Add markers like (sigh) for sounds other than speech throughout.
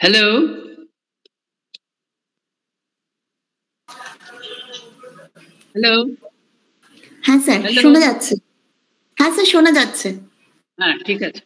Hello hello হ্যাঁ sir Hello. শোনা যাচ্ছে। হ্যাঁ স্যার শোনা যাচ্ছে। হ্যাঁ ঠিক আছে।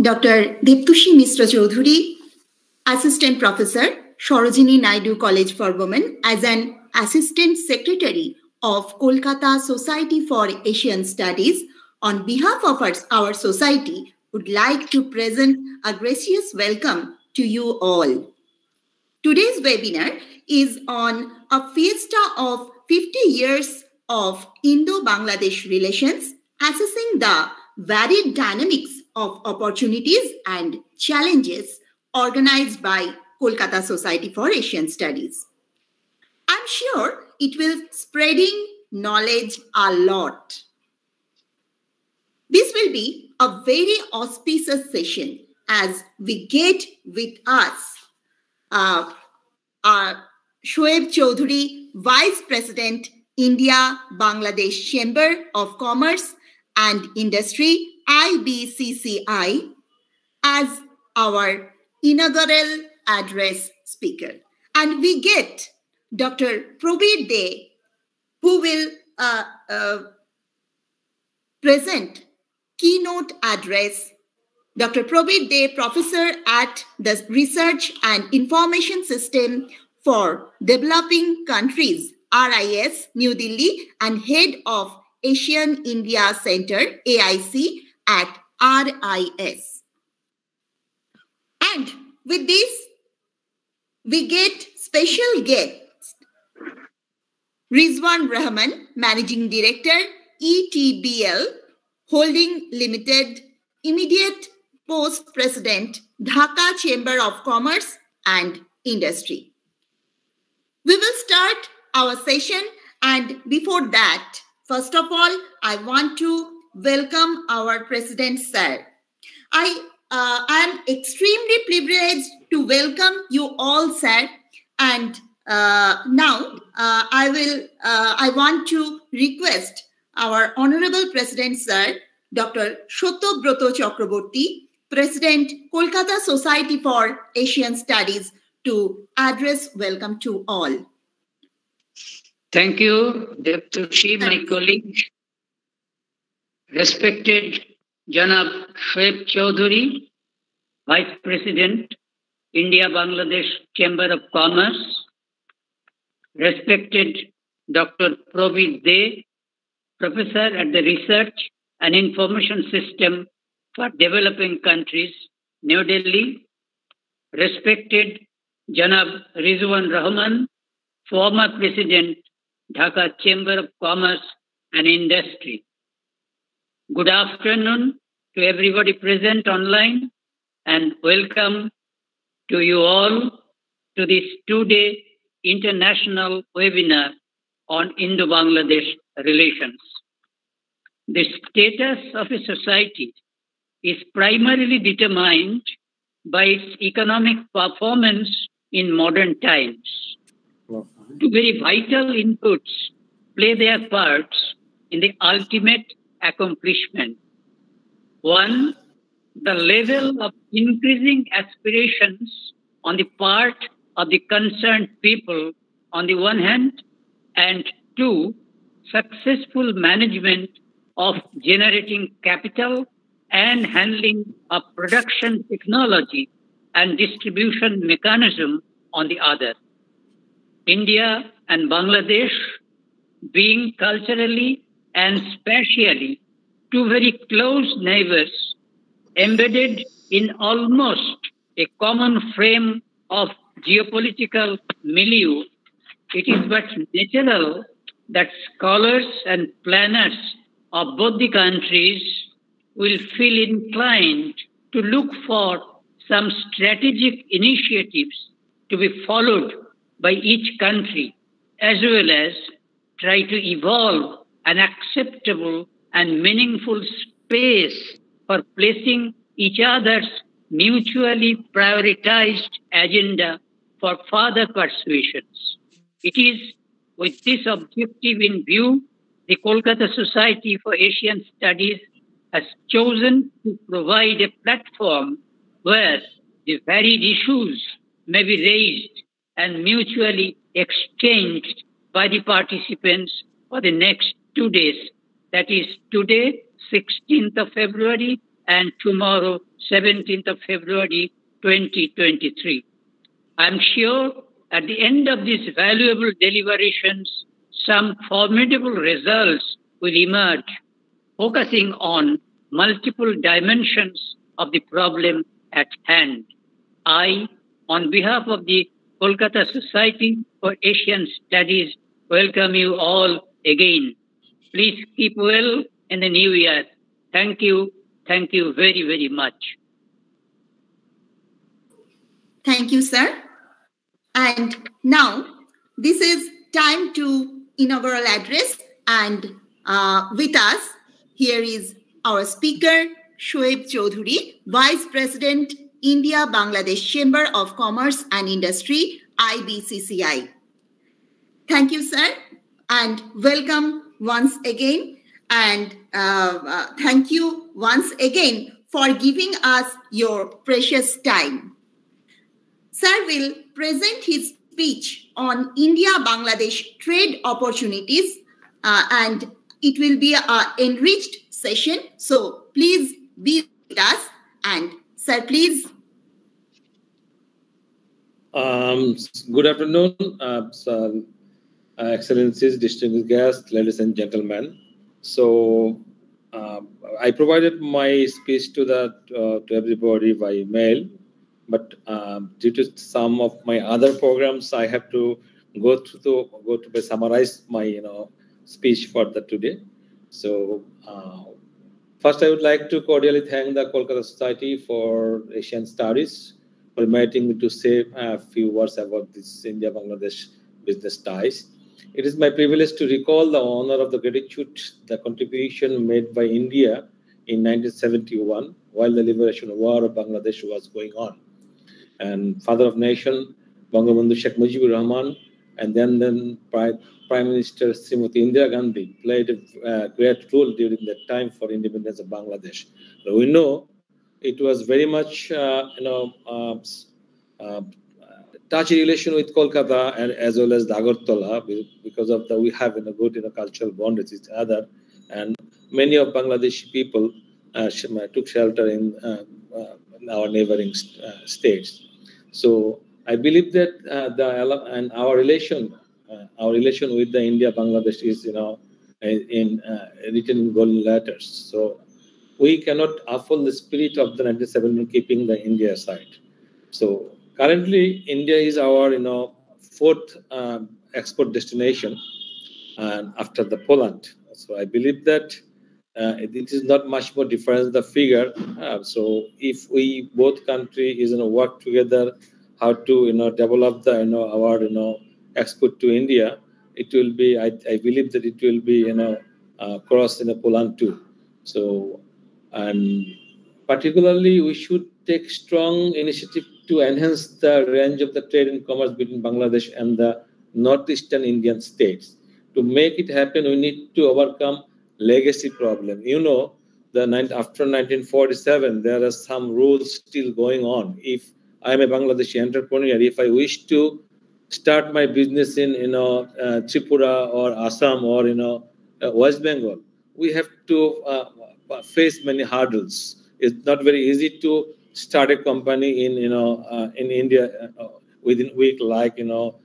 Dr. Diptushi Misra Chaudhuri, Assistant Professor, Sarojini Naidu College for Women, as an Assistant Secretary of Kolkata Society for Asian Studies, on behalf of our, our society, would like to present a gracious welcome to you all. Today's webinar is on a fiesta of 50 years of Indo-Bangladesh relations, assessing the varied dynamics of opportunities and challenges organized by Kolkata Society for Asian Studies. I'm sure it will spreading knowledge a lot. This will be a very auspicious session as we get with us uh, uh, Shoaib Chaudhuri, Vice President, India Bangladesh Chamber of Commerce and Industry, IBCCI, as our inaugural address speaker. And we get Dr. Probir De, who will uh, uh, present keynote address Dr. Probir De, professor at the Research and Information System for Developing Countries, RIS, New Delhi, and head of ASEAN India Center, AIC, at RIS. And with this, we get special guest, Rizwan Rahman, Managing Director, ETBL, Holding Limited, immediate post president, Dhaka Chamber of Commerce and Industry. We will start our session, and before that, first of all, I want to welcome our president, sir. I uh, am extremely privileged to welcome you all, sir. And uh, now uh, I will. uh, I want to request our honorable president, sir, Dr. Shottobroto Chakraborty, President, Kolkata Society for Asian Studies, to address welcome to all. Thank you, Deptushi, my colleague. Respected Janab Shoaib Chaudhuri, Vice President, India Bangladesh Chamber of Commerce. Respected Dr. Probir De, Professor at the Research and Information System for Developing Countries, New Delhi. Respected Janab Rizwan Rahman, former President, Dhaka Chamber of Commerce and Industry. Good afternoon to everybody present online and welcome to you all to this two-day international webinar on Indo-Bangladesh relations. The status of a society is primarily determined by its economic performance in modern times. Two very vital inputs play their parts in the ultimate accomplishment. One, the level of increasing aspirations on the part of the concerned people on the one hand, and two, successful management of generating capital and handling of production technology and distribution mechanism on the other. India and Bangladesh, being culturally and spatially two very close neighbors, embedded in almost a common frame of geopolitical milieu, it is but natural that scholars and planners of both the countries will feel inclined to look for some strategic initiatives to be followed by each country, as well as try to evolve an acceptable and meaningful space for placing each other's mutually prioritized agenda for further persuasions. It is with this objective in view, the Kolkata Society for Asian Studies has chosen to provide a platform where the varied issues may be raised and mutually exchanged by the participants for the next two days. That is today, 16th of February, and tomorrow, 17th of February, 2023. I'm sure at the end of these valuable deliberations, some formidable results will emerge, focusing on multiple dimensions of the problem at hand. I, on behalf of the Kolkata Society for Asian Studies, welcome you all again. Please keep well in the new year. Thank you. Thank you very, very much. Thank you, sir. And now this is time to inaugural address. And uh, with us, here is our speaker, Shoaib Choudhury, Vice President, India Bangladesh Chamber of Commerce and Industry, IBCCI. Thank you, sir, and welcome once again. And uh, uh, thank you once again for giving us your precious time. Sir will present his speech on India Bangladesh trade opportunities, uh, and it will be an enriched session. So please be with us. And, sir, please. Um, good afternoon, uh, so, uh, Excellencies, distinguished guests, ladies and gentlemen. So, uh, I provided my speech to that uh, to everybody by email but um, due to some of my other programs, I have to go through to go to summarize my you know speech for the today. So uh, first, I would like to cordially thank the Kolkata Society for Asian Studies for inviting me to say a few words about this India-Bangladesh business ties. It is my privilege to recall the honor of the gratitude, the contribution made by India in 1971 while the liberation war of Bangladesh was going on and father of nation, Bangabandhu Sheikh Mujibur Rahman, and then then Prime, Minister Srimati Indira Gandhi played a great role during that time for independence of Bangladesh. So we know it was very much, uh, you know, uh, touchy relation with Kolkata and as well as the because of the we have you know, good you know, cultural bond with each other, and many of Bangladeshi people uh, took shelter in, uh, uh, in our neighboring states. So I believe that uh, the and our relation, uh, our relation with the India Bangladesh is you know in uh, written in golden letters. So we cannot afford the spirit of the 1917 keeping the India side. So currently India is our you know fourth um, export destination, and after the Poland. So I believe that uh, it is not much more difference the figure. Uh, so if we both country is you know work together, how to you know develop the you know our you know export to India, it will be I, I believe that it will be you know uh, cross in a Poland too. So and particularly we should take strong initiative to enhance the range of the trade and commerce between Bangladesh and the northeastern Indian states. To make it happen, we need to overcome legacy problem. You know, the after 1947, there are some rules still going on. If I am a Bangladeshi entrepreneur, if I wish to start my business in you know uh, Tripura or Assam or you know uh, West Bengal, we have to uh, face many hurdles. It's not very easy to start a company in you know uh, in India uh, within week like you know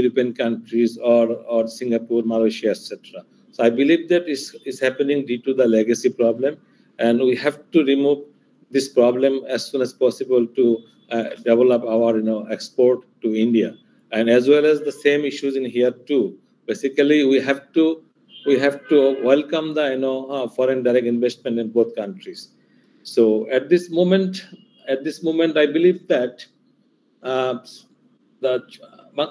European countries or or Singapore, Malaysia, etc. So I believe that is, is happening due to the legacy problem, and we have to remove this problem as soon as possible to uh, develop our you know export to India, and as well as the same issues in here too. Basically, we have to we have to welcome the you know uh, foreign direct investment in both countries. So at this moment, at this moment, I believe that uh, that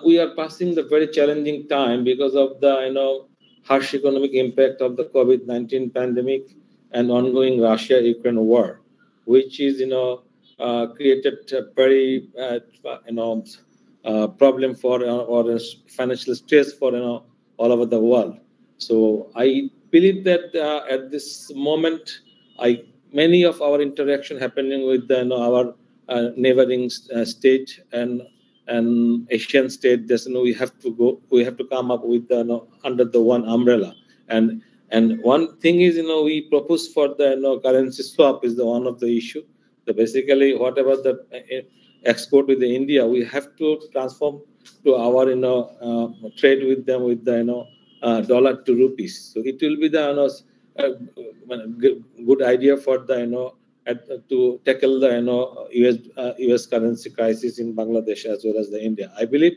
we are passing the very challenging time because of the you know harsh economic impact of the COVID-19 pandemic and ongoing Russia-Ukraine war, which is you know uh, created a very uh, you know uh, problem for uh, or financial stress for you know all over the world. So I believe that uh, at this moment, I many of our interaction happening with you know, our uh, neighboring state and and Asian state, there's you know, we have to go, we have to come up with you know, under the one umbrella. And and one thing is, you know, we propose for the you know, currency swap is the one of the issue. So basically, whatever the uh, export with the India, we have to transform to our you know uh, trade with them with the you know uh, dollar to rupees. So it will be the you know, uh, good idea for the you know at, to tackle the you know US uh, US currency crisis in Bangladesh as well as the India. I believe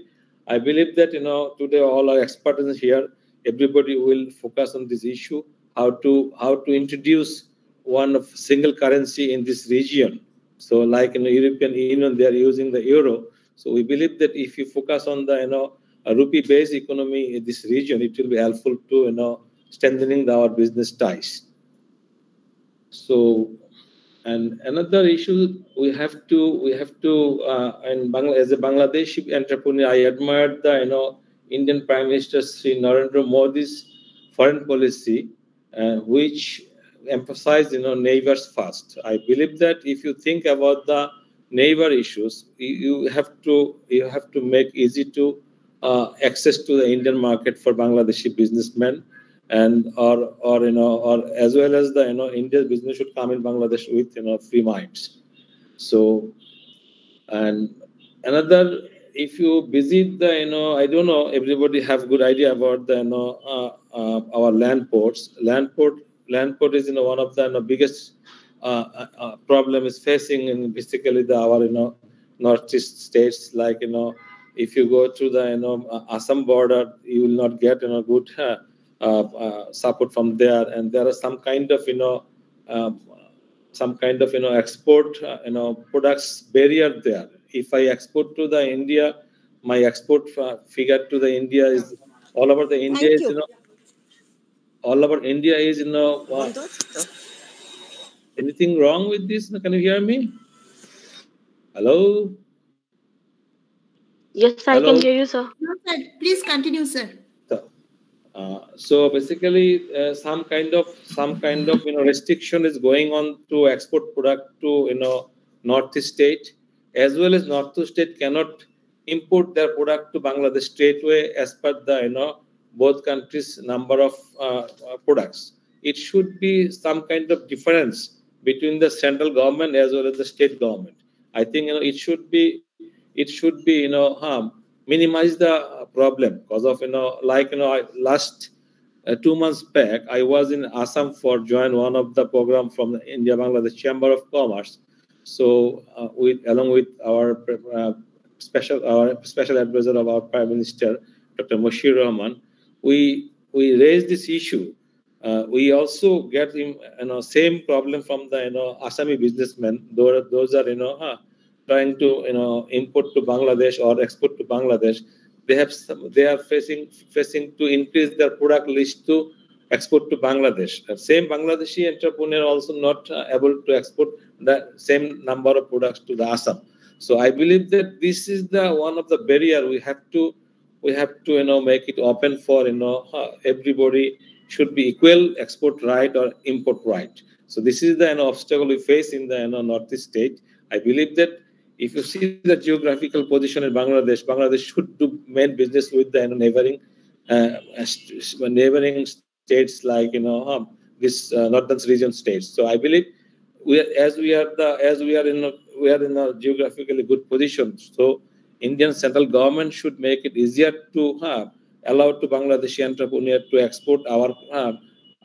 I believe that you know today all our experts here, everybody will focus on this issue how to how to introduce one of single currency in this region. So like in the European Union, they are using the euro. So we believe that if you focus on the you know a rupee-based economy in this region, it will be helpful to you know strengthening our business ties. So and another issue we have to we have to uh, in Bangla, as a Bangladeshi entrepreneur, I admired the you know Indian Prime Minister Sri Narendra Modi's foreign policy, uh, which emphasized you know neighbors first. I believe that if you think about the neighbor issues, you, you have to you have to make easy to uh, access to the Indian market for Bangladeshi businessmen and or or you know or as well as the you know Indian business should come in Bangladesh with you know free minds. So and another if you visit the you know I don't know everybody have good idea about the you know uh, uh, our land ports. Land port land port is you know one of the you know, biggest uh, uh, uh problem is facing in basically the our you know northeast states like you know if you go to the you know Assam border you will not get you know good uh, uh, support from there, and there are some kind of you know um, some kind of you know export uh, you know products barrier there. If I export to the India, my export figure to the India is all over the India Thank is you. you know all over India is you know. anything wrong with this? Can you hear me? Hello. Yes, I Hello? can hear you, sir. No, sir. Please continue, sir. Uh, so basically, uh, some kind of some kind of you know restriction is going on to export product to you know northeast state, as well as northeast state cannot import their product to Bangladesh straightway as per the you know both countries number of uh, uh, products. It should be some kind of difference between the central government as well as the state government. I think you know it should be it should be you know um, minimize the problem. Because of you know like you know last uh, two months back i was in assam for join one of the program from the india bangladesh chamber of commerce. So uh, with along with our uh, special our special advisor of our prime minister dr Mashiur rahman we we raised this issue. Uh, we also get you know same problem from the you know Assami businessmen. Those, those are you know trying to you know import to Bangladesh or export to Bangladesh, they have some, they are facing facing to increase their product list to export to Bangladesh. The same Bangladeshi entrepreneur also not uh, able to export the same number of products to the Assam. So I believe that this is the one of the barrier we have to we have to you know make it open for you know uh, everybody should be equal export right or import right. So this is the you know, obstacle we face in the you know, northeast state. I believe that if you see the geographical position in Bangladesh, Bangladesh should do main business with the neighboring uh, neighboring states like you know um, this uh, northern region states. So I believe we are, as we are the as we are in a, we are in a geographically good position. So Indian central government should make it easier to uh, allow to Bangladeshi entrepreneur to export our uh,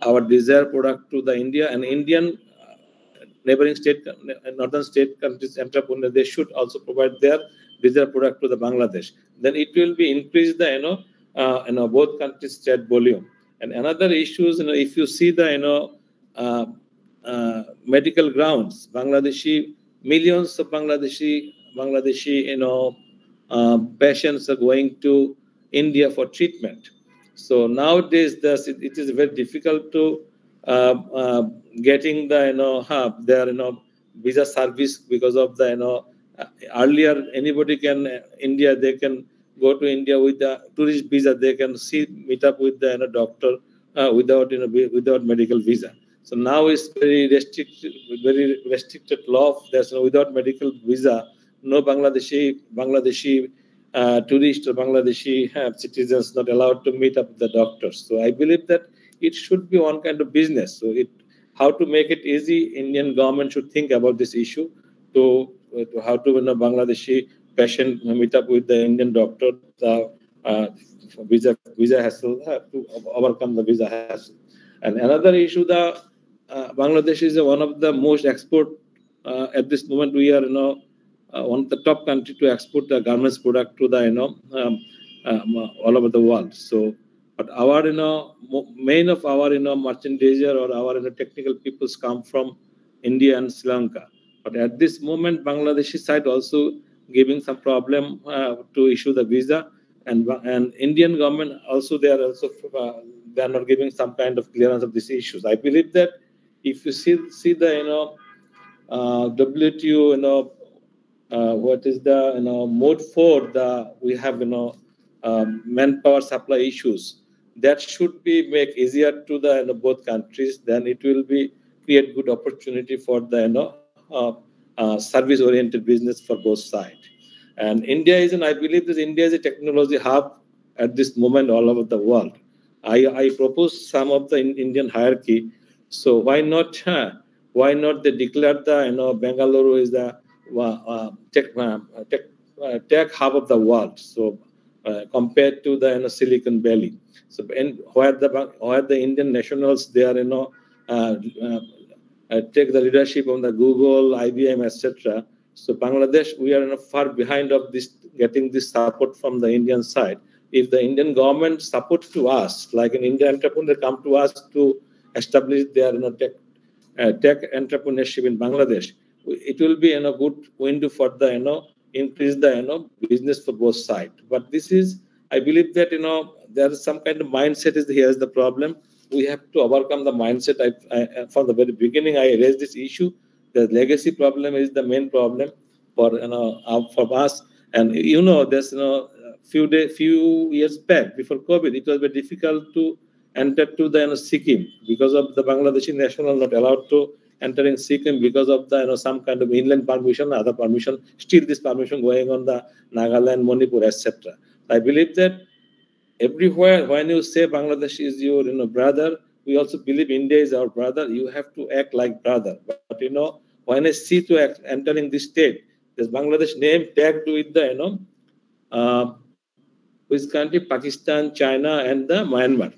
our desired product to the India and Indian neighboring state, northern state countries entrepreneurs, they should also provide their visa product to the Bangladesh, then it will be increase the you know uh, you know both countries trade volume. And another issue is you know if you see the you know uh, uh, medical grounds, Bangladeshi millions of Bangladeshi Bangladeshi you know uh, patients are going to India for treatment. So nowadays, this, it, it is very difficult to uh, uh, getting the you know have their you know visa service because of the you know earlier anybody can India they can go to India with the tourist visa they can see meet up with the you know, doctor uh, without you know without medical visa. So now it's very restricted, very restricted law. There's no without medical visa, no Bangladeshi Bangladeshi uh, or Bangladeshi uh, citizens not allowed to meet up with the doctors. So I believe that it should be one kind of business. So it how to make it easy, Indian government should think about this issue to, to how to you know, Bangladeshi patient meet up with the Indian doctor, the uh, visa visa hassle uh, to overcome the visa hassle. And another issue, the uh, Bangladesh is one of the most export uh, at this moment. We are you know uh, one of the top country to export the garments product to the you know um, um, all over the world. So but our, you know, main of our, you know, merchandiser or our you know, technical peoples come from India and Sri Lanka. But at this moment, Bangladeshi side also giving some problem uh, to issue the visa, and and Indian government also they are also uh, they are not giving some kind of clearance of these issues. I believe that if you see see the you know uh, WTO, you know uh, what is the you know mode for the we have you know um, manpower supply issues that should be make easier to the you know, both countries then it will be create good opportunity for the you know uh, uh, service oriented business for both sides and india is and i believe that india is a technology hub at this moment all over the world. I i propose some of the in, indian hierarchy. So why not why not they declare the you know bangalore is the uh, uh tech, uh, tech, uh, tech hub of the world? So compared to the you know, silicon valley so, and where the where the Indian nationals they are, you know, uh, uh, uh take the leadership on the Google, IBM, etc. So Bangladesh, we are you know, far behind of this getting this support from the Indian side. If the Indian government support to us, like an Indian entrepreneur come to us to establish their you know, tech, uh, tech entrepreneurship in Bangladesh, it will be you know, good window for the you know increase the you know business for both sides. But this is, I believe that you know there is some kind of mindset is here's the problem. We have to overcome the mindset. I, I, from the very beginning i raised this issue. The legacy problem is the main problem for you know uh, for us. And you know there's you know few day few years back before covid it was very difficult to enter to the you know, sikkim because of the bangladeshi national not allowed to enter in sikkim because of the you know some kind of inland permission other permission still this permission going on the nagaland manipur etc i believe that everywhere when you say Bangladesh is your you know brother, we also believe India is our brother. You have to act like brother. But, you know, when I see to act, entering this state, there's Bangladesh name tagged with the you know, uh, which country? Pakistan, China, and the Myanmar.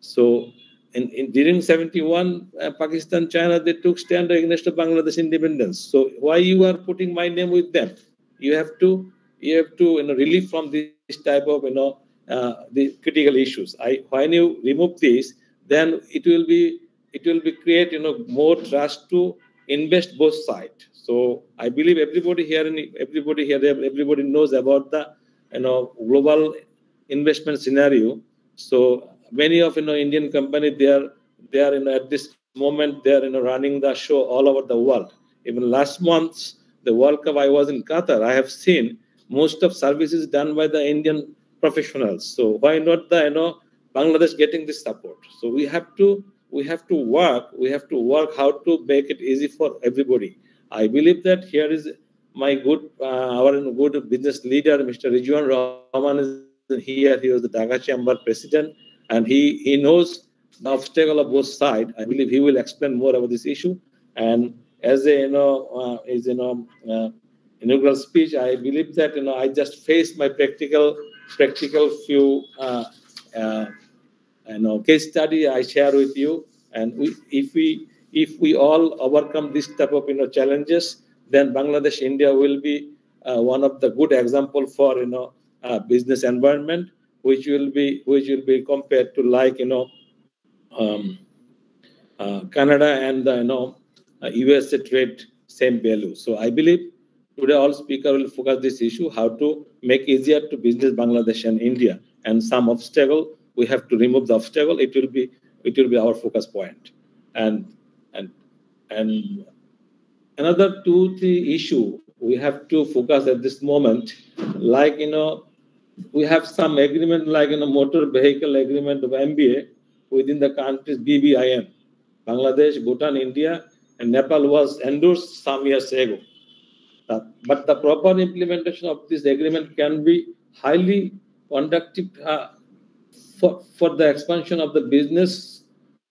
So in during 71, uh, Pakistan, China, they took stand against the Bangladesh independence. So why you are putting my name with them? You have to you have to you know relieve from this type of you know uh, the critical issues. I, when you remove this, then it will be it will be create you know more trust to invest both sides. So I believe everybody here in everybody here everybody knows about the you know global investment scenario. So many of you know Indian company they are they are you know, at this moment they are you know running the show all over the world. Even last month the World Cup I was in Qatar I have seen most of services done by the Indian professionals. So why not the you know Bangladesh getting this support? So we have to we have to work. We have to work how to make it easy for everybody. I believe that here is my good uh, our good business leader, Mr. Rizwan Rahman is here. He was the Dhaka Chamber president, and he he knows the obstacle of both sides. I believe he will explain more about this issue. And as a you know uh, is you know uh, inaugural speech, I believe that you know I just faced my practical practical few uh, uh, you know case study I share with you. And we, if we if we all overcome this type of you know challenges, then Bangladesh India will be uh, one of the good example for you know uh, business environment, which will be which will be compared to like you know um, uh, Canada and the you know USA trade same value. So I believe today all speaker will focus this issue how to make easier to business Bangladesh and India and some obstacle we have to remove the obstacle. It will be it will be our focus point and and and another two three issue we have to focus at this moment like you know we have some agreement like you know motor vehicle agreement of MVA within the countries bbin bangladesh bhutan india and nepal was endorsed some years ago. Uh, but the proper implementation of this agreement can be highly conductive uh, for, for the expansion of the business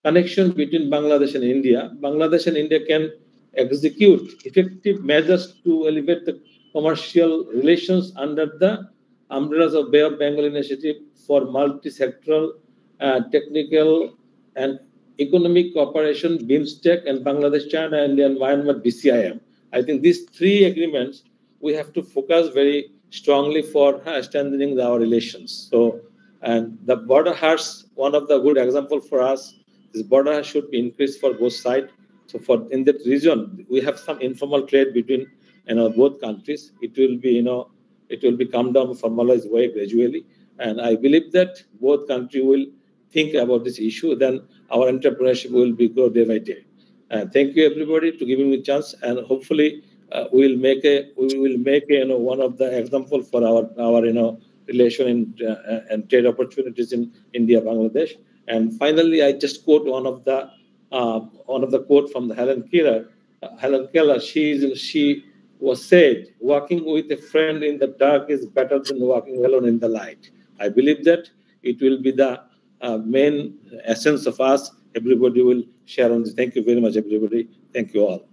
connection between Bangladesh and India, Bangladesh and India can execute effective measures to elevate the commercial relations under the umbrellas of Bay of Bengal Initiative for multi-sectoral, uh, technical, and economic cooperation, BIMSTEC, and Bangladesh, China, and the environment, BCIM. I think these three agreements we have to focus very strongly for uh, strengthening our relations. So, and the border has one of the good example for us this border should be increased for both sides. So for in that region, we have some informal trade between you know both countries. It will be you know it will be come down formalized way gradually, and I believe that both countries will think about this issue. Then our entrepreneurship will be grow day by day. And thank you everybody to giving me a chance, and hopefully uh, we will make a we will make a, you know one of the example for our our you know relation and, uh, and trade opportunities in India Bangladesh. And finally, I just quote one of the uh, one of the quote from the Helen Keller. Uh, Helen Keller, she is she was said, "Walking with a friend in the dark is better than walking alone in the light." I believe that it will be the uh, main essence of us. Everybody will share on this. Thank you very much, everybody. Thank you all.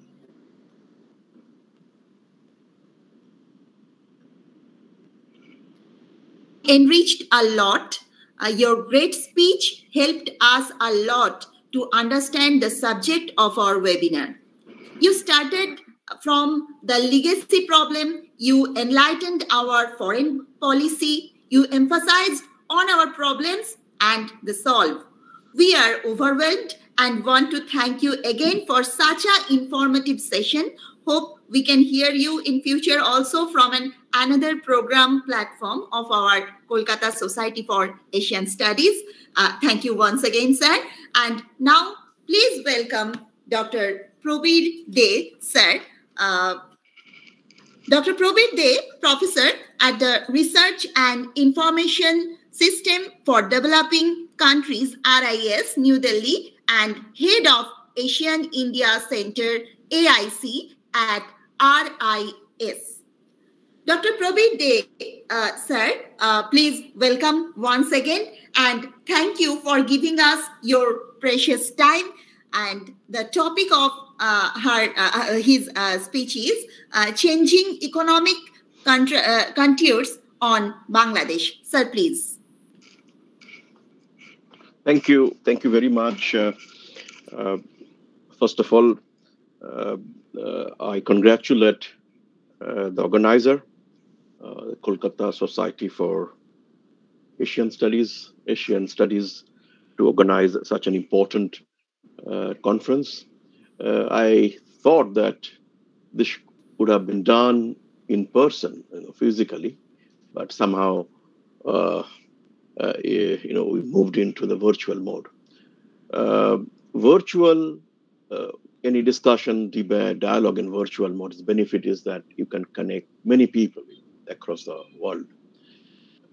Enriched a lot uh, your great speech helped us a lot to understand the subject of our webinar. You started from the legacy problem, you enlightened our foreign policy, you emphasized on our problems and the solve. We are overwhelmed and want to thank you again for such an informative session. Hope we can hear you in future also from an another program platform of our Kolkata Society for Asian Studies. Uh, thank you once again, sir. And now, please welcome Dr. Probir De, sir. Uh, Dr. Probir De, professor at the Research and Information System for Developing Countries, RIS, New Delhi, and head of ASEAN India Center, AIC, at RIS. Dr. Probir De, uh, sir, uh, please welcome once again and thank you for giving us your precious time. And the topic of her uh, uh, his uh, speech is changing economic contours on Bangladesh. Sir, please. Thank you. Thank you very much. first of all, I congratulate the organizer uh, Kolkata Society for Asian Studies, Asian Studies, to organize such an important uh, conference. Uh, I thought that this would have been done in person, you know, physically, but somehow, uh, uh, you know, we moved into the virtual mode. Uh, virtual, any discussion, debate, dialogue in virtual mode, the benefit is that you can connect many people across the world.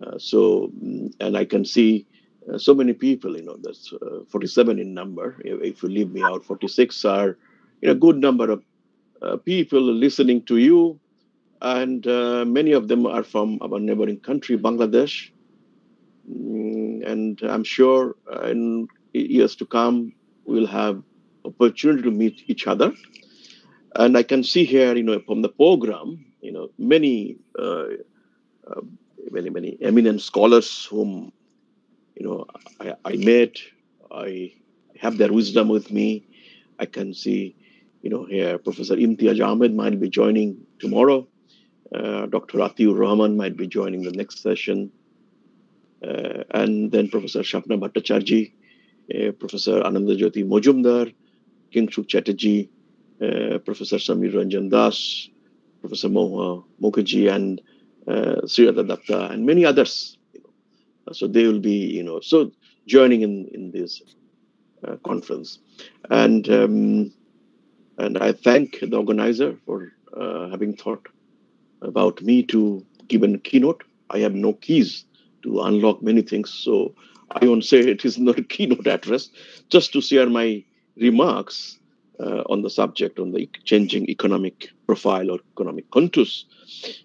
Uh, so, mm, and I can see uh, so many people, you know, that's uh, 47 in number. If, if, you leave me out, 46 are you know, a good number of uh, people listening to you. And uh, many of them are from our neighboring country, Bangladesh. Mm, and I'm sure in years to come, we'll have opportunity to meet each other. And I can see here, you know, from the program, you know, many, uh, uh, many, many eminent scholars whom, you know, I, I met. I have their wisdom with me. I can see, you know, here Professor Imtiaz Ahmed might be joining tomorrow. Uh, Dr. Atiur Rahman might be joining the next session. Uh, and then Professor Shapna Bhattacharjee, uh, Professor Anandajyoti Mojumdar, Kingshuk Chatterjee, uh, Professor Samir Ranjan Das, Professor Moha Mukherjee, and uh, Datta, and many others. Know. So they will be, you know, so joining in in this uh, conference, and um, and I thank the organizer for uh, having thought about me to give a keynote. I have no keys to unlock many things, so I won't say it is not a keynote address, just to share my remarks uh, on the subject, on the changing economic profile or economic contours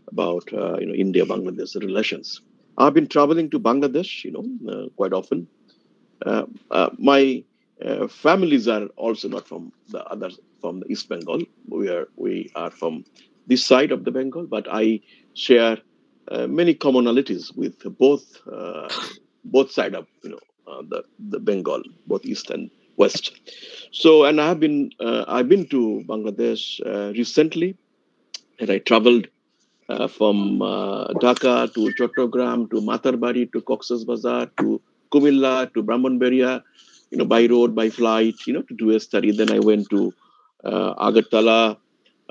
about uh, you know India-Bangladesh relations. I've been traveling to Bangladesh, you know, uh, quite often. Uh, uh, my uh, families are also not from the other from the East Bengal. We are we are from this side of the Bengal, but I share many commonalities with both both side of you know the the Bengal, both East and West. So, and I have been uh, I've been to Bangladesh uh, recently, and I traveled uh, from uh, Dhaka to Chattogram to Matarbari to Cox's Bazar to Kumilla to Brahmanbaria, you know, by road, by flight, you know, to do a study. Then I went to uh, Agartala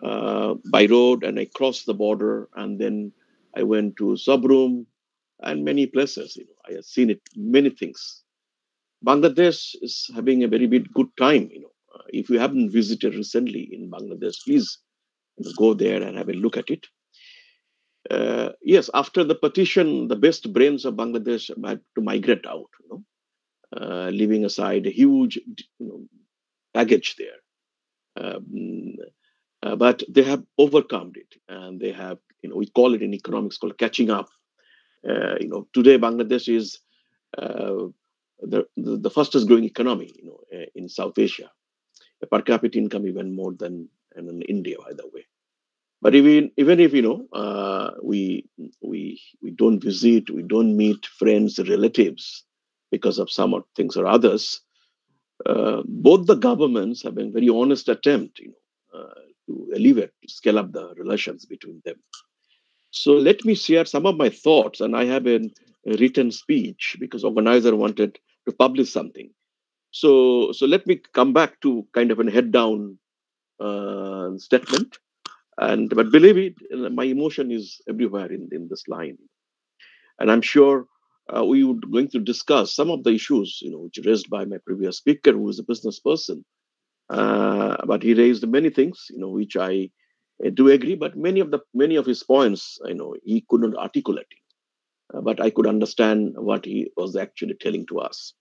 uh, by road, and I crossed the border, and then I went to Sabroom and many places. You know, I have seen it many things Bangladesh is having a very good time. You know, uh, if you haven't visited recently in Bangladesh, please you know, go there and have a look at it. Uh, yes, after the partition, the best brains of Bangladesh had to migrate out. You know, uh, leaving aside a huge you know, baggage there. Um, uh, but they have overcome it, and they have, you know, we call it in economics called catching up. Uh, you know, today Bangladesh is uh, the, the, the fastest growing economy you know, eh, in South Asia. Per capita income even more than in India, by the way. But even even if you know uh, we we we don't visit, we don't meet friends, relatives because of some things or others, uh, both the governments have been very honest attempt, you know, uh, to elevate, to scale up the relations between them. So let me share some of my thoughts, and I have a, a written speech because organizer wanted to publish something. So, so let me come back to kind of a head down uh, statement. And but believe it, my emotion is everywhere in, in this line. And I'm sure uh, we would going to discuss some of the issues, you know, which raised by my previous speaker, who is a business person. Uh, but he raised many things, you know, which I uh, do agree. But many of the many of his points, you know, he could not articulate. Uh, but I could understand what he was actually telling to us.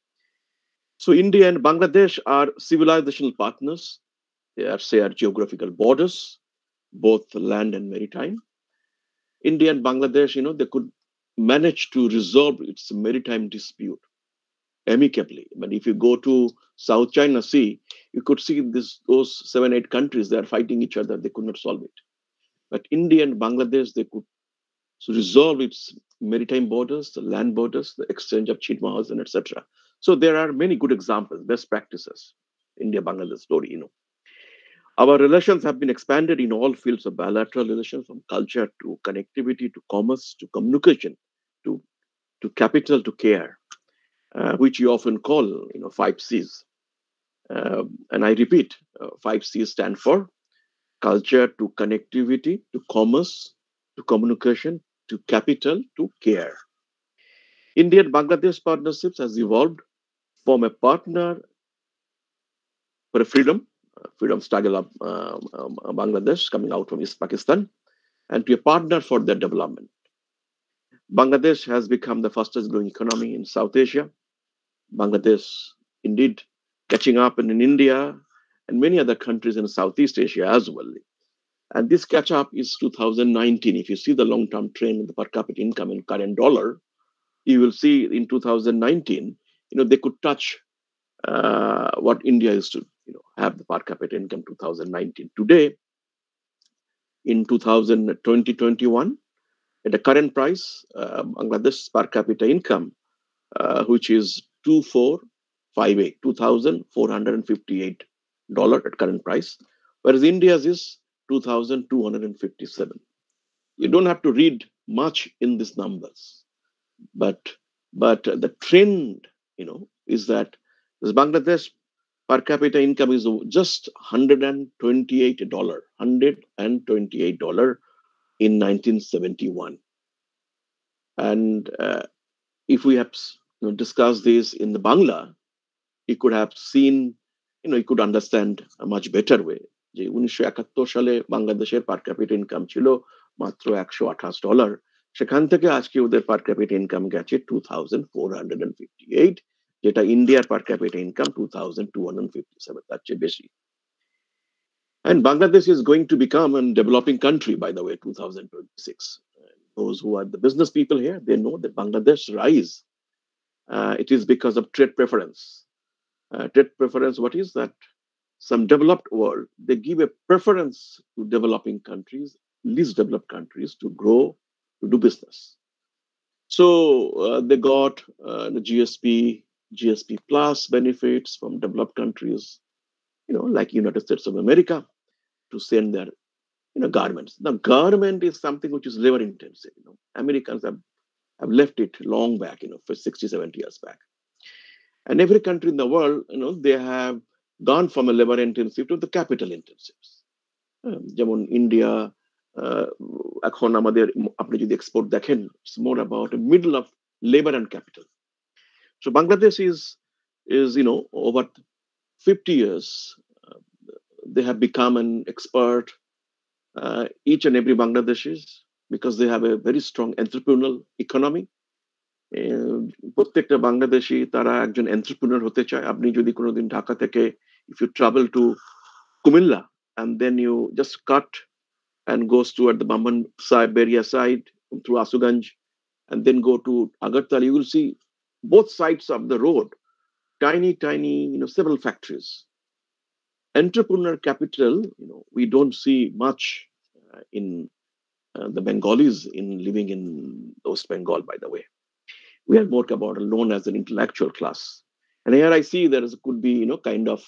So India and Bangladesh are civilizational partners. They are share geographical borders, both land and maritime. India and Bangladesh, you know, they could manage to resolve its maritime dispute amicably. But if you go to South China Sea, you could see this those seven, eight countries they are fighting each other. They could not solve it. But India and Bangladesh, they could so resolve its maritime borders, the land borders, the exchange of chitmahals, and etc. So there are many good examples, best practices. India Bangladesh story, you know. Our relations have been expanded in all fields of bilateral relations, from culture to connectivity to commerce to communication to, to capital to care, uh, which you often call, you know, five C's. Uh, and I repeat, uh, five C's stand for culture to connectivity to commerce to communication to capital to care. Indian Bangladesh partnerships has evolved from a partner for freedom, freedom struggle of uh, um, Bangladesh coming out from East Pakistan, and to a partner for their development. Bangladesh has become the fastest growing economy in South Asia. Bangladesh, indeed, catching up in, in India and many other countries in Southeast Asia as well. And this catch up is 2019. If you see the long term trend in the per capita income in current dollar, you will see in 2019, you know, they could touch uh, what India used to, you know, have the per capita income 2019. Today, in 2020-21, at the current price, uh, Bangladesh's per capita income, uh, which is 2458, $2,458 at current price, whereas India's is 2,257. you don't have to read much in these numbers, but but the trend, you know, is that this Bangladesh per capita income is just $128, $128 in 1971. And uh, if we have you know, discussed this in the Bangla, you could have seen, you know, you could understand a much better way. যে উনিশশো একাত্তর সালে বাংলাদেশের পার capita income ছিল মাত্র একশো আঠাশ dollar সেখান থেকে আজকে ওদের পার ক্যাপিটা ইনকাম গেছে two thousand four hundred and fifty eight যেটা ইন্ডিয়ার per capita income two thousand two hundred fifty seven তার চেয়ে বেশি And Bangladesh is going to become a developing country by the way 2026. Those who are the business people here, they know that Bangladesh rise. Uh, it is because of trade preference. Uh, trade preference, what is that? Some developed world, they give a preference to developing countries, least developed countries to grow, to do business. So uh, they got uh, the GSP, GSP plus benefits from developed countries, you know, like United States of America, to send their, you know, garments. Now, garment is something which is labor intensive. You know, Americans have, have left it long back, you know, for 60, 70 years back. And every country in the world, you know, they have gone from a labor intensive to the capital intensives. Um, যেমন India এখন আমাদের আপনি যদি export দেখেন it's more about middle of labour and capital so Bangladesh is is you know over 50 years they have become an expert uh, each and every bangladeshis because they have a very strong entrepreneurial economy প্রত্যেকটা বাংলাদেশি তারা একজন entrepreneur হতে চায় আপনি যদি কোনোদিন ঢাকা থেকে if you travel to Comilla and then you just cut and goes toward the Bamban side, Beria side, through Asuganj, and then go to Agartala, you will see both sides of the road, tiny, tiny, you know, several factories. Entrepreneur capital, you know, we don't see much uh, in uh, the Bengalis in living in West Bengal, by the way. We are more about known as an intellectual class. And here I see there is, could be, you know, kind of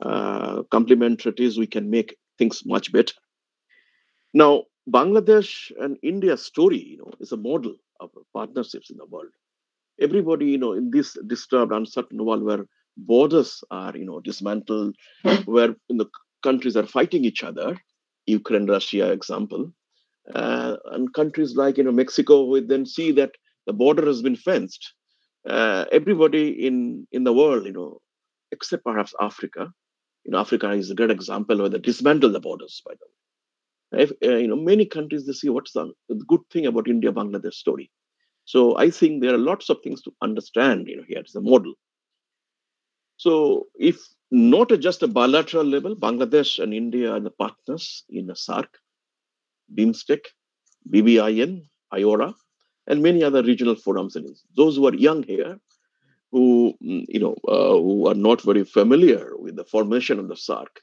uh, complementarities. We can make things much better. Now, Bangladesh and India story, you know, is a model of partnerships in the world. Everybody, you know, in this disturbed, uncertain world where borders are, you know, dismantled, where you know, countries are fighting each other, Ukraine, Russia, example, uh, and countries like, you know, Mexico, we then see that the border has been fenced. Uh, everybody in in the world, you know, except perhaps Africa, you know, Africa is a great example where they dismantle the borders, by the way. If, uh, you know many countries they see what's the, the good thing about india bangladesh story so i think there are lots of things to understand you know here is a model so if not just a bilateral level bangladesh and india are the partners in the SAARC bimstec bbin iora and many other regional forums and those who are young here who you know uh, who are not very familiar with the formation of the SAARC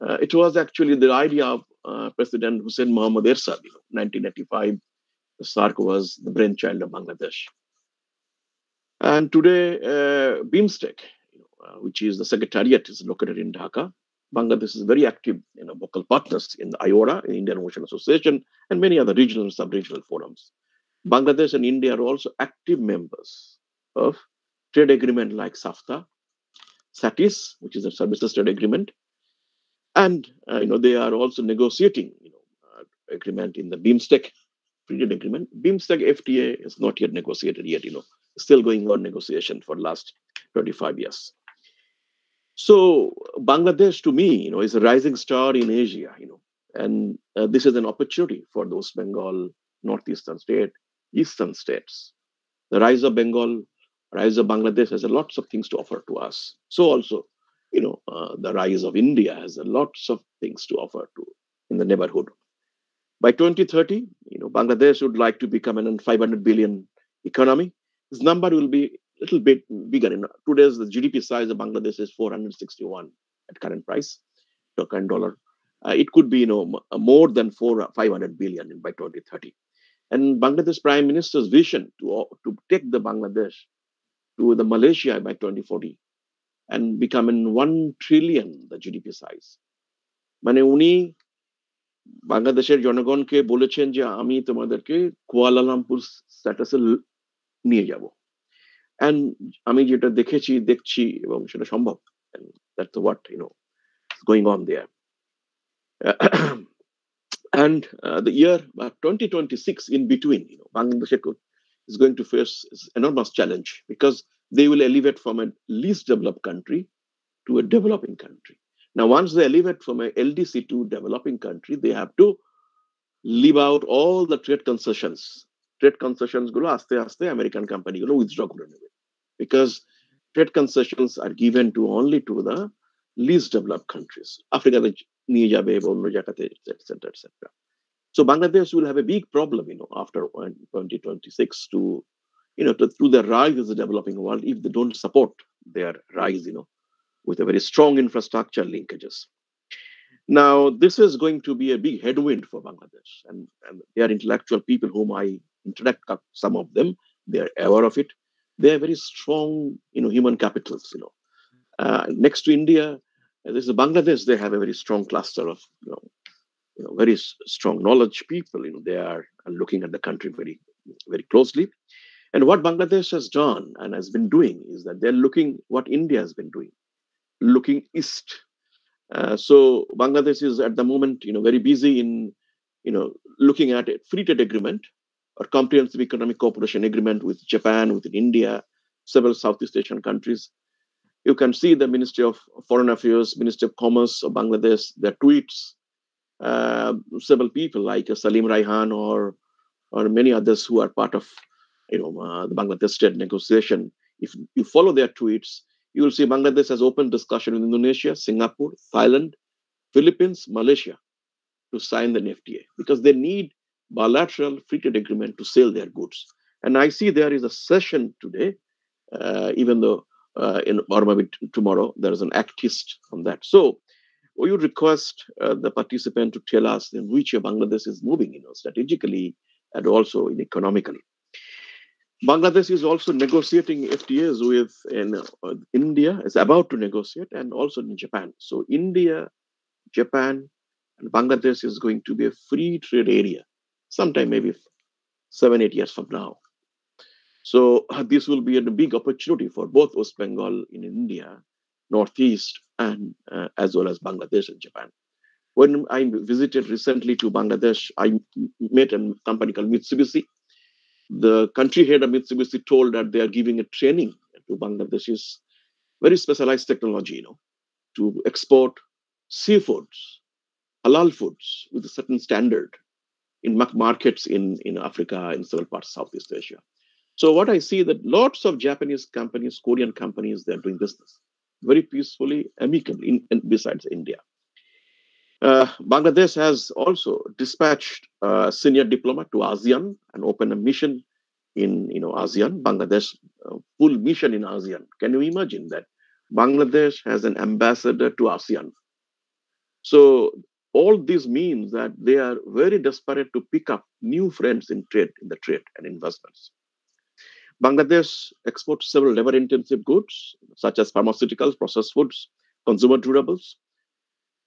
uh, it was actually the idea of uh, President Hussein Mohammad Ershad, you know, 1985. SAARC was the brainchild of Bangladesh. And today, uh, BIMSTEC, you know, uh, which is the secretariat, is located in Dhaka. Bangladesh is very active in you know, vocal partners in the IORA, in Indian Ocean Association, and many other regional and sub-regional forums. Bangladesh and India are also active members of trade agreement like SAFTA, SATIS, which is a services trade agreement, and uh, you know they are also negotiating you know uh, agreement in the BIMSTEC free trade agreement. BIMSTEC FTA is not yet negotiated yet. You know, still going on negotiation for last 25 years. So Bangladesh, to me, you know, is a rising star in Asia. You know, and uh, this is an opportunity for those Bengal northeastern state, eastern states. The rise of Bengal, rise of Bangladesh has a lots of things to offer to us. So also you know, uh, the rise of India has a lots of things to offer to in the neighborhood. By 2030, you know, Bangladesh would like to become an 500 billion economy. This number will be a little bit bigger. In today's the GDP size of Bangladesh is 461 at current price, to current dollar. Uh, it could be, you know, more than four 500 billion by 2030. And Bangladesh Prime Minister's vision to to take the Bangladesh to the Malaysia by 2040 and become in 1 trillion the GDP size. মানে উনি বাংলাদেশের জনগণকে বলেছেন যে আমি তোমাদেরকে Kuala Lumpur স্ট্যাটাসে নিয়ে যাব অ্যান্ড আমি যেটা দেখেছি দেখছি এবং সেটা সম্ভব that's what you know going on there and uh, the year uh, 2026 in between you know bangladesh is going to face enormous challenge because they will elevate from a least developed country to a developing country now once they elevate from a ldc to developing country they have to leave out all the trade concessions trade concessions গুলো আস্তে আস্তে American কোম্পানিগুলো withdraw করে নেবে because trade concessions are given to only to the least developed countries আফ্রিকাতে নিয়ে যাবে বা অন্য জায়গাতে etcetera etcetera so bangladesh will have a big problem you know after 2026 to you know to, to the rise as a developing world if they don't support their rise you know with a very strong infrastructure linkages. Now this is going to be a big headwind for bangladesh and, and they are intellectual people whom i interact with some of them. They are aware of it. They are very strong you know human capitals you know. Uh, next to india this is bangladesh they have a very strong cluster of you know you know very strong knowledge people you know they are looking at the country very very closely. And what bangladesh has done and has been doing is that they're looking what india has been doing looking east. Uh, so bangladesh is at the moment you know very busy in you know looking at a free trade agreement or comprehensive economic cooperation agreement with japan with india several southeast asian countries. You can see the ministry of foreign affairs ministry of commerce of bangladesh their tweets. Uh, several people like Salim Raihan or or many others who are part of you know uh, the Bangladesh trade negotiation. If you follow their tweets, you will see Bangladesh has opened discussion with Indonesia, Singapore, Thailand, Philippines, Malaysia to sign the FTA because they need bilateral free trade agreement to sell their goods. And I see there is a session today, uh, even though uh, in or maybe tomorrow there is an actist on that. So we would request uh, the participant to tell us in which way Bangladesh is moving, you know, strategically and also in economically. Bangladesh is also negotiating FTAs with in, uh, India, is about to negotiate, and also in Japan. So India, Japan, and Bangladesh is going to be a free trade area sometime maybe seven, eight years from now. So uh, (laughs) this will be a big opportunity for both West Bengal in India, Northeast, and uh, as well as Bangladesh and Japan. When I visited recently to Bangladesh, I met a company called Mitsubishi. The country head of Mitsubishi told that they are giving a training to Bangladeshis, very specialized technology, you know, to export seafoods, halal foods with a certain standard in markets in, in Africa, in several parts of Southeast Asia. So what I see that lots of Japanese companies, Korean companies, they're doing business very peacefully, amicably, in, besides India. Uh, Bangladesh has also dispatched a senior diplomat to ASEAN and opened a mission in you know ASEAN. Bangladesh uh, full mission in ASEAN. Can you imagine that? Bangladesh has an ambassador to ASEAN. So all this means that they are very desperate to pick up new friends in trade, in the trade and investments. Bangladesh exports several labor-intensive goods, such as pharmaceuticals, processed foods, consumer durables.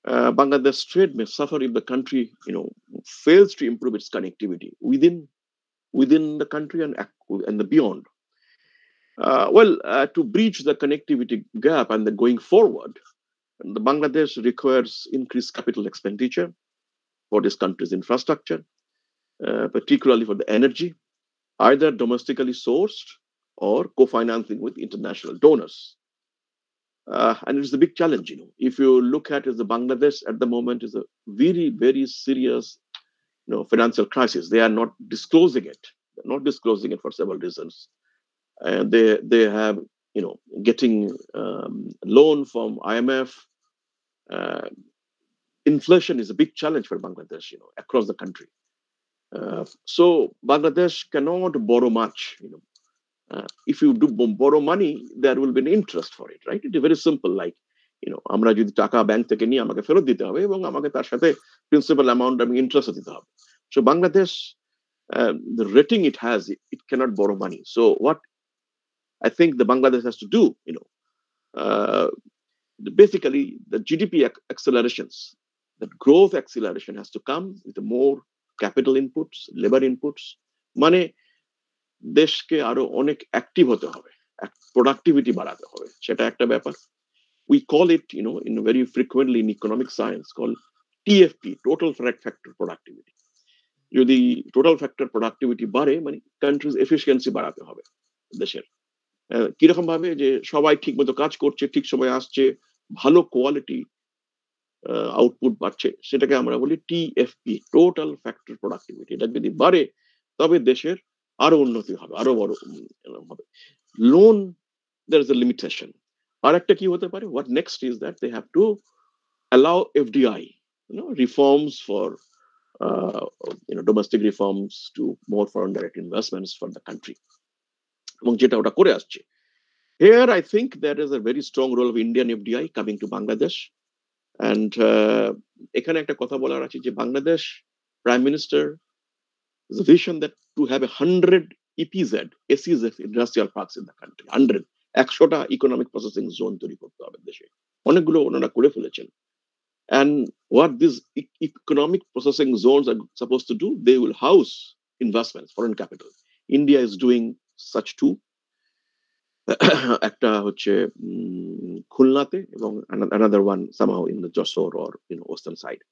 Uh, Bangladesh trade may suffer if the country, you know, fails to improve its connectivity within within the country and and the beyond. Uh, well, uh, to bridge the connectivity gap and the going forward, the Bangladesh requires increased capital expenditure for this country's infrastructure, uh, particularly for the energy, either domestically sourced or co-financing with international donors. Uh, and it's a big challenge, you know. If you look at it, the Bangladesh at the moment is a very, very serious, you know, financial crisis. They are not disclosing it. They're not disclosing it for several reasons. And they they have, you know, getting um, loan from IMF. Uh, inflation is a big challenge for Bangladesh, you know, across the country. Uh, so Bangladesh cannot borrow much. You know, uh, if you do borrow money, there will be an interest for it, right? It is very simple. Like, you know, আমরা যদি টাকা bank থেকে নিয়ে আমাকে ফেরত দিতে হবে এবং আমাকে তার সাথে প্রিন্সিপাল অ্যামাউন্ট আমি ইন্টারেস্ট দিতে হবে so Bangladesh the rating it has, it, it, cannot borrow money. So what I think the Bangladesh has to do, you know, uh, basically the GDP accelerations that growth acceleration has to come with more capital inputs, labor inputs. মানে দেশকে আরও অনেক active হতে হবে productivity বাড়াতে হবে, সেটা একটা ব্যাপার। We call it you know in very frequently in economic science call TFP total factor productivity যদি টোটাল ফ্যাক্টর প্রোডাক্টিভিটি বাড়ে মানে কান্ট্রিজ এফিসিয়েন্সি বাড়াতে হবে দেশের। কীরকম ভাবে যে সবাই ঠিক মতো কাজ করছে, ঠিক সময় আসছে, ভালো কোয়ালিটি আউটপুট বাড়ছে সেটাকে আমরা বলি টিএফপি টোটাল ফ্যাক্টর প্রোডাক্টিভিটি এটা যদি বাড়ে, তবে দেশের আরো উন্নতি হবে আরো বড় হবে loan there is a limitation আর একটা কি হতে পারে what next is that they have to allow FDI you know reforms for uh, you know domestic reforms to more foreign direct investments for the country এবং যেটা ওটা করে আসছে here i think there is a very strong role of indian fdi coming to bangladesh and uh, এখানে একটা কথা বলার আছে যে Bangladesh prime minister is a vision that to have a hundred EPZ, SEZ industrial parks in the country, hundred একশোটা economic processing zone তৈরি করতে হবে দেশে অনেকগুলো ওনারা করে ফেলেছেন and what these economic processing zones are supposed to do they will house investments foreign capital india is doing such too একটা হচ্ছে খুলনাতে এবং another one somehow in the Jessore or you know western side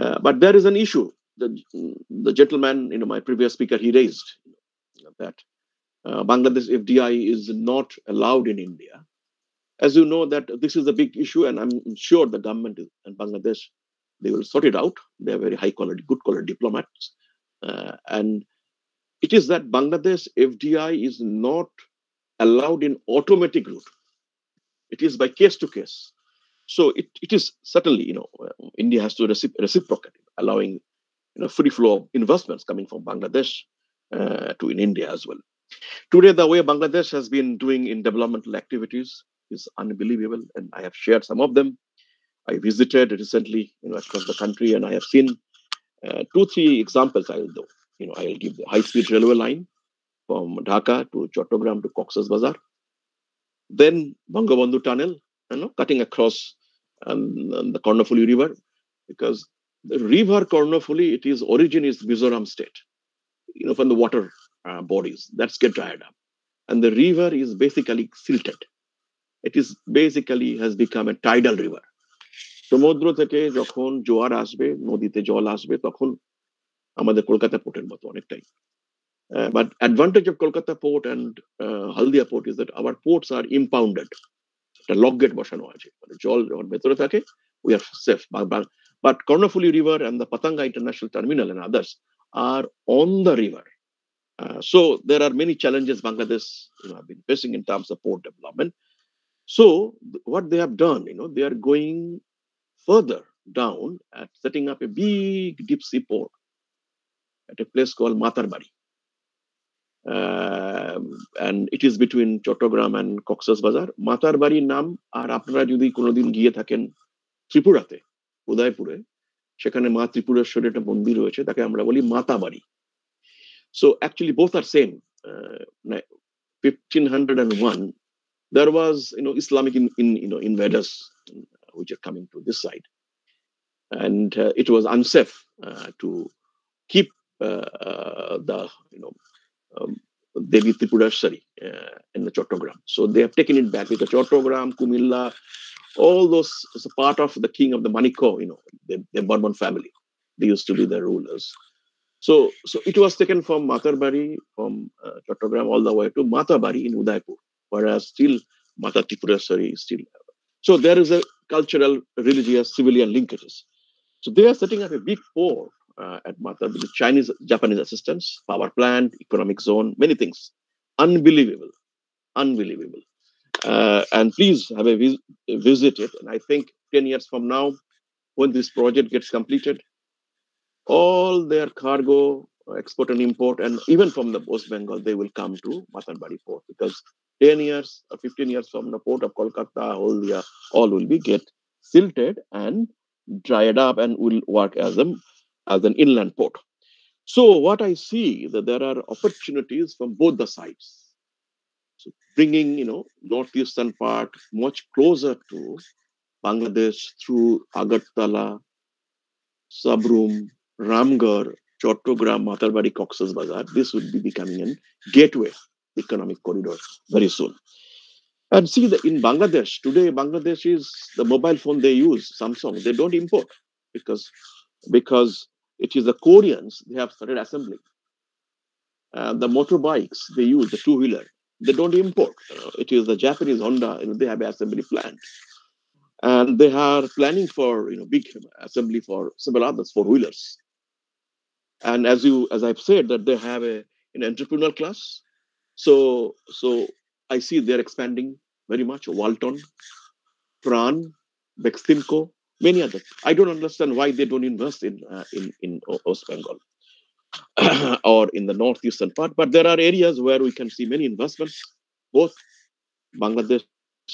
uh, but there is an issue the, the gentleman you know my previous speaker he raised that uh, Bangladesh FDI is not allowed in India as you know that this is a big issue and I'm sure the government and Bangladesh they will sort it out they are very high quality good quality diplomats uh, and it is that Bangladesh FDI is not allowed in automatic route. It is by case to case. So it, it is certainly, you know, uh, India has to recipro- reciprocate, allowing you know, free flow of investments coming from Bangladesh uh, to in India as well. Today, the way Bangladesh has been doing in developmental activities is unbelievable, and I have shared some of them. I visited recently, you know, across the country, and I have seen uh, two, three examples. I'll do, you know, I'll give the high-speed railway line from Dhaka to Chattogram to Cox's Bazar. Then Bangabandhu Tunnel, you know, cutting across um, the Karnaphuli River, because the river Karnaphuli, it is origin is Mizoram state, you know, from the water uh, bodies. That's get dried up. And the river is basically silted. It is basically has become a tidal river. সমুদ্র থেকে যখন জোয়ার আসবে নদীতে জল আসবে তখন আমাদের কলকাতা পোর্টের মতো অনেকটাই but advantage of Kolkata port and Haldia port is that our ports are impounded একটা লক গেট বসানো আছে মানে জল যখন ভেতরে থাকে we are safe but Karnaphuli River and the Patenga International Terminal and others are on the river. Uh, so there are many challenges Bangladesh you know, have been facing in terms of port development. So what they have done, you know, they are going further down at setting up a big deep sea port at a place called Matarbari. Uh, um, and it is between Chattogram and Cox's Bazar. মাতার Nam are আর আপনারা Kunodin কোনোদিন গিয়ে থাকেন উদয়পুরে সেখানে মা ত্রিপুরেশ্বরের একটা মন্দির রয়েছে তাকে আমরা বলি মাতা বাড়ি so actually both are same fifteen hundred and one there was you know islamic in, in you know invaders which are coming to this side and uh, it was unsafe uh, to keep uh, the you know um, Devi Tripurashari uh, in the Chattogram. So they have taken it back because Chattogram, Kumilla, all those is a part of the king of the Manikya, you know, the, the Bourbon family. They used to be the rulers. So, so it was taken from Matarbari, from uh, Chattogram all the way to Matabari in Udaipur, whereas still Mata Tripureshwari is still. So there is a cultural, religious, civilian linkages. So they are setting up a big port uh, at Mata with Chinese, Japanese assistance, power plant, economic zone, many things. Unbelievable, unbelievable. Uh, and please have a vis- visit it. And I think 10 years from now, when this project gets completed, all their cargo, export and import, and even from the West Bengal, they will come to Matarbari port because 10 years or 15 years from the port of Kolkata, all, the, all will be get silted and dried up and will work as a as an inland port. So what I see that there are opportunities from both the sides. So bringing you know northeastern part much closer to Bangladesh through Agartala, Sabroom, Ramgarh, Chattogram, Matarbari, Cox's Bazar, this would be becoming a gateway economic corridor very soon. And see that in Bangladesh, today Bangladesh is the mobile phone they use, Samsung, they don't import because because it is the Koreans, they have started assembling. Uh, the motorbikes they use, the two-wheeler, they don't import. Uh, it is the Japanese Honda, you know, they have assembly plant. And they are planning for you know big assembly for several others, four-wheelers. And as you as I've said, that they have a an entrepreneurial class. So so I see they're expanding very much. Walton, Pran, Beximco, many others. I don't understand why they don't invest in uh, in in West Bengal (clears throat) or in the northeastern part. But there are areas where we can see many investments, both Bangladesh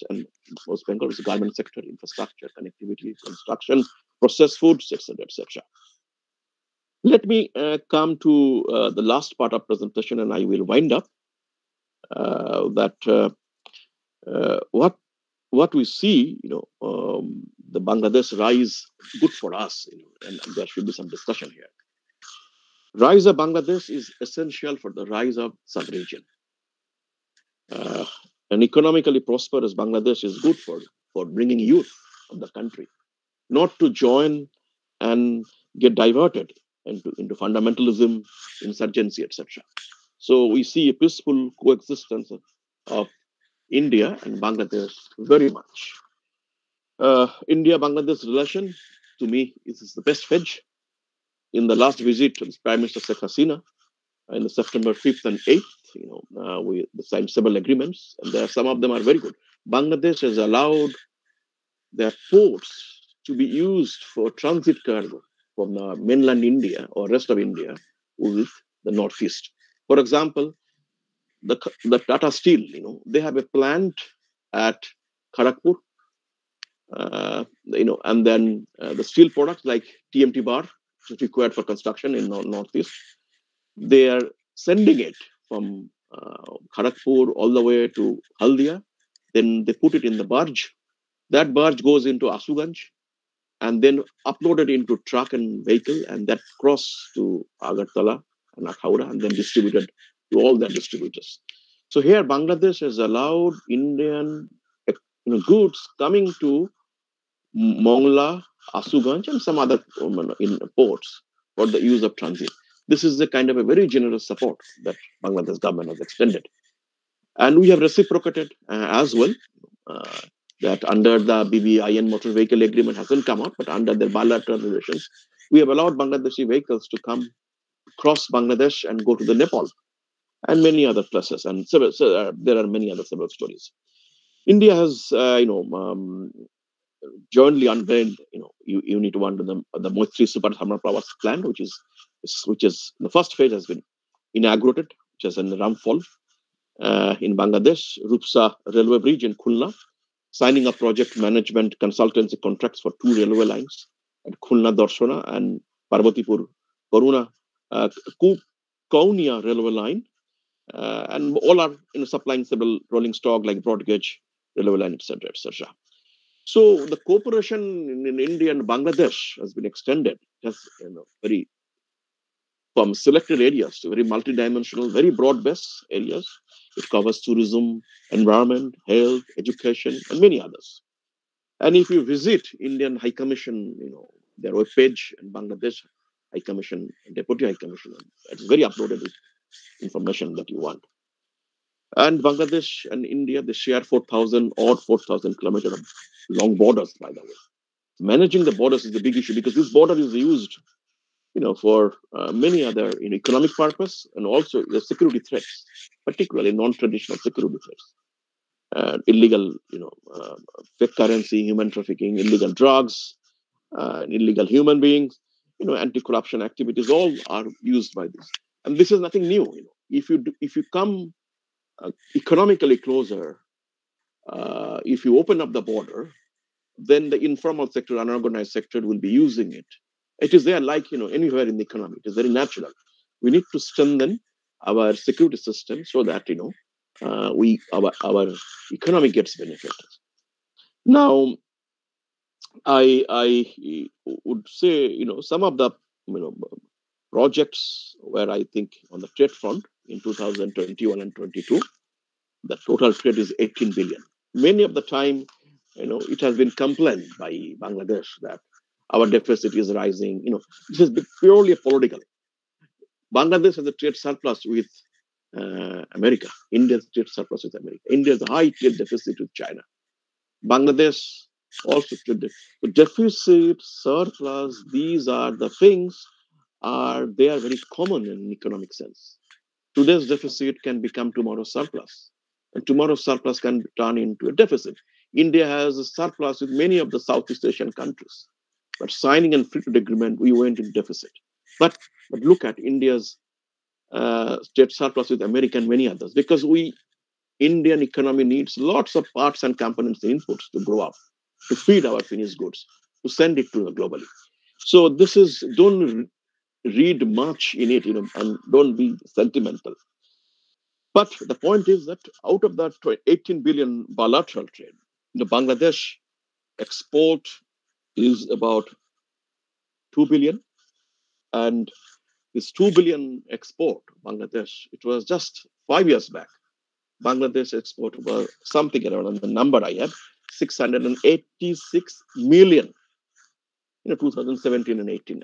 and West Bengal is garment sector, infrastructure, connectivity, construction, processed foods, etc., etc. Let me uh, come to uh, the last part of presentation, and I will wind up. Uh, that uh, uh, what what we see, you know, um, the Bangladesh rise good for us, you know, and, and there should be some discussion here. Rise of Bangladesh is essential for the rise of sub-region. Uh, an economically prosperous Bangladesh is good for, for bringing youth of the country, not to join and get diverted into, into fundamentalism, insurgency, etc. So we see a peaceful coexistence of, of India and Bangladesh very much. Uh, India-Bangladesh relation, to me, is the best hedge. In the last visit of Prime Minister Sheikh Hasina, uh, in the September 5th and 8th, you know, uh, we signed several agreements, and there some of them are very good. Bangladesh has allowed their ports to be used for transit cargo from the mainland India or rest of India with the northeast. For example, the, the Tata Steel, you know, they have a plant at Kharagpur, uh, you know, and then uh, the steel products like TMT bar, required for construction in the northeast, they are sending it from uh, Kharagpur all the way to Haldia. Then they put it in the barge. That barge goes into Asuganj and then uploaded into truck and vehicle, and that cross to Agartala and Akhaura, and then distributed to all their distributors. So here, Bangladesh has allowed Indian you know, goods coming to Mongla, Asuganj, and some other um, in ports for the use of transit. This is the kind of a very generous support that Bangladesh government has extended. And we have reciprocated uh, as well. Uh, that under the BBIN motor vehicle agreement hasn't come out, but under the bilateral relations, we have allowed Bangladeshi vehicles to come cross Bangladesh and go to the Nepal and many other places. And so uh, there are many other several stories. India has, uh, you know, um, jointly unveiled, you know, you, you need to wonder the the Maitri Super Thermal Power Plant, which is which is the first phase has been inaugurated, which is in Rampal uh, in Bangladesh, Rupsa Railway Bridge in Khulna, signing up project management consultancy contracts for two railway lines at Khulna Darshana and Parvatipur Karuna uh, Kaunia railway line. Uh, and all are you know, supplying several rolling stock like broad gauge railway line, etc., etc. So the cooperation in, in, India and Bangladesh has been extended. Has you know, very from selected areas to very multidimensional, very broad-based areas. It covers tourism, environment, health, education, and many others. And if you visit Indian High Commission, you know, their webpage and Bangladesh High Commission, Deputy High Commission, it's very uploaded with information that you want. And Bangladesh and India, they share 4,000 or 4,000 kilometers of long borders, by the way. Managing the borders is the big issue because this border is used you know, for uh, many other you know, economic purpose and also the security threats, particularly non-traditional security threats, uh, illegal, you know, uh, fake currency, human trafficking, illegal drugs, uh, illegal human beings, you know, anti-corruption activities, all are used by this. And this is nothing new. You know, if you do, if you come economically closer, uh, if you open up the border, then the informal sector, unorganized sector will be using it it is there like you know anywhere in the economy. It is very natural. We need to strengthen our security system so that you know uh, we our our economy gets benefited. Now, I I would say you know some of the you know projects where I think on the trade front in 2021 and 22, the total trade is 18 billion. Many of the time, you know, it has been complained by Bangladesh that our deficit is rising. You know, this is purely a political. Bangladesh has a trade surplus with uh, America. India's trade surplus with America. India has high trade deficit with China. Bangladesh also trade deficit, surplus. These are the things are they are very common in economic sense. Today's deficit can become tomorrow's surplus, and tomorrow's surplus can turn into a deficit. India has a surplus with many of the Southeast Asian countries, but signing a free trade agreement, we went in deficit. But but look at India's uh, state surplus with America and many others, because we Indian economy needs lots of parts and components and inputs to grow up, to feed our finished goods, to send it to the globally. So this is don't read much in it, you know, and don't be sentimental. But the point is that out of that 18 billion bilateral trade, the Bangladesh export is about 2 billion. And this 2 billion export, Bangladesh, it was just five years back. Bangladesh export was something around the number I have, 686 million in you know, 2017 and 18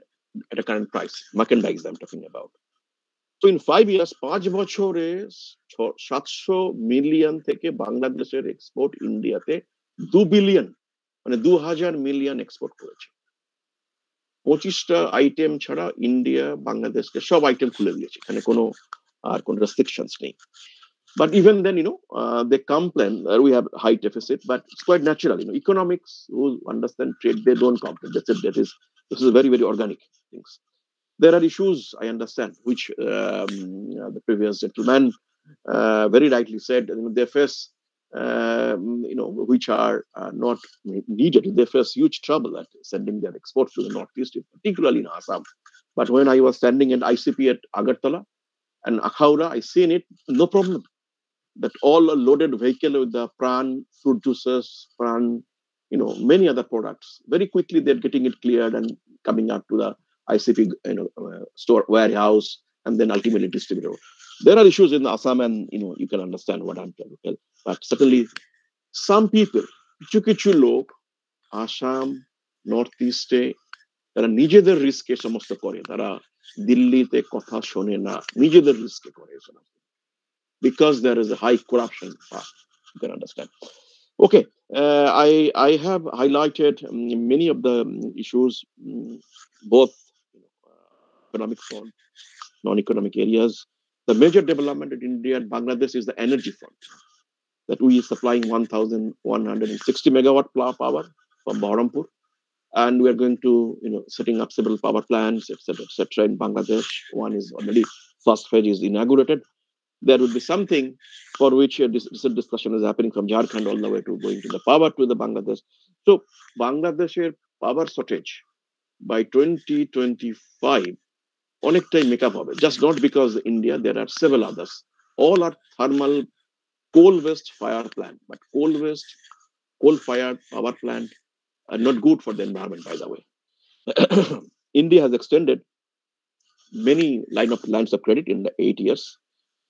at a current price, merchandise I'm talking about. So in five years, পাঁচ বছরে সাতশো million থেকে বাংলাদেশের export ইন্ডিয়াতে দু billion মানে দু হাজার মিলিয়ন এক্সপোর্ট করেছে পঁচিশটা আইটেম ছাড়া ইন্ডিয়া বাংলাদেশকে সব আইটেম খুলে দিয়েছে এখানে কোনো আর কোনো রেস্ট্রিকশনস নেই but even then you know uh, they complain that we have high deficit but it's quite natural you know economics who understand trade they don't complain they said that is this is very very organic things there are issues i understand which um, the previous gentleman uh, very rightly said they face um, you know, which are not needed. They face huge trouble at sending their exports to the northeast, particularly in Assam. But when I was standing at ICP at Agartala and Akhaura, I seen it, no problem. That all loaded vehicle with the pran, fruit juices, pran, you know, many other products. Very quickly, they're getting it cleared and coming out to the ICP you know, uh, store warehouse and then ultimately distributed. There are issues in Assam, and you know, you can understand what I'm trying to tell. But certainly, some people, কিছু কিছু লোক Assam north ইস্টে তারা নিজেদের রিস্কে সমস্ত করে তারা দিল্লিতে কথা শোনে না নিজেদের রিস্কে করে সমস্ত because there is a high corruption you can understand okay uh, i i have highlighted um, many of the um, issues um, both you know, uh, economic front non-economic areas the major development in india and bangladesh is the energy front that we are supplying 1,160 megawatt power from Baharampur. And we are going to, you know, setting up several power plants, etc., etc. in Bangladesh. One is already first phase is inaugurated. There will be something for which a this discussion is happening from Jharkhand all the way to going to the power to the Bangladesh. So Bangladesh's power shortage by 2025 অনেকটাই make up হবে just not because India দের are several others all are thermal coal waste fire plant but coal waste coal fire power plant are not good for the environment, by the way. (coughs) India has extended many line of lines of credit in the eight years,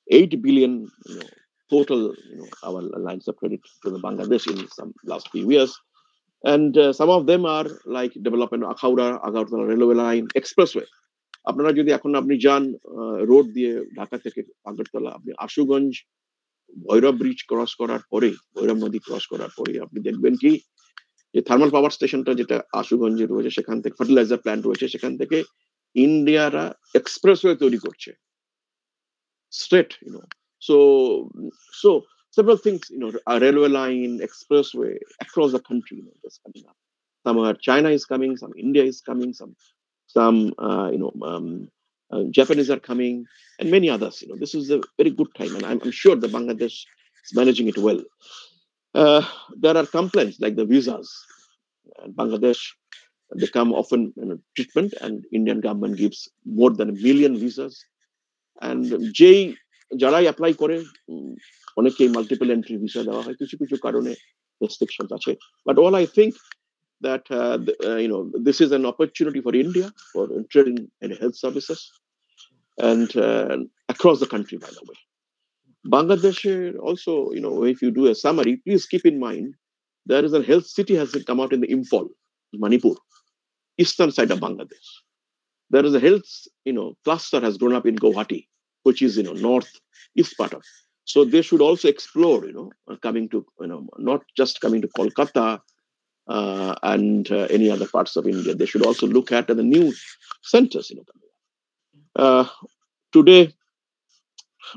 eight billion total you our lines of credit to the Bangladesh in some last few years, and uh, some of them are like development of Akhaura, Agartala railway line, expressway. আপনারা যদি এখন আপনি যান road দিয়ে ঢাকা থেকে আগরতলা, আপনি Ashuganj, Bhairab bridge cross করার পরে, ভৈরব নদী ক্রস করার পরে আপনি দেখবেন কি, যে থার্মাল পাওয়ার স্টেশনটা যেটা আশুগঞ্জে রয়েছে, সেখান থেকে ফার্টিলাইজার প্ল্যান্ট রয়েছে, সেখান থেকে ইন্ডিয়ারা এক্সপ্রেস ওয়ে তৈরি করছে। Straight you know so so several things you know railway line expressway across the country you know is coming some India is coming some some, uh, you know, um, uh, Japanese are coming, and many others. You know, this is a very good time, and I'm, I'm sure the Bangladesh is managing it well. Uh, there are complaints like the visas. And Bangladesh they come often in a treatment, and Indian government gives more than a million visas. And যেই যারাই apply করে অনেকেই multiple entry visa দেওয়া হয় কিছু কিছু কারণে restrictions আছে but all I think that uh, uh, you know this is an opportunity for India for entering in health services and uh, across the country, by the way. Bangladesh also, you know, if you do a summary, please keep in mind there is a health city has come out in the Imphal, Manipur, eastern side of Bangladesh. There is a health, you know, cluster has grown up in Guwahati, which is, you know, north east part of. So they should also explore, you know, coming to, you know, not just coming to Kolkata uh, and uh, any other parts of India. They should also look at the new centers, you know. Uh, today,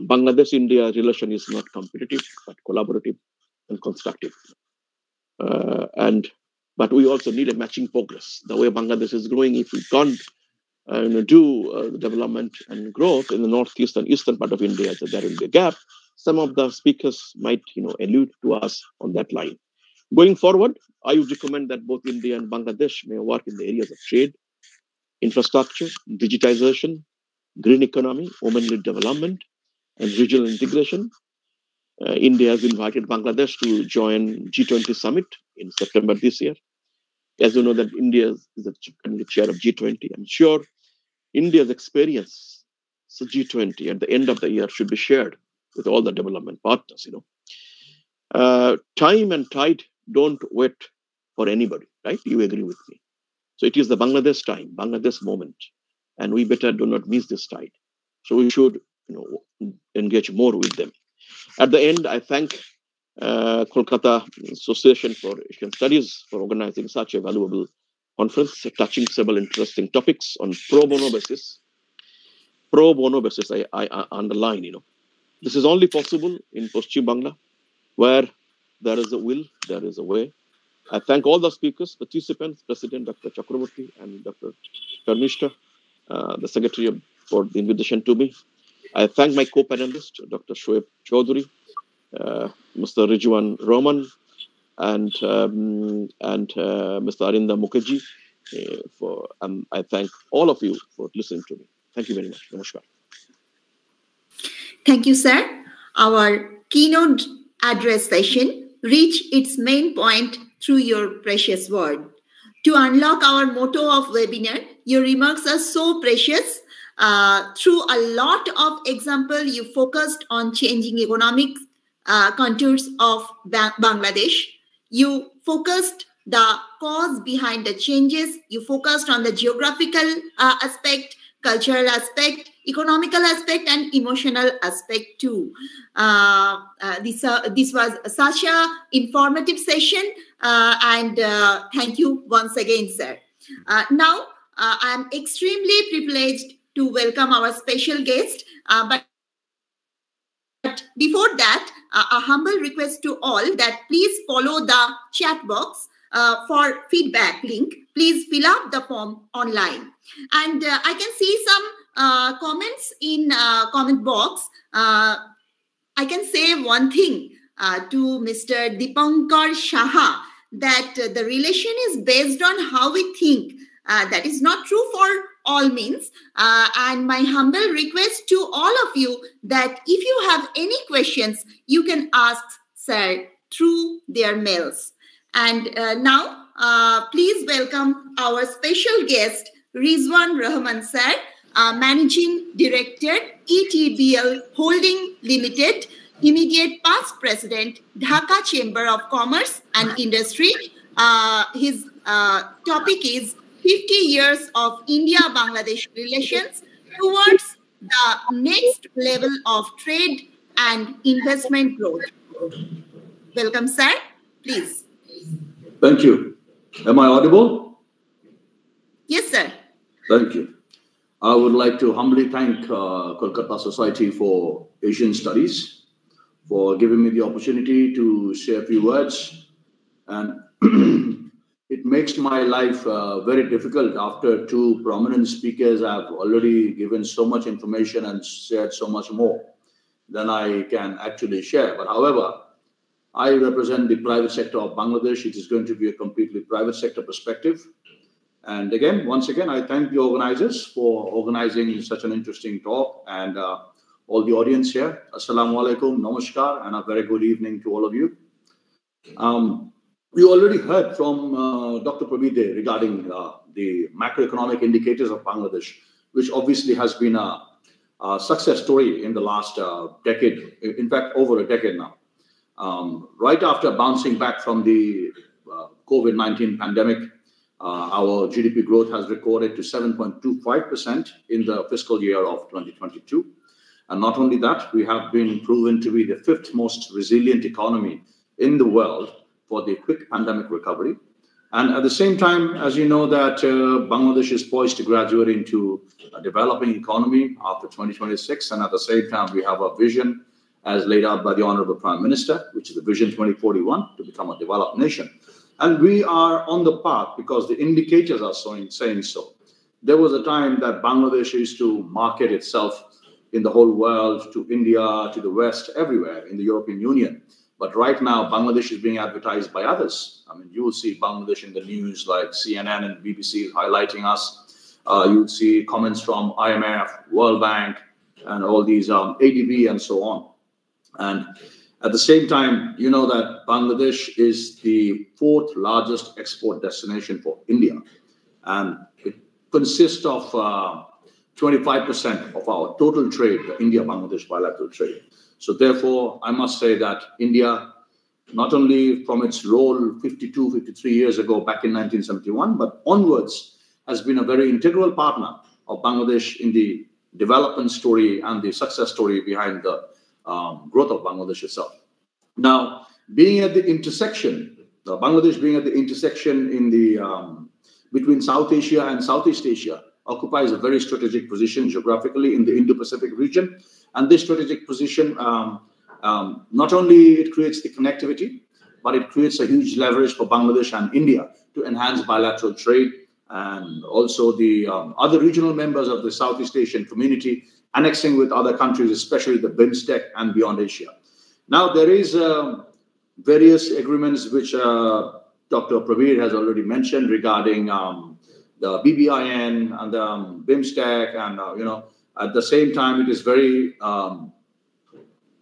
Bangladesh-India relation is not competitive, but collaborative and constructive. Uh, and but we also need a matching progress. The way Bangladesh is growing, if we can't uh, do uh, development and growth in the northeast and eastern part of India, so there will be a gap. Some of the speakers might, you know, allude to us on that line. Going forward, I would recommend that both India and Bangladesh may work in the areas of trade, infrastructure, digitization, green economy, women-led development, and regional integration. Uh, India has invited Bangladesh to join G20 summit in September this year. As you know, that India is the chair of G20. I'm sure India's experience so G20 at the end of the year should be shared with all the development partners. You know, uh, time and tide don't wait for anybody, right? You agree with me. So it is the Bangladesh time, Bangladesh moment, and we better do not miss this tide. So we should, you know, engage more with them. At the end, I thank uh, Kolkata Association for Asian Studies for organizing such a valuable conference, touching several interesting topics on pro bono basis. Pro bono basis, I, I, I underline, you know, this is only possible in Paschim Bangla, where there is a will, there is a way. I thank all the speakers, participants, President Dr. Chakraborty and Dr. Karnishta, uh, the Secretary for the invitation to me. I thank my co-panelists, Dr. Shoaib Chaudhary, uh, Mr. Rizwan Rahman, and um, and uh, Mr. Arinda Mukherjee. Uh, for um, I thank all of you for listening to me. Thank you very much. Namaskar. Thank you, sir. Our keynote address session reached its main point through your precious word. To unlock our motto of webinar, your remarks are so precious. Uh, through a lot of example, you focused on changing economic uh, contours of Bangladesh. You focused the cause behind the changes. You focused on the geographical uh, aspect, cultural aspect, economical aspect, and emotional aspect too. Uh, uh, this, uh, this was such a informative session, uh, and uh, thank you once again, sir. now, I am extremely privileged to welcome our special guest, but before that, uh, a humble request to all that please follow the chat box uh, for feedback link. Please fill up the form online. And uh, I can see some uh, comments in uh, comment box. Uh, I can say one thing to Mr. Dipankar Shaha that the relation is based on how we think. that is not true for all means. Uh, and my humble request to all of you that if you have any questions, you can ask Sir through their mails. And uh, now, uh, please welcome our special guest, Rizwan Rahman Sir, uh, Managing Director, ETBL Holding Limited, immediate past president, Dhaka Chamber of Commerce and Industry. Uh, his uh, topic is 50 years of India-Bangladesh relations towards the next level of trade and investment growth. Welcome, sir. Please. Thank you. Am I audible? Yes, sir. Thank you. I would like to humbly thank uh, Kolkata Society for Asian Studies for giving me the opportunity to say a few words. And (clears throat) it makes my life uh, very difficult after two prominent speakers have already given so much information and shared so much more than I can actually share. But however, I represent the private sector of Bangladesh. It is going to be a completely private sector perspective. And again, once again, I thank the organizers for organizing such an interesting talk and uh, all the audience here. Assalamu alaikum, namaskar, and a very good evening to all of you. Um, we already heard from uh, Dr. Prabir regarding uh, the macroeconomic indicators of Bangladesh, which obviously has been a, a success story in the last uh, decade, in fact, over a decade now. Um, right after bouncing back from the uh, COVID 19 pandemic, uh, our GDP growth has recorded to 7.25% in the fiscal year of 2022. And not only that, we have been proven to be the fifth most resilient economy in the world for the quick pandemic recovery. And at the same time, as you know, that uh, Bangladesh is poised to graduate into a developing economy after 2026. And at the same time, we have a vision as laid out by the Honorable Prime Minister, which is the Vision 2041 to become a developed nation. And we are on the path because the indicators are saying so. There was a time that Bangladesh used to market itself in the whole world to India, to the West, everywhere in the European Union. But right now, Bangladesh is being advertised by others. I mean, you will see Bangladesh in the news like CNN and BBC highlighting us. Uh, you'll see comments from IMF, World Bank, and all these um, ADB and so on. And at the same time, you know that Bangladesh is the fourth largest export destination for India. And it consists of uh, 25% of our total trade, the India Bangladesh bilateral trade. So, therefore, I must say that India, not only from its role 52, 53 years ago back in 1971, but onwards, has been a very integral partner of Bangladesh in the development story and the success story behind the um, growth of Bangladesh itself. Now, being at the intersection, uh, Bangladesh being at the intersection in the um, between South Asia and Southeast Asia, occupies a very strategic position geographically in the Indo-Pacific region and this strategic position, um, um, not only it creates the connectivity, but it creates a huge leverage for Bangladesh and India to enhance bilateral trade and also the um, other regional members of the Southeast Asian community annexing with other countries, especially the BIMSTEC and beyond Asia. Now, there is uh, various agreements which uh, Dr. Prabir has already mentioned regarding um, the BBIN and the um, BIMSTEC and, uh, you know, at the same time, it is very um,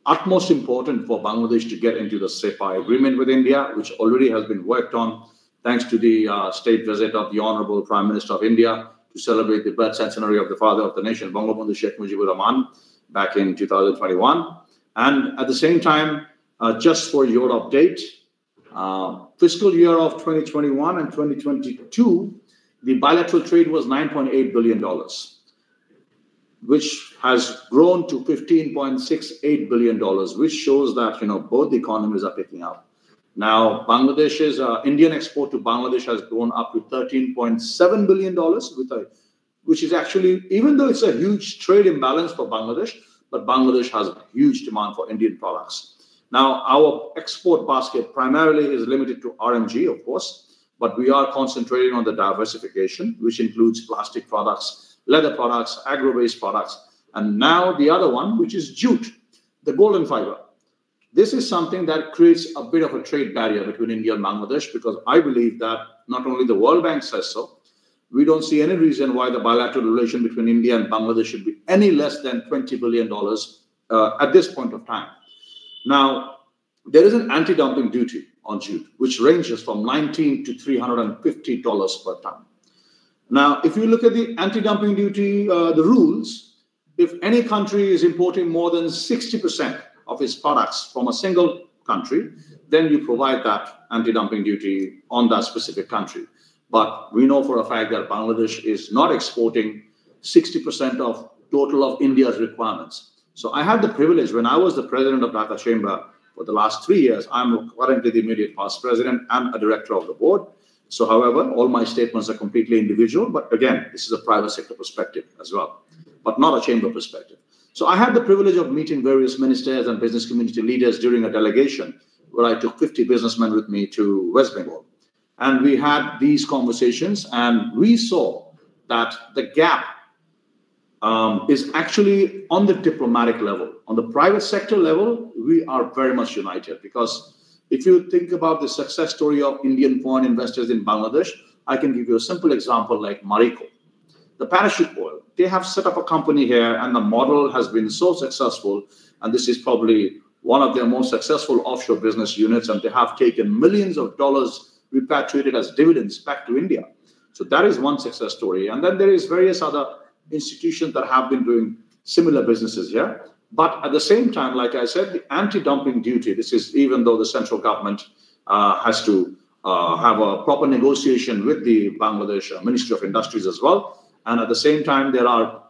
utmost important for Bangladesh to get into the CEPA agreement with India, which already has been worked on thanks to the uh, state visit of the Honorable Prime Minister of India to celebrate the birth centenary of the father of the nation, Bangabandhu Sheikh Mujibur Rahman, back in 2021. And at the same time, uh, just for your update, uh, fiscal year of 2021 and 2022, the bilateral trade was $9.8 billion which has grown to $15.68 billion, which shows that you know both economies are picking up. Now, Bangladesh's uh, Indian export to Bangladesh has grown up to $13.7 billion, with a, which is actually, even though it's a huge trade imbalance for Bangladesh, but Bangladesh has a huge demand for Indian products. Now, our export basket primarily is limited to RMG, of course, but we are concentrating on the diversification, which includes plastic products, leather products, agro-based products, and now the other one, which is jute, the golden fiber. This is something that creates a bit of a trade barrier between India and Bangladesh because I believe that not only the World Bank says so, we don't see any reason why the bilateral relation between India and Bangladesh should be any less than $20 billion uh, at this point of time. Now, there is an anti dumping duty on jute, which ranges from 19 to $350 per ton. Now, if you look at the anti-dumping duty, uh, the rules, if any country is importing more than 60% of its products from a single country, then you provide that anti-dumping duty on that specific country. But we know for a fact that Bangladesh is not exporting 60% of total of India's requirements. So I had the privilege when I was the president of Dhaka Chamber for the last three years. I'm currently the immediate past president and a director of the board. So, however, all my statements are completely individual, but again, this is a private sector perspective as well, but not a chamber perspective. So, I had the privilege of meeting various ministers and business community leaders during a delegation where I took 50 businessmen with me to West Bengal. And we had these conversations, and we saw that the gap um, is actually on the diplomatic level. On the private sector level, we are very much united because if you think about the success story of Indian foreign investors in Bangladesh, I can give you a simple example like Marico. The parachute oil, they have set up a company here and the model has been so successful. And this is probably one of their most successful offshore business units, and they have taken millions of dollars repatriated as dividends back to India. So that is one success story. And then there is various other institutions that have been doing similar businesses here. But at the same time, like I said, the anti-dumping duty, this is even though the central government uh, has to uh, have a proper negotiation with the Bangladesh uh, Ministry of Industries as well. And at the same time, there are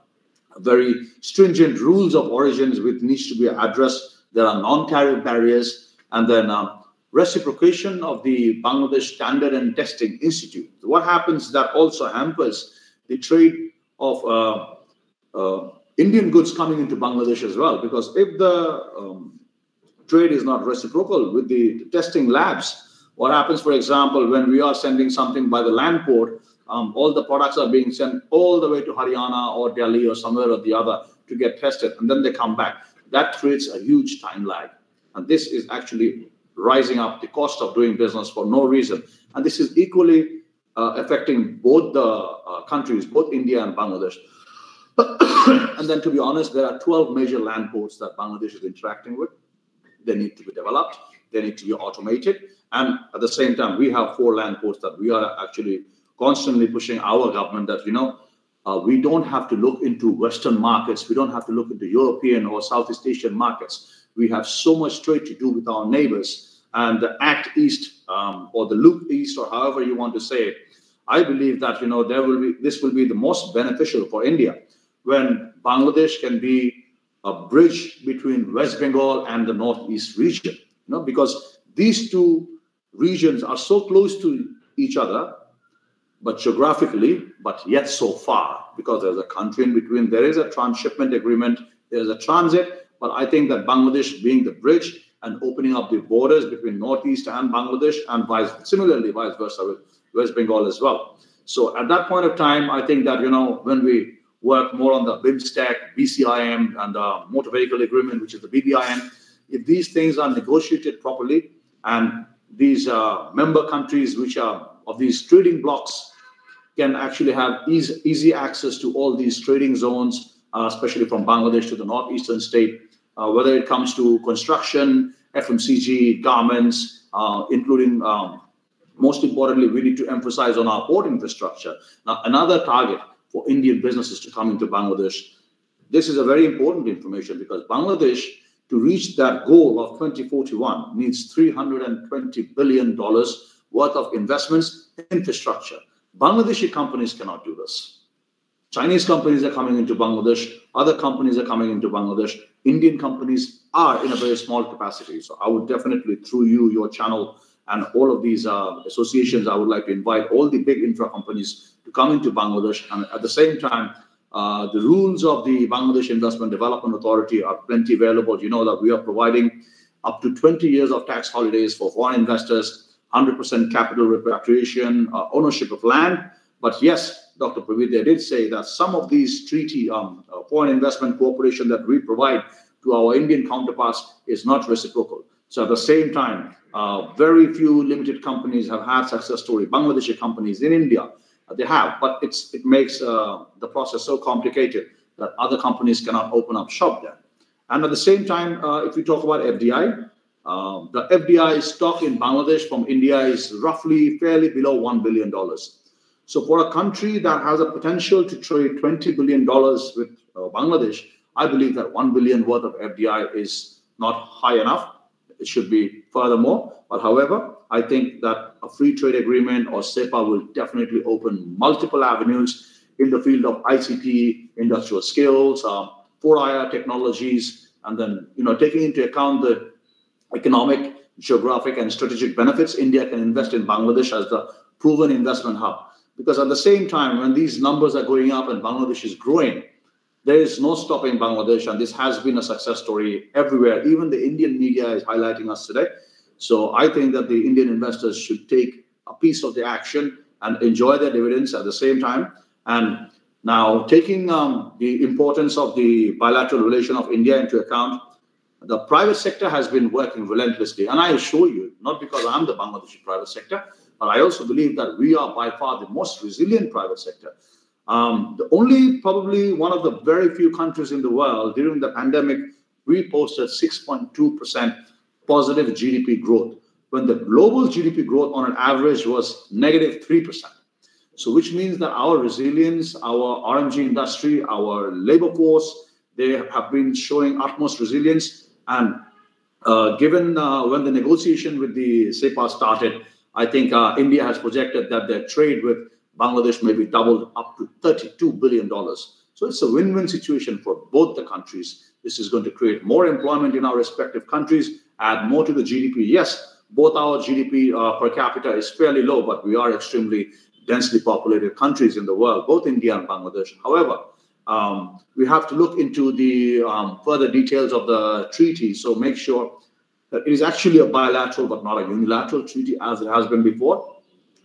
very stringent rules of origins which needs to be addressed. There are non-tariff barriers, and then uh, reciprocation of the Bangladesh Standard and Testing Institute. What happens that also hampers the trade of uh, uh, Indian goods coming into Bangladesh as well, because if the um, trade is not reciprocal with the testing labs, what happens, for example, when we are sending something by the land port, um, all the products are being sent all the way to Haryana or Delhi or somewhere or the other to get tested, and then they come back. That creates a huge time lag. And this is actually rising up the cost of doing business for no reason. And this is equally uh, affecting both the uh, countries, both India and Bangladesh. (coughs) and then, to be honest, there are 12 major land ports that Bangladesh is interacting with. They need to be developed, they need to be automated. And at the same time, we have four land ports that we are actually constantly pushing our government that, you know, uh, we don't have to look into Western markets. We don't have to look into European or Southeast Asian markets. We have so much trade to do with our neighbors. And the Act East um, or the Look East or however you want to say it, I believe that you know there will be this will be the most beneficial for India when Bangladesh can be a bridge between West Bengal and the Northeast region. You know, because these two regions are so close to each other, but geographically, but yet so far, because there's a country in between. There is a transshipment agreement, there's a transit, but I think that Bangladesh being the bridge and opening up the borders between Northeast and Bangladesh, and vice similarly vice versa with West Bengal as well. So at that point of time, I think that you know when we work more on the BIMSTEC, BCIM, and the motor vehicle agreement, which is the BBIN, if these things are negotiated properly and these uh, member countries, which are of these trading blocks, can actually have easy, easy access to all these trading zones, uh, especially from Bangladesh to the northeastern state, uh, whether it comes to construction, FMCG, garments, uh, including um, most importantly, we need to emphasize on our port infrastructure. Now, another target for Indian businesses to come into Bangladesh. This is a very important information because Bangladesh, to reach that goal of 2041, needs $320 billion worth of investments in infrastructure. Bangladeshi companies cannot do this. Chinese companies are coming into Bangladesh, other companies are coming into Bangladesh. Indian companies are in a very small capacity. So I would definitely, through you, your channel, and all of these uh, associations, I would like to invite all the big infra companies to come into Bangladesh. And at the same time, uh, the rules of the Bangladesh Investment Development Authority are plenty available. You know that we are providing up to 20 years of tax holidays for foreign investors, 100% capital repatriation, uh, ownership of land. But yes, Dr. De did say that some of these treaty um, uh, foreign investment cooperation that we provide to our Indian counterparts is not reciprocal. So at the same time, uh, very few limited companies have had success story. Bangladeshi companies in India, uh, they have, but it's it makes uh, the process so complicated that other companies cannot open up shop there. And at the same time, uh, if we talk about FDI, uh, the FDI stock in Bangladesh from India is roughly fairly below one billion dollars. So for a country that has a potential to trade twenty billion dollars with uh, Bangladesh, I believe that 1 billion worth of FDI is not high enough it should be furthermore. But however, I think that a free trade agreement or CEPA will definitely open multiple avenues in the field of ICT, industrial skills, um, 4IR technologies, and then you know taking into account the economic, geographic, and strategic benefits, India can invest in Bangladesh as the proven investment hub. Because at the same time, when these numbers are going up and Bangladesh is growing, there is no stopping Bangladesh, and this has been a success story everywhere. Even the Indian media is highlighting us today. So I think that the Indian investors should take a piece of the action and enjoy their dividends at the same time. And now, taking um, the importance of the bilateral relation of India into account, the private sector has been working relentlessly. And I assure you, not because I'm the Bangladeshi private sector, but I also believe that we are by far the most resilient private sector. Um, the only, probably one of the very few countries in the world during the pandemic, we posted 6.2% positive GDP growth when the global GDP growth on an average was negative 3%. So, which means that our resilience, our RMG industry, our labor force, they have been showing utmost resilience. And uh, given uh, when the negotiation with the CEPA started, I think uh, India has projected that their trade with Bangladesh may be doubled up to $32 billion. So it's a win win situation for both the countries. This is going to create more employment in our respective countries, add more to the GDP. Yes, both our GDP uh, per capita is fairly low, but we are extremely densely populated countries in the world, both India and Bangladesh. However, um, we have to look into the um, further details of the treaty. So make sure that it is actually a bilateral but not a unilateral treaty as it has been before.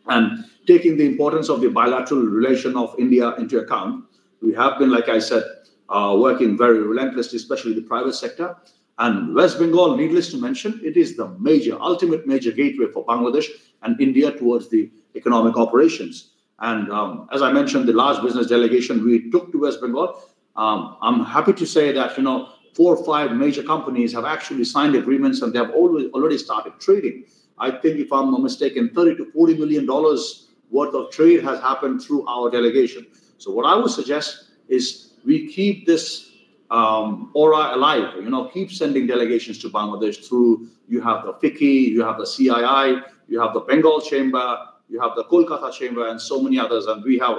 And taking the importance of the bilateral relation of India into account, we have been, like I said, uh, working very relentlessly, especially the private sector. And West Bengal, needless to mention, it is the major, ultimate major gateway for Bangladesh and India towards the economic operations. And um, as I mentioned, the large business delegation we took to West Bengal, um, I'm happy to say that, you know, four or five major companies have actually signed agreements and they have already, already started trading. I think, if I'm not mistaken, 30 to 40 million dollars worth of trade has happened through our delegation. So, what I would suggest is we keep this um, aura alive. You know, keep sending delegations to Bangladesh through. You have the FICCI, you have the CII, you have the Bengal Chamber, you have the Kolkata Chamber, and so many others. And we have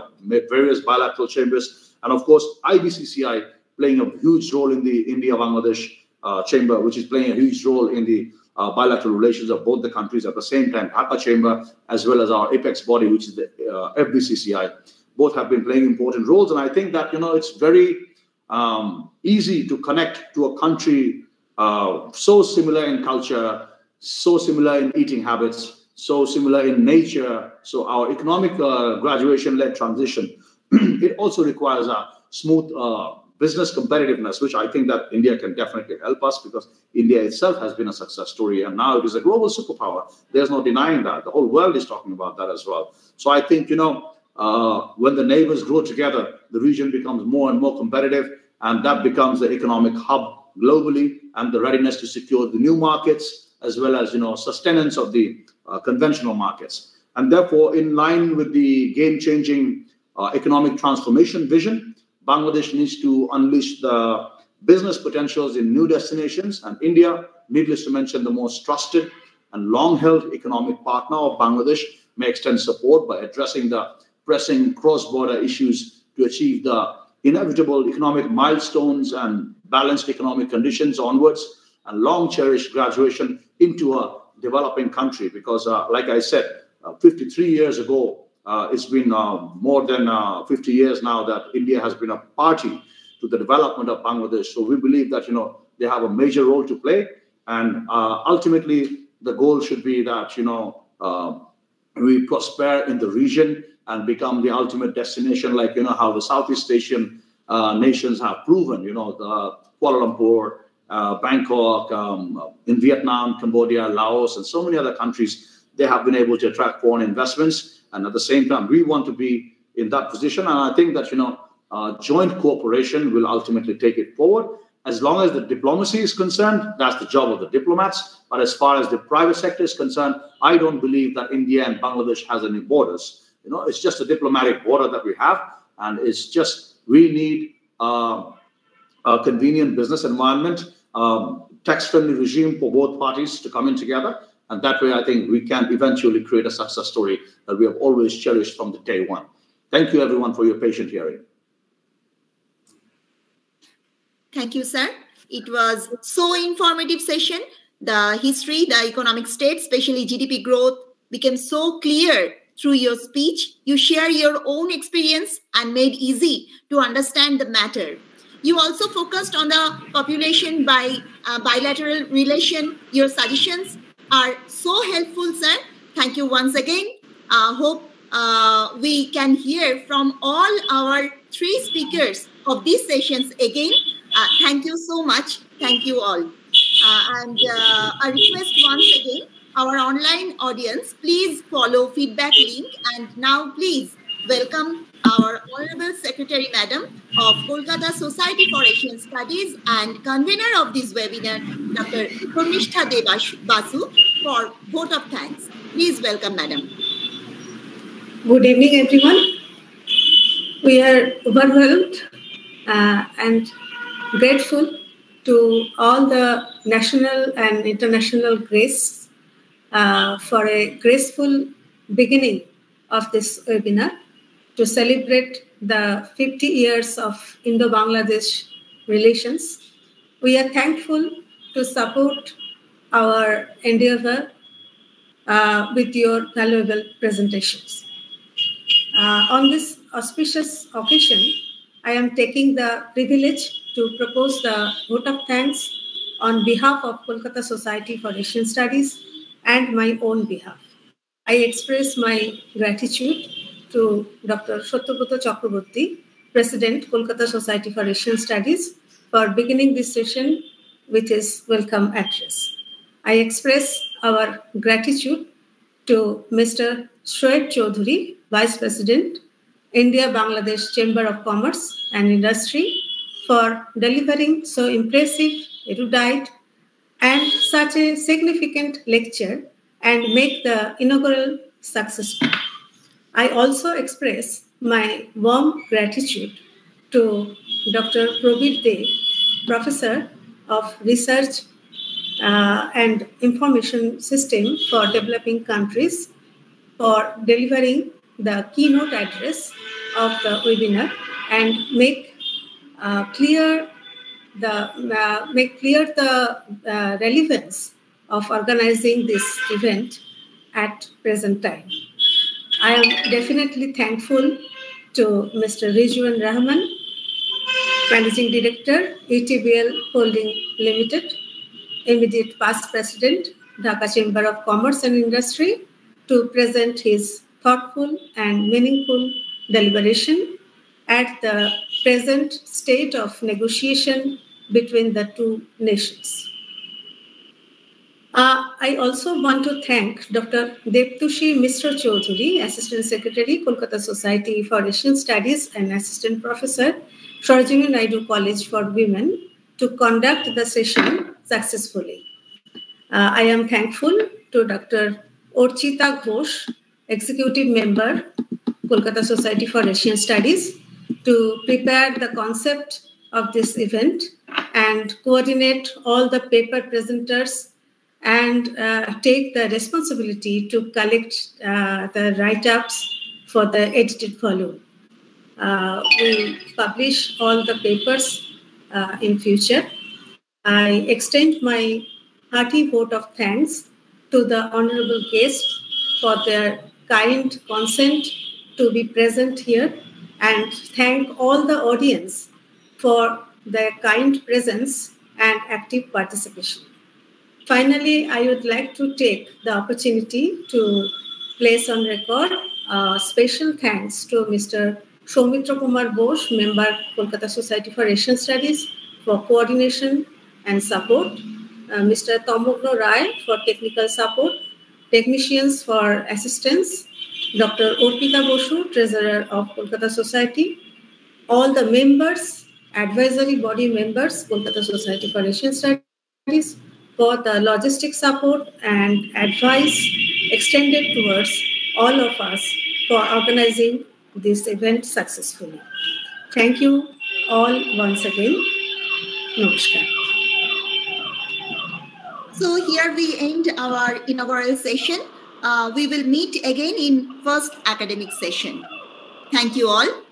various bilateral chambers, and of course IBCCI playing a huge role in the India-Bangladesh uh, chamber, which is playing a huge role in the uh, bilateral relations of both the countries at the same time. Dhaka chamber, as well as our apex body, which is the uh, FBCCI, both have been playing important roles. And I think that you know it's very um, easy to connect to a country uh, so similar in culture, so similar in eating habits, so similar in nature. So our economic uh, graduation-led transition, (clears throat) it also requires a smooth uh, business competitiveness, which I think that India can definitely help us because India itself has been a success story and now it is a global superpower. There's no denying that. The whole world is talking about that as well. So I think, you know, uh, when the neighbors grow together, the region becomes more and more competitive, and that becomes the economic hub globally, and the readiness to secure the new markets as well as you know sustenance of the uh, conventional markets. And therefore, in line with the game-changing uh, economic transformation vision, Bangladesh needs to unleash the business potentials in new destinations, and India, needless to mention, the most trusted and long-held economic partner of Bangladesh, may extend support by addressing the pressing cross-border issues to achieve the inevitable economic milestones and balanced economic conditions onwards and long cherished graduation into a developing country because uh, like i said uh, 53 years ago uh, it's been uh, more than uh, 50 years now that india has been a party to the development of bangladesh so we believe that you know they have a major role to play and uh, ultimately the goal should be that you know we prosper in the region and become the ultimate destination, like you know how the Southeast Asian nations have proven. You know, the Kuala Lumpur, uh, Bangkok, um, in Vietnam, Cambodia, Laos, and so many other countries, they have been able to attract foreign investments. And at the same time, we want to be in that position. And I think that you know, uh, joint cooperation will ultimately take it forward. As long as the diplomacy is concerned, that's the job of the diplomats. But as far as the private sector is concerned, I don't believe that India and Bangladesh has any borders. You know, it's just a diplomatic border that we have, and it's just we need uh, a convenient business environment, um, tax-friendly regime for both parties to come in together, and that way, I think we can eventually create a success story that we have always cherished from the day one. Thank you, everyone, for your patient hearing. Thank you, sir. It was so informative session. The history, the economic state, especially GDP growth, became so clear through your speech, you share your own experience and made easy to understand the matter. You also focused on the population by uh, bilateral relation. Your suggestions are so helpful, sir. Thank you once again. Uh, hope uh, we can hear from all our three speakers of these sessions again. Uh, thank you so much. Thank you all. Uh, and uh, a request once again our online audience, please follow feedback link. And now please welcome our Honorable Secretary Madam of Kolkata Society for Asian Studies and convener of this webinar, Dr. Purnishtha Basu, for vote of thanks. Please welcome Madam. Good evening, everyone. We are overwhelmed uh, and grateful to all the national and international grace uh, for a graceful beginning of this webinar to celebrate the 50 years of Indo-Bangladesh relations. We are thankful to support our endeavor uh, with your valuable presentations. Uh, on this auspicious occasion, I am taking the privilege to propose the vote of thanks on behalf of Kolkata Society for Asian Studies and my own behalf. I express my gratitude to Dr. Satyabrat Chakraborty, President, Kolkata Society for Asian Studies, for beginning this session with his welcome address. I express our gratitude to Mr. Shoaib Choudhury, Vice President, India Bangladesh Chamber of Commerce and Industry, for delivering so impressive, erudite, and such a significant lecture and make the inaugural successful. I also express my warm gratitude to Dr. Probir De, Professor of Research uh, and Information System for Developing Countries for delivering the keynote address of the webinar and make uh, clear the uh, make clear the uh, relevance of organizing this event at present time. I am definitely thankful to Mr. Rizwan Rahman, Managing Director, ETBL Holding Limited, immediate past President, Dhaka Chamber of Commerce and Industry, to present his thoughtful and meaningful deliberation at the present state of negotiation between the two nations. Uh, I also want to thank Dr. Deptushi Mr. Choudhury, Assistant Secretary, Kolkata Society for Asian Studies and Assistant Professor, Sarojini Naidu College for Women, to conduct the session successfully. Uh, I am thankful to Dr. Orchita Ghosh, Executive Member, Kolkata Society for Asian Studies, to prepare the concept of this event and coordinate all the paper presenters and uh, take the responsibility to collect uh, the write-ups for the edited volume. Uh, we publish all the papers uh, in future. I extend my hearty vote of thanks to the honorable guests for their kind consent to be present here and thank all the audience for their kind presence and active participation. Finally, I would like to take the opportunity to place on record special thanks to Mr. Soumitra Kumar Bose, member Kolkata Society for Asian Studies, for coordination and support, uh, Mr. Tamogno Rai for technical support, technicians for assistance, Dr. Orpita Bosu, treasurer of Kolkata Society, all the members, advisory body members, Kolkata Society for Asian Studies, for the logistic support and advice extended towards all of us for organizing this event successfully. Thank you all once again. Namaskar. So here we end our inaugural session. Uh, we will meet again in first academic session. Thank you all.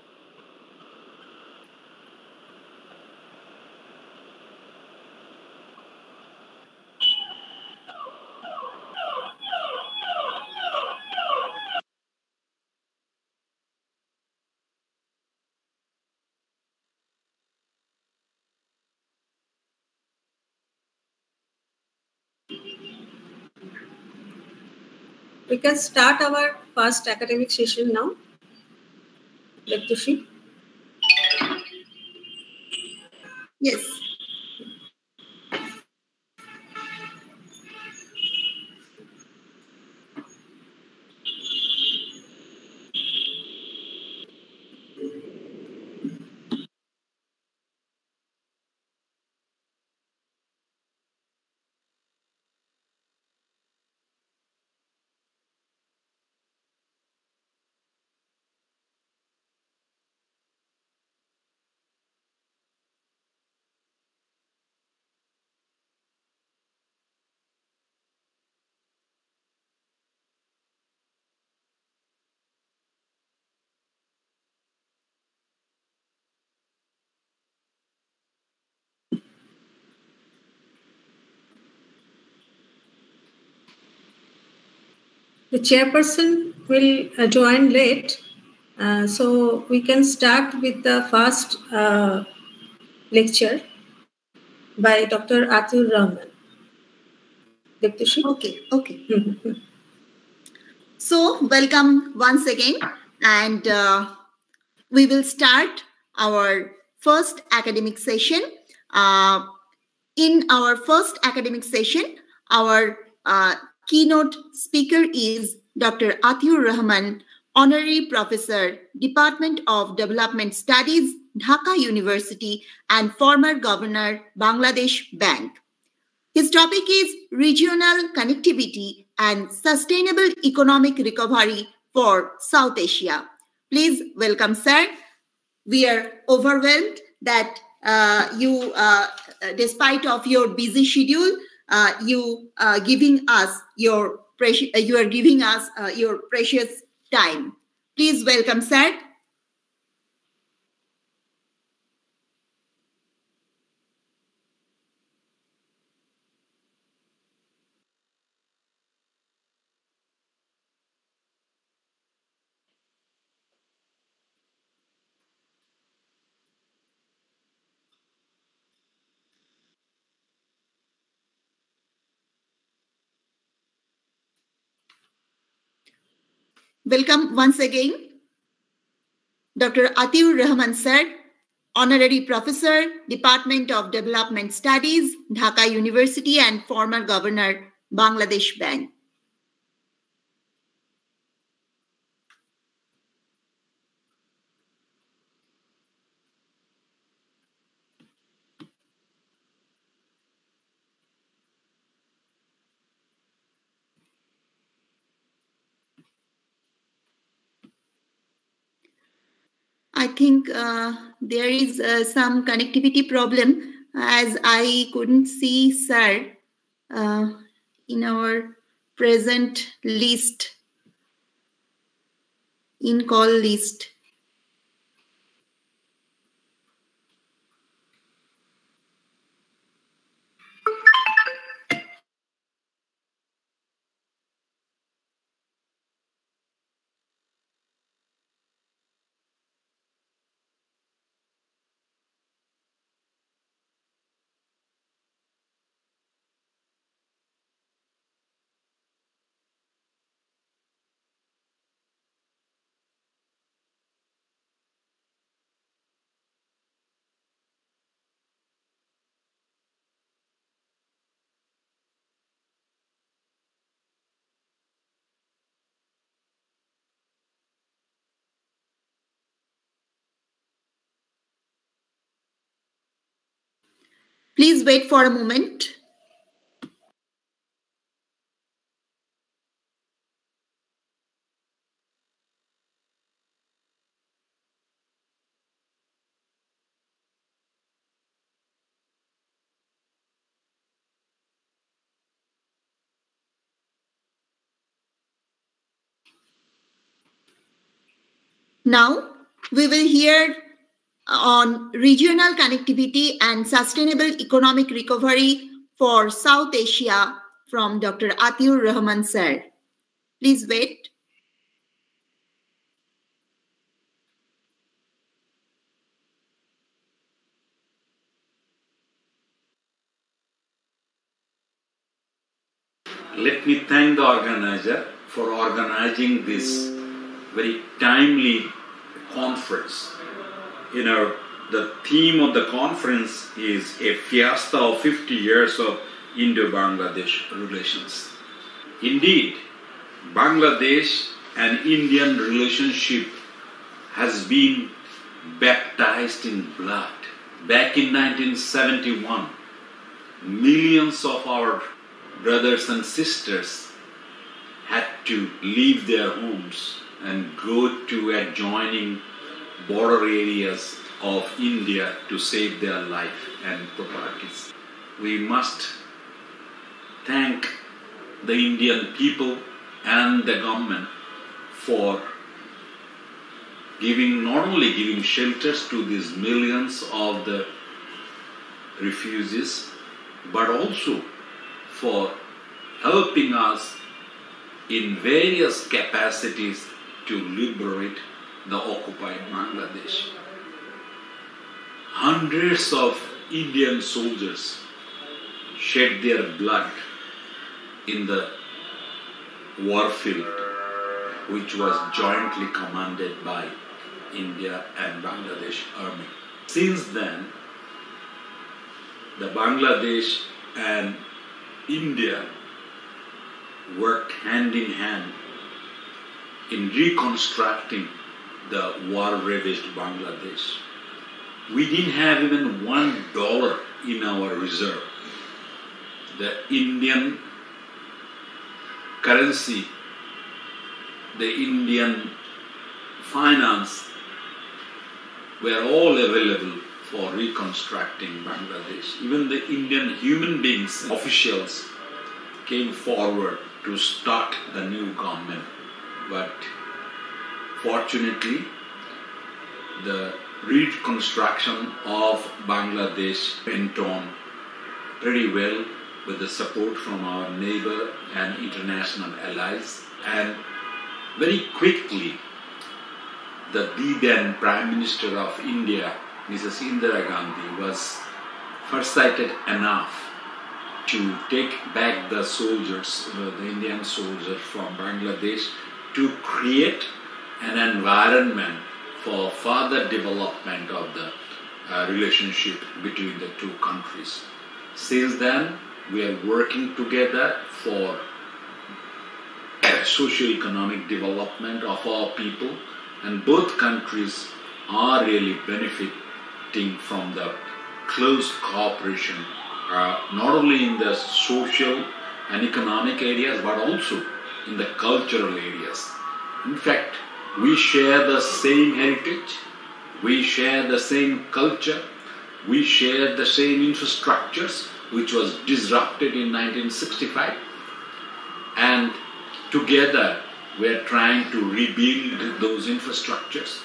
We can start our first academic session now. Lektushi. Yes. The chairperson will uh, join late, uh, so we can start with the first uh, lecture by Dr. Atiur Rahman. Okay, okay. Mm-hmm. So, welcome once again, and uh, we will start our first academic session. Uh, in our first academic session, our uh, keynote speaker is Dr. Atiur Rahman, Honorary Professor, Department of Development Studies, Dhaka University, and former Governor, Bangladesh Bank. His topic is Regional Connectivity and Sustainable Economic Recovery for South Asia. Please welcome, sir. We are overwhelmed that uh, you, uh, despite of your busy schedule, uh, you uh, giving us your precious, uh, you are giving us uh, your precious time. Please welcome, sir. Welcome once again, Dr. Atiur Rahman sir, Honorary Professor, Department of Development Studies, Dhaka University and former Governor, Bangladesh Bank. I think uh, there is uh, some connectivity problem as I couldn't see sir uh, in our present list, in call list. Please wait for a moment. Now we will hear on regional connectivity and sustainable economic recovery for South Asia from Dr. Atiur Rahman sir. Please wait. Let me thank the organizer for organizing this very timely conference you know, the theme of the conference is a fiesta of 50 years of Indo-Bangladesh relations. Indeed, Bangladesh and Indian relationship has been baptized in blood. Back in 1971, millions of our brothers and sisters had to leave their homes and go to adjoining border areas of India to save their life and properties. We must thank the Indian people and the government for giving not only giving shelters to these millions of the refugees but also for helping us in various capacities to liberate the occupied Bangladesh. Hundreds of Indian soldiers shed their blood in the war field, which was jointly commanded by India and Bangladesh army. Since then, the Bangladesh and India worked hand in hand in reconstructing the war ravaged Bangladesh. We didn't have even one dollar in our reserve. The Indian currency, the Indian finance were all available for reconstructing Bangladesh. Even the Indian human beings, officials, came forward to start the new government. But fortunately, the reconstruction of Bangladesh went on pretty well with the support from our neighbor and international allies. And very quickly, the then Prime Minister of India, Mrs. Indira Gandhi, was foresighted enough to take back the soldiers, uh, the Indian soldiers from Bangladesh, to create an environment for further development of the uh, relationship between the two countries. Since then, we are working together for socio-economic development of our people, and both countries are really benefiting from the close cooperation, uh, not only in the social and economic areas, but also in the cultural areas. In fact, we share the same heritage, we share the same culture, we share the same infrastructures, which was disrupted in 1965. And together we're trying to rebuild those infrastructures.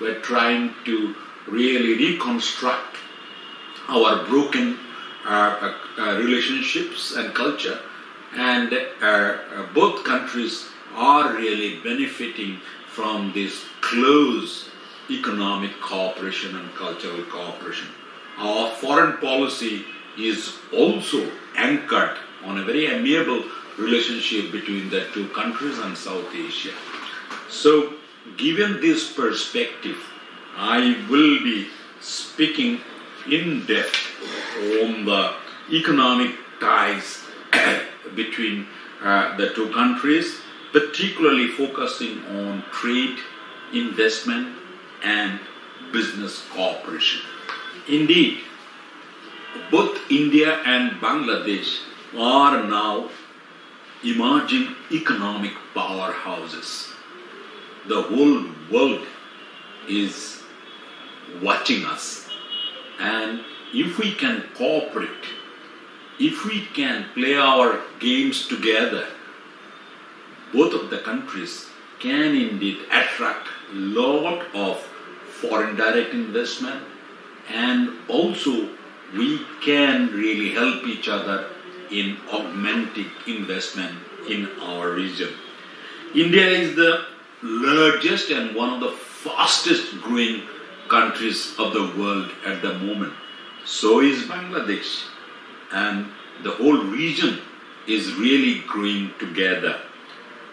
We're trying to really reconstruct our broken uh, uh, relationships and culture. And uh, both countries are really benefiting from this close economic cooperation and cultural cooperation. Our foreign policy is also anchored on a very amiable relationship between the two countries and South Asia. So, given this perspective, I will be speaking in depth on the economic ties (coughs) between uh, the two countries, particularly focusing on trade, investment, and business cooperation. Indeed, both India and Bangladesh are now emerging economic powerhouses. The whole world is watching us. And if we can cooperate, if we can play our games together, both of the countries can indeed attract a lot of foreign direct investment and also we can really help each other in augmenting investment in our region. India is the largest and one of the fastest growing countries of the world at the moment. So is Bangladesh. And the whole region is really growing together.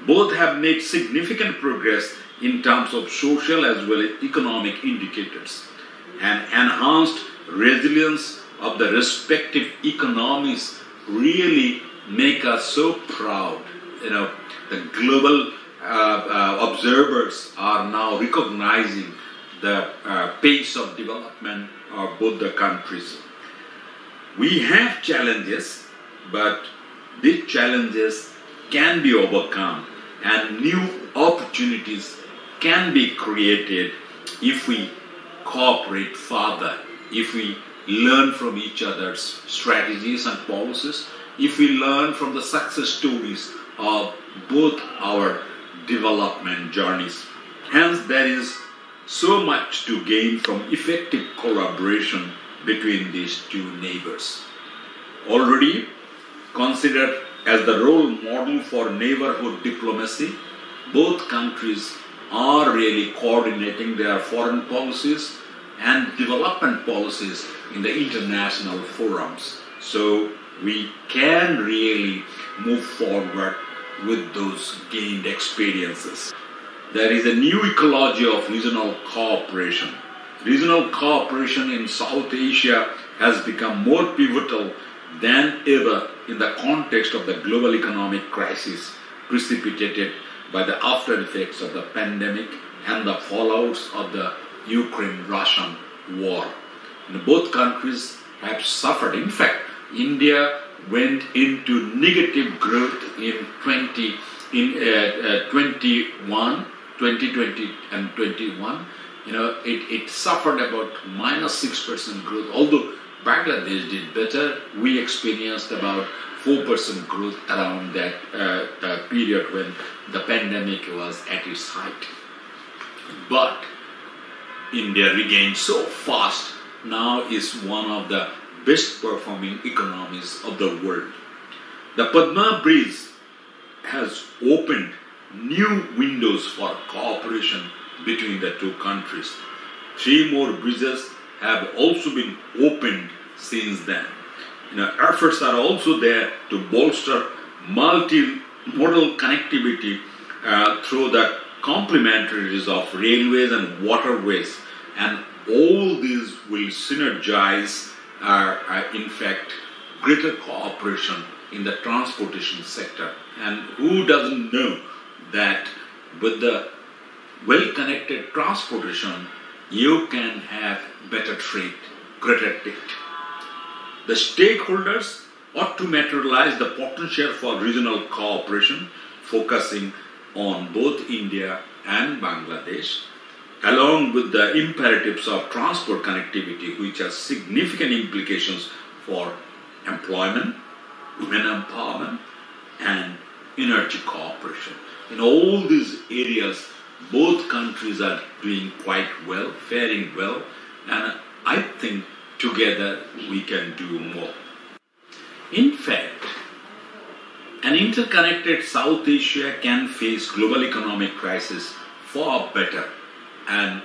Both have made significant progress in terms of social as well as economic indicators and enhanced resilience of the respective economies really make us so proud. You know, the global uh, uh, observers are now recognizing the uh, pace of development of both the countries. We have challenges, but these challenges can be overcome and new opportunities can be created if we cooperate further, if we learn from each other's strategies and policies, if we learn from the success stories of both our development journeys. Hence, there is so much to gain from effective collaboration between these two neighbors. Already considered as the role model for neighborhood diplomacy. Both countries are really coordinating their foreign policies and development policies in the international forums. So we can really move forward with those gained experiences. There is a new ecology of regional cooperation. Regional cooperation in South Asia has become more pivotal than ever in the context of the global economic crisis precipitated by the after effects of the pandemic and the fallouts of the Ukraine Russian war. And both countries have suffered. In fact, India went into negative growth in 20 in uh, uh, 21 2020 and 21 you know it, it suffered about minus 6% growth although bangladesh did better we experienced about 4% growth around that uh, uh, period when the pandemic was at its height but india regained so fast now is one of the best performing economies of the world. The Padma Bridge has opened new windows for cooperation between the two countries. Three more bridges have also been opened since then. You know, efforts are also there to bolster multimodal connectivity uh, through the complementaries of railways and waterways, and all these will synergize are, are in fact greater cooperation in the transportation sector. And who doesn't know that with the well connected transportation, you can have better trade, greater trade. The stakeholders ought to materialize the potential for regional cooperation, focusing on both India and Bangladesh along with the imperatives of transport connectivity, which has significant implications for employment, women empowerment, and energy cooperation. In all these areas, both countries are doing quite well, faring well, and I think together we can do more. In fact, an interconnected South Asia can face global economic crisis far better and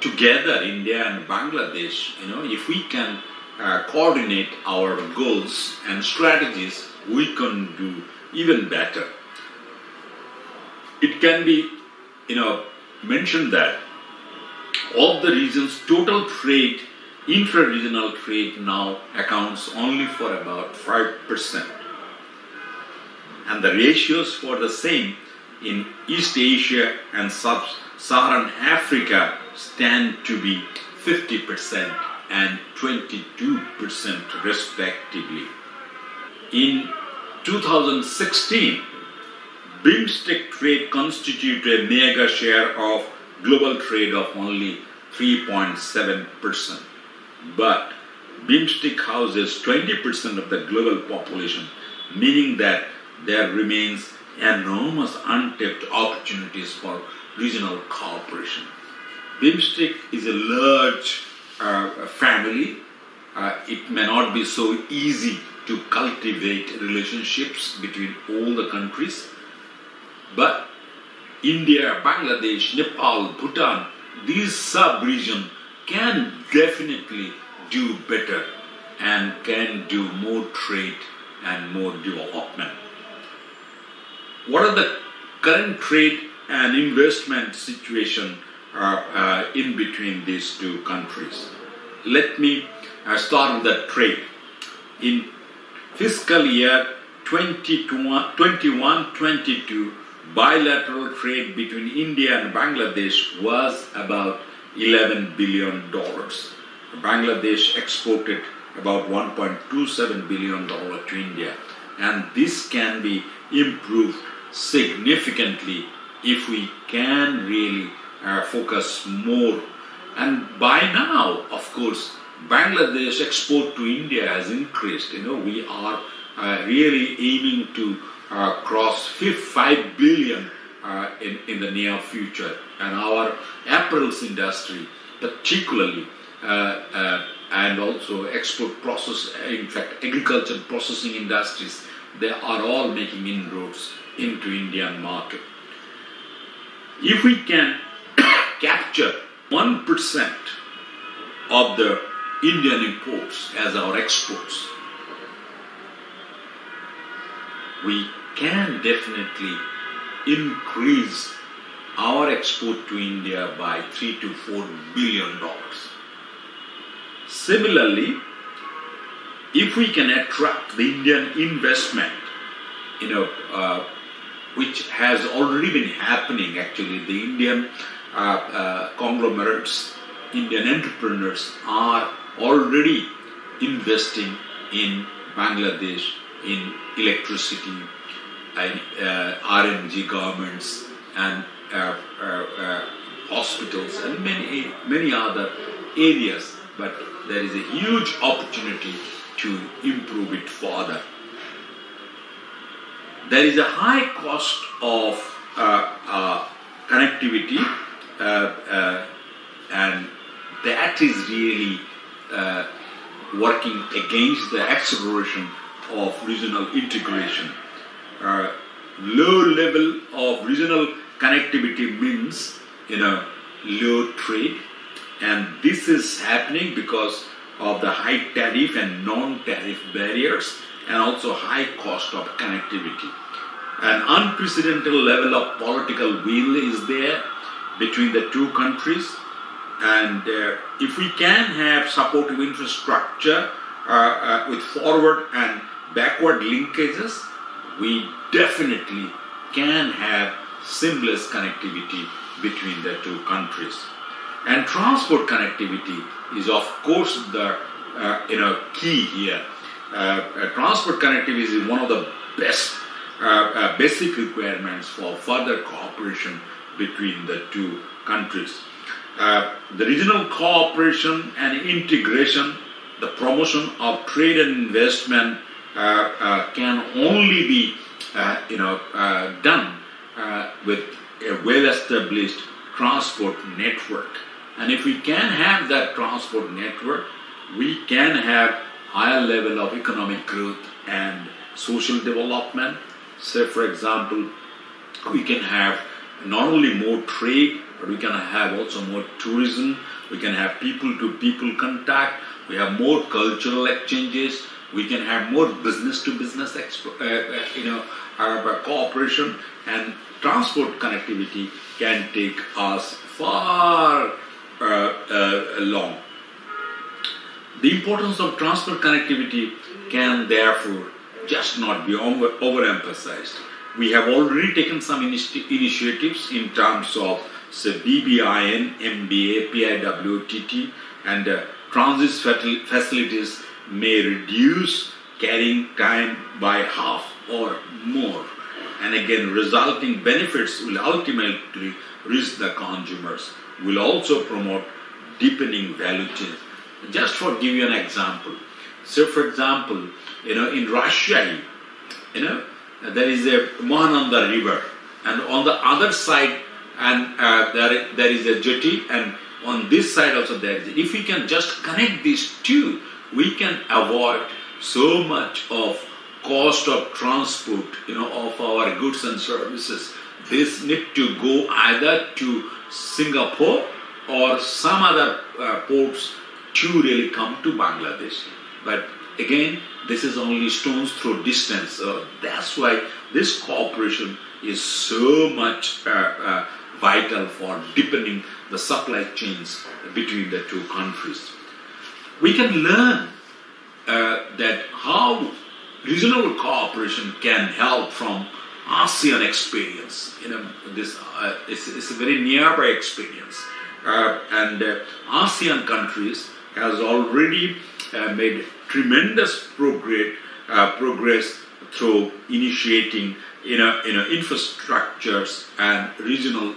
together India and Bangladesh, you know, if we can uh, coordinate our goals and strategies, we can do even better. It can be, you know, mentioned that of the region's total trade, intra-regional trade now accounts only for about 5%. And the ratios for the same in East Asia and sub Saharan Africa stand to be 50% and 22% respectively. In 2016, BIMSTEC trade constituted a mega share of global trade of only 3.7%. But BIMSTEC houses 20% of the global population, meaning that there remains enormous untapped opportunities for regional cooperation. BIMSTEC is a large uh, family. Uh, it may not be so easy to cultivate relationships between all the countries, but India, Bangladesh, Nepal, Bhutan, these sub-regions can definitely do better and can do more trade and more development. What are the current trade and investment situation uh, uh, in between these two countries. Let me uh, start with the trade. In fiscal year 21-22, bilateral trade between India and Bangladesh was about 11 billion dollars. Bangladesh exported about 1.27 billion dollar to India, and this can be improved significantly if we can really uh, focus more. And by now, of course, Bangladesh export to India has increased. You know, we are uh, really aiming to uh, cross 5 billion uh, in, in the near future. And our apparels industry, particularly, uh, uh, and also export process, in fact, agriculture processing industries they are all making inroads into Indian market. If we can (coughs) capture 1% of the Indian imports as our exports, we can definitely increase our export to India by 3 to 4 billion dollars. Similarly, if we can attract the Indian investment, you know, uh, which has already been happening actually, the Indian uh, uh, conglomerates, Indian entrepreneurs are already investing in Bangladesh in electricity, RMG garments, and uh, uh, uh, hospitals, and many many other areas. But there is a huge opportunity to improve it further. There is a high cost of uh, uh, connectivity, uh, uh, and that is really uh, working against the acceleration of regional integration. Uh, low level of regional connectivity means you know low trade, and this is happening because of the high tariff and non-tariff barriers and also high cost of connectivity. An unprecedented level of political will is there between the two countries and uh, if we can have supportive infrastructure uh, uh, with forward and backward linkages, we definitely can have seamless connectivity between the two countries. And transport connectivity is, of course, the uh, you know key here. Uh, uh, transport connectivity is one of the best uh, uh, basic requirements for further cooperation between the two countries. Uh, the regional cooperation and integration, the promotion of trade and investment Uh, uh, can only be uh, you know done with a well-established transport network. And if we can have that transport network, we can have higher level of economic growth and social development. Say, for example, we can have not only more trade, but we can have also more tourism. We can have people-to-people contact. We have more cultural exchanges. We can have more business-to-business, expo- uh, uh, you know, uh, cooperation, and transport connectivity can take us far uh, uh, along. The importance of transport connectivity can therefore just not be over, overemphasized. We have already taken some initi- initiatives in terms of say, BBIN, MVA, PIWTT, and transit facilities may reduce carrying time by half or more. And again, resulting benefits will ultimately reach the consumers. Will also promote deepening value chains. Just for give you an example. So, for example, you know, in Russia, you know, there is a Mahananda River, and on the other side, and uh, there, there is a jetty, and on this side also there is. If we can just connect these two, we can avoid so much of cost of transport, you know, of our goods and services. This need to go either to Singapore or some other uh, ports to really come to Bangladesh. But again, this is only stones throw distance. So that's why this cooperation is so much uh, uh, vital for deepening the supply chains between the two countries. We can learn uh, that how regional cooperation can help from ASEAN experience. You know, this uh, it's, it's a very nearby experience, uh, and uh, ASEAN countries has already uh, made tremendous progress uh, progress through initiating you know you know infrastructures and regional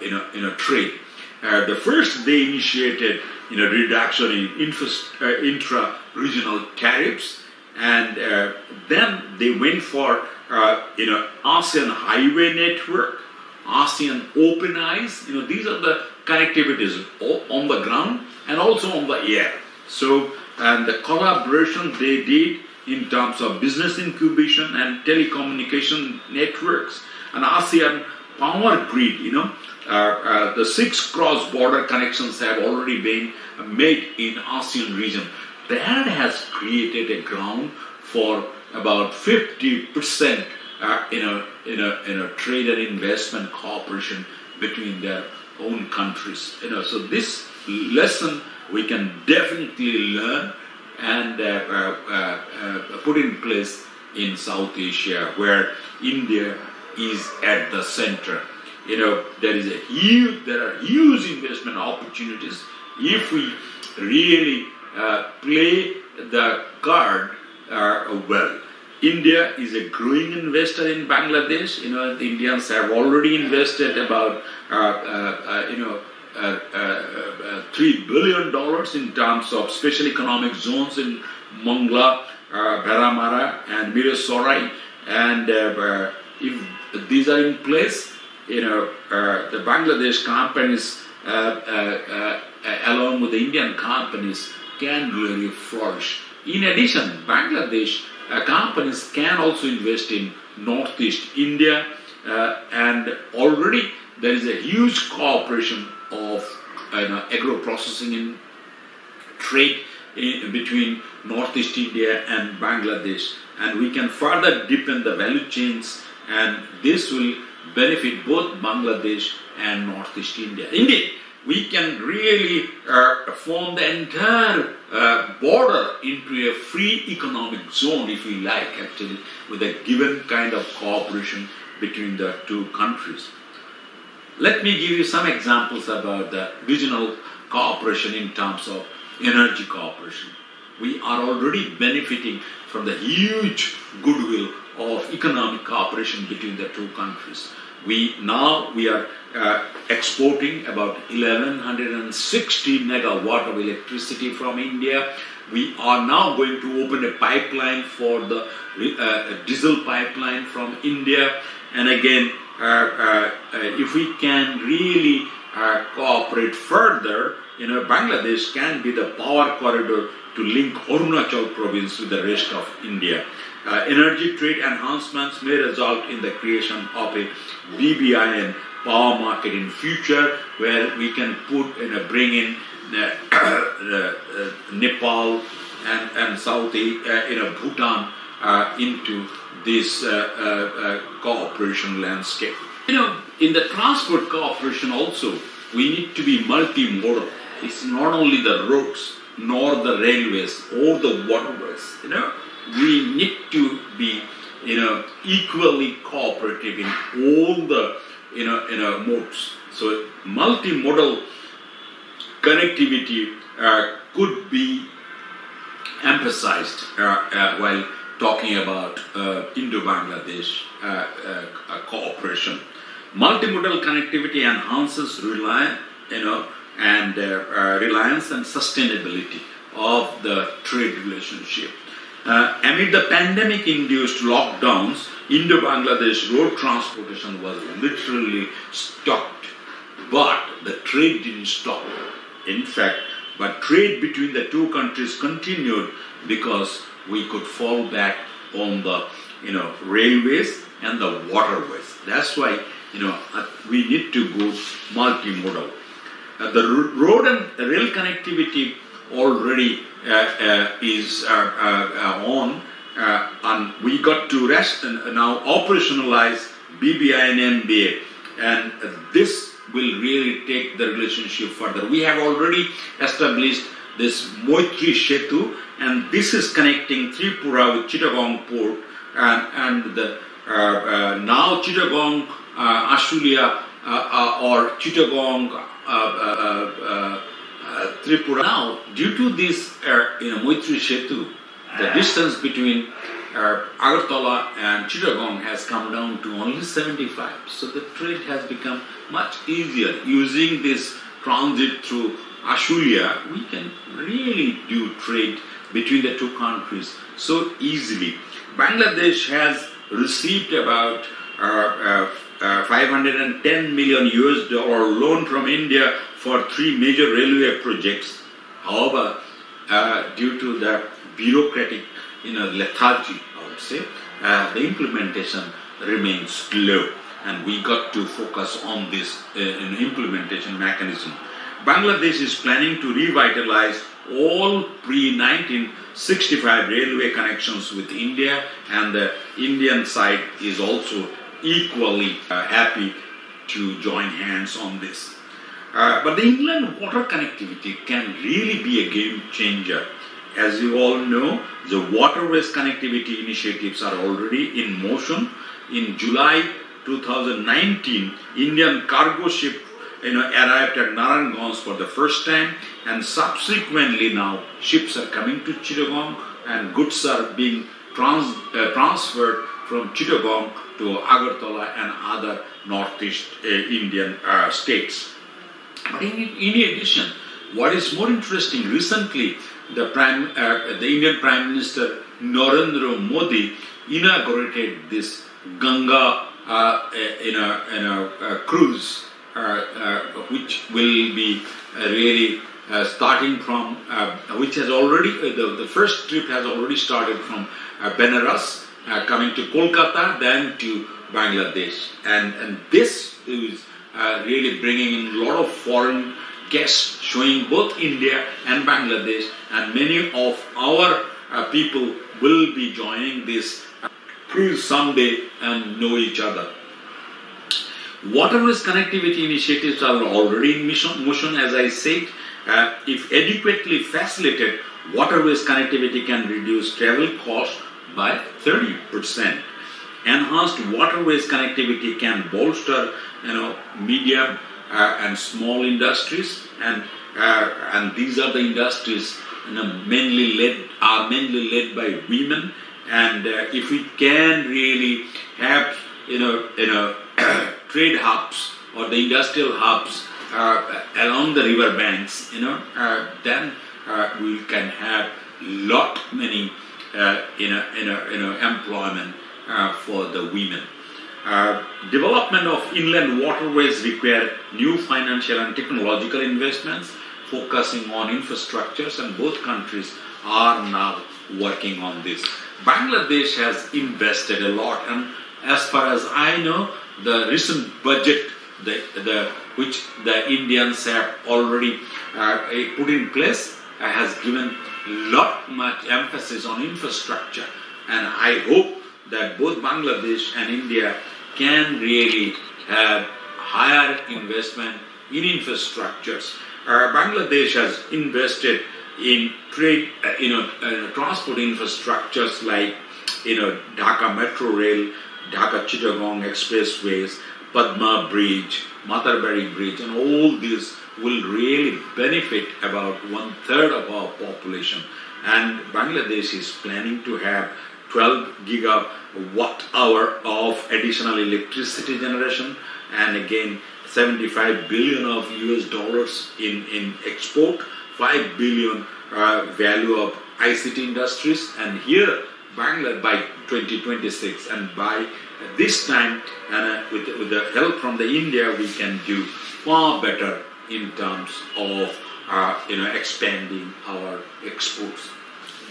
you know you know trade. the first they initiated you know reduction in infra- intra-regional tariffs and uh, then they went for uh, you know ASEAN Highway Network, ASEAN Open Skies. You know these are the connectivities on the ground and also on the air. So and the collaboration they did in terms of business incubation and telecommunication networks. And ASEAN power grid, you know, uh, the six cross-border connections have already been made in ASEAN region. That has created a ground for about 50% uh, in, a, in, a, in a trade and investment cooperation between their own countries. You know, so this lesson we can definitely learn and uh, uh, uh put in place in South Asia, where India is at the center. You know, there is a huge, there are huge investment opportunities if we really uh, play the card uh, well. India is a growing investor in Bangladesh. You know, the Indians have already invested about, uh, uh, uh you know, uh, uh, three billion dollars in terms of special economic zones in Mongla, Bheramara, and Mirsarai. And if these are in place, you know, the Bangladesh companies, along with the Indian companies, can really flourish. In addition, Bangladesh uh, companies can also invest in Northeast India, uh, and already there is a huge cooperation of uh, you know, agro processing and trade in, between Northeast India and Bangladesh, and we can further deepen the value chains, and this will benefit both Bangladesh and Northeast India. Indeed, we can really uh, form the entire uh, border into a free economic zone, if we like, actually, with a given kind of cooperation between the two countries. Let me give you some examples about the regional cooperation in terms of energy cooperation. We are already benefiting from the huge goodwill of economic cooperation between the two countries. We now we are uh, exporting about 1160 megawatt of electricity from India. We are now going to open a pipeline for the uh, diesel pipeline from India. And again, uh, uh, if we can really uh, cooperate further, you know, Bangladesh can be the power corridor to link Arunachal province with the rest of India. Uh, energy trade enhancements may result in the creation of a BBIN power market in future where we can put you know, bring in (coughs) uh, uh, Nepal and, and South uh, you know, Bhutan uh, into this uh, cooperation landscape. You know, in the transport cooperation also, we need to be multimodal. It's not only the roads, nor the railways, or the waterways. You know, we need to be, you know, equally cooperative in all the, you know, you know, modes. So multimodal connectivity uh, could be emphasized uh, uh, while talking about uh, Indo-Bangladesh uh, uh, cooperation. Multimodal connectivity enhances reliance, you know, and reliance and sustainability of the trade relationship. Uh, amid the pandemic induced lockdowns, Indo Bangladesh road transportation was literally stopped. But the trade didn't stop. In fact, but trade between the two countries continued because we could fall back on the you know railways and the waterways. That's why you know uh, we need to go multimodal. Uh, the road and rail connectivity already Uh, uh, is uh, uh on, and we got to rest and now operationalize BBIN MVA, and this will really take the relationship further. We have already established this Moitri Shetu, and this is connecting Tripura with Chittagong port, and, and the, uh, uh, now Chittagong, uh, Akhaura, or Chittagong, uh, Tripura. Now, due to this, uh, you know, Moitri Setu, the distance between uh, Agartala and Chittagong has come down to only 75. So the trade has become much easier. Using this transit through Akhaura, we can really do trade between the two countries so easily. Bangladesh has received about uh, uh, uh 510 million US dollar loan from India for three major railway projects. However, uh, due to the bureaucratic in a lethargy, I would say. Uh, the implementation remains slow, and we got to focus on this uh, implementation mechanism. Bangladesh is planning to revitalize all pre 1965 railway connections with India, and the Indian side is also equally uh, happy to join hands on this. Uh, but the inland water connectivity can really be a game changer. As you all know, the waterways connectivity initiatives are already in motion. In July 2019, Indian cargo ship you know, arrived at Narayanganj for the first time, and subsequently now ships are coming to Chittagong and goods are being trans, uh, transferred from Chittagong to Agartala and other northeast uh, Indian uh, states. But in, in, addition, what is more interesting, recently the, Prime, uh, the Indian Prime Minister Narendra Modi inaugurated this Ganga uh, in a, in a cruise uh, uh, which will be uh, really starting from, which has already, the, the first trip has already started from Benares, coming to Kolkata, then to Bangladesh. And, and this is really bringing in a lot of foreign guests showing both India and Bangladesh, and many of our uh, people will be joining this cruise someday and know each other. Waterways connectivity initiatives are already in motion, as I said. Uh, if adequately facilitated, waterways connectivity can reduce travel costs by 30%. Enhanced waterways connectivity can bolster, you know, medium uh, and small industries, and uh, and these are the industries, you know, mainly led are mainly led by women. And uh, if we can really have, you know, you know. (coughs) trade hubs or the industrial hubs uh, along the river banks, you know, uh, then uh, we can have lot many in a, in a, in a employment for the women. Uh, development of inland waterways require new financial and technological investments focusing on infrastructures and both countries are now working on this. Bangladesh has invested a lot and as far as I know, the recent budget the, the, which the Indians have already uh, put in place uh, has given lot much emphasis on infrastructure and I hope that both Bangladesh and India can really have higher investment in infrastructures. Uh, Bangladesh has invested in trade, uh, you know, uh, transport infrastructures like, you know, Dhaka Metro Rail, Dhaka Chittagong expressways, Padma Bridge, Matarbari Bridge, and all these will really benefit about one third of our population. And Bangladesh is planning to have 12 gigawatt hour of additional electricity generation, and again 75 billion of US dollars in, in export, 5 billion uh, value of ICT industries, and here Bangladesh by 2026 and by this time and uh, with, with the help from the India we can do far better in terms of uh, you know expanding our exports.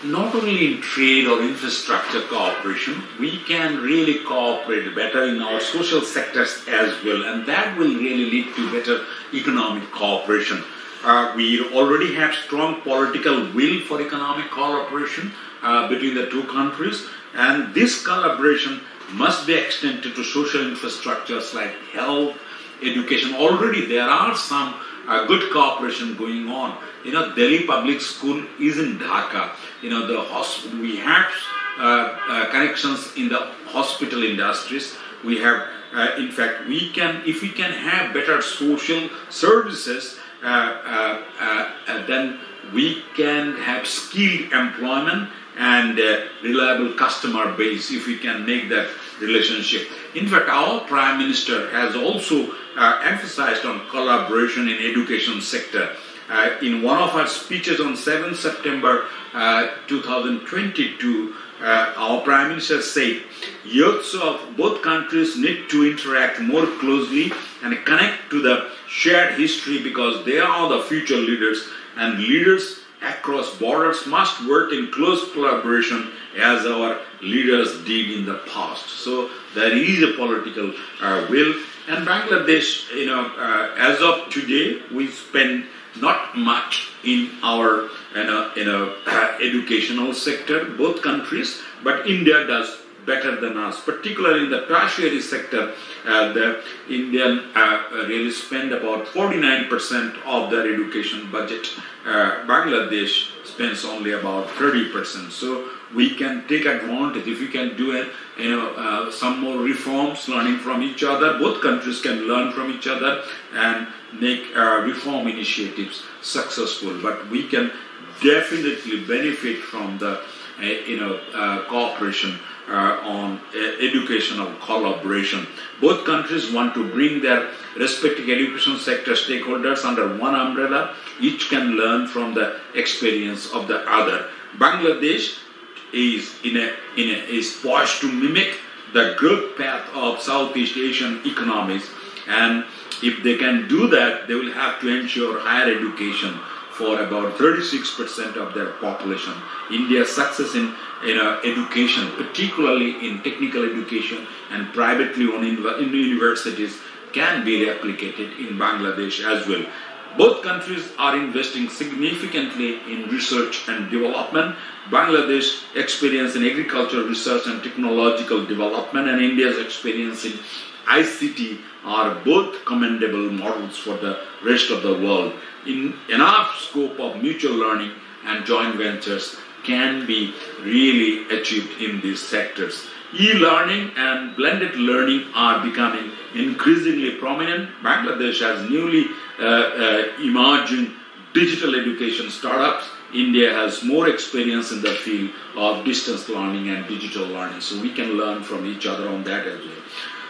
Not only in trade or infrastructure cooperation, we can really cooperate better in our social sectors as well, and that will really lead to better economic cooperation. Uh, we already have strong political will for economic cooperation uh, between the two countries, and this collaboration must be extended to social infrastructures like health, education. Already there are some uh, good cooperation going on. You know, Delhi Public School is in Dhaka. You know, the hospital, we have uh, uh, connections in the hospital industries. We have, uh, in fact, we can, if we can have better social services, then we can have skilled employment and reliable customer base if we can make that relationship. In fact, our Prime Minister has also uh, emphasized on collaboration in education sector. Uh, in one of our speeches on 7 September uh, 2022, uh, our Prime Minister said, youths of both countries need to interact more closely and connect to the shared history because they are the future leaders and leaders across borders must work in close collaboration as our leaders did in the past. So there is a political uh, will. And Bangladesh, you know, uh, as of today, we spend not much in our know, uh, educational sector, both countries, but India does better than us, particularly in the tertiary sector. Uh, the Indian uh, really spend about 49% of their education budget. Uh, Bangladesh spends only about 30%. So we can take advantage if we can do you know, uh, some more reforms, learning from each other. Both countries can learn from each other and make uh, reform initiatives successful. But we can definitely benefit from the, uh, you know, uh, cooperation uh, on uh, educational collaboration. Both countries want to bring their respective education sector stakeholders under one umbrella. Each can learn from the experience of the other. Bangladesh is in a, in a, is poised to mimic the growth path of Southeast Asian economies, and if they can do that, they will have to ensure higher education for about 36% of their population. India's success in you uh, know, education, particularly in technical education and privately owned in universities, can be replicated in Bangladesh as well. Both countries are investing significantly in research and development. Bangladesh experience in agricultural research and technological development and India's experience in ICT are both commendable models for the rest of the world. In enough scope of mutual learning and joint ventures can be really achieved in these sectors. E-learning and blended learning are becoming increasingly prominent. Bangladesh has newly uh, uh, emerging digital education startups. India has more experience in the field of distance learning and digital learning, so we can learn from each other on that as well.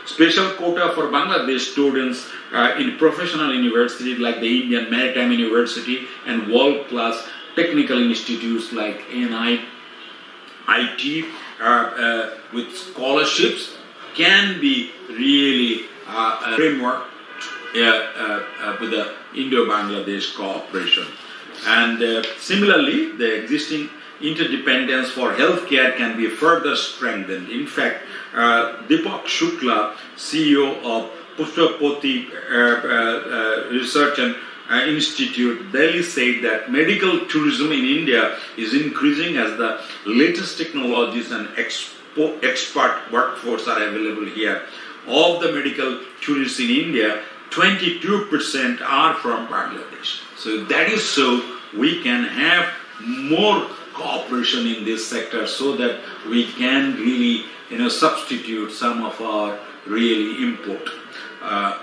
Special quota for Bangladesh students uh, in professional universities like the Indian Maritime University and world-class technical institutes like ANI, IT, uh, uh, with scholarships can be really uh, a framework uh, uh, with the Indo-Bangladesh cooperation. And similarly, the existing interdependence for healthcare can be further strengthened. In fact, uh, Deepak Shukla, CEO of Pushpawati uh, uh, Research and uh, Institute, Delhi said that medical tourism in India is increasing as the latest technologies and expert workforce are available here. All the medical tourists in India, 22% are from Bangladesh. So that is so we can have more cooperation in this sector so that we can really you know substitute some of our really import. Uh,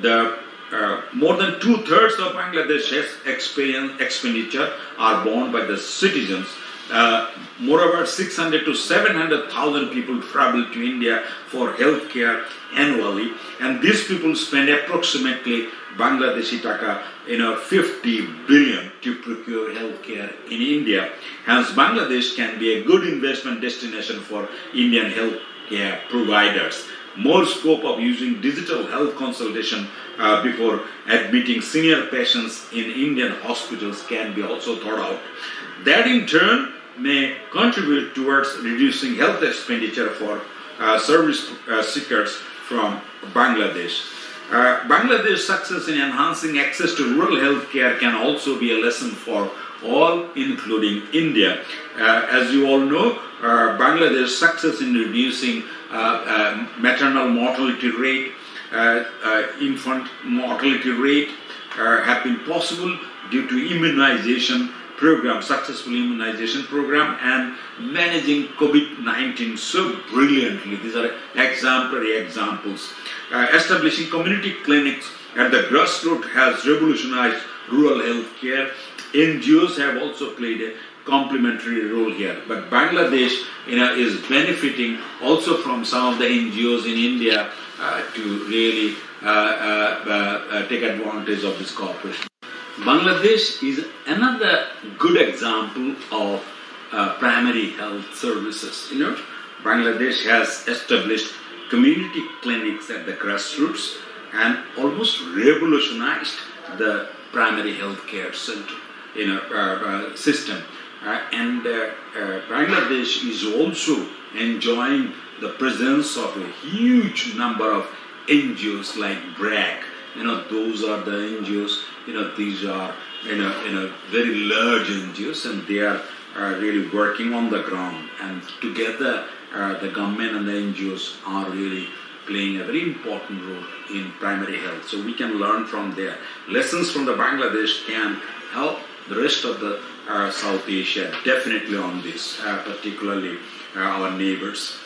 the uh, more than two thirds of Bangladesh's expenditure are borne by the citizens. Uh, moreover, 600 to 700,000 people travel to India for healthcare annually, and these people spend approximately Bangladeshi taka, you know, 50 billion to procure healthcare in India. Hence, Bangladesh can be a good investment destination for Indian healthcare providers more scope of using digital health consultation uh, before admitting senior patients in Indian hospitals can be also thought out. That in turn may contribute towards reducing health expenditure for uh, service uh, seekers from Bangladesh. Uh, Bangladesh's success in enhancing access to rural health care can also be a lesson for all, including India. Uh, as you all know, uh, Bangladesh's success in reducing uh, maternal mortality rate, infant mortality rate have been possible due to immunization program, successful immunization program, and managing COVID-19 so brilliantly. These are exemplary examples. Uh, establishing community clinics at the grassroots has revolutionized rural health care. NGOs have also played a complementary role here. But Bangladesh you know, is benefiting also from some of the NGOs in India uh, to really uh, uh, uh, take advantage of this cooperation. Bangladesh is another good example of uh, primary health services. You know, Bangladesh has established community clinics at the grassroots and almost revolutionized the primary health care center. you know, uh, system. and Bangladesh is also enjoying the presence of a huge number of NGOs like BRAC. You know, those are the NGOs. You know, these are you know, you know very large NGOs, and they are uh, really working on the ground. And together, uh, the government and the NGOs are really playing a very important role in primary health. So we can learn from there. Lessons from the Bangladesh can help the rest of the uh, South Asia definitely on this, uh, particularly uh, our neighbors.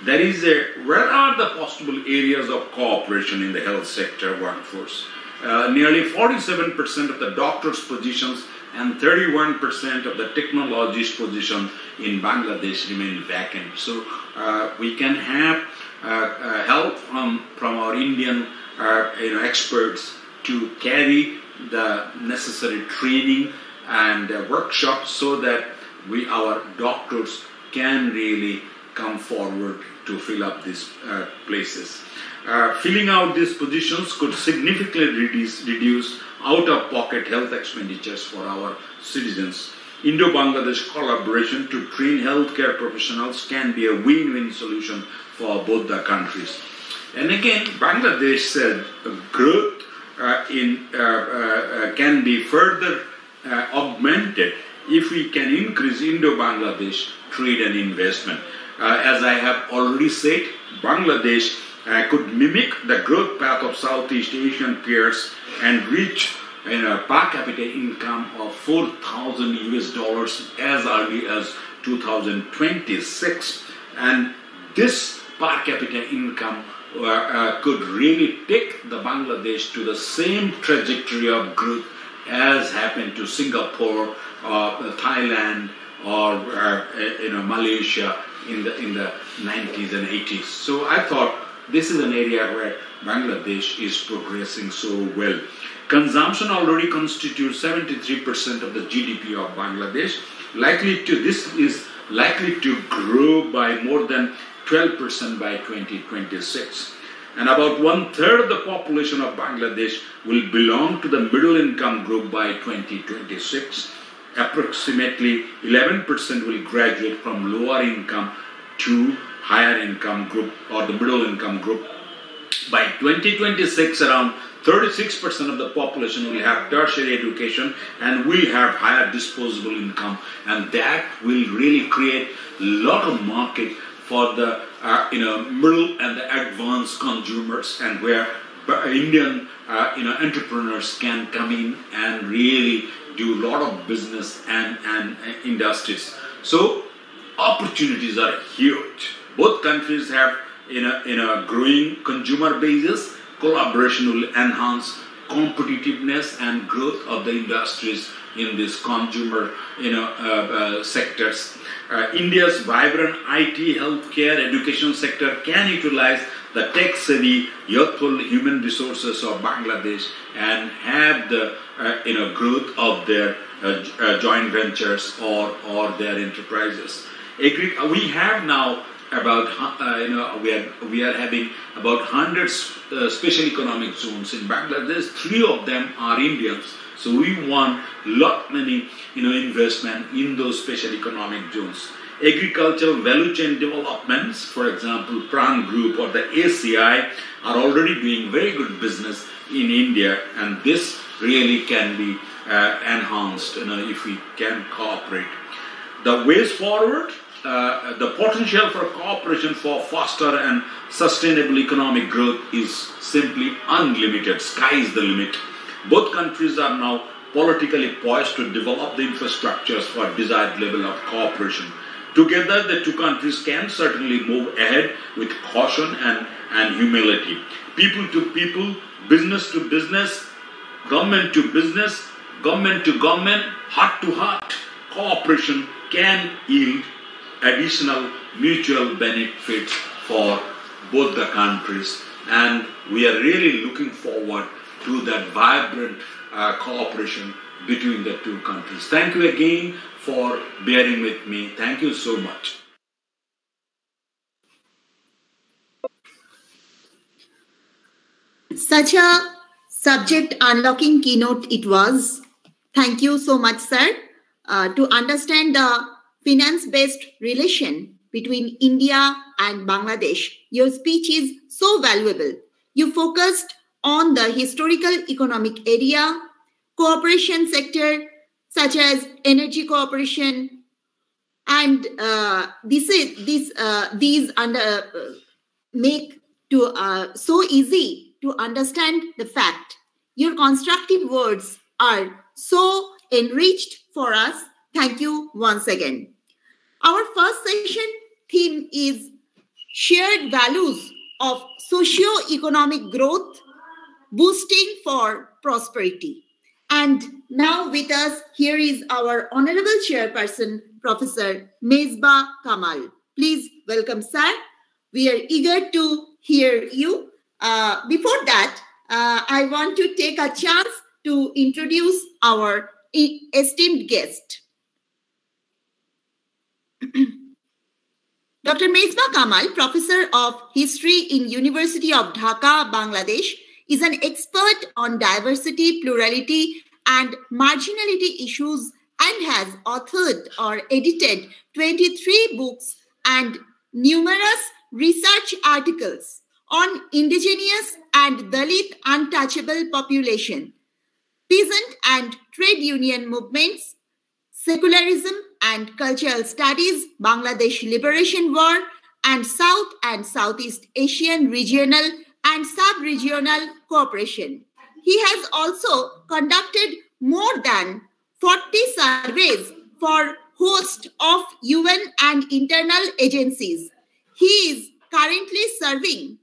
Uh, there is a, where are the possible areas of cooperation in the health sector workforce? Uh, nearly 47% of the doctors' positions and 31% of the technologist position in Bangladesh remain vacant. So uh, we can have uh, uh, help from, from our Indian uh, you know, experts to carry the necessary training and workshops so that we our doctors can really come forward to fill up these uh, places. Uh, filling out these positions could significantly reduce, reduce out-of-pocket health expenditures for our citizens. Indo-Bangladesh collaboration to train healthcare professionals can be a win-win solution for both the countries. And again, Bangladesh said growth uh, in, uh, uh, can be further uh, augmented if we can increase Indo-Bangladesh trade and investment. Uh, as I have already said, Bangladesh uh, could mimic the growth path of Southeast Asian peers and reach you know, per capita income of 4,000 US dollars as early as 2026. And this per capita income uh, uh, could really take the Bangladesh to the same trajectory of growth as happened to Singapore, uh, Thailand, or uh, you know Malaysia in the in the 90s and 80s. So I thought this is an area where Bangladesh is progressing so well. Consumption already constitutes 73% of the GDP of Bangladesh. Likely to this is likely to grow by more than 12% by 2026. And about one third of the population of Bangladesh will belong to the middle income group by 2026 approximately 11% will graduate from lower income to higher income group or the middle income group. By 2026, around 36% of the population will have tertiary education and will have higher disposable income, and that will really create a lot of market for the uh, you know middle and the advanced consumers, and where Indian uh, you know entrepreneurs can come in and really do a lot of business and, and industries. So opportunities are huge. Both countries have in a, in a growing consumer basis, collaboration will enhance competitiveness and growth of the industries in these consumer you know, uh, uh, sectors. Uh, India's vibrant IT, healthcare, education sector can utilize the tech-savvy, youthful human resources of Bangladesh and have the uh, you know growth of their uh, uh, joint ventures or or their enterprises. Agri- we have now about uh, you know we are we are having about hundred uh, special economic zones in Bangladesh. Three of them are Indians. So we want lot many you know investment in those special economic zones agricultural value chain developments, for example, Pran Group or the ACI, are already doing very good business in India, and this really can be uh, enhanced you know, if we can cooperate. The ways forward, uh, the potential for cooperation for faster and sustainable economic growth is simply unlimited. Sky is the limit. Both countries are now politically poised to develop the infrastructures for desired level of cooperation. Together, the two countries can certainly move ahead with caution and, and humility. People to people, business to business, government to business, government to government, heart to heart, cooperation can yield additional mutual benefits for both the countries. And we are really looking forward to that vibrant uh, cooperation between the two countries. Thank you again for bearing with me. Thank you so much. Such a subject unlocking keynote it was. Thank you so much, sir. Uh, to understand the finance-based relation between India and Bangladesh, your speech is so valuable. You focused on the historical economic area, cooperation sector, such as energy cooperation, and uh, this is this uh, these under uh, make to uh, so easy to understand the fact. Your constructive words are so enriched for us. Thank you once again. Our first session theme is shared values of socio-economic growth, boosting for prosperity. And now with us, here is our Honorable Chairperson, Professor Mesbah Kamal. Please welcome, sir. We are eager to hear you. Uh, before that, uh, I want to take a chance to introduce our esteemed guest. (clears throat) Dr. Mesbah Kamal, Professor of History in University of Dhaka, Bangladesh, is an expert on diversity, plurality, and marginality issues and has authored or edited 23 books and numerous research articles on indigenous and Dalit untouchable population, peasant and trade union movements, secularism and cultural studies, Bangladesh Liberation War, and South and Southeast Asian regional and sub-regional cooperation. He has also conducted more than 40 surveys for host of UN and internal agencies. He is currently serving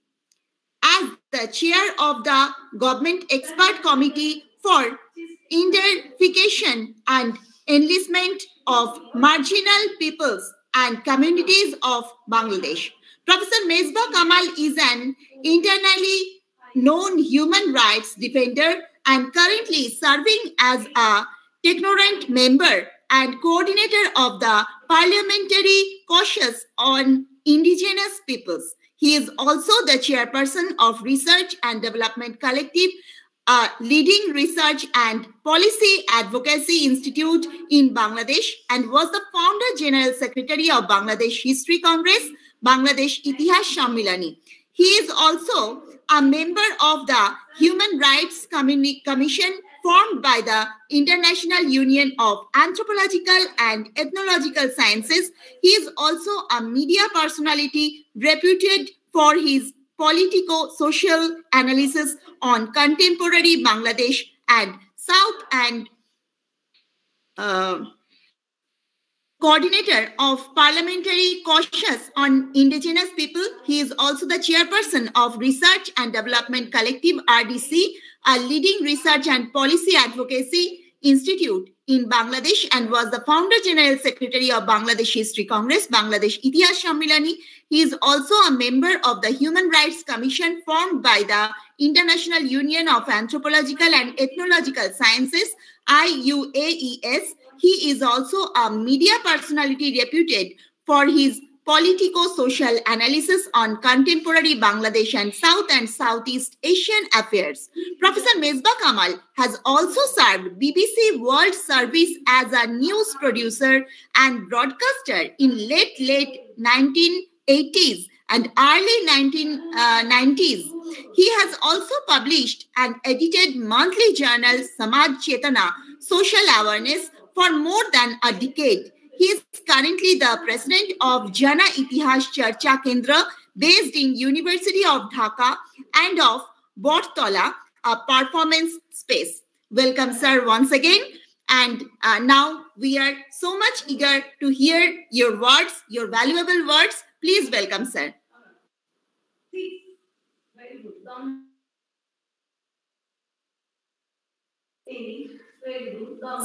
as the chair of the Government Expert Committee for Identification and Enlistment of Marginal Peoples and Communities of Bangladesh. Professor Mesbah Kamal is an internally known human rights defender and currently serving as a Technorant member and coordinator of the Parliamentary Caucus on Indigenous Peoples. He is also the chairperson of Research and Development Collective, a leading research and policy advocacy institute in Bangladesh, and was the founder general secretary of Bangladesh History Congress, Bangladesh Itihas Sammilani. He is also a member of the Human Rights Commission formed by the International Union of Anthropological and Ethnological Sciences. He is also a media personality reputed for his politico-social analysis on contemporary Bangladesh and South and uh, coordinator of Parliamentary Caucus on Indigenous People. He is also the chairperson of Research and Development Collective, RDC, a leading research and policy advocacy institute in Bangladesh and was the founder general secretary of Bangladesh History Congress, Bangladesh Itihas Sammilani. He is also a member of the Human Rights Commission formed by the International Union of Anthropological and Ethnological Sciences, IUAES. He is also a media personality reputed for his politico-social analysis on contemporary Bangladesh and South and Southeast Asian affairs. Professor Mesbah Kamal has also served BBC World Service as a news producer and broadcaster in late, late 1980s and early 1990s. Uh, he has also published and edited monthly journal Samaj Chetana, Social Awareness, for more than a decade. He is currently the president of Jana Itihas Charcha Kendra based in University of Dhaka and of Bortola, a performance space. Welcome, sir, once again. And uh, now we are so much eager to hear your words, your valuable words. Please welcome, sir.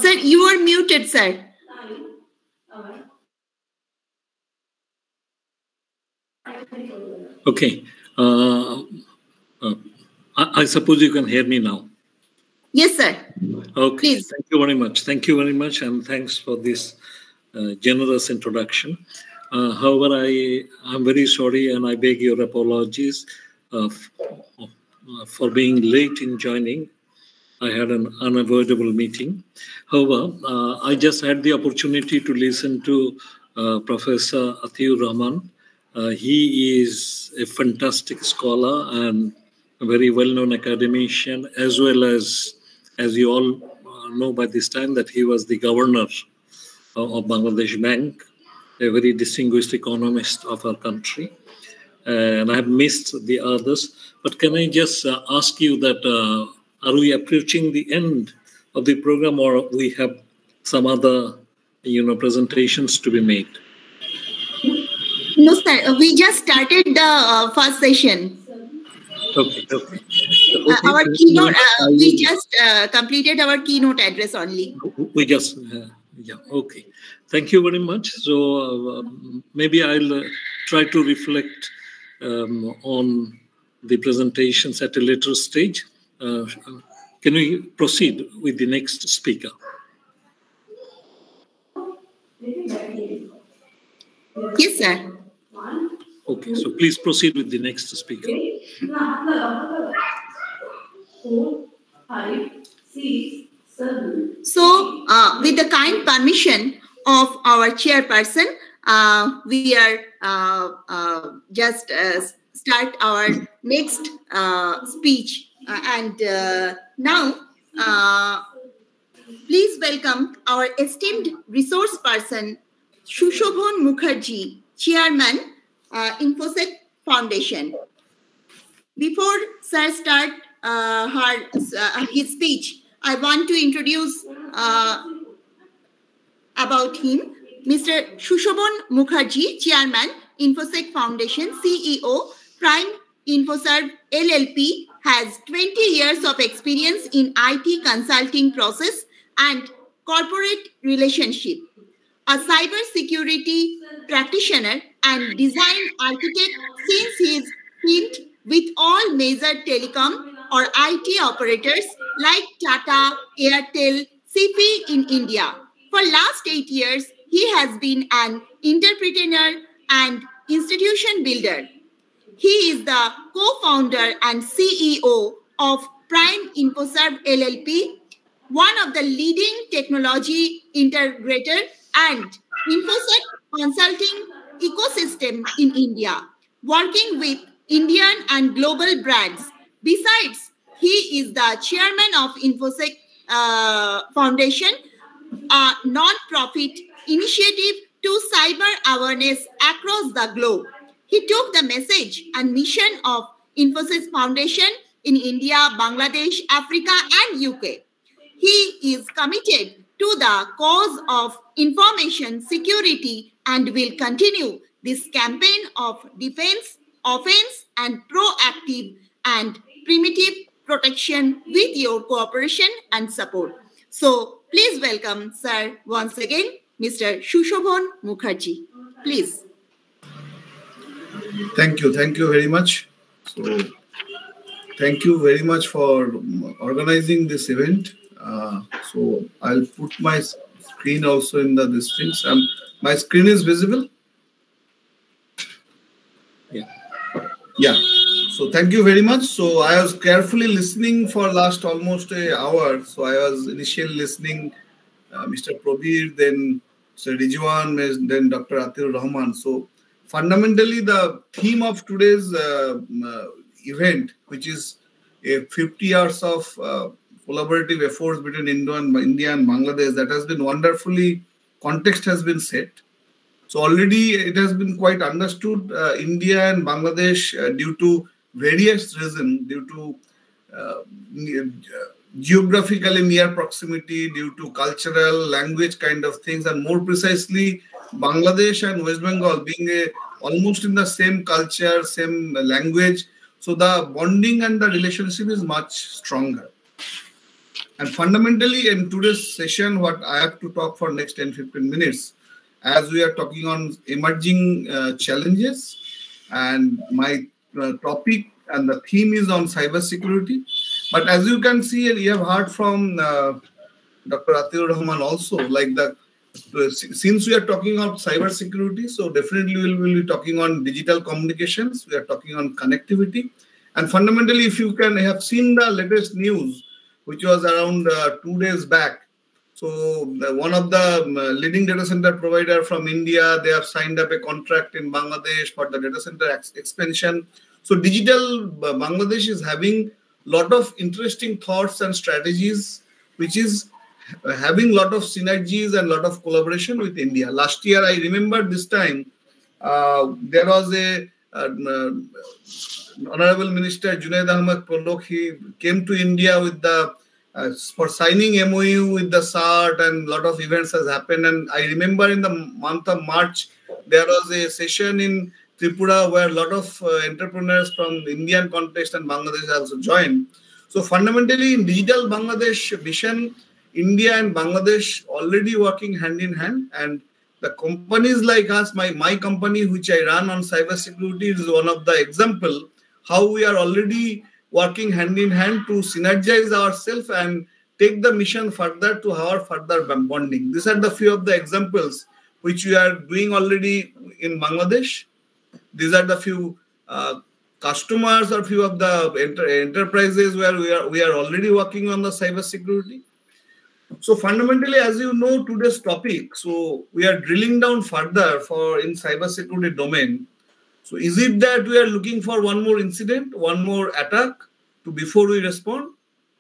Sir, you are muted, sir. Okay. Uh, uh, I, I, suppose you can hear me now. Yes, sir. Okay. Please. Thank you very much. Thank you very much, and thanks for this uh, generous introduction. Uh, however, I am very sorry, and I beg your apologies uh, for being late in joining. I had an unavoidable meeting. However, uh, I just had the opportunity to listen to uh, Professor Atiur Rahman. Uh, he is a fantastic scholar and a very well-known academician, as well as, as you all know by this time, that he was the governor of Bangladesh Bank, a very distinguished economist of our country. And I have missed the others. But can I just uh, ask you that uh, are we approaching the end of the program or we have some other you know presentations to be made? No, sir. We just started the uh, first session. Okay, okay. Uh, our keynote, uh, we just uh, completed our keynote address only. We just, uh, yeah, okay. Thank you very much. So uh, maybe I'll uh, try to reflect um, on the presentations at a later stage. Can we proceed with the next speaker? Yes, sir. Okay, so please proceed with the next speaker. So, uh, with the kind permission of our chairperson, uh, we are uh, uh just uh, start our next uh, speech. Uh, and uh, now, uh, please welcome our esteemed resource person, Sushobhon Mukherjee, Chairman, Infosec Foundation. Before Sir start her, his speech, I want to introduce uh, about him. Mr. Sushobon Mukherjee, Chairman, Infosec Foundation, CEO, Prime Infoserve LLP, has 20 years of experience in IT consulting process and corporate relationship. A cybersecurity practitioner and design architect since his stint with all major telecom or IT operators like Tata, Airtel, CP in India. For last eight years, he has been an entrepreneur and institution builder. He is the co-founder and CEO of Prime InfoServe LLP, one of the leading technology integrator and InfoSec consulting ecosystem in India, working with Indian and global brands. Besides, he is the chairman of InfoSec uh, Foundation, a non-profit initiative to cyber awareness across the globe. He took the message and mission of InfoSec Foundation in India, Bangladesh, Africa, and UK. He is committed to the cause of information security and will continue this campaign of defense, offense, and proactive and primitive protection with your cooperation and support. So please welcome, sir, once again, Mr. Sushobhon Mukherjee. Please. Thank you. Thank you very much. So, thank you very much for organizing this event. Uh, so, I'll put my screen also in the distance. Um, my screen is visible. Yeah. Yeah. So thank you very much. So I was carefully listening for last almost a hour. So I was initially listening uh, Mr. Prabir, then Sir Rizwan, then Dr. Atiur Rahman. So fundamentally, the theme of today's uh, uh, event, which is a 50 hours of uh, collaborative efforts between India and, India and Bangladesh, that has been wonderfully, context has been set. So already it has been quite understood uh, India and Bangladesh uh, due to various reasons due to uh, geographically near proximity, due to cultural, language kind of things, and more precisely, Bangladesh and West Bengal being a, almost in the same culture, same language. So the bonding and the relationship is much stronger. And fundamentally, in today's session, what I have to talk for next 10 15 minutes, as we are talking on emerging uh, challenges, and my uh, topic and the theme is on cybersecurity. But as you can see, and you have heard from uh, Dr. Atiur Rahman also, like the since we are talking about cybersecurity, so definitely we'll, we'll be talking on digital communications. We are talking on connectivity, and fundamentally, if you can have seen the latest news, which was around uh, two days back. So one of the um, leading data center provider from India, they have signed up a contract in Bangladesh for the data center ex expansion. So digital uh, Bangladesh is having lot of interesting thoughts and strategies, which is having a lot of synergies and a lot of collaboration with India. Last year, I remember this time, uh, there was a uh, Honorable Minister Zunaid Ahmed Palak, he came to India with the uh, for signing MOU with the SART and a lot of events has happened. And I remember in the month of March, there was a session in Tripura where a lot of uh, entrepreneurs from Indian context and Bangladesh also joined. So fundamentally in digital Bangladesh vision, India and Bangladesh already working hand in hand and the companies like us, my, my company which I run on cybersecurity is one of the example how we are already working hand in hand to synergize ourselves and take the mission further to our further bonding. These are the few of the examples which we are doing already in Bangladesh. These are the few uh, customers or few of the enter enterprises where we are we are already working on the cyber security. So fundamentally, as you know, today's topic, so we are drilling down further for in cyber security domain so is it that we are looking for one more incident, one more attack to before we respond?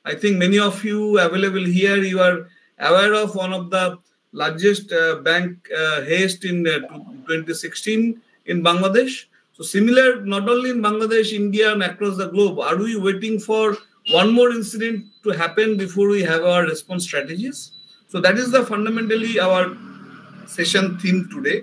I think many of you available here, you are aware of one of the largest uh, bank uh, heist in uh, 2016 in Bangladesh. So similar, not only in Bangladesh, India and across the globe, are we waiting for one more incident to happen before we have our response strategies? So that is the fundamentally our session theme today.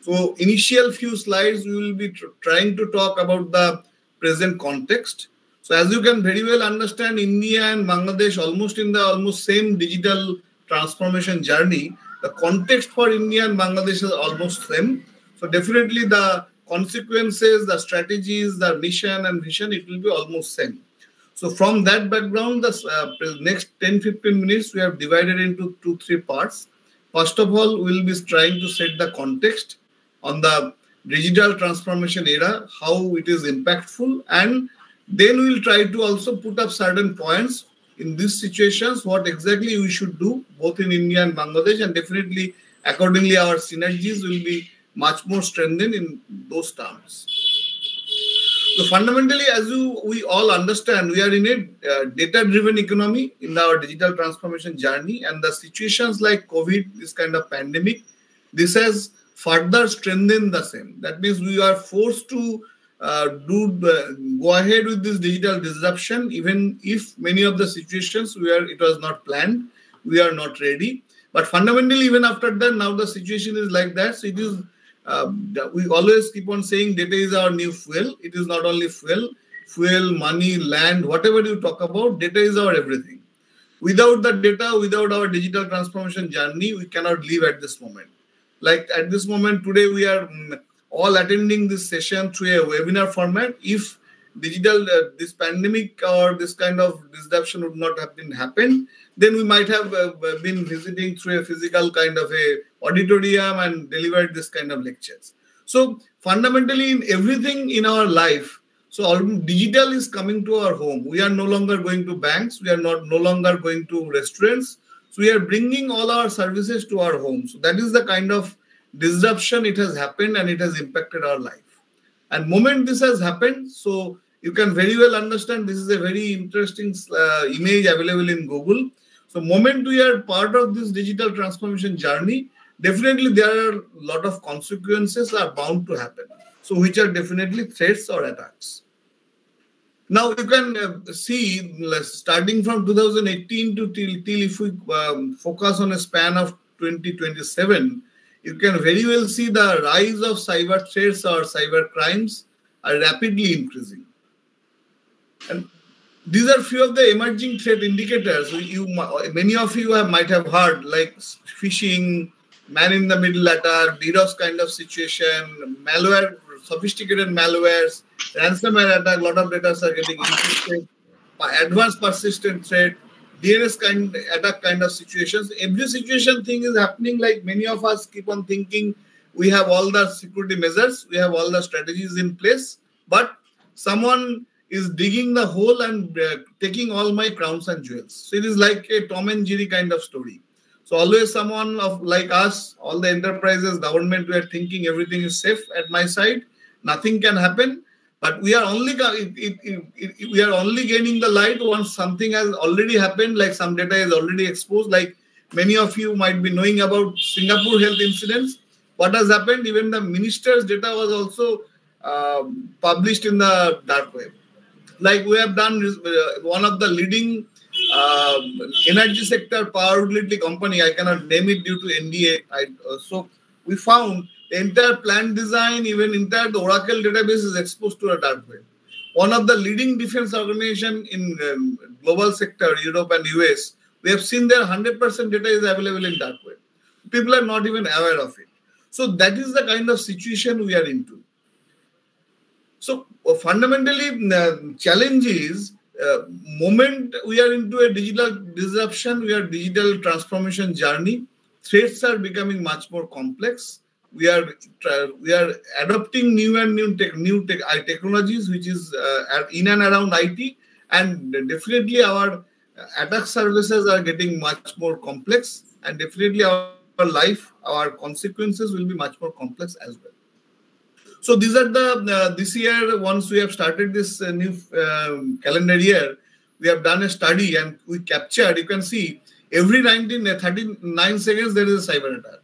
So initial few slides, we will be tr trying to talk about the present context. So as you can very well understand, India and Bangladesh almost in the almost same digital transformation journey. The context for India and Bangladesh is almost same. So definitely the consequences, the strategies, the mission and vision, it will be almost same. So from that background, the uh, next 10-15 minutes, we have divided into two, three parts. First of all, we'll be trying to set the context on the digital transformation era, how it is impactful, and then we'll try to also put up certain points in these situations, what exactly we should do, both in India and Bangladesh, and definitely accordingly our synergies will be much more strengthened in those terms. So fundamentally, as you, we all understand, we are in a uh, data-driven economy in our digital transformation journey, and the situations like COVID, this kind of pandemic, this has further strengthened the same. That means we are forced to uh, do the, go ahead with this digital disruption, even if many of the situations where it was not planned, we are not ready. But fundamentally, even after that, now the situation is like that. So it is. Uh, we always keep on saying data is our new fuel. It is not only fuel, fuel, money, land, whatever you talk about, data is our everything. Without the data, without our digital transformation journey, we cannot live at this moment like at this moment today we are mm, all attending this session through a webinar format if digital uh, this pandemic or this kind of disruption would not have been happened then we might have uh, been visiting through a physical kind of a auditorium and delivered this kind of lectures so fundamentally in everything in our life so digital is coming to our home we are no longer going to banks we are not no longer going to restaurants so we are bringing all our services to our home. So that is the kind of disruption it has happened and it has impacted our life. And moment this has happened, so you can very well understand this is a very interesting uh, image available in Google. So moment we are part of this digital transformation journey, definitely there are a lot of consequences are bound to happen. So which are definitely threats or attacks. Now you can uh, see starting from 2018 to till, till if we um, focus on a span of 2027, you can very well see the rise of cyber threats or cyber crimes are rapidly increasing. And these are few of the emerging threat indicators. You, many of you have, might have heard like phishing, man-in-the-middle attack, DDoS kind of situation, malware sophisticated malwares, ransomware attack, a lot of data are getting encrypted, advanced persistent threat, DNS kind attack kind of situations. Every situation thing is happening like many of us keep on thinking we have all the security measures, we have all the strategies in place, but someone is digging the hole and uh, taking all my crowns and jewels. So it is like a Tom and Jerry kind of story. So always someone of like us, all the enterprises, government, we are thinking everything is safe at my side, nothing can happen. But we are only it, it, it, we are only gaining the light once something has already happened, like some data is already exposed. Like many of you might be knowing about Singapore health incidents. What has happened? Even the minister's data was also uh, published in the dark web. Like we have done uh, one of the leading uh, energy sector power utility company. I cannot name it due to NDA. I, uh, so we found the entire plant design, even entire the Oracle database is exposed to a dark web. One of the leading defense organization in um, global sector, Europe and US, we have seen their 100% data is available in dark web. People are not even aware of it. So that is the kind of situation we are into. So uh, fundamentally, uh, challenge is uh, moment we are into a digital disruption, we are digital transformation journey. Threats are becoming much more complex. We are we are adopting new and new tech, new tech, technologies, which is uh, in and around IT, and definitely our attack services are getting much more complex, and definitely our life, our consequences will be much more complex as well. So these are the uh, this year once we have started this uh, new uh, calendar year, we have done a study and we captured. You can see every 19 uh, 39 seconds there is a cyber attack,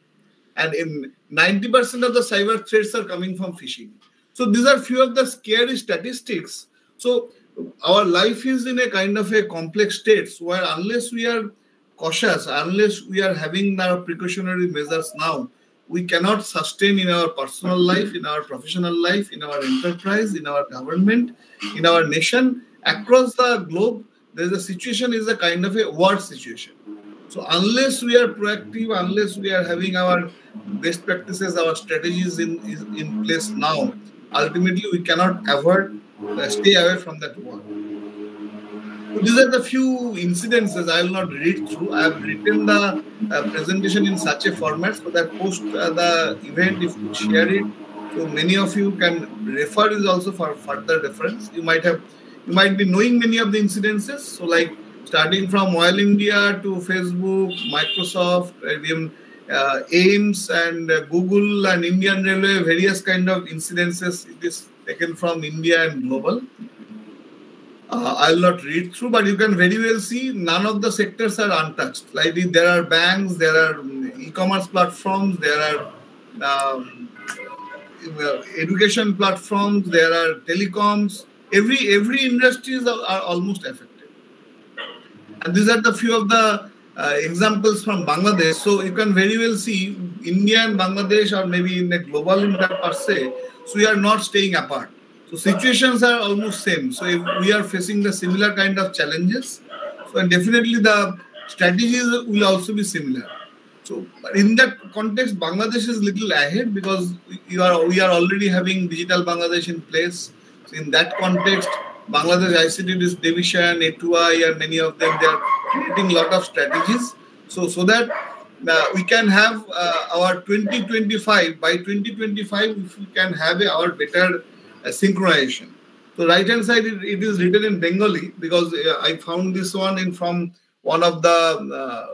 and in 90% of the cyber threats are coming from phishing. So these are few of the scary statistics. So our life is in a kind of a complex state where unless we are cautious, unless we are having our precautionary measures now, we cannot sustain in our personal life, in our professional life, in our enterprise, in our government, in our nation, across the globe, there's a situation is a kind of a war situation. So unless we are proactive, unless we are having our best practices, our strategies in, in place now, ultimately we cannot avoid, uh, stay away from that war. These are the few incidences I will not read through. I have written the uh, presentation in such a format so that post uh, the event, if you share it, so many of you can refer is also for further reference. You might have, you might be knowing many of the incidences. So like starting from Oil India to Facebook, Microsoft, even uh, AIIMS and uh, Google and Indian Railway, various kind of incidences. It is taken from India and global. Uh, I'll not read through, but you can very well see none of the sectors are untouched. Like there are banks, there are e-commerce platforms, there are um, education platforms, there are telecoms. Every every industries are, are almost affected. And these are the few of the uh, examples from Bangladesh. So you can very well see India and Bangladesh are maybe in a global impact per se. So we are not staying apart. So situations are almost same. So if we are facing the similar kind of challenges, so definitely the strategies will also be similar. So in that context, Bangladesh is little ahead because you are we are already having digital Bangladesh in place. So in that context, Bangladesh ICT division, A2I, and many of them they are creating a lot of strategies. So so that uh, we can have uh, our 2025 by 2025 if we can have a, our better synchronization. So right hand side it, it is written in Bengali because uh, I found this one in from one of the uh,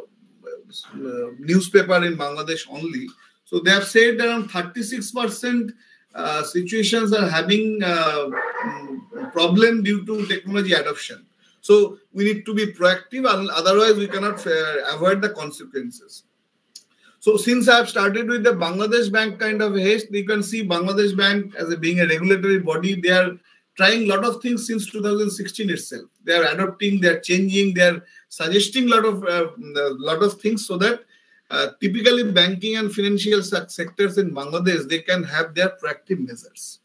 uh, newspaper in Bangladesh only. So they have said around 36% uh, situations are having uh, mm, problem due to technology adoption. So we need to be proactive, and otherwise we cannot avoid the consequences. So since I have started with the Bangladesh Bank kind of haste, you can see Bangladesh Bank as a, being a regulatory body, they are trying a lot of things since 2016 itself. They are adopting, they are changing, they are suggesting a lot of uh, lot of things so that uh, typically banking and financial sectors in Bangladesh they can have their proactive measures.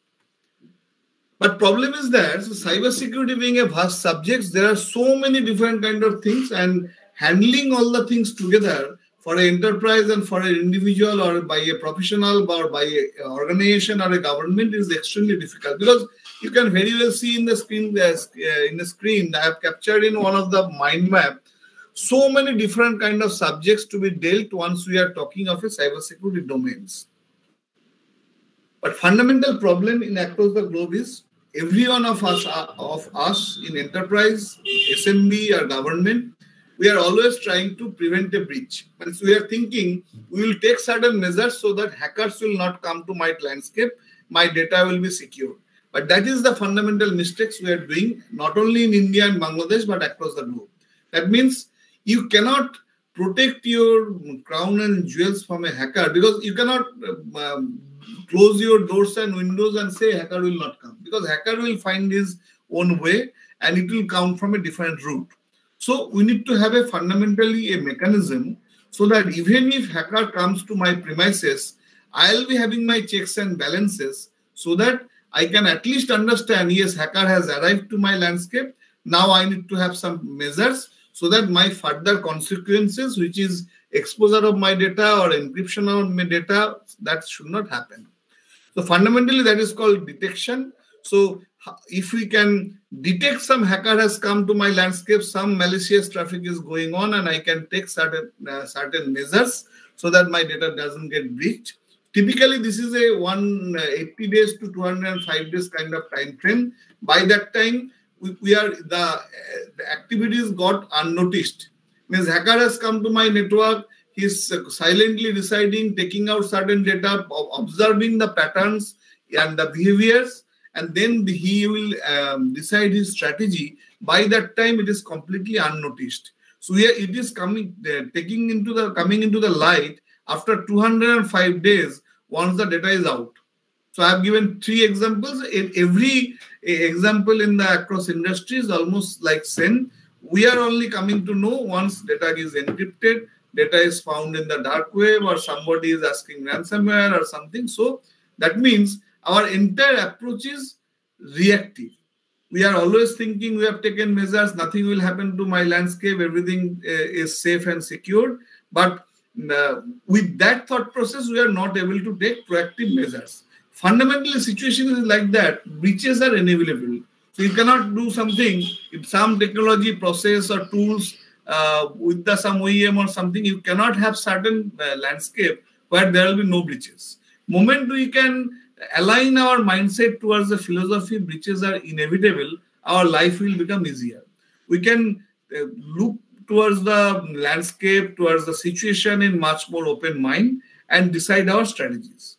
But problem is that so cyber security being a vast subject, there are so many different kind of things and handling all the things together for an enterprise and for an individual or by a professional or by an organization or a government is extremely difficult because you can very well see in the screen uh, in the screen I have captured in one of the mind map so many different kind of subjects to be dealt once we are talking of a cybersecurity domains. But fundamental problem in across the globe is every one of us uh, of us in enterprise, SMB or government, we are always trying to prevent a breach. And so we are thinking we will take certain measures so that hackers will not come to my landscape, my data will be secure. But that is the fundamental mistakes we are doing, not only in India and Bangladesh, but across the globe. That means you cannot protect your crown and jewels from a hacker because you cannot um, close your doors and windows and say hacker will not come because hacker will find his own way and it will come from a different route. So we need to have a fundamentally a mechanism so that even if hacker comes to my premises, I'll be having my checks and balances so that I can at least understand, yes, hacker has arrived to my landscape. Now I need to have some measures so that my further consequences, which is exposure of my data or encryption of my data, that should not happen. So fundamentally, that is called detection. So if we can detect some hacker has come to my landscape, some malicious traffic is going on, and I can take certain uh, certain measures so that my data doesn't get breached. Typically, this is a 180 uh, days to 205 days kind of time frame. By that time, we, we are the, uh, the activities got unnoticed. Means hacker has come to my network, he's silently deciding, taking out certain data, observing the patterns and the behaviors, and then he will um, decide his strategy. By that time, it is completely unnoticed. So here it is coming, uh, taking into the coming into the light after 205 days once the data is out. So I have given three examples. In every example in the across industries, almost like same. We are only coming to know once data is encrypted, data is found in the dark web, or somebody is asking ransomware or something. So that means our entire approach is reactive. We are always thinking we have taken measures, nothing will happen to my landscape, everything uh, is safe and secure. But uh, with that thought process, we are not able to take proactive measures. Fundamentally situation is like that. Breaches are inevitable. So you cannot do something. If some technology process or tools uh, with the some OEM or something you cannot have certain uh, landscape where there will be no breaches. Moment we can align our mindset towards the philosophy breaches are inevitable our life will become easier we can uh, look towards the landscape towards the situation in much more open mind and decide our strategies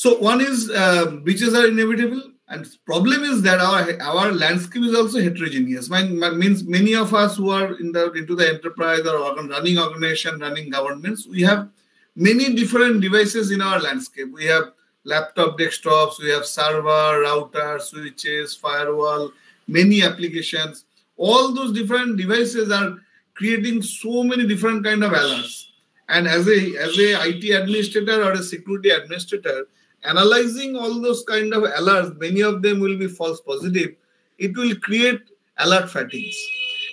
so one is uh, breaches are inevitable, and problem is that our our landscape is also heterogeneous. Means many of us who are in the into the enterprise or running organization, running governments, we have many different devices in our landscape. We have laptop desktops, we have server, router, switches, firewall, many applications. All those different devices are creating so many different kind of alerts. And as a as a IT administrator or a security administrator, analyzing all those kind of alerts, many of them will be false positive. It will create alert fatigues.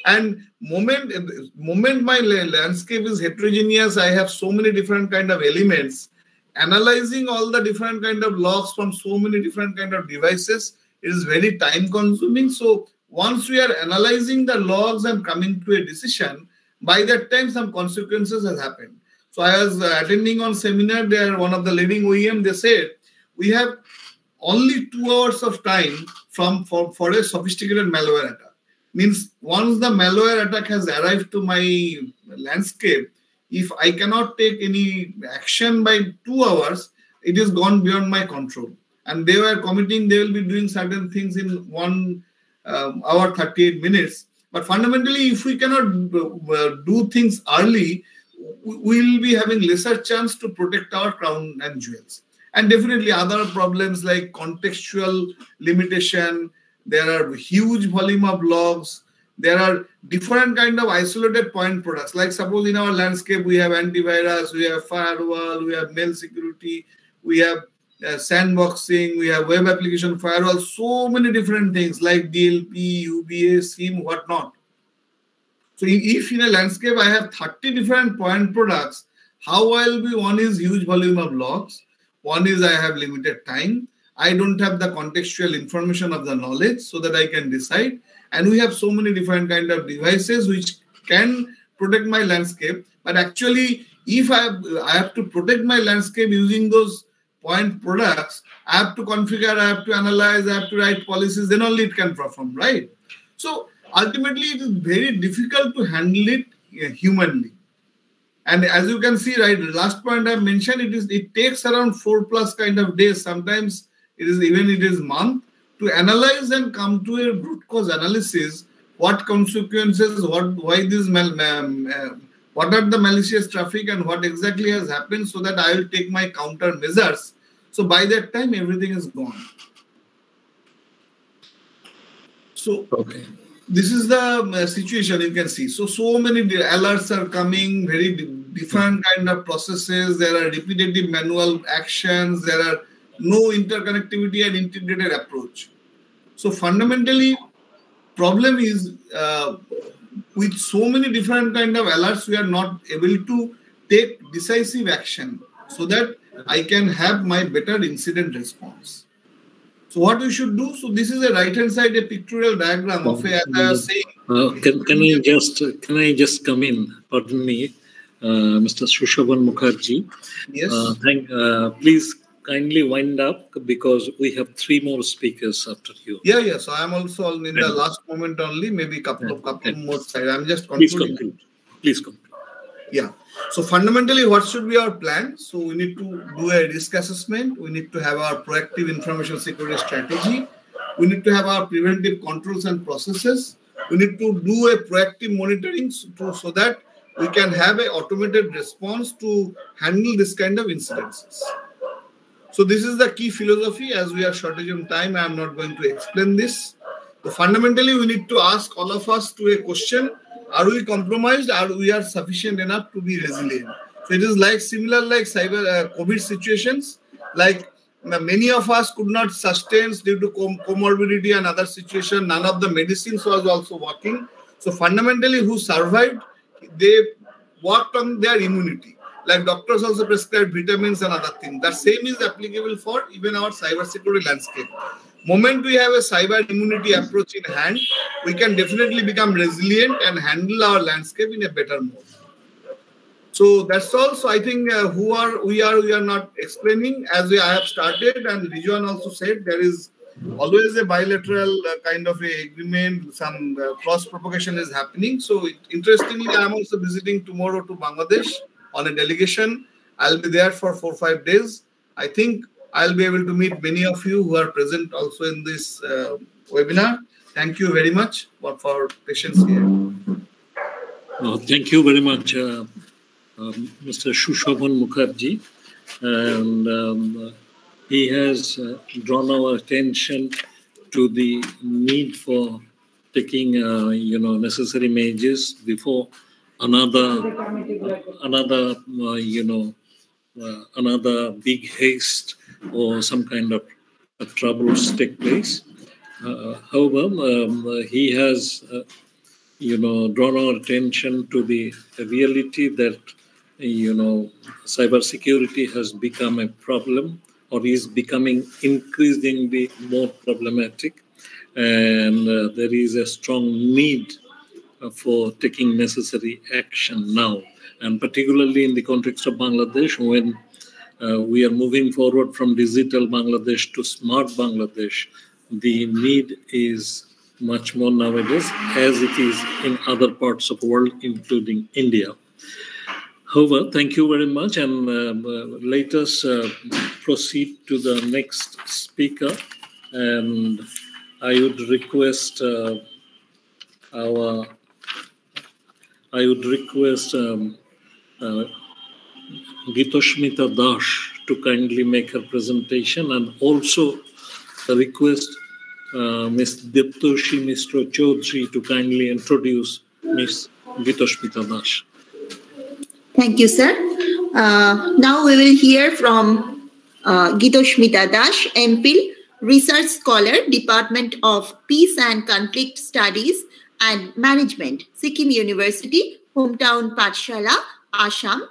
And moment, moment my landscape is heterogeneous, I have so many different kind of elements. Analyzing all the different kind of logs from so many different kind of devices is very time consuming. So once we are analyzing the logs and coming to a decision, by that time some consequences has happened. So I was attending on seminar there, one of the leading OEM, they said we have only two hours of time from for, for a sophisticated malware attack. Means once the malware attack has arrived to my landscape, if I cannot take any action by two hours, it is gone beyond my control. And they were committing, they will be doing certain things in one um, hour, 38 minutes. But fundamentally, if we cannot uh, do things early, we will be having lesser chance to protect our crown and jewels and definitely other problems like contextual limitation there are huge volume of logs there are different kind of isolated point products like suppose in our landscape we have antivirus we have firewall we have mail security we have uh, sandboxing we have web application firewall so many different things like dlp uba SIEM whatnot so if in a landscape i have 30 different point products how i'll be one is huge volume of logs one is I have limited time. I don't have the contextual information of the knowledge so that I can decide. And we have so many different kind of devices which can protect my landscape. But actually, if I have, I have to protect my landscape using those point products, I have to configure, I have to analyze, I have to write policies, then only it can perform, right? So ultimately, it is very difficult to handle it humanly. And as you can see, right, last point I mentioned, it is it takes around four plus kind of days. Sometimes it is even it is month to analyze and come to a root cause analysis. What consequences? What why this mal, uh, what are the malicious traffic and what exactly has happened, so that I will take my counter measures. So by that time, everything is gone. So okay this is the uh, situation you can see so so many alerts are coming very different kind of processes there are repetitive manual actions there are no interconnectivity and integrated approach so fundamentally problem is uh, with so many different kind of alerts we are not able to take decisive action so that i can have my better incident response so what we should do? So this is a right hand side a pictorial diagram of a was saying. Uh, can, can I just can I just come in? Pardon me, uh, Mr. Shushavan Mukherjee. Yes. Uh, thank. Uh, please kindly wind up because we have three more speakers after you. Yeah, yeah. So I'm also in the last moment only. Maybe couple of couple more side. I'm just concluding. Please conclude. Please conclude. Yeah. So fundamentally, what should be our plan? So we need to do a risk assessment. We need to have our proactive information security strategy. We need to have our preventive controls and processes. We need to do a proactive monitoring so, so that we can have an automated response to handle this kind of incidences. So this is the key philosophy. As we are shortage on time, I am not going to explain this. So fundamentally, we need to ask all of us to a question. Are we compromised? Are we are sufficient enough to be resilient? So it is like similar like cyber uh, covid situations. Like many of us could not sustain due to com- comorbidity and other situation. None of the medicines was also working. So fundamentally who survived they worked on their immunity like doctors also prescribe vitamins and other things that same is applicable for even our cyber security landscape moment we have a cyber immunity approach in hand, we can definitely become resilient and handle our landscape in a better mode. So that's all. So I think uh, who are we are we are not explaining as we, I have started and Rizwan also said there is always a bilateral uh, kind of a agreement. Some uh, cross propagation is happening. So it, interestingly, I am also visiting tomorrow to Bangladesh on a delegation. I'll be there for four five days. I think I'll be able to meet many of you who are present also in this uh, webinar. Thank you very much for, for patience here. Oh, thank you very much, uh, um, Mr. Shushavan Mukherjee. And um, he has uh, drawn our attention to the need for taking, uh, you know, necessary measures before another, another, uh, you know, uh, another big haste or some kind of troubles take place. Uh, however, um, he has, uh, you know, drawn our attention to the reality that, you know, cybersecurity has become a problem or is becoming increasingly more problematic. And uh, there is a strong need for taking necessary action now. And particularly in the context of Bangladesh, when uh, we are moving forward from digital Bangladesh to smart Bangladesh. The need is much more nowadays, as it is in other parts of the world, including India. However, thank you very much, and uh, let us uh, proceed to the next speaker. And I would request uh, our, I would request um, uh, Gitoshmita Dash to kindly make her presentation and also request uh, Ms. Diptoshi Mr. Chaudhary to kindly introduce Ms. Gitoshmita Dash. Thank you, sir. Uh, now we will hear from uh, Gitoshmita Dash, MPhil, Research Scholar, Department of Peace and Conflict Studies and Management, Sikkim University, Hometown Pathsala, Assam,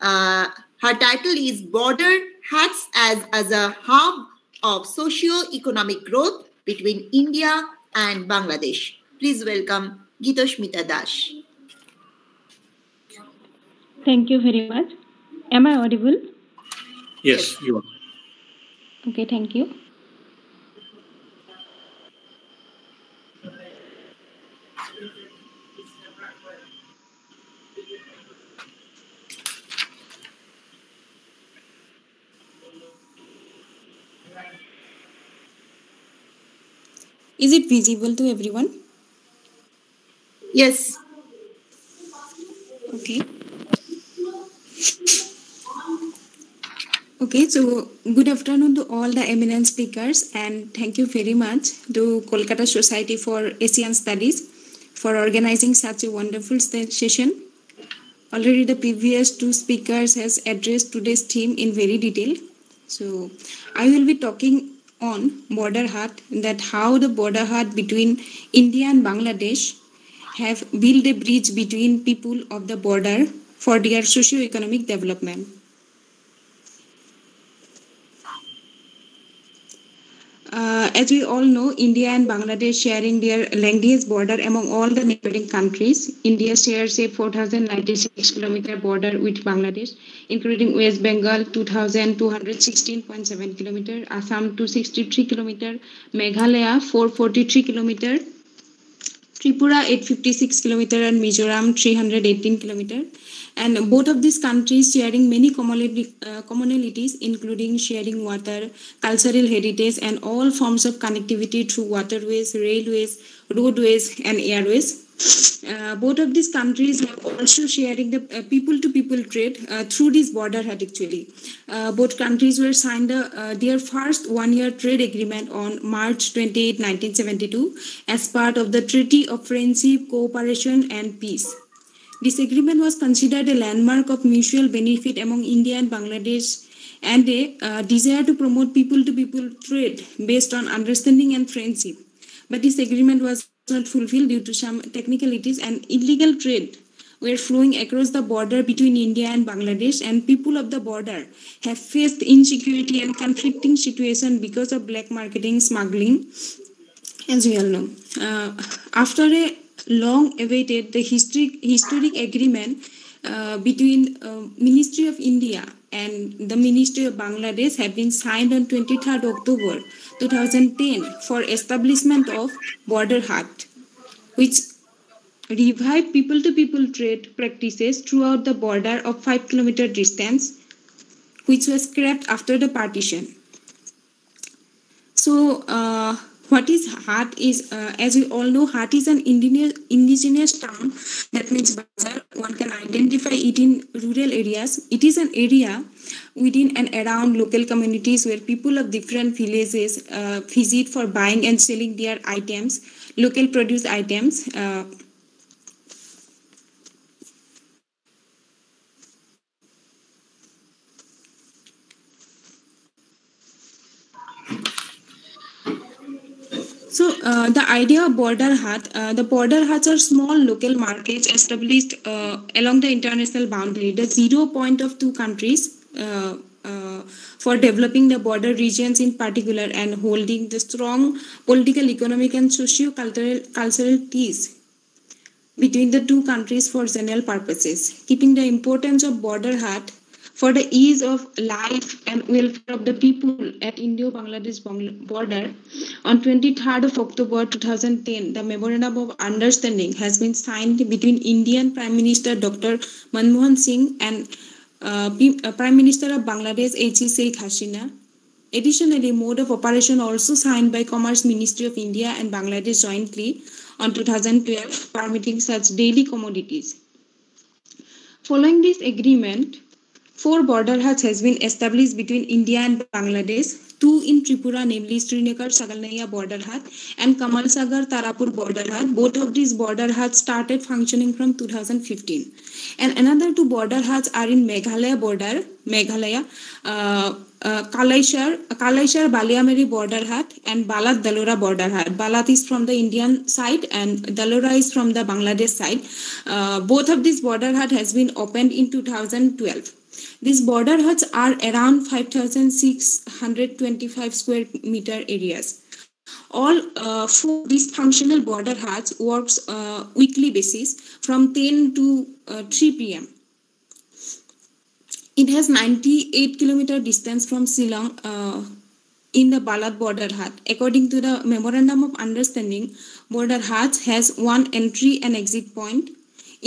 uh, her title is Border Acts as, as a hub of socio-economic growth between India and Bangladesh. Please welcome Gitoshmita Dash. Thank you very much. Am I audible? Yes, you are. Okay, thank you. Is it visible to everyone? Yes. Okay. Okay, so good afternoon to all the eminent speakers and thank you very much to Kolkata Society for Asian Studies for organizing such a wonderful session. Already the previous two speakers has addressed today's theme in very detail. So I will be talking on border hut that how the border hut between India and Bangladesh have built a bridge between people of the border for their socio-economic development. Uh, as we all know, India and Bangladesh sharing their lengthiest border among all the neighboring countries. India shares a 4,096 kilometer border with Bangladesh, including West Bengal 2,216.7 kilometer, Assam 263 kilometer, Meghalaya 443 kilometer, Tripura 856 kilometer, and Mizoram 318 kilometer and both of these countries sharing many uh, commonalities including sharing water cultural heritage and all forms of connectivity through waterways railways roadways and airways. Uh, both of these countries are also sharing the people to people trade uh, through this border actually. Uh, both countries were signed uh, their first one year trade agreement on march 28 1972 as part of the treaty of friendship cooperation and peace this agreement was considered a landmark of mutual benefit among India and Bangladesh and a uh, desire to promote people to people trade based on understanding and friendship. But this agreement was not fulfilled due to some technicalities and illegal trade were flowing across the border between India and Bangladesh, and people of the border have faced insecurity and conflicting situation because of black marketing, smuggling, as we all know. Uh, after a long awaited the historic, historic agreement uh, between uh, Ministry of India and the Ministry of Bangladesh have been signed on 23rd October 2010 for establishment of border hut, which revive people-to-people trade practices throughout the border of 5 kilometer distance, which was scrapped after the partition. So, uh, what is Hat is, uh, as we all know, Hat is an indigenous, indigenous town. That means bazaar. One can identify it in rural areas. It is an area within and around local communities where people of different villages uh, visit for buying and selling their items, local produce items. Uh, So uh, the idea of border hut, uh, the border huts are small local markets established uh, along the international boundary, the zero point of two countries uh, uh, for developing the border regions in particular and holding the strong political, economic and socio-cultural cultural ties between the two countries for general purposes, keeping the importance of border hut for the ease of life and welfare of the people at Indo-Bangladesh border. On 23rd of October 2010, the Memorandum of Understanding has been signed between Indian Prime Minister Dr. Manmohan Singh and uh, uh Prime Minister of Bangladesh H.E. Sheikh Hasina. Additionally, mode of operation also signed by Commerce Ministry of India and Bangladesh jointly on 2012, permitting such daily commodities. Following this agreement, Four border huts has been established between India and Bangladesh, two in Tripura, namely Srinagar Chhagalnaiya border hut and Kamal Sagar Tarapur border hut. Both of these border huts started functioning from 2015. And another two border huts are in Meghalaya border, Meghalaya, uh, uh, Kalaichar, Kalaichar Baliamari border hut and Balat Dalora border hut. Balat is from the Indian side and Dalora is from the Bangladesh side. Uh, both of these border hut has been opened in 2012. These border huts are around 5,625 square meter areas. All uh, four these functional border huts works uh, weekly basis from 10 to uh, 3 p.m. It has 98 kilometer distance from Shillong, uh, in the Balat border hut. According to the Memorandum of Understanding, border huts has one entry and exit point.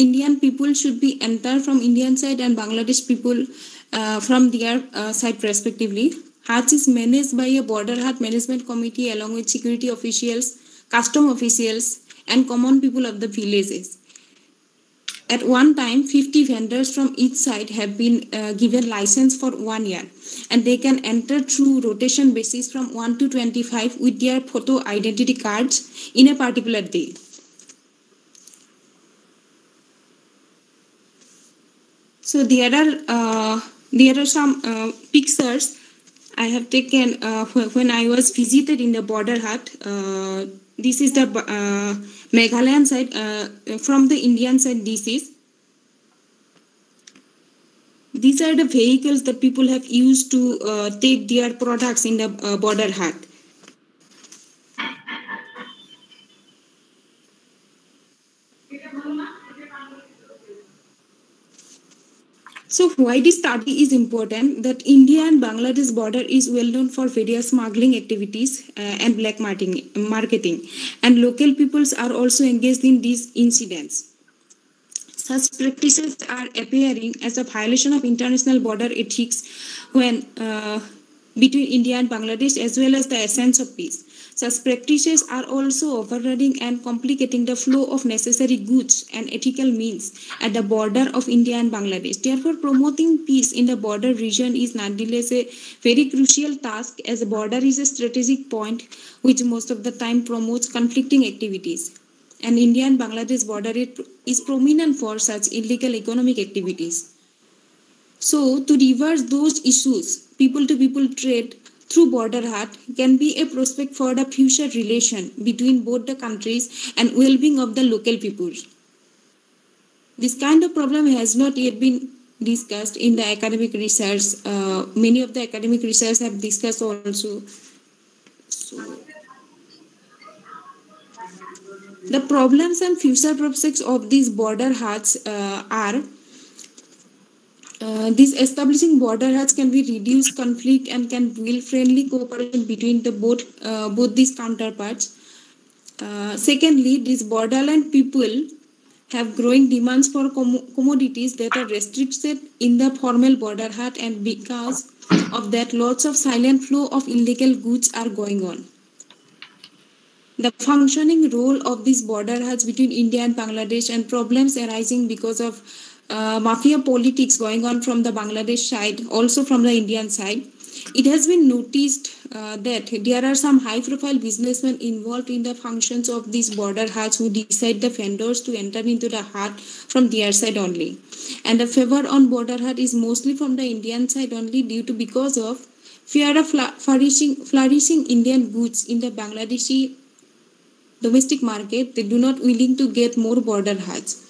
Indian people should be enter from Indian side and Bangladesh people uh, from their uh, side respectively. Huts is managed by a border hut management committee along with security officials, custom officials, and common people of the villages. At one time, 50 vendors from each side have been uh, given license for one year and they can enter through rotation basis from 1 to 25 with their photo identity cards in a particular day. So there are uh, there are some uh, pictures I have taken uh, when I was visited in the border hut. Uh, this is the uh, Meghalayan side. Uh, from the Indian side, this is. These are the vehicles that people have used to take their products in the border hut. So why this study is important that India and Bangladesh border is well known for various smuggling activities uh, and black marketing and local peoples are also engaged in these incidents. Such practices are appearing as a violation of international border ethics when uh, between India and Bangladesh as well as the essence of peace. Such practices are also overriding and complicating the flow of necessary goods and ethical means at the border of India and Bangladesh. Therefore, promoting peace in the border region is nonetheless a very crucial task as the border is a strategic point which most of the time promotes conflicting activities. And India and Bangladesh border is prominent for such illegal economic activities. So, to reverse those issues, people to people trade through border hut can be a prospect for the future relation between both the countries and well-being of the local people. This kind of problem has not yet been discussed in the academic research. Uh, many of the academic research have discussed also. So, the problems and future prospects of these border huts uh, are uh, these establishing border has can be reduce conflict and can build friendly cooperation between the both uh, both these counterparts. Uh, secondly, these borderland people have growing demands for com- commodities that are restricted in the formal border hut, and because of that, lots of silent flow of illegal goods are going on. The functioning role of this border huts between India and Bangladesh and problems arising because of uh, mafia politics going on from the Bangladesh side, also from the Indian side. It has been noticed uh, that there are some high profile businessmen involved in the functions of these border huts who decide the vendors to enter into the hut from their side only. And the favor on border hut is mostly from the Indian side only due to because of fear of flourishing, flourishing Indian goods in the Bangladeshi domestic market. They do not willing to get more border huts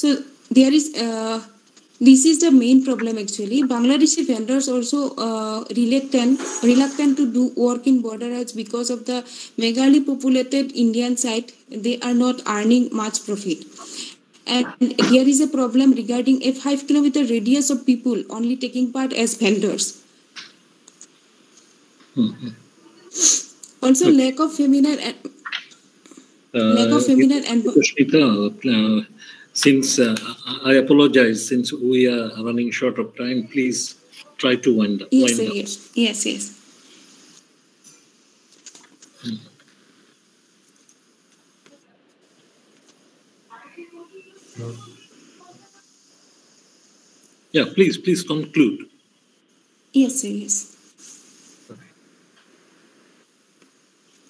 so there is uh, this is the main problem actually. Bangladeshi vendors also uh, reluctant reluctant to do work in border huts because of the megally populated Indian side. They are not earning much profit. And here is a problem regarding a five kilometer radius of people only taking part as vendors. Mm-hmm. Also, okay. lack of feminine and uh, lack of feminine and. Uh, since uh, I apologize, since we are running short of time, please try to wind up. Yes, wind yes, yes, yes. Hmm. Yeah, please, please conclude. Yes, yes.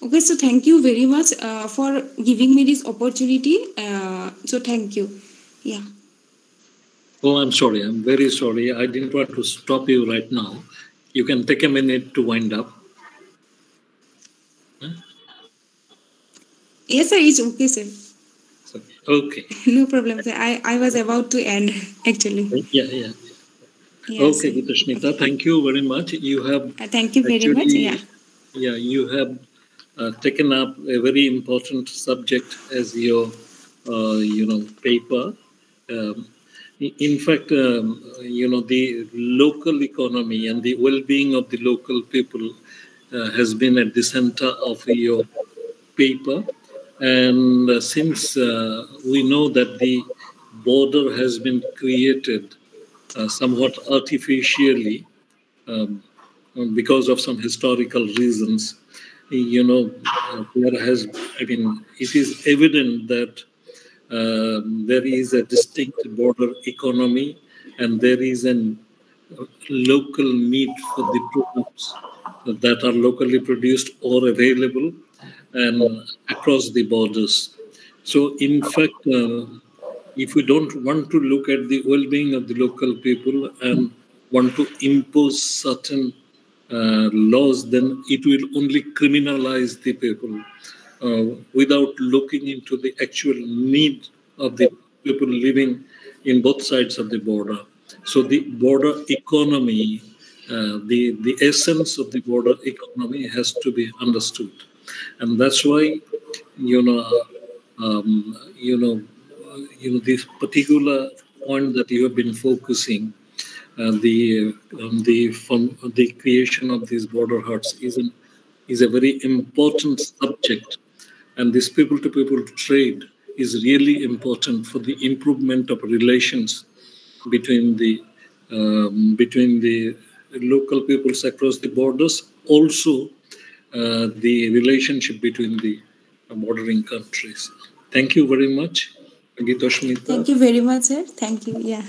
Okay, so thank you very much uh, for giving me this opportunity. Uh, so thank you. Yeah. Oh, I'm sorry. I'm very sorry. I didn't want to stop you right now. You can take a minute to wind up. Huh? Yes, sir. It's okay, sir. Okay. (laughs) no problem, sir. I, I was about to end, actually. Yeah, yeah. Okay, Gitashmita, thank you very much. You have. Uh, thank you very actually, much. Yeah. Yeah, you have uh, taken up a very important subject as your, uh, you know, paper. Um, in fact, um, you know, the local economy and the well-being of the local people uh, has been at the center of your paper. And since we know that the border has been created uh, somewhat artificially um, because of some historical reasons, you know, uh, there has, I mean, it is evident that um, there is a distinct border economy and there is a local need for the products that are locally produced or available and across the borders. So, in fact, uh, if we don't want to look at the well-being of the local people and want to impose certain uh, laws, then it will only criminalize the people uh, without looking into the actual need of the people living in both sides of the border. So the border economy, uh, the the essence of the border economy has to be understood, and that's why, you know, um, you know, you know this particular point that you have been focusing, uh, the um, the from the creation of these border huts is an is a very important subject and this people-to-people trade is really important for the improvement of relations between the um, between the local peoples across the borders, also uh, the relationship between the bordering countries. Thank you very much, Gitoshmita. Thank you very much, sir. Thank you. Yeah.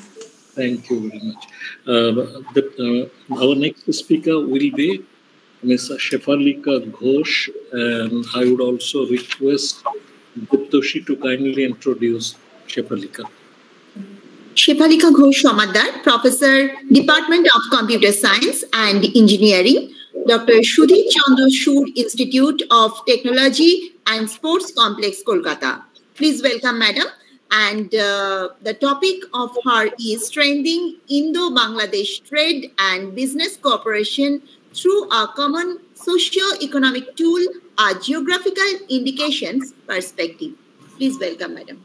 Thank you very much. Uh, the, uh, our next speaker will be Ms. Shefalika Ghosh, and I would also request Diptoshi to kindly introduce Shefalika. Shefalika Ghosh Samaddar, Professor, Department of Computer Science and Engineering, Dr. Sudhir Chandra Institute of Technology and Sports Complex, Kolkata. Please welcome, Madam. And uh, the topic of her is Strengthening Indo-Bangladesh Trade and Business Cooperation through a common socio-economic tool, a geographical indications perspective. Please welcome, Madam.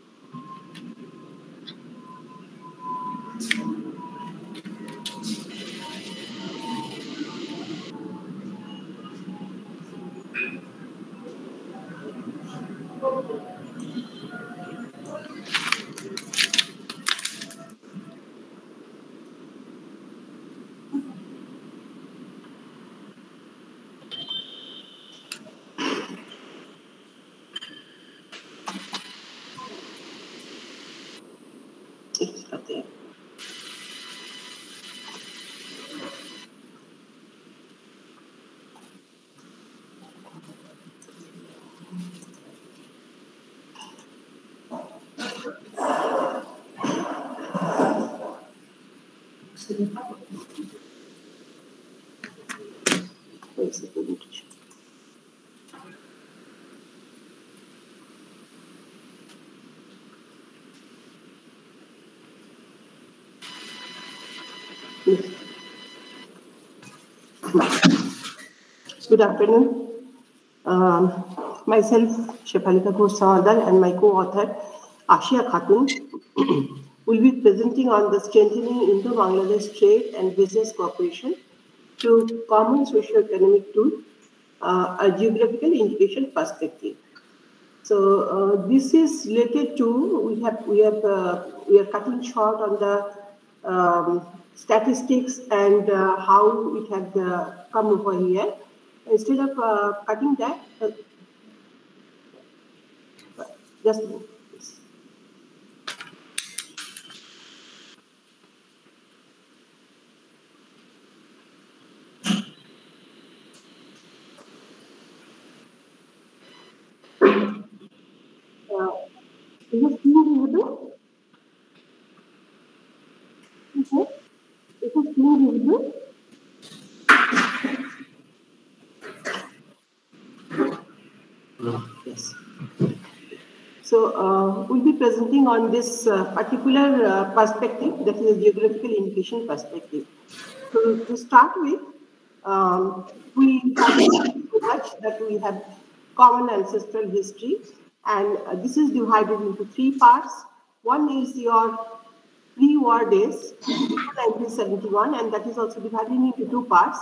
Good afternoon. Um, myself, Shefalika Ghosh and my co-author, Ashia Khatun, will be presenting on the strengthening Indo-Bangladesh trade and business cooperation through common socio-economic tool, uh, a geographical indication perspective. So uh, this is related to we have we have uh, we are cutting short on the um, statistics and uh, how it had uh, come over here. Instead of uh, cutting that, just Yes. So uh, we'll be presenting on this uh, particular uh, perspective, that is a geographical indication perspective. So to start with, um, we have much that we have common ancestral history, and this is divided into three parts. One is your pre-war days, 1971, and that is also divided into two parts.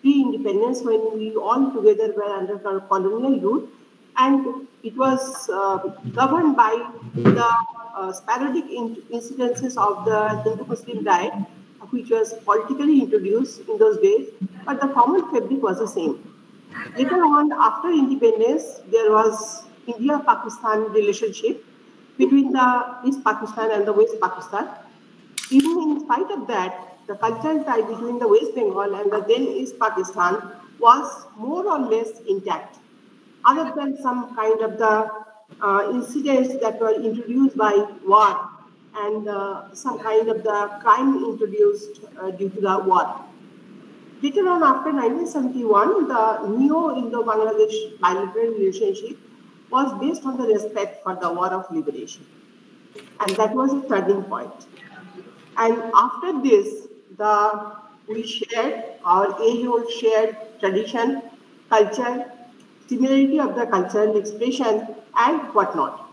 Pre-independence, when we all together were under colonial rule, and it was uh, governed by the uh, sporadic in incidences of the Hindu-Muslim diet, which was politically introduced in those days, but the common fabric was the same. Later on, after independence, there was India-Pakistan relationship between the East Pakistan and the West Pakistan. Even in spite of that, the cultural tie between the West Bengal and the then East Pakistan was more or less intact, other than some kind of the uh, incidents that were introduced by war and uh, some kind of the crime introduced uh, due to the war. Later on, after 1971, the Neo-Indo-Bangladesh bilateral relationship was based on the respect for the war of liberation. And that was a turning point. And after this, the we shared our age-old shared tradition, culture, similarity of the cultural expression, and whatnot.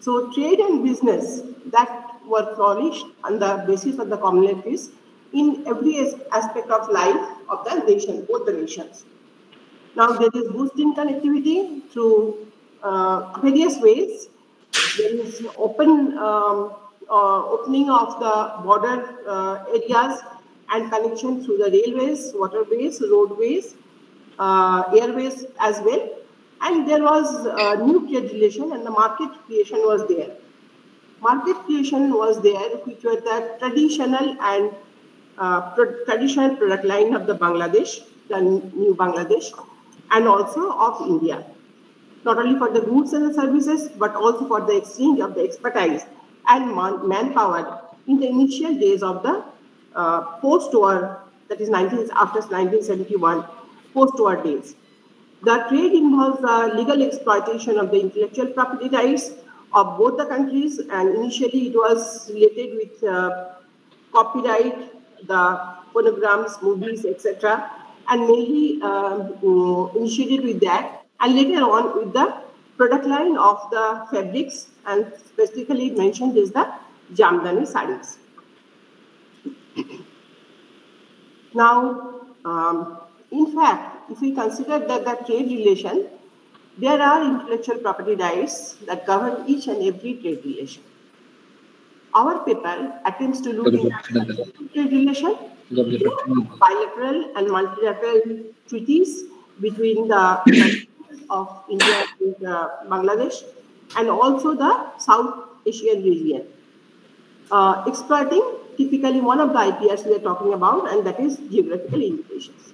So trade and business that were flourished on the basis of the commonalities in every aspect of life of the nation, both the nations. Now there is boosting connectivity through uh, various ways. There is open um, uh, opening of the border uh, areas and connection through the railways, waterways, roadways, airways as well. And there was a new trade relation and the market creation was there. Market creation was there, which were the traditional and uh, pro traditional product line of the Bangladesh, the new Bangladesh, and also of India. Not only for the goods and the services, but also for the exchange of the expertise and man manpower in the initial days of the uh, post-war, that is 19, after 1971, post-war days. The trade involves the legal exploitation of the intellectual property rights of both the countries, and initially it was related with uh, copyright, the phonograms, movies, etc., and mainly um, mm, initiated with that, and later on with the product line of the fabrics, and specifically mentioned is the Jamdani sarees. (clears throat) now, um, in fact, if we consider that the trade relation, there are intellectual property rights that govern each and every trade relation. Our paper attempts to look at the trade relation, bilateral and multilateral treaties between the of India and uh, Bangladesh, and also the South Asian region. Uh, exploiting typically one of the IPRs we are talking about, and that is geographical indications.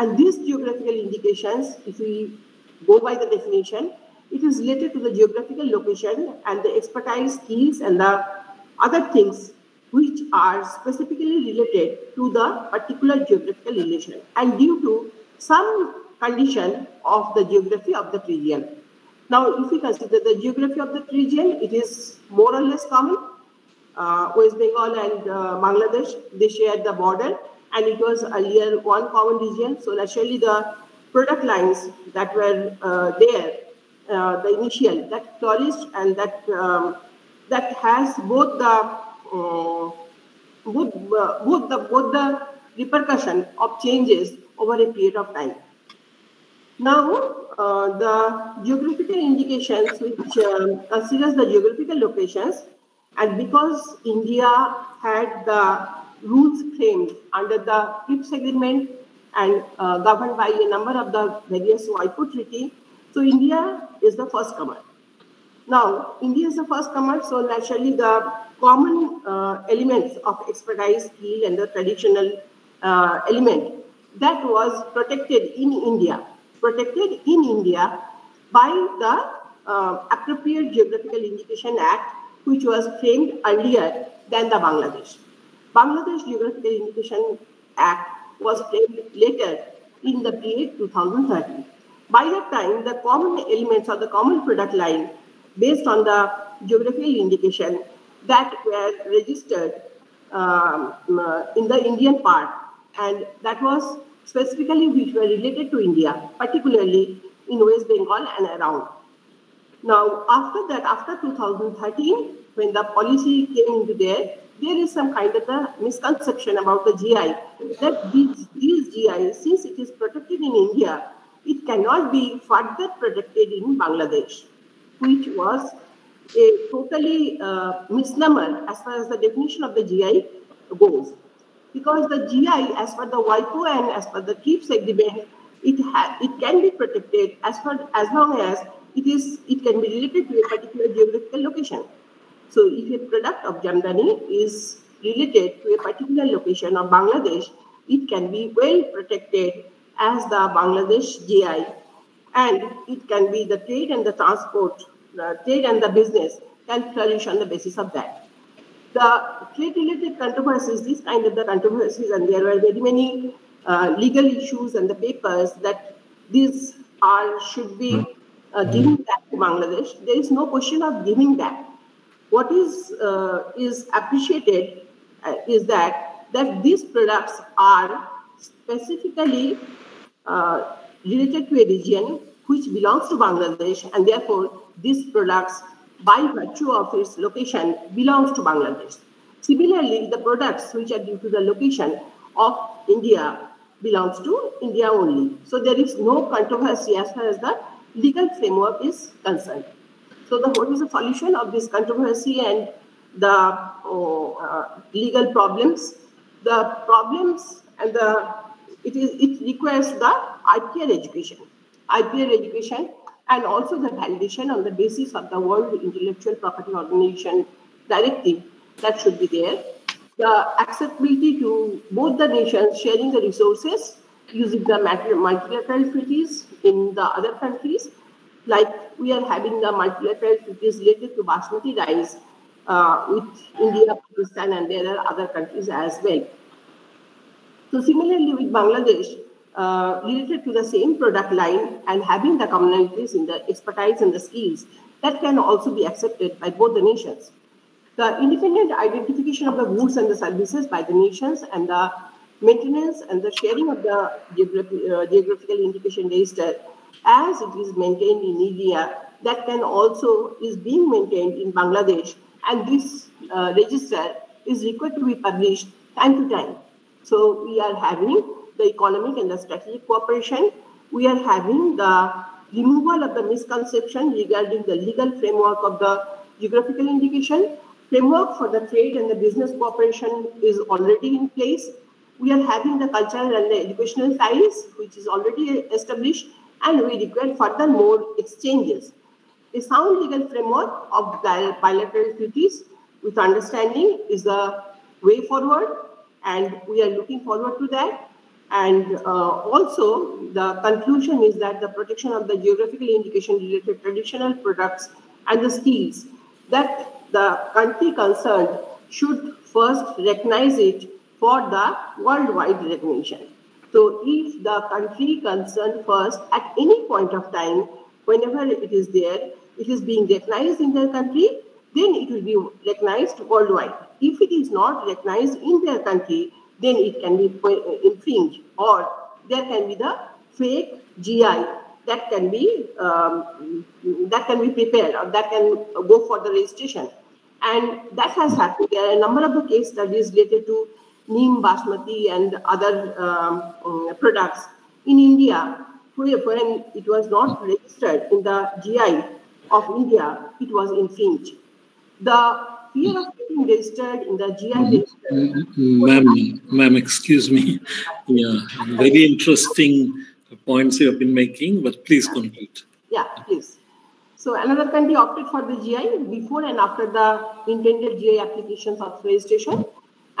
And these geographical indications, if we go by the definition, it is related to the geographical location and the expertise, skills, and the other things which are specifically related to the particular geographical relation and due to some condition of the geography of the region. Now, if we consider the geography of the region, it is more or less common. Uh, West Bengal and uh, Bangladesh, they share the border and it was earlier one common region. So naturally the product lines that were uh, there, uh, the initial, that flourished and that um, that has both the uh, both, uh, both the both the repercussion of changes over a period of time. Now, uh, the geographical indications which um, considers the geographical locations and because India had the rules framed under the TRIPS agreement and uh, governed by a number of the various WIPO treaty, so India is the first comer. Now, India is the first comer, so naturally the common uh, elements of expertise, skill, and the traditional uh, element that was protected in India protected in India by the uh, Appropriate Geographical Indication Act, which was framed earlier than the Bangladesh. Bangladesh Geographical Indication Act was later in the period 2013. By that time, the common elements of the common product line based on the geographical indication that were registered um, uh, in the Indian part and that was specifically which were related to India, particularly in West Bengal and around. Now, after that, after 2013, when the policy came into there, there is some kind of a misconception about the GI that these, these GI, since it is protected in India, it cannot be further protected in Bangladesh, which was a totally uh, misnomer as far as the definition of the GI goes. Because the GI, as per the WIPO and as per the TRIPS agreement, it it can be protected as far as long as it is it can be related to a particular geographical location. So if a product of Jamdani is related to a particular location of Bangladesh, it can be well protected as the Bangladesh GI and it can be the trade and the transport, the trade and the business can flourish on the basis of that. The trade-related controversies, these kind of the controversies, and there were very many uh, legal issues and the papers that these are should be uh, given back to Bangladesh. There is no question of giving back. What is uh, is appreciated uh, is that that these products are specifically uh, related to a region which belongs to Bangladesh, and therefore these products, by virtue of its location, belongs to Bangladesh. Similarly, the products which are due to the location of India belongs to India only. So there is no controversy as far as the legal framework is concerned. So the what is the solution of this controversy and the oh, uh, legal problems? The problems and the it is it requires the IPR education, IPR education, and also the validation on the basis of the World Intellectual Property Organization directive that should be there. The acceptability to both the nations sharing the resources using the multilateral treaties in the other countries, like we are having the multilateral treaties related to basmati rice uh, with India, Pakistan, and there are other countries as well. So similarly with Bangladesh, uh, related to the same product line and having the commonalities in the expertise and the skills, that can also be accepted by both the nations. The independent identification of the goods and the services by the nations and the maintenance and the sharing of the uh, geographical indication register as it is maintained in India, that can also is being maintained in Bangladesh, and this uh, register is required to be published time to time. So we are having the economic and the strategic cooperation. We are having the removal of the misconception regarding the legal framework of the geographical indication. Framework for the trade and the business cooperation is already in place we are having the cultural and the educational ties, which is already established, and we require further more exchanges. A sound legal framework of bilateral treaties with understanding is the way forward, and we are looking forward to that. And uh, also, the conclusion is that the protection of the geographical indication related traditional products and the skills that the country concerned should first recognize it for the worldwide recognition. So if the country concerned first at any point of time, whenever it is there, it is being recognized in their country, then it will be recognized worldwide. If it is not recognized in their country, then it can be infringed or there can be the fake GI that can be um, that can be prepared or that can go for the registration. And that has happened. There are a number of the case studies related to neem basmati and other um, um, products in India, when it was not registered in the GI of India, it was infringed. The fear of getting registered in the GI mm-hmm. register. Mm-hmm. Ma'am, ma'am, excuse me. Yeah, very interesting points you have been making, but please complete. Yeah, please. So another country opted for the GI before and after the intended GI applications of registration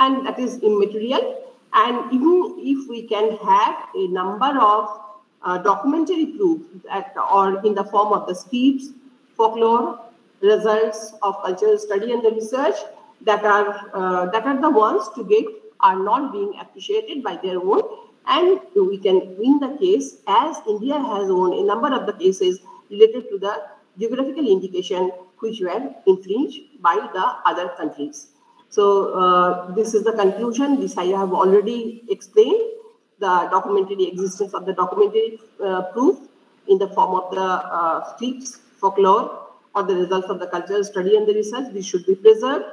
and that is immaterial. And even if we can have a number of uh, documentary proof that, or in the form of the scripts, folklore, results of cultural study and the research that are uh, that are the ones to get are not being appreciated by their own and we can win the case as India has won a number of the cases related to the geographical indication which were infringed by the other countries. So uh, this is the conclusion. This I have already explained the documentary existence of the documentary uh, proof in the form of the uh, scripts, folklore, or the results of the cultural study and the research. This should be preserved.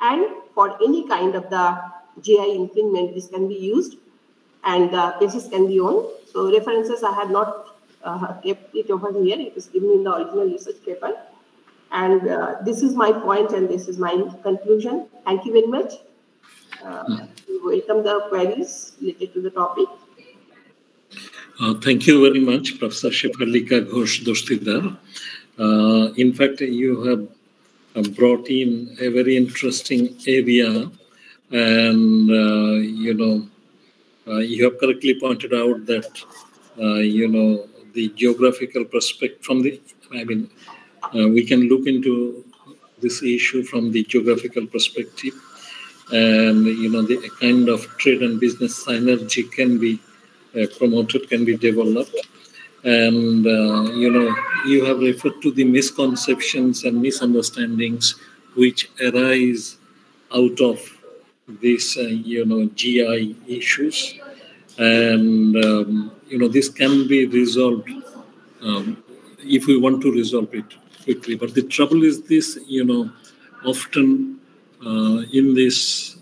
And for any kind of the GI infringement, this can be used and the basis can be on. So references I have not uh, kept it over here. It is given in the original research paper. And uh, this is my point and this is my conclusion. Thank you very much. Uh, welcome the queries related to the topic. Uh, thank you very much, Professor Shefalika Ghosh Dostidar. Uh, in fact, you have uh, brought in a very interesting area, and uh, you know, uh, you have correctly pointed out that you know the geographical perspective from the. I mean, we can look into this issue from the geographical perspective, and you know, the kind of trade and business synergy can be uh, promoted, can be developed. And, uh, you know, you have referred to the misconceptions and misunderstandings which arise out of these, uh, you know, GI issues. And, um, you know, this can be resolved um, if we want to resolve it quickly. But the trouble is this, you know, often uh, in this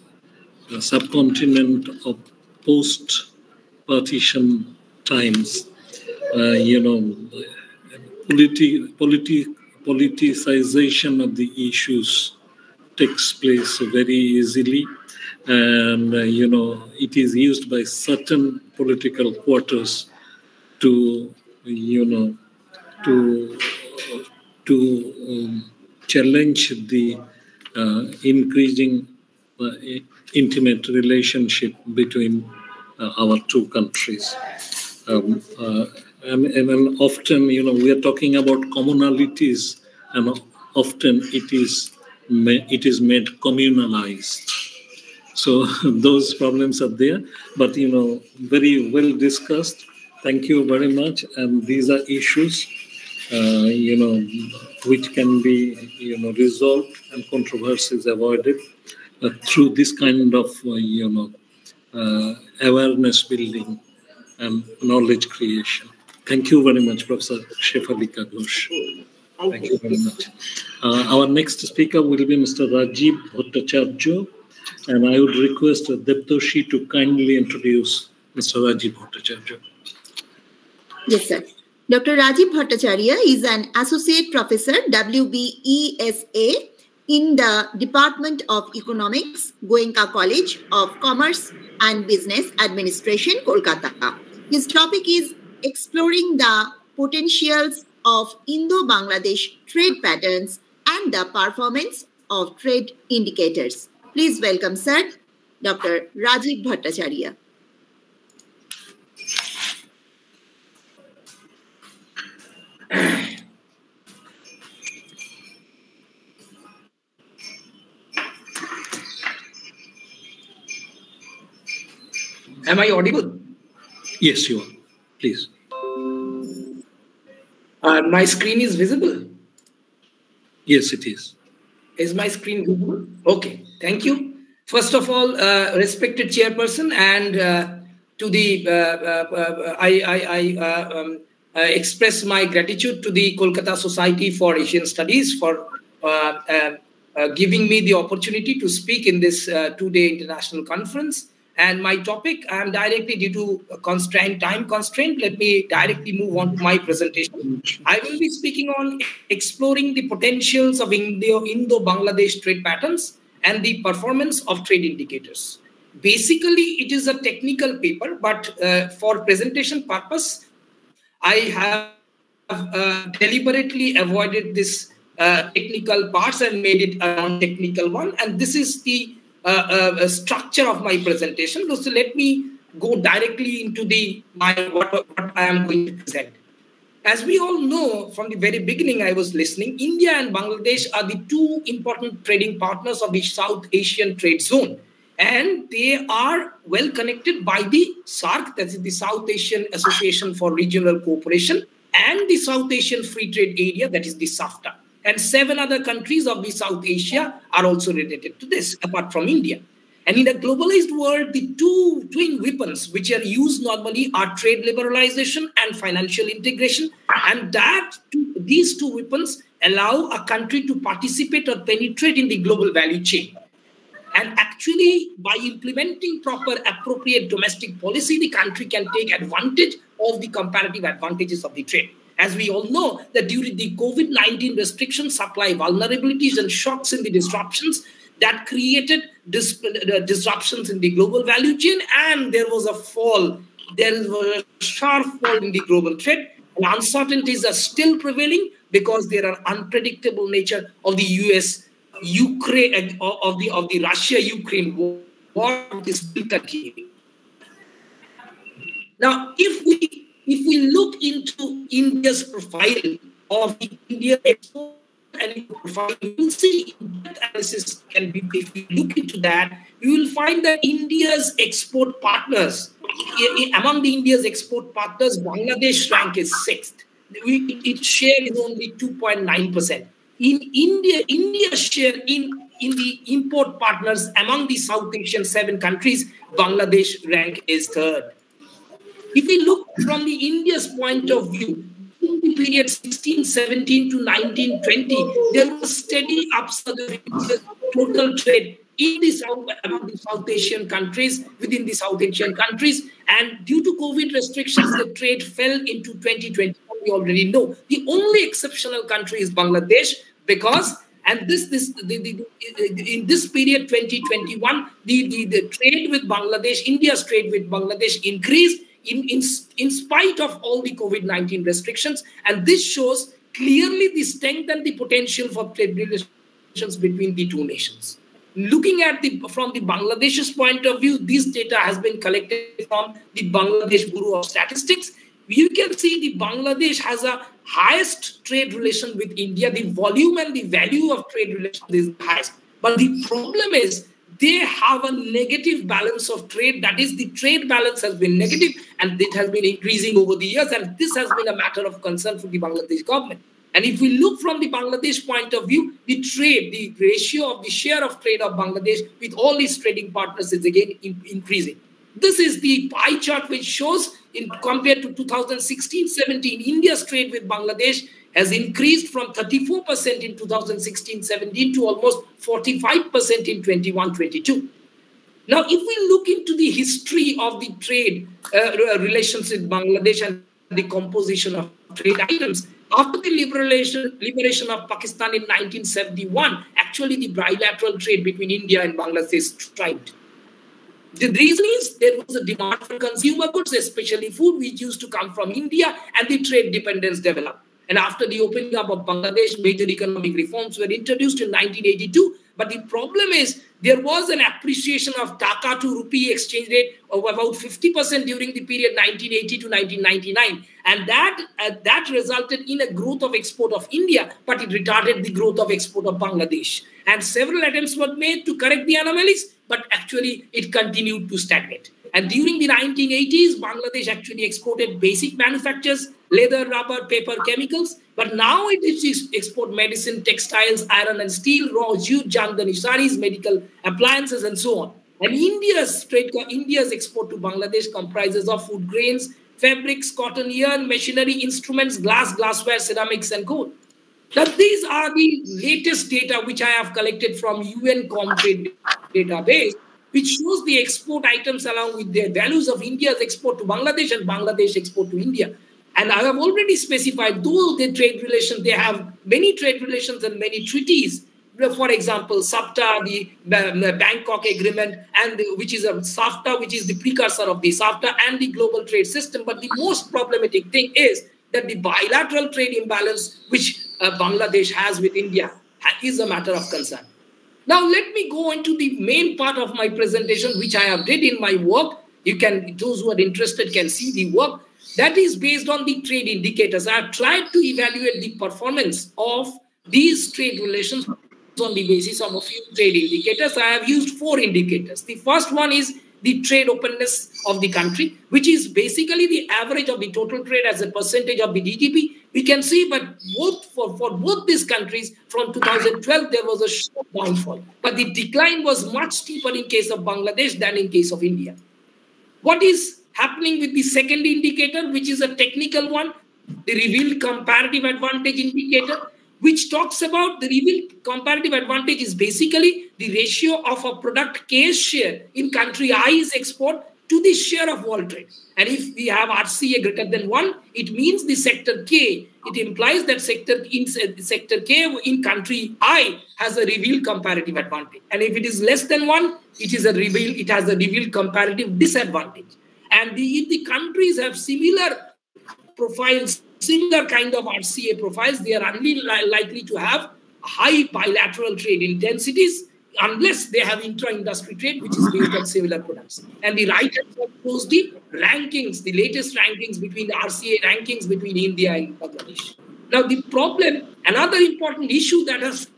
uh, subcontinent of post partition times, uh, you know, politi- politi- politicization of the issues takes place very easily. And, uh, you know, it is used by certain political quarters to, you know, to, to um, challenge the uh, increasing uh, intimate relationship between uh, our two countries. Um, uh, and, and often, you know, we are talking about commonalities, and often it is it is made communalized. So (laughs) those problems are there, but you know, very well discussed. Thank you very much. And these are issues, you know, which can be you know resolved and controversies avoided uh, through this kind of uh, you know uh, awareness building and knowledge creation. Thank you very much, Professor Shefalika Ghosh. Thank, you very much. Uh, our next speaker will be Mr. Rajiv Bhattacharya, and I would request Deptoshi to kindly introduce Mr. Rajiv Bhattacharya. Yes, sir. Dr. Rajiv Bhattacharya is an associate professor, WBESA, in the Department of Economics, Goenka College of Commerce and Business Administration, Kolkata. His topic is exploring the potentials of Indo-Bangladesh trade patterns and the performance of trade indicators. Please welcome, sir, Dr. Rajiv Bhattacharya. Am I audible? Yes, you are. Please. Uh, my screen is visible. Yes, it is. Is my screen visible? Okay, thank you. First of all, uh, respected chairperson, and uh, to the uh, uh, uh, I, I, I um, express my gratitude to the Kolkata Society for Asian Studies for giving me the opportunity to speak in this two-day international conference. And my topic, I'm directly due to constraint, time constraint. Let me directly move on to my presentation. I will be speaking on exploring the potentials of Indo-Bangladesh trade patterns and the performance of trade indicators. Basically, it is a technical paper, but uh, for presentation purpose, I have uh, deliberately avoided this uh, technical parts and made it a non-technical one. And this is the uh, uh, structure of my presentation. So let me go directly into the my what, what I am going to present. As we all know, from the very beginning I was listening, India and Bangladesh are the two important trading partners of the South Asian trade zone. And they are well connected by the SAARC, that is the South Asian Association for Regional Cooperation, and the South Asian Free Trade Area, that is the SAFTA. And seven other countries of the South Asia are also related to this, apart from India. And in a globalized world, the two twin weapons which are used normally are trade liberalization and financial integration. And that these two weapons allow a country to participate or penetrate in the global value chain. And actually, by implementing proper, appropriate domestic policy, the country can take advantage of the comparative advantages of the trade. As we all know, that during the COVID 19 restrictions, supply vulnerabilities, and shocks in the disruptions, that created dis- uh, disruptions in the global value chain, and there was a fall. There was a sharp fall in the global trade, and uncertainties are still prevailing because there are unpredictable nature of the U.S. Ukraine uh, of the of the Russia Ukraine war, is still continuing. Now, if we if we look into India's profile of India export and profile, you will see that analysis can be, if we look into that, you will find that India's export partners, among the India's export partners, Bangladesh rank is sixth. its share is only 2.9%. In India, India's share in, in the import partners among the South Asian seven countries, Bangladesh rank is third. If we look from the India's point of view, in the period 1617 to 1920, there was steady upsurge of total trade in the South, among the South Asian countries, within the South Asian countries. And due to COVID restrictions, the trade fell into 2020. We already know. The only exceptional country is Bangladesh because and this this the, the, in this period 2021 the, the the trade with bangladesh india's trade with bangladesh increased in, in, in spite of all the COVID 19 restrictions. And this shows clearly the strength and the potential for trade relations between the two nations. Looking at the from the Bangladesh's point of view, this data has been collected from the Bangladesh Bureau of Statistics. You can see the Bangladesh has a highest trade relation with India. The volume and the value of trade relations is highest. But the problem is they have a negative balance of trade. That is, the trade balance has been negative and it has been increasing over the years. And this has been a matter of concern for the Bangladesh government. And if we look from the Bangladesh point of view, the trade, the ratio of the share of trade of Bangladesh with all its trading partners is again in, increasing. This is the pie chart which shows in compared to 2016-17, India's trade with Bangladesh has increased from 34% in 2016-17 to almost 45% in 21-22. Now, if we look into the history of the trade uh, relations with Bangladesh and the composition of trade items, after the liberation, liberation of Pakistan in 1971, actually the bilateral trade between India and Bangladesh thrived. The reason is there was a demand for consumer goods, especially food, which used to come from India, and the trade dependence developed. And after the opening up of Bangladesh, major economic reforms were introduced in 1982. But the problem is there was an appreciation of Taka to rupee exchange rate of about 50% during the period 1980 to 1999. And that, uh, that resulted in a growth of export of India, but it retarded the growth of export of Bangladesh. And several attempts were made to correct the anomalies, but actually it continued to stagnate. And during the 1980s, Bangladesh actually exported basic manufactures, leather, rubber, paper, chemicals. But now it is export medicine, textiles, iron and steel, raw jute, jamdani saris, medical appliances, and so on. And India's trade, India's export to Bangladesh comprises of food grains, fabrics, cotton yarn, machinery, instruments, glass, glassware, ceramics, and gold. Now, these are the latest data which I have collected from UN Comtrade database which shows the export items along with their values of India's export to Bangladesh and Bangladesh export to India. And I have already specified, though the trade relations, they have many trade relations and many treaties. For example, SAFTA, the, Bangkok Agreement, and the, which is a SAFTA, which is the precursor of the SAFTA and the global trade system. But the most problematic thing is that the bilateral trade imbalance which uh, Bangladesh has with India is a matter of concern. Now, let me go into the main part of my presentation, which I have did in my work. You can, those who are interested can see the work. That is based on the trade indicators. I have tried to evaluate the performance of these trade relations on the basis of a few trade indicators. I have used four indicators. The first one is the trade openness of the country, which is basically the average of the total trade as a percentage of the GDP. We can see, but both for, for both these countries, from 2012, there was a short downfall. But the decline was much steeper in case of Bangladesh than in case of India. What is happening with the second indicator, which is a technical one, the revealed comparative advantage indicator, which talks about the revealed comparative advantage is basically the ratio of a product K's share in country I's export to the share of world trade. And if we have RCA greater than 1, it means the sector K. It implies that sector in sector K in country I has a revealed comparative advantage. And if it is less than 1, it is a reveal, it has a revealed comparative disadvantage. And the, the countries have similar profiles, similar kind of RCA profiles, they are only li likely to have high bilateral trade intensities unless they have intra-industry trade, which is based on similar products. And the right hand shows the rankings, the latest rankings between the RCA rankings between India and Bangladesh. Now, the problem, another important issue that has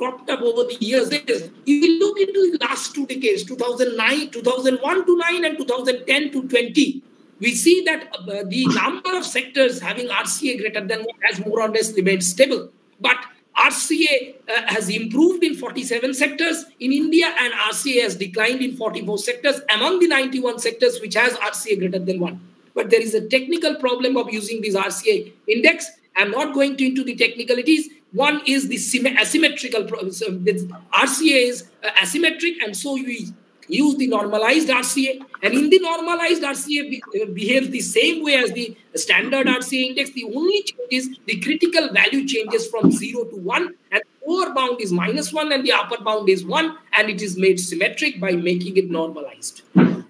cropped up over the years is if you look into the last two decades, 2009, 2001 to 9 and 2010 to 20, we see that uh, the number of sectors having RCA greater than one has more or less remained stable. But RCA uh, has improved in 47 sectors in India and RCA has declined in 44 sectors among the 91 sectors which has RCA greater than 1. But there is a technical problem of using this RCA index. I'm not going to into the technicalities. One is the asymmetrical RCA is uh, asymmetric and so we use the normalized RCA. And in the normalized RCA uh, behaves the same way as the standard RCA index. The only change is the critical value changes from 0 to 1 and the lower bound is minus 1 and the upper bound is 1 and it is made symmetric by making it normalized.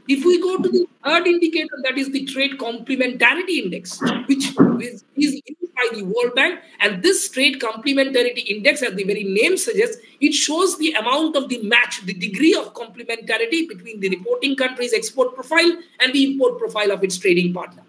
If we go to the third indicator, that is the trade complementarity index, which is by the World Bank. And this trade complementarity index, as the very name suggests, it shows the amount of the match, the degree of complementarity between the reporting country's export profile and the import profile of its trading partner.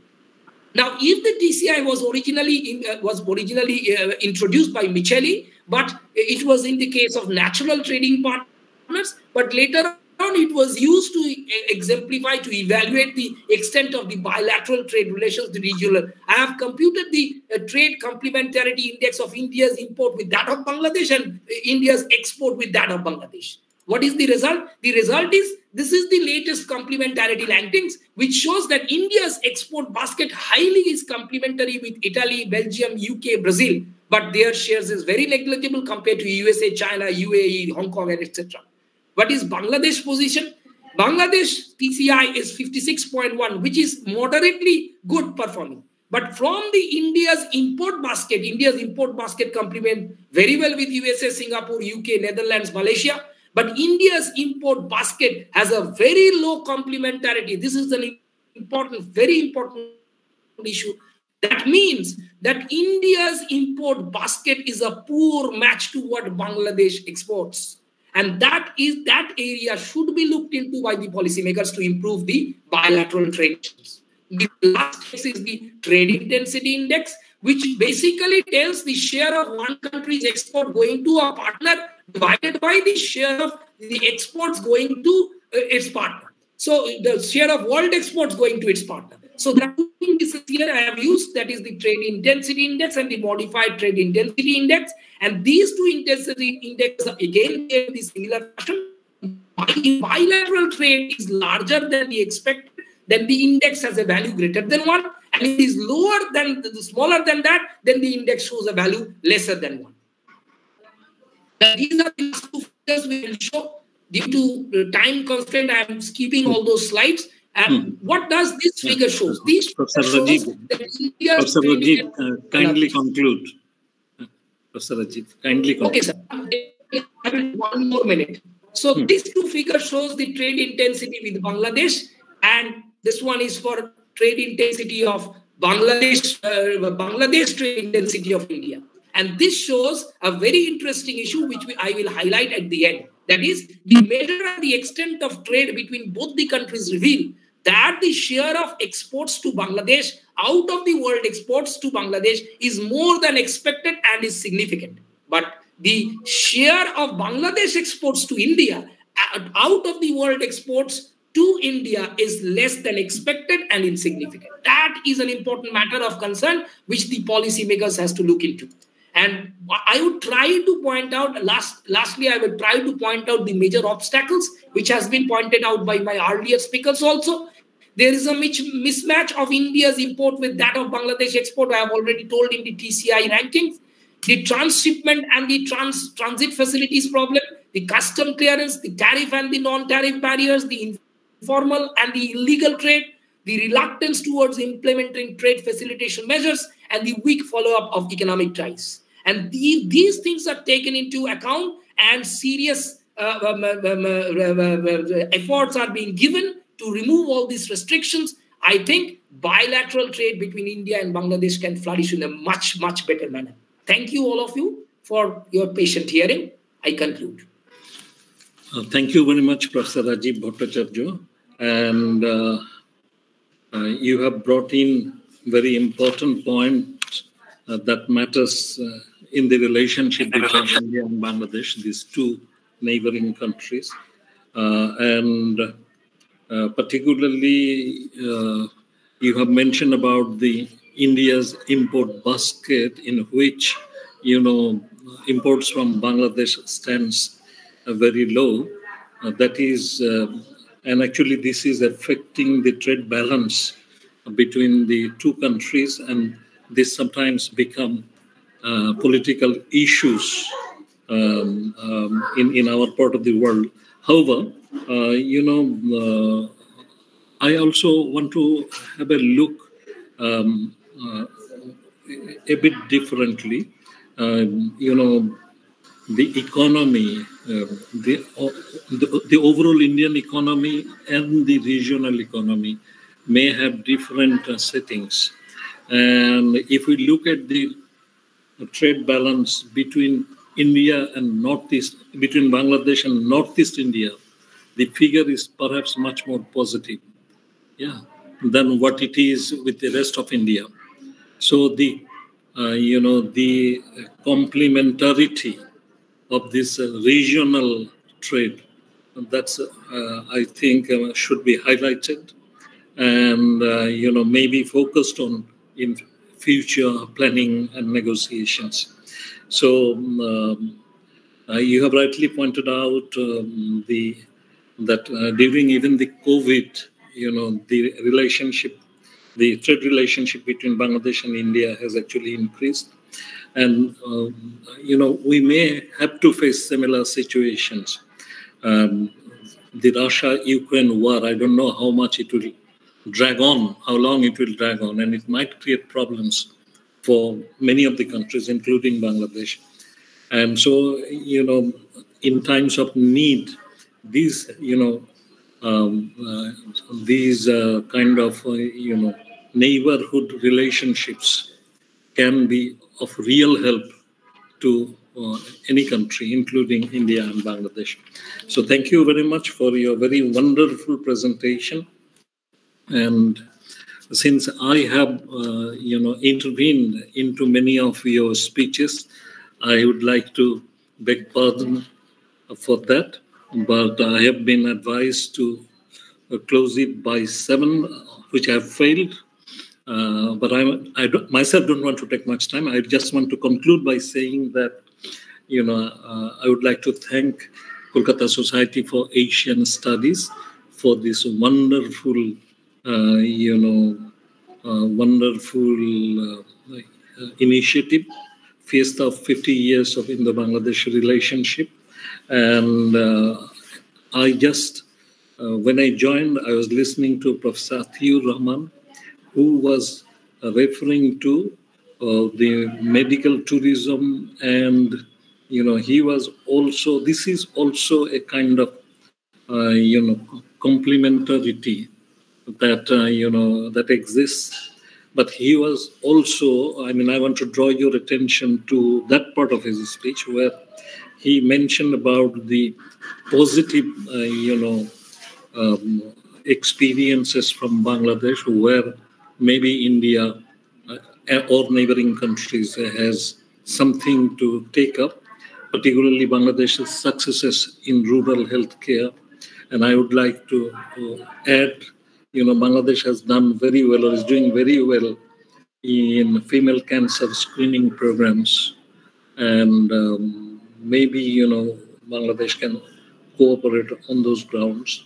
Now, if the TCI was originally in, uh, was originally uh, introduced by Michaely, but it was in the case of natural trading partners, but later it was used to exemplify, to evaluate the extent of the bilateral trade relations, the regional. I have computed the uh, trade complementarity index of India's import with that of Bangladesh and uh, India's export with that of Bangladesh. What is the result? The result is this is the latest complementarity rankings, which shows that India's export basket highly is complementary with Italy, Belgium, UK, Brazil, but their shares is very negligible compared to USA, China, UAE, Hong Kong, and etc. What is Bangladesh position? Bangladesh TCI is 56.1, which is moderately good performing. But from the India's import basket, India's import basket complement very well with USA, Singapore, UK, Netherlands, Malaysia. But India's import basket has a very low complementarity. This is an important, very important issue. That means that India's import basket is a poor match to what Bangladesh exports. And that is that area should be looked into by the policymakers to improve the bilateral trade. The last case is the trade intensity index, which basically tells the share of one country's export going to a partner divided by the share of the exports going to uh, its partner. So the share of world exports going to its partner. So that this here I have used that is the trade intensity index and the modified trade intensity index. And these two intensity indexes again in the similar fashion. Bilateral trade is larger than we expected, then the index has a value greater than one. And it is lower than smaller than that, then the index shows a value lesser than one. Now, these are the two figures we will show. Due to time constraint, I am skipping all those slides. And hmm. what does this figure show? These Professor Rajiv, Professor Rajiv uh, kindly conclude. Professor Rajiv, kindly. Okay, sir. One more minute. So hmm. this two figure shows the trade intensity with Bangladesh, and this one is for trade intensity of Bangladesh, uh, Bangladesh trade intensity of India. And this shows a very interesting issue, which we, I will highlight at the end. That is, the measure and the extent of trade between both the countries reveal that the share of exports to Bangladesh out of the world exports to Bangladesh is more than expected and is significant. But the share of Bangladesh exports to India out of the world exports to India is less than expected and insignificant. That is an important matter of concern which the policymakers has to look into. And I would try to point out, last, lastly, I would try to point out the major obstacles, which has been pointed out by my earlier speakers also. There is a mismatch of India's import with that of Bangladesh export. I have already told in the TCI rankings. the transshipment and the trans transit facilities problem, the custom clearance, the tariff and the non-tariff barriers, the informal and the illegal trade, the reluctance towards implementing trade facilitation measures, and the weak follow-up of economic ties. And the, these things are taken into account and serious uh, um, um, um, uh, efforts are being given to remove all these restrictions. I think bilateral trade between India and Bangladesh can flourish in a much, much better manner. Thank you, all of you, for your patient hearing. I conclude. Uh, thank you very much, Professor Rajiv Bhattacharya. And uh, uh, you have brought in very important point uh, that matters uh, in the relationship between India and Bangladesh, these two neighboring countries. Uh, particularly, you have mentioned about the India's import basket in which, you know, imports from Bangladesh stands uh, very low. Uh, that is, uh, and actually this is affecting the trade balance between the two countries and this sometimes become uh, political issues um, um, in, in our part of the world. However, uh, you know, uh, I also want to have a look um, uh, a bit differently. Um, you know, the economy, uh, the, the, the overall Indian economy and the regional economy may have different uh, settings. And if we look at the trade balance between India and Northeast, between Bangladesh and Northeast India, the figure is perhaps much more positive, yeah, than what it is with the rest of India. So the, uh, you know, the complementarity of this uh, regional trade, that's, uh, I think, uh, should be highlighted and, uh, you know, maybe focused on in future planning and negotiations. So um, uh, you have rightly pointed out um, the that uh, during even the COVID, you know, the relationship, the trade relationship between Bangladesh and India has actually increased. And, um, you know, we may have to face similar situations. Um, the Russia Ukraine war, I don't know how much it will drag on, how long it will drag on, and it might create problems for many of the countries, including Bangladesh. And so, you know, in times of need, these, you know, um, uh, these uh, kind of, uh, you know, neighborhood relationships can be of real help to uh, any country, including India and Bangladesh. So, thank you very much for your very wonderful presentation. And since I have, uh, you know, intervened into many of your speeches, I would like to beg pardon for that. But I have been advised to uh, close it by seven, which I have failed. Uh, but I, I don't, myself don't want to take much time. I just want to conclude by saying that, you know, uh, I would like to thank Kolkata Society for Asian Studies for this wonderful uh, you know, uh, wonderful uh, initiative, Fiesta of 50 years of Indo-Bangladesh relationship. And I just, when I joined, I was listening to Professor Atiur Rahman, who was referring to uh, the medical tourism and you know he was also this is also a kind of uh, you know complementarity that uh, you know that exists. But he was also i mean i want to draw your attention to that part of his speech where he mentioned about the positive uh, you know um, experiences from bangladesh where maybe india uh, or neighboring countries has something to take up particularly bangladesh's successes in rural health care and i would like to uh, add you know, Bangladesh has done very well or is doing very well in female cancer screening programs. And um, maybe, you know, Bangladesh can cooperate on those grounds.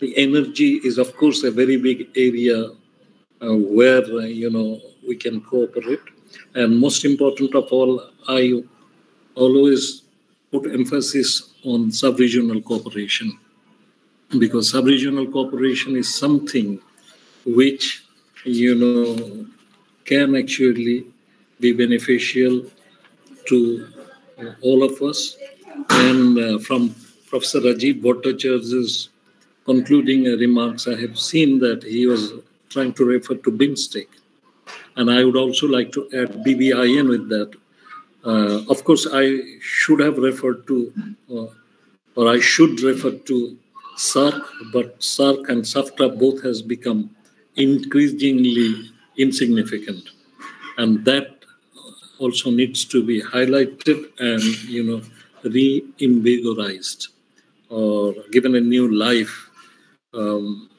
The energy is, of course, a very big area uh, where, uh, you know, we can cooperate. And most important of all, I always put emphasis on sub-regional cooperation because sub-regional cooperation is something which, you know, can actually be beneficial to all of us. And uh, from Professor Rajiv Bhattacharya's concluding remarks, I have seen that he was trying to refer to BIMSTEC. And I would also like to add BBIN with that. Uh, of course, I should have referred to, uh, or I should refer to SAARC, but SAARC and SAFTA both has become increasingly insignificant. And that also needs to be highlighted and, you know, reinvigorized or given a new life. Um,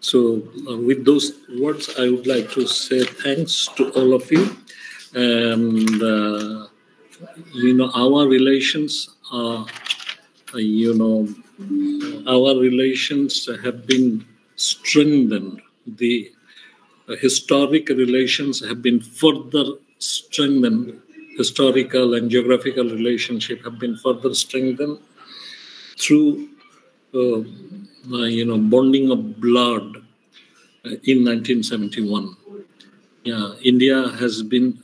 so, uh, with those words, I would like to say thanks to all of you. And, uh, you know, our relations are, uh, you know, our relations have been strengthened. The uh, historic relations have been further strengthened. Historical and geographical relationship have been further strengthened through, uh, you know, bonding of blood uh, in 1971. Yeah, India has been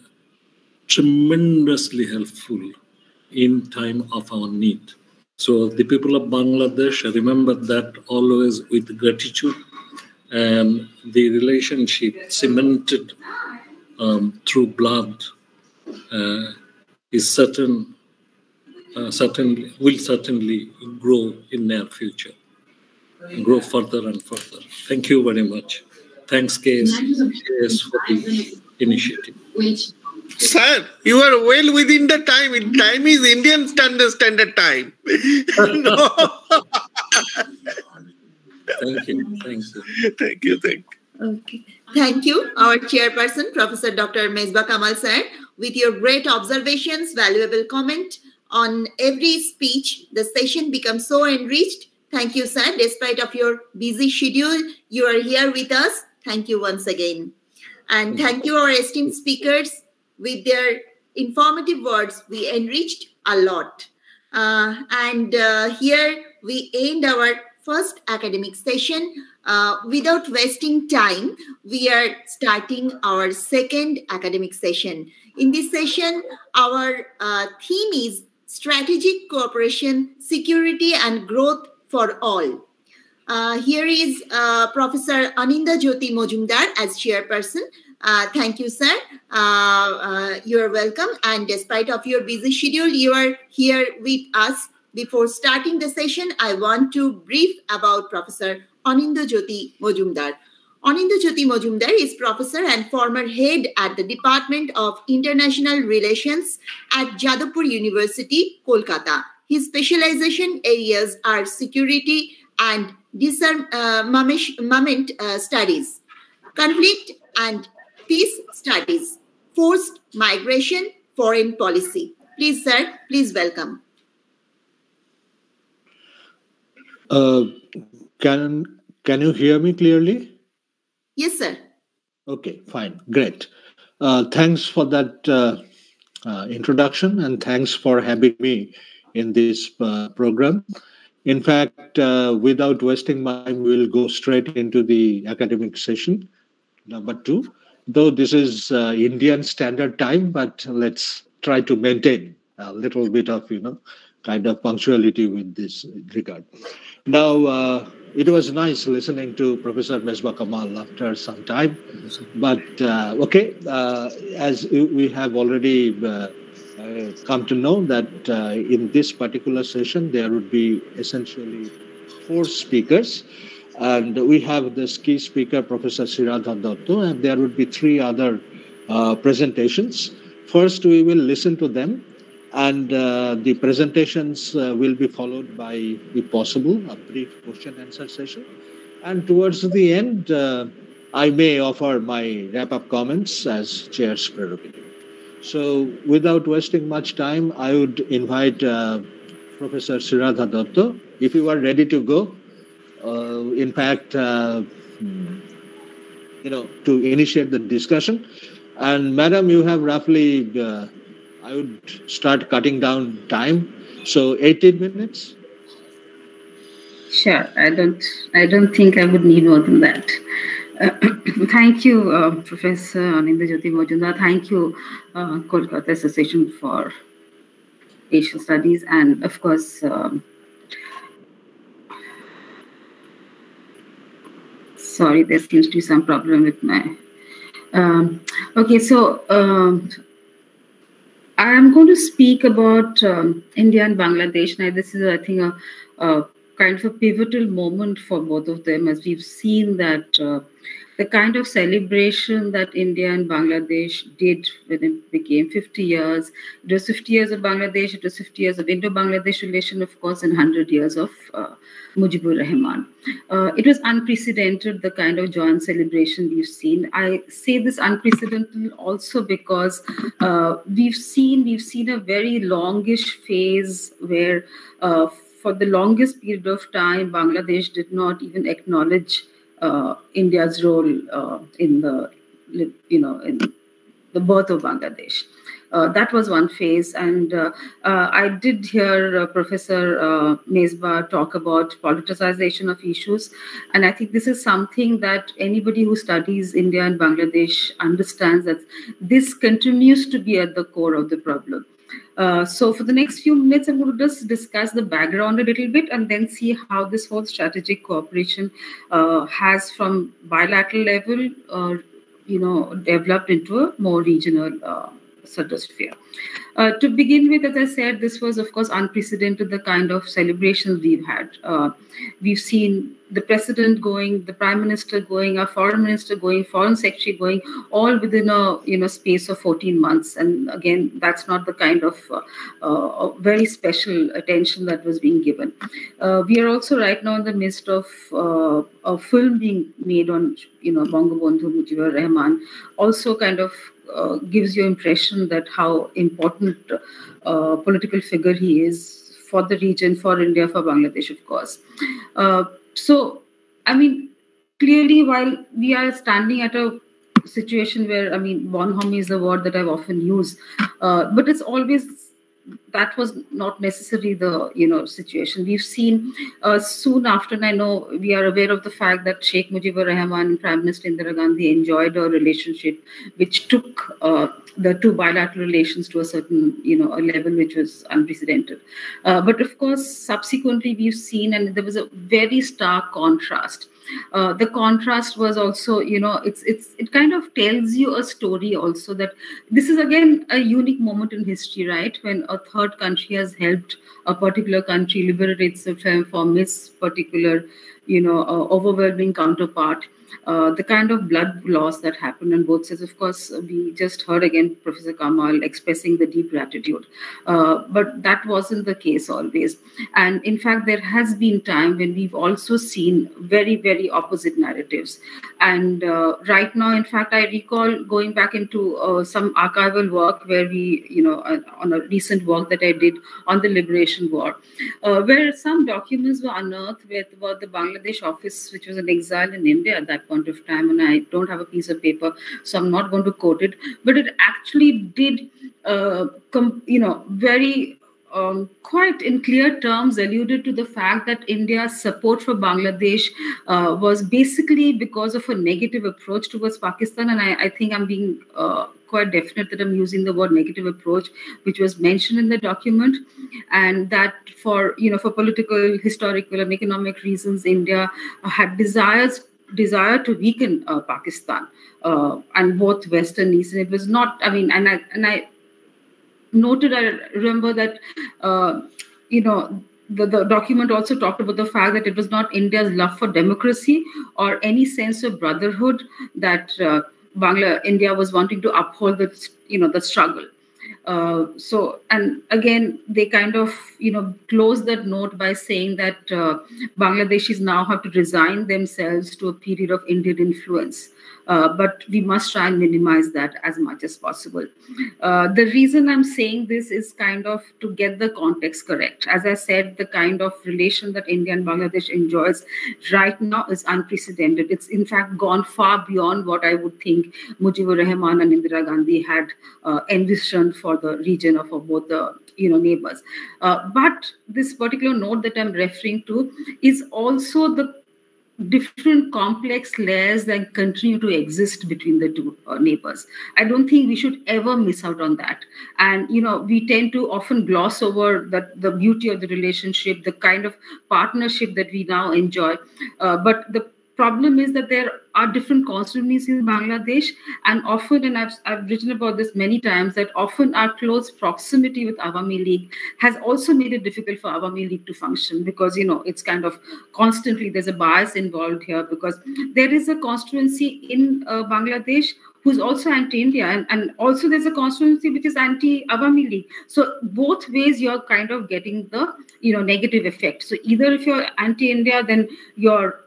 tremendously helpful in time of our need. So the people of Bangladesh remember that always with gratitude and the relationship cemented um, through blood uh, is certain, uh, certainly will certainly grow in near future, grow further and further. Thank you very much. Thanks, KS, KS for the initiative. Sir, you are well within the time. In time is Indian standard standard time. (laughs) no. Thank you. Thank you. Thank you. Thank you. Okay. Thank you, our chairperson, Professor Dr. Mesbah Kamal sir, with your great observations, valuable comment on every speech. The session becomes so enriched. Thank you, sir. Despite of your busy schedule, you are here with us. Thank you once again. And thank you, our esteemed speakers. With their informative words, we enriched a lot. Uh, and uh, here we end our first academic session. Uh, without wasting time, we are starting our second academic session. In this session, our uh, theme is Strategic Cooperation, Security and Growth for All. Uh, here is uh, Professor Aninda Jyoti Mojumdar as chairperson. Uh, thank you, sir. You are welcome. And despite of your busy schedule, you are here with us before starting the session, I want to brief about Professor Aninda Jyoti Mojumdar. Aninda Jyoti Mojumdar is professor and former head at the Department of International Relations at Jadavpur University, Kolkata. His specialization areas are security and disarmament uh, studies, conflict and peace studies, forced migration, foreign policy. Please, sir, please welcome. Uh, can can you hear me clearly? Yes, sir. Okay, fine, great. Uh, thanks for that uh, uh, introduction, and thanks for having me in this uh, program. In fact, uh, without wasting time, we'll go straight into the academic session number two. Though this is uh, Indian standard time, but let's try to maintain a little bit of you know kind of punctuality with this regard. Now, uh, it was nice listening to Professor Mesbah Kamal after some time. But uh, okay, uh, as we have already uh, uh, come to know that uh, in this particular session, there would be essentially four speakers. And we have this key speaker, Professor Sreeradha Datta, and there would be three other presentations. First, we will listen to them and uh, the presentations uh, will be followed by, if possible, a brief question answer session. And towards the end, uh, I may offer my wrap up comments as chair's prerogative. So, without wasting much time, I would invite uh, Professor Sreeradha Datta, if you are ready to go. Uh, in fact, uh, you know, to initiate the discussion. And madam, you have roughly, I would start cutting down time. So 18 minutes. Sure. I don't. I don't think I would need more than that. Uh, (coughs) thank you, uh, Professor Anindajyoti Majumdar. Thank you, uh, Kolkata Association for Asian Studies, and of course. Um, sorry, there seems to be some problem with my. Um, okay, so um, I am going to speak about um, India and Bangladesh. Now, this is, I think, a, a kind of a pivotal moment for both of them, as we've seen that uh, the kind of celebration that India and Bangladesh did when it became 50 years. It was 50 years of Bangladesh, it was 50 years of Indo Bangladesh relation, of course, and 100 years of uh, Mujibur Rahman. Uh, it was unprecedented, the kind of joint celebration we've seen. I say this unprecedented also because uh, we've seen we've seen a very longish phase where uh, for the longest period of time, Bangladesh did not even acknowledge uh, India's role uh, in the, you know, in the birth of Bangladesh. Uh, that was one phase, and uh, uh, I did hear uh, Professor Mesbah talk about politicization of issues, and I think this is something that anybody who studies India and Bangladesh understands that this continues to be at the core of the problem. Uh, so for the next few minutes, I'm going to just discuss the background a little bit and then see how this whole strategic cooperation uh, has from bilateral level, uh, you know, developed into a more regional uh, stratosphere. Uh, to begin with, as I said, this was, of course, unprecedented, the kind of celebrations we've had. Uh, we've seen the president going, the prime minister going, our foreign minister going, foreign secretary going, all within a you know space of 14 months. And again, that's not the kind of uh, uh very special attention that was being given. Uh, we are also right now in the midst of uh, a film being made on you know Bangabandhu Mujibur Rahman, also kind of uh, gives you impression that how important uh, political figure he is for the region, for India, for Bangladesh, of course. Uh, so, I mean, clearly, while we are standing at a situation where, I mean, bonhomie is a word that I've often used, uh, but it's always that was not necessarily the you know situation. We've seen uh, soon after, and I know we are aware of the fact that Sheikh Mujibur Rahman and Prime Minister Indira Gandhi enjoyed a relationship which took uh, the two bilateral relations to a certain you know a level which was unprecedented. Uh, but of course, subsequently we've seen, and there was a very stark contrast uh, the contrast was also you know it's it's it kind of tells you a story also that this is again a unique moment in history right? When a third country has helped a particular country liberate itself from its particular you know uh, overwhelming counterpart uh, the kind of blood loss that happened on both sides. Of course, we just heard again Professor Kamal expressing the deep gratitude, uh, but that wasn't the case always. And in fact, there has been time when we've also seen very, very opposite narratives. And uh, right now, in fact, I recall going back into uh, some archival work where we, you know, uh, on a recent work that I did on the Liberation War, where some documents were unearthed with about the Bangladesh office, which was an exile in India at point of time, and I don't have a piece of paper, so I'm not going to quote it. But it actually did, uh, com- you know, very um, quite in clear terms alluded to the fact that India's support for Bangladesh uh, was basically because of a negative approach towards Pakistan. And I, I think I'm being uh, quite definite that I'm using the word negative approach, which was mentioned in the document, and that for you know for political, historical, and economic reasons, India had desires desire to weaken uh, Pakistan uh, and both West and East. And it was not, I mean, and I, and I noted, I remember that, uh, you know, the, the document also talked about the fact that it was not India's love for democracy or any sense of brotherhood that uh, Bangla India was wanting to uphold the you know the struggle. Uh, so, and again, they kind of, you know, close that note by saying that uh, Bangladeshis now have to resign themselves to a period of Indian influence. Uh, but we must try and minimize that as much as possible. Uh, the reason I'm saying this is kind of to get the context correct. As I said, the kind of relation that India and Bangladesh enjoys right now is unprecedented. It's in fact gone far beyond what I would think Mujibur Rahman and Indira Gandhi had uh, envisioned for the region or for both the you know neighbors. Uh, but this particular note that I'm referring to is also the different complex layers that continue to exist between the two uh, neighbors. I don't think we should ever miss out on that. And you know we tend to often gloss over that the beauty of the relationship the kind of partnership that we now enjoy. Uh, but the problem is that there are different constituencies in Bangladesh, and often, and I've, I've written about this many times, that often our close proximity with Awami League has also made it difficult for Awami League to function because, you know, it's kind of constantly there's a bias involved here because there is a constituency in uh, Bangladesh who's also anti-India, and, and also there's a constituency which is anti-Awami League. So both ways you're kind of getting the you know negative effect. So either if you're anti-India, then you're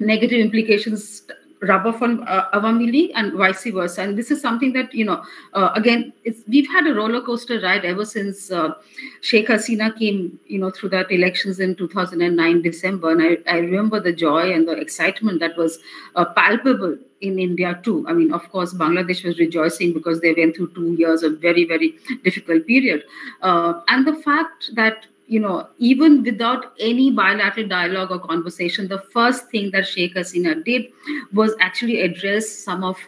negative implications rub off on uh, Awami League and vice versa. And this is something that, you know, uh, again, we've had a roller coaster ride ever since uh, Sheikh Hasina came, you know, through that elections in 2009 December. And I, I remember the joy and the excitement that was uh, palpable in India too. I mean, of course, Bangladesh was rejoicing because they went through two years of very, very difficult period. Uh, and the fact that you know, even without any bilateral dialogue or conversation, the first thing that Sheikh Hasina did was actually address some of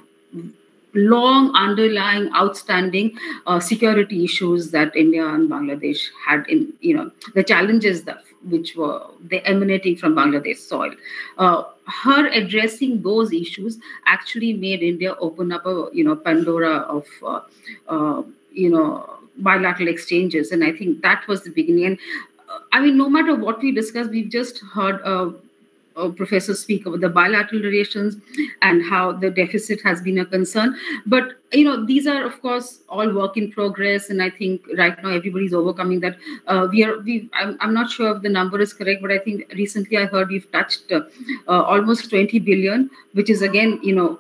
long underlying outstanding uh, security issues that India and Bangladesh had in, you know, the challenges that which were emanating from Bangladesh soil. Uh, her addressing those issues actually made India open up a, you know, Pandora of, uh, uh you know, bilateral exchanges. And I think that was the beginning. And uh, I mean, no matter what we discuss, we've just heard uh, uh, professor speak about the bilateral relations and how the deficit has been a concern. But you know, these are of course all work in progress, and I think right now everybody's overcoming that. Uh, we are. We. I'm, I'm, not sure if the number is correct, but I think recently I heard we've touched uh, uh almost 20 billion, which is again, you know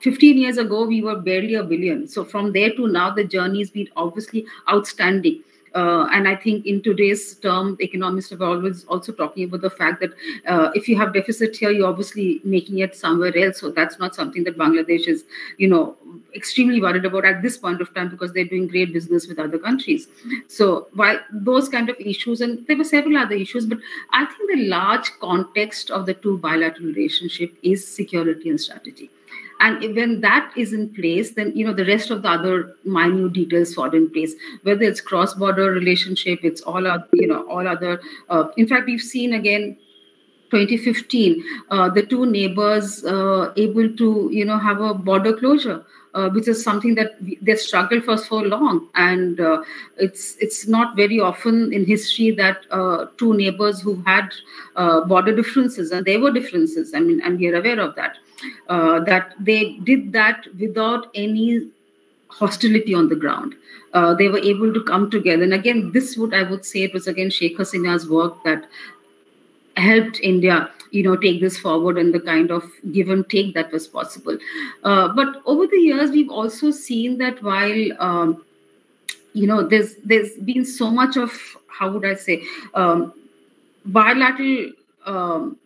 15 years ago, we were barely a billion. So from there to now, the journey has been obviously outstanding. Uh, and I think in today's term, economists have always also talking about the fact that uh, if you have deficit here, you're obviously making it somewhere else. So that's not something that Bangladesh is, you know, extremely worried about at this point of time because they're doing great business with other countries. So while those kind of issues, and there were several other issues, but I think the large context of the two bilateral relationship is security and strategy and when that is in place then you know the rest of the other minute details fall in place. Whether it's cross border relationship it's all other you know all other uh, in fact we've seen again 2015 uh, the two neighbors uh, able to you know have a border closure uh, which is something that they struggled for so long. And uh, it's it's not very often in history that uh, two neighbors who had uh, border differences and there were differences i mean and we are aware of that uh, that they did that without any hostility on the ground. Uh, they were able to come together. And again, this would I would say it was again Sheikh Hasina's work that helped India, you know, take this forward and the kind of give and take that was possible. Uh, but over the years, we've also seen that while um, you know, there's there's been so much of how would I say um, bilateral um,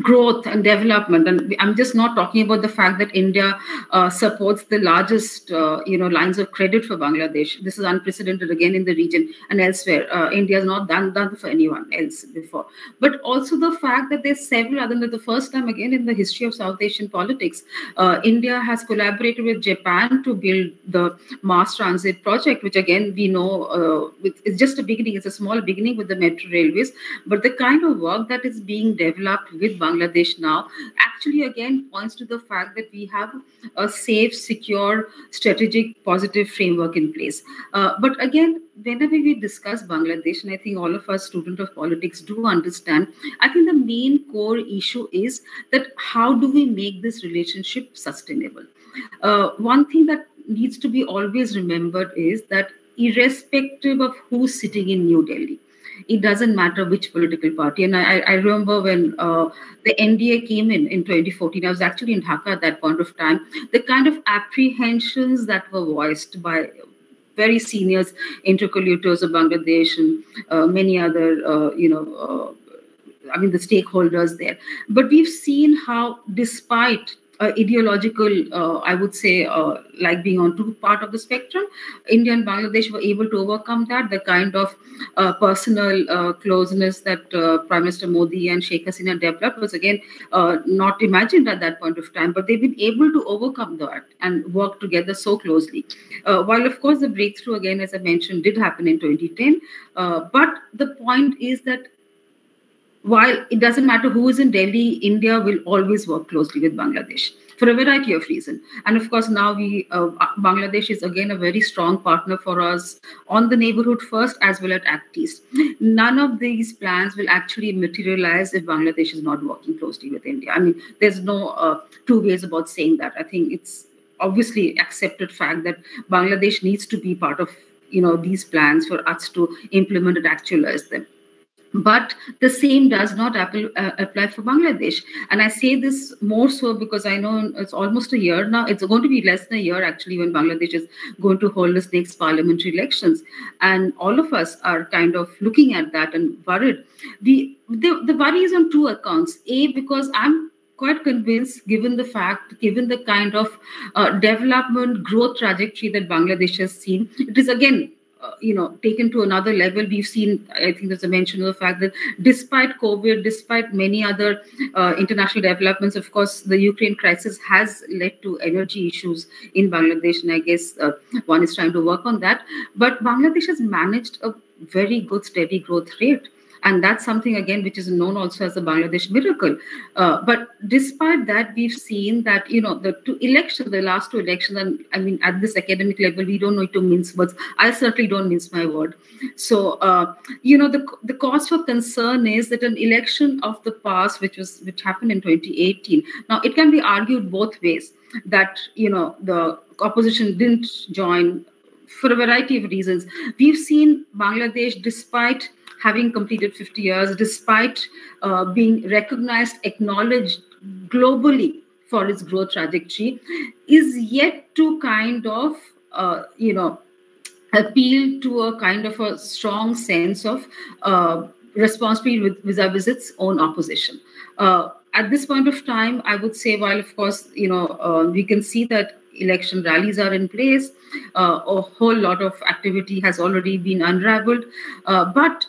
growth and development. And i'm just not talking about the fact that india uh, supports the largest uh, you know lines of credit for bangladesh. This is unprecedented again in the region and elsewhere. Uh, india has not done that for anyone else before. But also the fact that there's several other than the first time again in the history of south asian politics uh, india has collaborated with japan to build the mass transit project which again we know uh, it's just a beginning. It's a small beginning with the metro railways. But the kind of work that is being developed with Bangladesh now actually again points to the fact that we have a safe, secure, strategic, positive framework in place. Uh, but again, whenever we discuss Bangladesh, and I think all of us students of politics do understand, I think the main core issue is that how do we make this relationship sustainable? Uh, one thing that needs to be always remembered is that irrespective of who's sitting in New Delhi, it doesn't matter which political party. And I, I remember when uh, the NDA came in in 2014, I was actually in Dhaka at that point of time, the kind of apprehensions that were voiced by very seniors interlocutors of Bangladesh and uh, many other, uh, you know, uh, I mean, the stakeholders there. But we've seen how, despite uh, ideological, uh, I would say, uh, like being on two part of the spectrum. India and Bangladesh were able to overcome that. The kind of uh, personal uh, closeness that uh, Prime Minister Modi and Sheikh Hasina developed was again not imagined at that point of time. But they've been able to overcome that and work together so closely. while of course the breakthrough again, as I mentioned, did happen in 2010. but the point is that while it doesn't matter who is in Delhi, India will always work closely with Bangladesh for a variety of reasons. And of course, now we uh, Bangladesh is again a very strong partner for us on the neighborhood first as well as Act East. None of these plans will actually materialize if Bangladesh is not working closely with India. I mean, there's no uh, two ways about saying that. I think it's obviously accepted fact that Bangladesh needs to be part of you know these plans for us to implement and actualize them but the same does not apply, uh, apply for Bangladesh. And I say this more so because I know it's almost a year now. It's going to be less than a year actually when Bangladesh is going to hold its next parliamentary elections. And all of us are kind of looking at that and worried. The, the, the worry is on two accounts. A, because I'm quite convinced, given the fact, given the kind of uh, development growth trajectory that Bangladesh has seen, it is again you know taken to another level. We've seen i think there's a mention of the fact that despite covid despite many other uh, international developments of course the ukraine crisis has led to energy issues in bangladesh and i guess uh, one is trying to work on that. But bangladesh has managed a very good steady growth rate and that's something again which is known also as the bangladesh miracle. Uh, but despite that we've seen that you know the two elections the last two elections and i mean at this academic level we don't need to mince words. I certainly don't mince my word. So uh, you know the the cause for concern is that an election of the past which was which happened in 2018 now it can be argued both ways that you know the opposition didn't join for a variety of reasons we've seen bangladesh despite having completed 50 years, despite uh, being recognized, acknowledged globally for its growth trajectory, is yet to kind of, uh, you know, appeal to a kind of a strong sense of uh, responsibility vis-a-vis its own opposition. Uh, at this point of time, I would say, while of course, you know, uh, we can see that election rallies are in place, uh, a whole lot of activity has already been unraveled, uh, but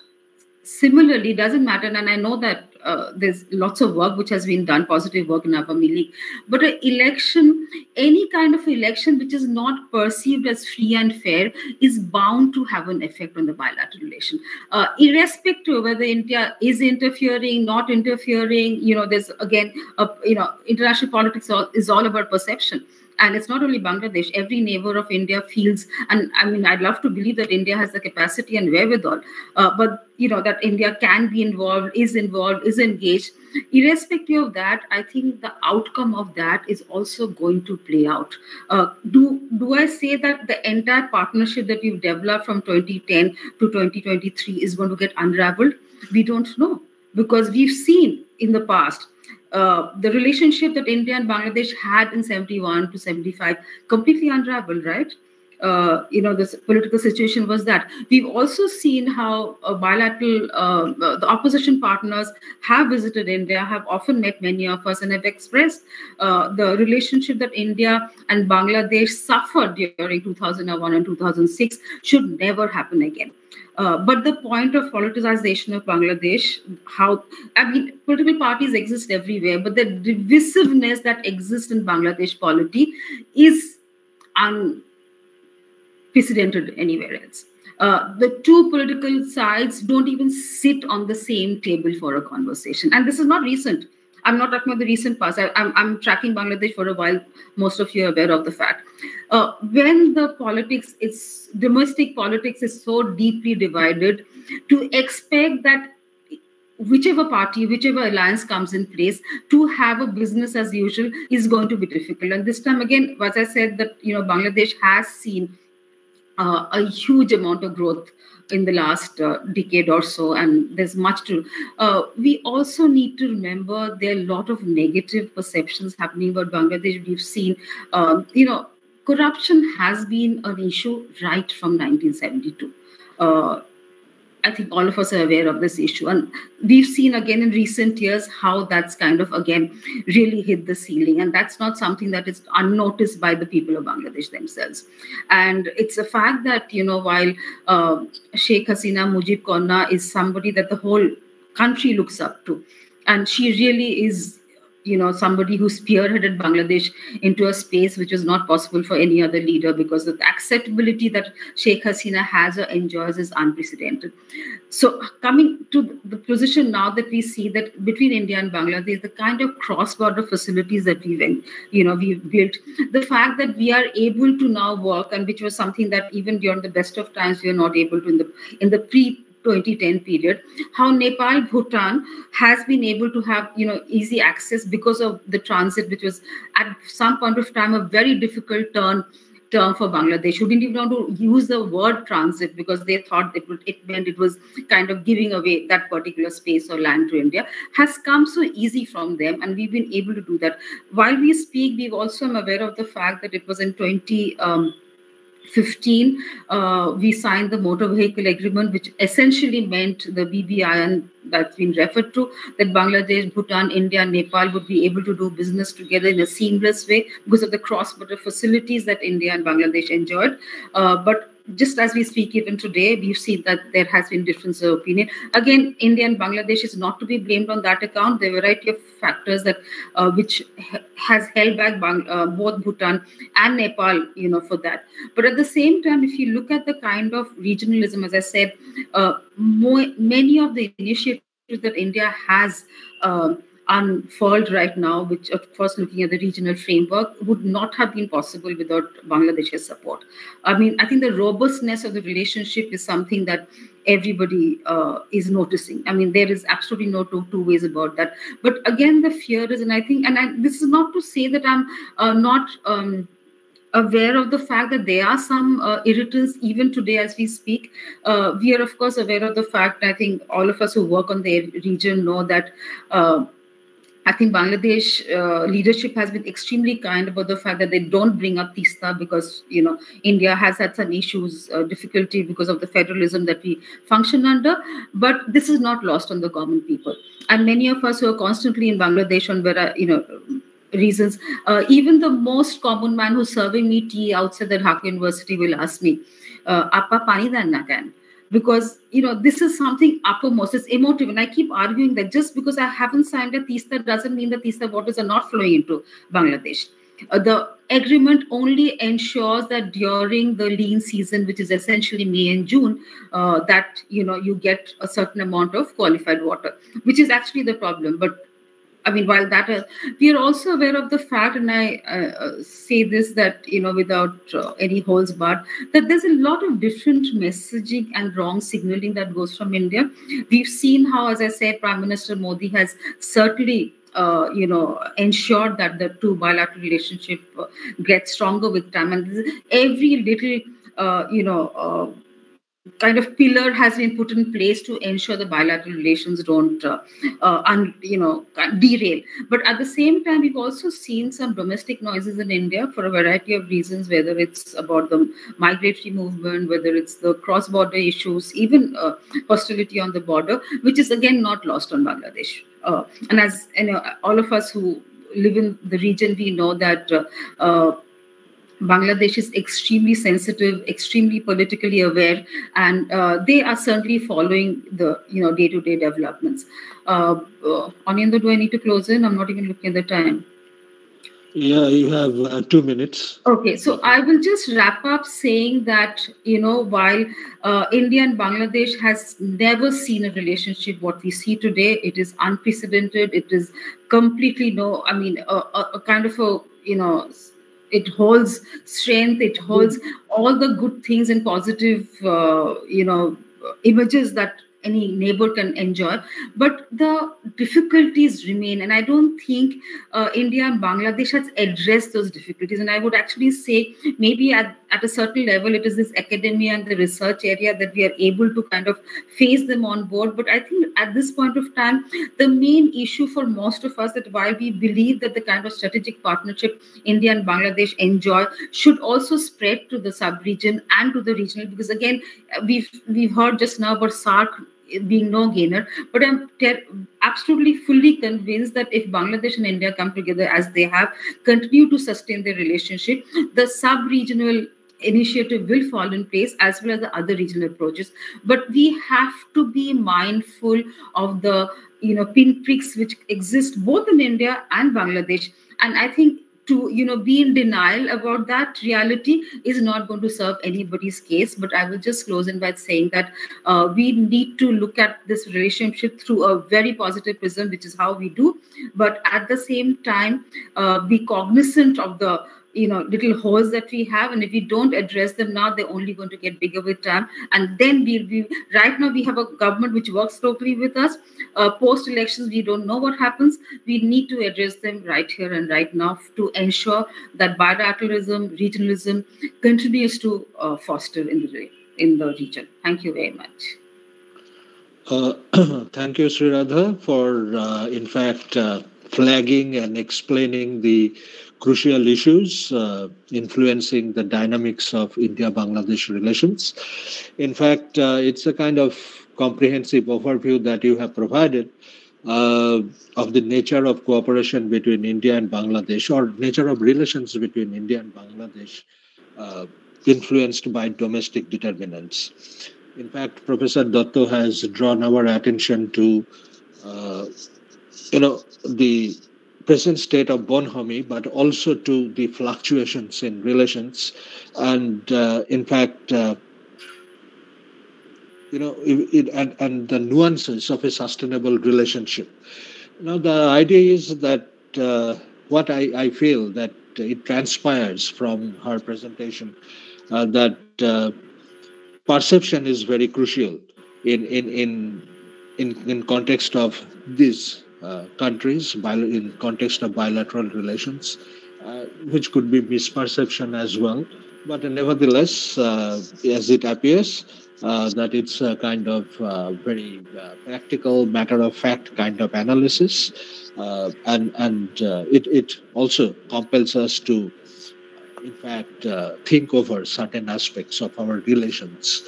similarly doesn't matter and i know that uh, there's lots of work which has been done positive work in Awami League but an election any kind of election which is not perceived as free and fair is bound to have an effect on the bilateral relation. Uh, irrespective of whether india is interfering not interfering you know there's again a, you know international politics is all about perception and it's not only bangladesh every neighbor of india feels and i mean i'd love to believe that india has the capacity and wherewithal uh, but you know that india can be involved is involved is engaged. Irrespective of that i think the outcome of that is also going to play out. Uh, do do i say that the entire partnership that we've developed from 2010 to 2023 is going to get unraveled? We don't know because we've seen in the past uh, the relationship that India and Bangladesh had in 71 to 75 completely unraveled, right? Uh, you know, this political situation was that. We've also seen how uh, bilateral, uh, the opposition partners have visited India, have often met many of us, and have expressed uh, the relationship that India and Bangladesh suffered during 2001 and 2006 should never happen again. Uh, but the point of politicization of Bangladesh, how I mean, political parties exist everywhere, but the divisiveness that exists in Bangladesh polity is unprecedented anywhere else. Uh, the two political sides don't even sit on the same table for a conversation, and this is not recent. I'm not talking about the recent past. I, am I'm, I'm tracking Bangladesh for a while. Most of you are aware of the fact. Uh, when the politics, its domestic politics is so deeply divided, to expect that whichever party, whichever alliance comes in place, to have a business as usual is going to be difficult. And this time again, as I said, that you know Bangladesh has seen uh, a huge amount of growth in the last uh, decade or so, and there's much to. Uh, we also need to remember there are a lot of negative perceptions happening about Bangladesh. We've seen, um, you know, corruption has been an issue right from 1972. Uh, I think all of us are aware of this issue. And we've seen again in recent years how that's kind of again really hit the ceiling. And that's not something that is unnoticed by the people of Bangladesh themselves. And it's a fact that, you know, while uh, Sheikh Hasina Mujib Konna is somebody that the whole country looks up to, and she really is you know somebody who spearheaded bangladesh into a space which was not possible for any other leader because the acceptability that sheikh hasina has or enjoys is unprecedented. So coming to the position now that we see that between india and bangladesh the kind of cross border facilities that we've you know we've built the fact that we are able to now work and which was something that even during the best of times we were not able to in the in the pre 2010 period how nepal bhutan has been able to have you know easy access because of the transit which was at some point of time a very difficult turn term for Bangladesh who didn't even want to use the word transit because they thought it would it meant it was kind of giving away that particular space or land to India has come so easy from them and we've been able to do that. While we speak, we've also am aware of the fact that it was in 20 um, 15, uh, we signed the motor vehicle agreement, which essentially meant the BBIN that's been referred to, that Bangladesh, Bhutan, India, Nepal would be able to do business together in a seamless way because of the cross-border facilities that India and Bangladesh enjoyed. Uh, but just as we speak even today, we've seen that there has been difference of opinion. Again, India and Bangladesh is not to be blamed on that account. A variety of factors that uh, which ha- has held back Bang- uh, both Bhutan and Nepal, you know, for that. But at the same time, if you look at the kind of regionalism, as I said, uh, many of the initiatives that India has. Uh, unfurled right now, which of course looking at the regional framework would not have been possible without Bangladesh's support. I mean, I think the robustness of the relationship is something that everybody uh, is noticing. I mean, there is absolutely no two, two ways about that. But again, the fear is, and I think, and I, this is not to say that I'm uh, not. Um, aware of the fact that there are some uh, irritants even today as we speak. Uh, we are, of course, aware of the fact, I think all of us who work on the region know that uh, I think Bangladesh uh, leadership has been extremely kind about the fact that they don't bring up Tista because you know India has had some issues, uh, difficulty because of the federalism that we function under. But this is not lost on the common people, and many of us who are constantly in Bangladesh on where you know reasons. Uh, even the most common man who's serving me tea outside the Dhaka University will ask me, uh, "Appa pani dan na can?" Because you know this is something uppermost it's emotive. And i keep arguing that just because i haven't signed a tista doesn't mean the tista waters are not flowing into bangladesh. Uh, the agreement only ensures that during the lean season which is essentially may and june uh, that you know you get a certain amount of qualified water which is actually the problem. But I mean, while that is, we are also aware of the fact, and I uh, uh, say this that you know without uh, any holes barred, that there's a lot of different messaging and wrong signaling that goes from India. We've seen how, as I said, Prime Minister Modi has certainly uh, you know, ensured that the two bilateral relationship uh, gets stronger with time. And every little, uh, you know, kind of pillar has been put in place to ensure the bilateral relations don't uh, uh, un, you know derail. But at the same time we've also seen some domestic noises in india for a variety of reasons whether it's about the migratory movement whether it's the cross border issues even uh, hostility on the border which is again not lost on bangladesh. Uh, and as you know all of us who live in the region we know that uh, uh, Bangladesh is extremely sensitive, extremely politically aware, and uh, they are certainly following the you know day-to-day developments. Uh, uh, do I need to close in? I'm not even looking at the time. Yeah, you have uh, two minutes. Okay, so I will just wrap up saying that you know while uh, India and Bangladesh has never seen a relationship what we see today, it is unprecedented. It is completely no, I mean, a, a, a kind of a you know it holds strength it holds all the good things and positive uh, you know images that any neighbor can enjoy. But the difficulties remain, and I don't think uh, India and Bangladesh has addressed those difficulties. And I would actually say maybe at, at a certain level, it is this academia and the research area that we are able to kind of face them on board. But I think at this point of time, the main issue for most of us that while we believe that the kind of strategic partnership India and Bangladesh enjoy should also spread to the sub-region and to the regional, because again, we've we've heard just now about SAARC being no gainer. But I'm ter- absolutely fully convinced that if Bangladesh and India come together as they have, continue to sustain their relationship, the sub regional initiative will fall in place as well as the other regional approaches. But we have to be mindful of the you know pinpricks which exist both in India and Bangladesh. And I think to you know be in denial about that reality is not going to serve anybody's case. But i will just close in by saying that uh, we need to look at this relationship through a very positive prism which is how we do. But at the same time uh, be cognizant of the you know little holes that we have and if we don't address them now they're only going to get bigger with time. And then we'll be right now we have a government which works locally with us. Uh, post elections we don't know what happens. We need to address them right here and right now to ensure that bilateralism regionalism continues to uh, foster in the in the region. Thank you very much. Uh, (clears throat) thank you Sreeradha for uh, in fact uh, flagging and explaining the crucial issues uh, influencing the dynamics of India Bangladesh relations. In fact, uh, it's a kind of comprehensive overview that you have provided uh, of the nature of cooperation between India and Bangladesh or nature of relations between India and Bangladesh uh, influenced by domestic determinants. In fact, Professor Datta has drawn our attention to, uh, you know, the present state of bonhomie, but also to the fluctuations in relations, and uh, in fact, uh, you know, it, it, and, and the nuances of a sustainable relationship. Now, the idea is that uh, what I, I feel that it transpires from her presentation uh, that uh, perception is very crucial in in in in, in context of this countries in context of bilateral relations, uh, which could be misperception as well. But nevertheless, uh, as it appears, uh, that it's a kind of uh, very uh, practical, matter of fact kind of analysis, and and it it also compels us to, in fact, think over certain aspects of our relations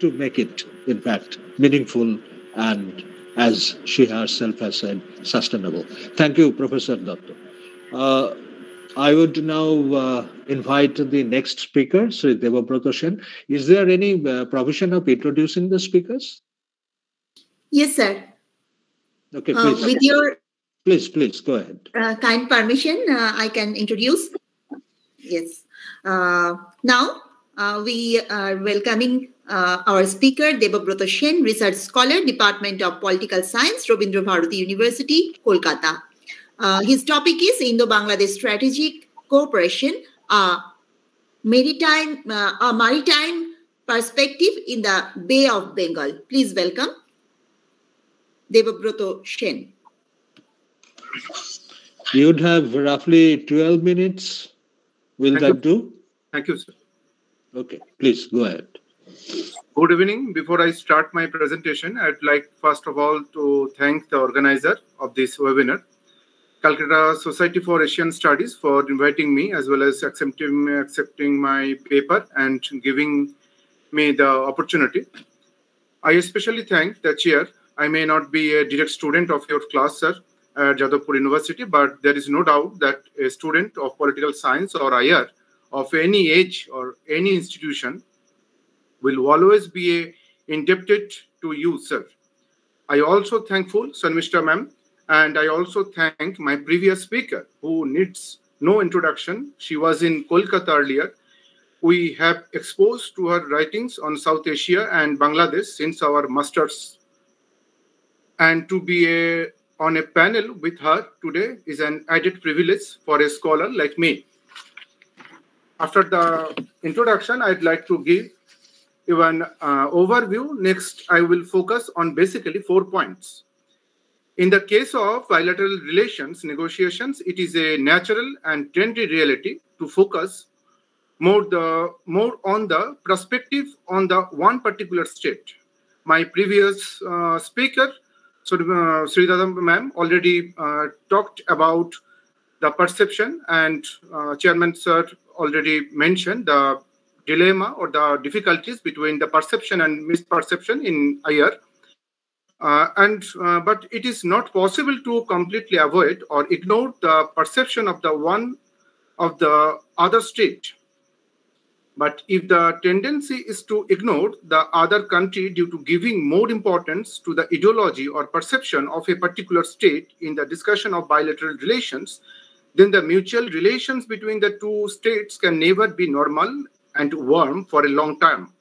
to make it, in fact, meaningful and as she herself has said, sustainable. Thank you, Professor Datta. Uh, I would now uh, invite the next speaker, Sri Debabrata Sen. Is there any uh, provision of introducing the speakers? Yes, sir. Okay, uh, please. with your please, please go ahead. Uh, kind permission, uh, I can introduce. Yes. now we are welcoming uh, our speaker, Debabrata Sen, research scholar, Department of Political Science, Rabindra Bharati University, Kolkata. Uh, his topic is Indo-Bangladesh Strategic Cooperation, uh, maritime, uh, a maritime perspective in the Bay of Bengal. Please welcome Debabrata Sen. You would have roughly 12 minutes. Will Thank that you. do? Thank you, sir. Okay, please go ahead. Good evening. Before I start my presentation, I'd like first of all to thank the organizer of this webinar, Calcutta Society for Asian Studies, for inviting me as well as accepting, accepting my paper and giving me the opportunity. I especially thank the chair. I may not be a direct student of your class, sir, at Jadavpur University, but there is no doubt that a student of political science or IR of any age or any institution will always be indebted to you, sir. I also thankful, Sanmishta ma'am, and I also thank my previous speaker who needs no introduction. She was in Kolkata earlier. We have exposed to her writings on South Asia and Bangladesh since our masters. And to be a, on a panel with her today is an added privilege for a scholar like me. After the introduction, I'd like to give even uh, overview. Next, I will focus on basically four points. In the case of bilateral relations negotiations, it is a natural and trendy reality to focus more the more on the perspective on the one particular state. My previous uh, speaker, uh, Sreeradha ma'am, already uh, talked about the perception, and uh, Chairman sir already mentioned the dilemma or the difficulties between the perception and misperception in IR. Uh, and uh, but it is not possible to completely avoid or ignore the perception of the one of the other state but if the tendency is to ignore the other country due to giving more importance to the ideology or perception of a particular state in the discussion of bilateral relations, then the mutual relations between the two states can never be normal and warm for a long time.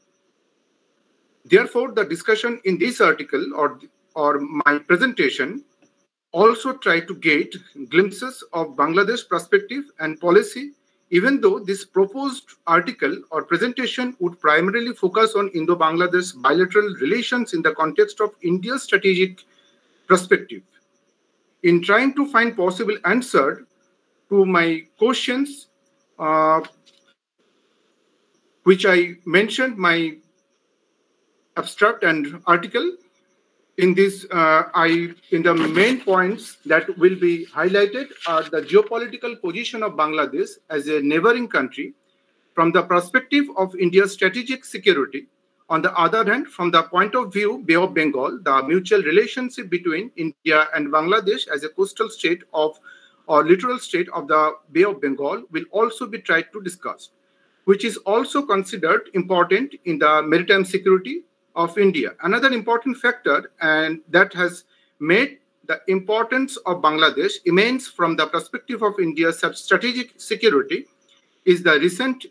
Therefore, the discussion in this article or, or my presentation also try to get glimpses of Bangladesh perspective and policy even though this proposed article or presentation would primarily focus on Indo-Bangladesh bilateral relations in the context of India's strategic perspective. In trying to find possible answer to my questions, uh, which I mentioned my abstract and article, in this, uh, I in the main points that will be highlighted are the geopolitical position of Bangladesh as a neighboring country from the perspective of India's strategic security. On the other hand, from the point of view Bay of Bengal, the mutual relationship between India and Bangladesh as a coastal state of or littoral state of the Bay of Bengal will also be tried to discuss, which is also considered important in the maritime security of India. Another important factor, and that has made the importance of Bangladesh immense from the perspective of India's strategic security, is the recent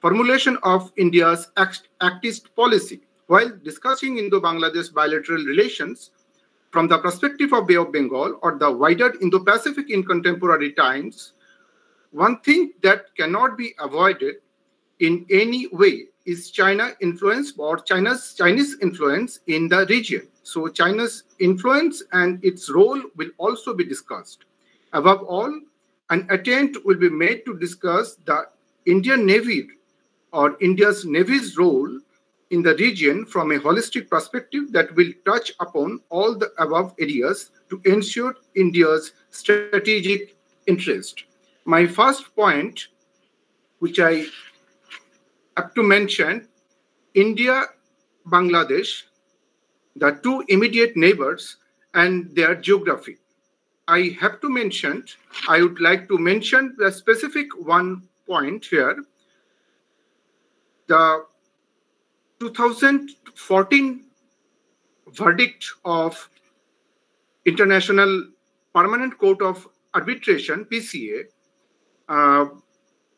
formulation of India's Act East policy. While discussing Indo-Bangladesh bilateral relations from the perspective of Bay of Bengal or the wider Indo-Pacific in contemporary times, one thing that cannot be avoided in any way is China influence or China's Chinese influence in the region. So China's influence and its role will also be discussed. Above all, an attempt will be made to discuss the Indian Navy or India's Navy's role in the region from a holistic perspective that will touch upon all the above areas to ensure India's strategic interest. My first point, which I have to mention India, Bangladesh, the two immediate neighbors, and their geography. I have to mention, I would like to mention the specific one point here. The 2014 verdict of International Permanent Court of Arbitration, PCA, uh,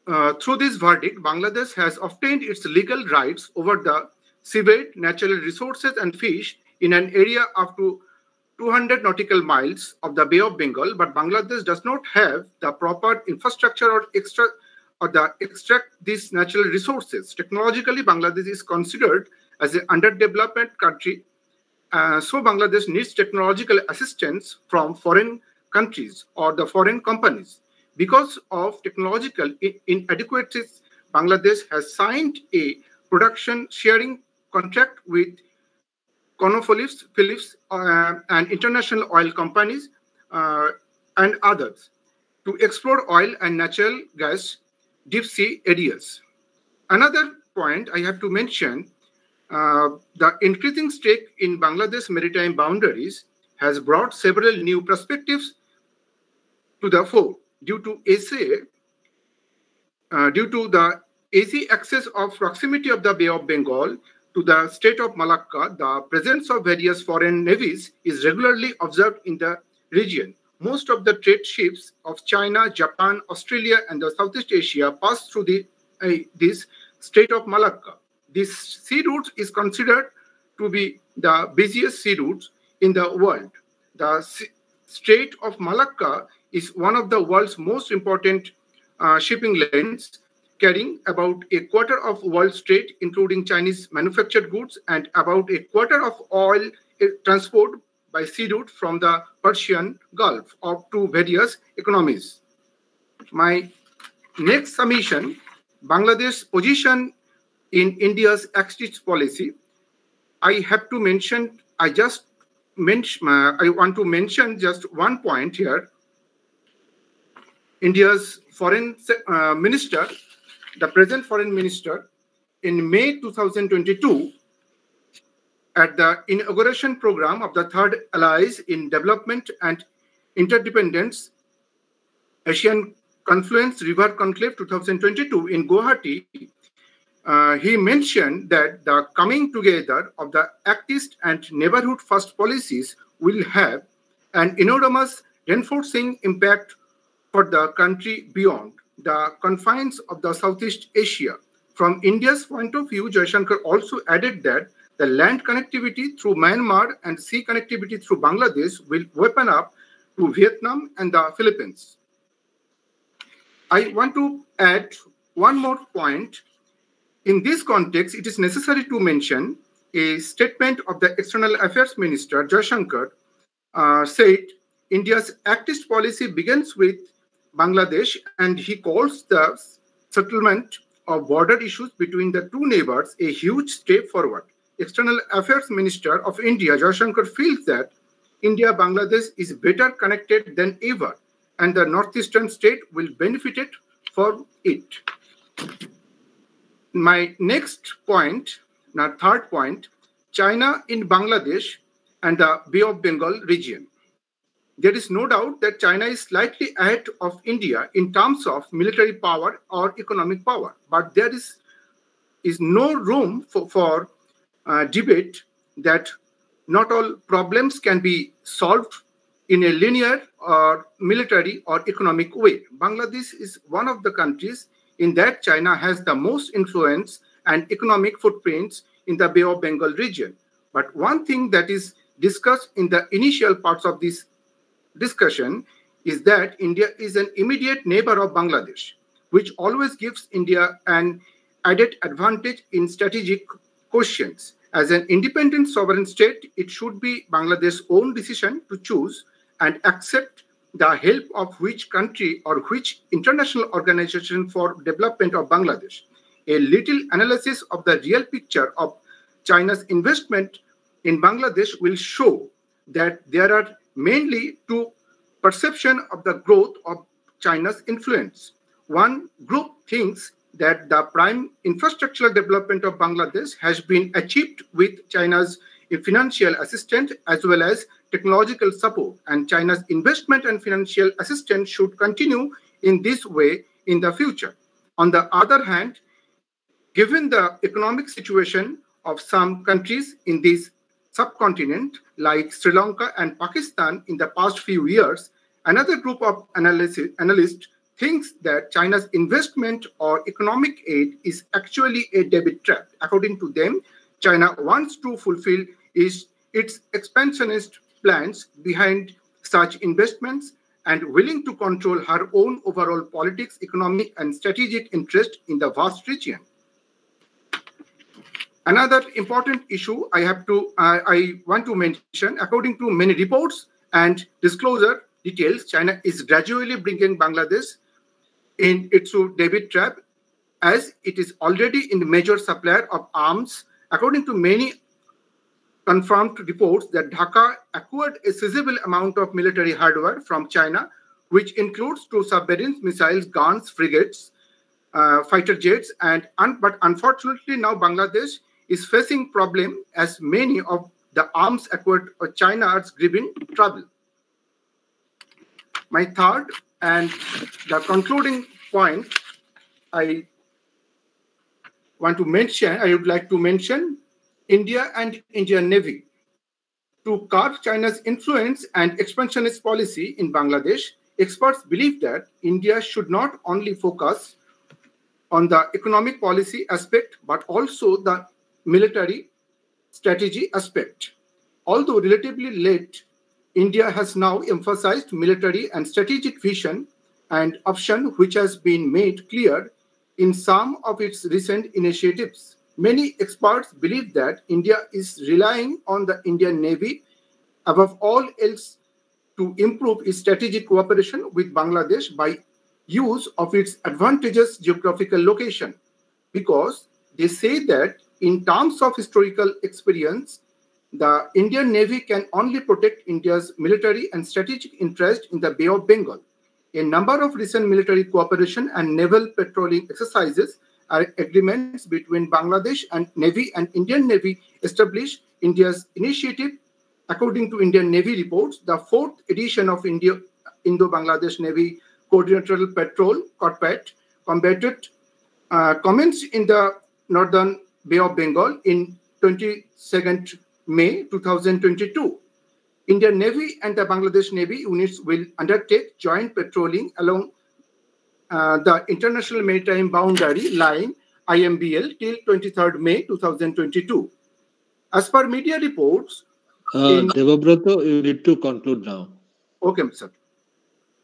uh, through this verdict, Bangladesh has obtained its legal rights over the seabed, natural resources, and fish in an area up to 200 nautical miles of the Bay of Bengal, but Bangladesh does not have the proper infrastructure or extra or the extract these natural resources. Technologically, Bangladesh is considered as an underdeveloped country, uh, so Bangladesh needs technological assistance from foreign countries or the foreign companies. Because of technological inadequacies, Bangladesh has signed a production sharing contract with ConocoPhillips Phillips, uh, and international oil companies uh, and others to explore oil and natural gas deep sea areas. Another point I have to mention uh, the increasing stake in Bangladesh maritime boundaries has brought several new perspectives to the fore due to SA, uh, due to the easy access of proximity of the Bay of Bengal to the Strait of Malacca, the presence of various foreign navies is regularly observed in the region. Most of the trade ships of China, Japan, Australia, and the Southeast Asia pass through the, uh, this Strait of Malacca. This sea route is considered to be the busiest sea route in the world. The Strait of Malacca is one of the world's most important uh, shipping lanes carrying about a quarter of world's trade, including Chinese manufactured goods, and about a quarter of oil eh, transport by sea route from the Persian Gulf up to various economies. My next submission, Bangladesh's position in India's Act East policy. I have to mention, I just mention, uh, I want to mention just one point here. India's foreign uh, minister, the present foreign minister, in May 2022, at the inauguration program of the Third Allies in Development and Interdependence Asian Confluence River Conclave 2022 in Guwahati, uh, he mentioned that the coming together of the Act East and neighborhood first policies will have an enormous reinforcing impact for the country beyond the confines of the Southeast Asia. From India's point of view, Jaishankar also added that the land connectivity through Myanmar and sea connectivity through Bangladesh will open up to Vietnam and the Philippines. I want to add one more point. In this context, it is necessary to mention a statement of the External Affairs Minister, Jaishankar, uh, said India's Act East policy begins with Bangladesh, and he calls the settlement of border issues between the two neighbors a huge step forward. External Affairs Minister of India, Jaishankar, feels that India Bangladesh is better connected than ever, and the northeastern state will benefit it for it. My next point, now third point, China in Bangladesh and the Bay of Bengal region there is no doubt that China is slightly ahead of India in terms of military power or economic power. But there is, is no room for, for uh, debate that not all problems can be solved in a linear or military or economic way. Bangladesh is one of the countries in that China has the most influence and economic footprints in the Bay of Bengal region. But one thing that is discussed in the initial parts of this discussion is that India is an immediate neighbor of Bangladesh, which always gives India an added advantage in strategic questions. As an independent sovereign state, it should be Bangladesh's own decision to choose and accept the help of which country or which international organization for development of Bangladesh. A little analysis of the real picture of China's investment in Bangladesh will show that there are mainly to perception of the growth of China's influence. One group thinks that the prime infrastructural development of Bangladesh has been achieved with China's financial assistance as well as technological support, and China's investment and financial assistance should continue in this way in the future. On the other hand, given the economic situation of some countries in this subcontinent, like Sri Lanka and Pakistan in the past few years, another group of analysis, analysts thinks that China's investment or economic aid is actually a debit trap. According to them, China wants to fulfill is its expansionist plans behind such investments and willing to control her own overall politics, economic, and strategic interest in the vast region. Another important issue I have to uh, I want to mention, according to many reports and disclosure details, China is gradually bringing Bangladesh in its debit trap, as it is already in the major supplier of arms. According to many confirmed reports, that Dhaka acquired a sizable amount of military hardware from China, which includes two submarines, missiles, guns, frigates, uh, fighter jets, and un but unfortunately now Bangladesh is facing problem as many of the arms acquired by China are grieving trouble. My third and the concluding point I want to mention, I would like to mention India and Indian Navy. To curb China's influence and expansionist policy in Bangladesh, experts believe that India should not only focus on the economic policy aspect, but also the military strategy aspect. Although relatively late, India has now emphasized military and strategic vision and option, which has been made clear in some of its recent initiatives. Many experts believe that India is relying on the Indian Navy above all else to improve its strategic cooperation with Bangladesh by use of its advantageous geographical location because they say that in terms of historical experience the Indian Navy can only protect India's military and strategic interest in the Bay of Bengal. A number of recent military cooperation and naval patrolling exercises are agreements between Bangladesh and Navy and Indian Navy establish India's initiative. According to Indian Navy reports, the fourth edition of India, Indo-Bangladesh Navy Coordinatorial Patrol, CORPAT, combated uh, commenced in the northern Bay of Bengal in 22nd May 2022. Indian Navy and the Bangladesh Navy units will undertake joint patrolling along uh, the International Maritime Boundary Line IMBL till 23rd May 2022. As per media reports, uh, Debabrata, you need to conclude now. Okay, sir.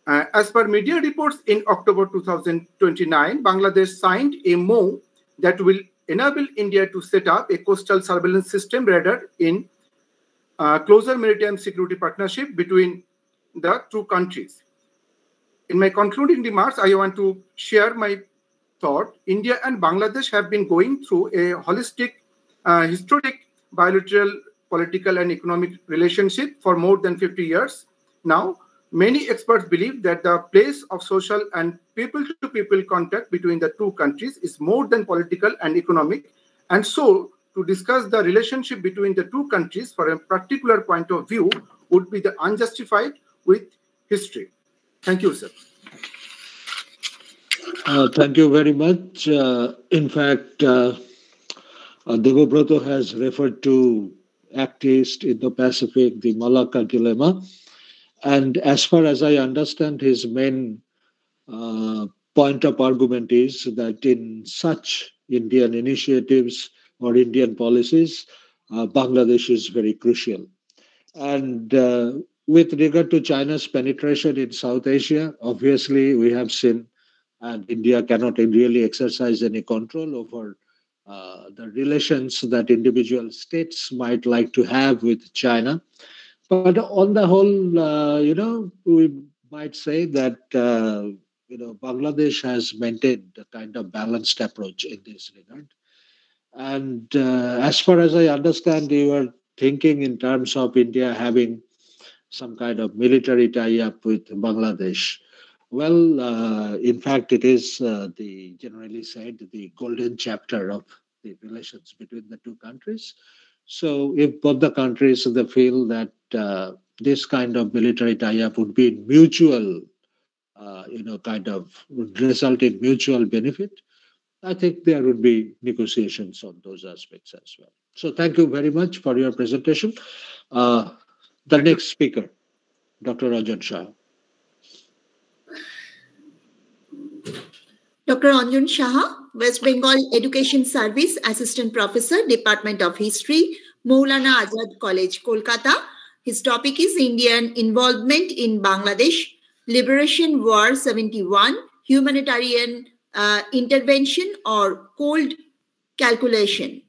Uh, as per media reports, in October 2029, Bangladesh signed a MOU that will enable India to set up a coastal surveillance system radar in uh, closer maritime security partnership between the two countries. In my concluding remarks, I want to share my thought. India and Bangladesh have been going through a holistic, uh, historic bilateral political and economic relationship for more than 50 years now. Many experts believe that the place of social and people to people contact between the two countries is more than political and economic. And so, to discuss the relationship between the two countries from a particular point of view would be the unjustified with history. Thank you, sir. Uh, thank you very much. Uh, in fact, uh, uh, has referred to Act East, Indo-Pacific, the Malacca dilemma. And as far as I understand, his main uh, point of argument is that in such Indian initiatives or Indian policies, uh, Bangladesh is very crucial. And uh, with regard to China's penetration in South Asia, obviously we have seen, and India cannot really exercise any control over uh, the relations that individual states might like to have with China. But on the whole, uh, you know, we might say that uh, you know Bangladesh has maintained a kind of balanced approach in this regard. And uh, as far as I understand, you are thinking in terms of India having some kind of military tie-up with Bangladesh. Well, uh, in fact, it is uh, the generally said the golden chapter of the relations between the two countries. So if both the countries feel that uh, this kind of military tie-up would be mutual, uh, you know, kind of would result in mutual benefit, I think there would be negotiations on those aspects as well. So thank you very much for your presentation. Uh, the next speaker, Dr. Rajan Shah. Dr. Anjan Shah, West Bengal Education Service Assistant Professor, Department of History, Maulana Azad College, Kolkata. His topic is Indian involvement in Bangladesh, Liberation War 71, Humanitarian uh, Intervention or Cold Calculation.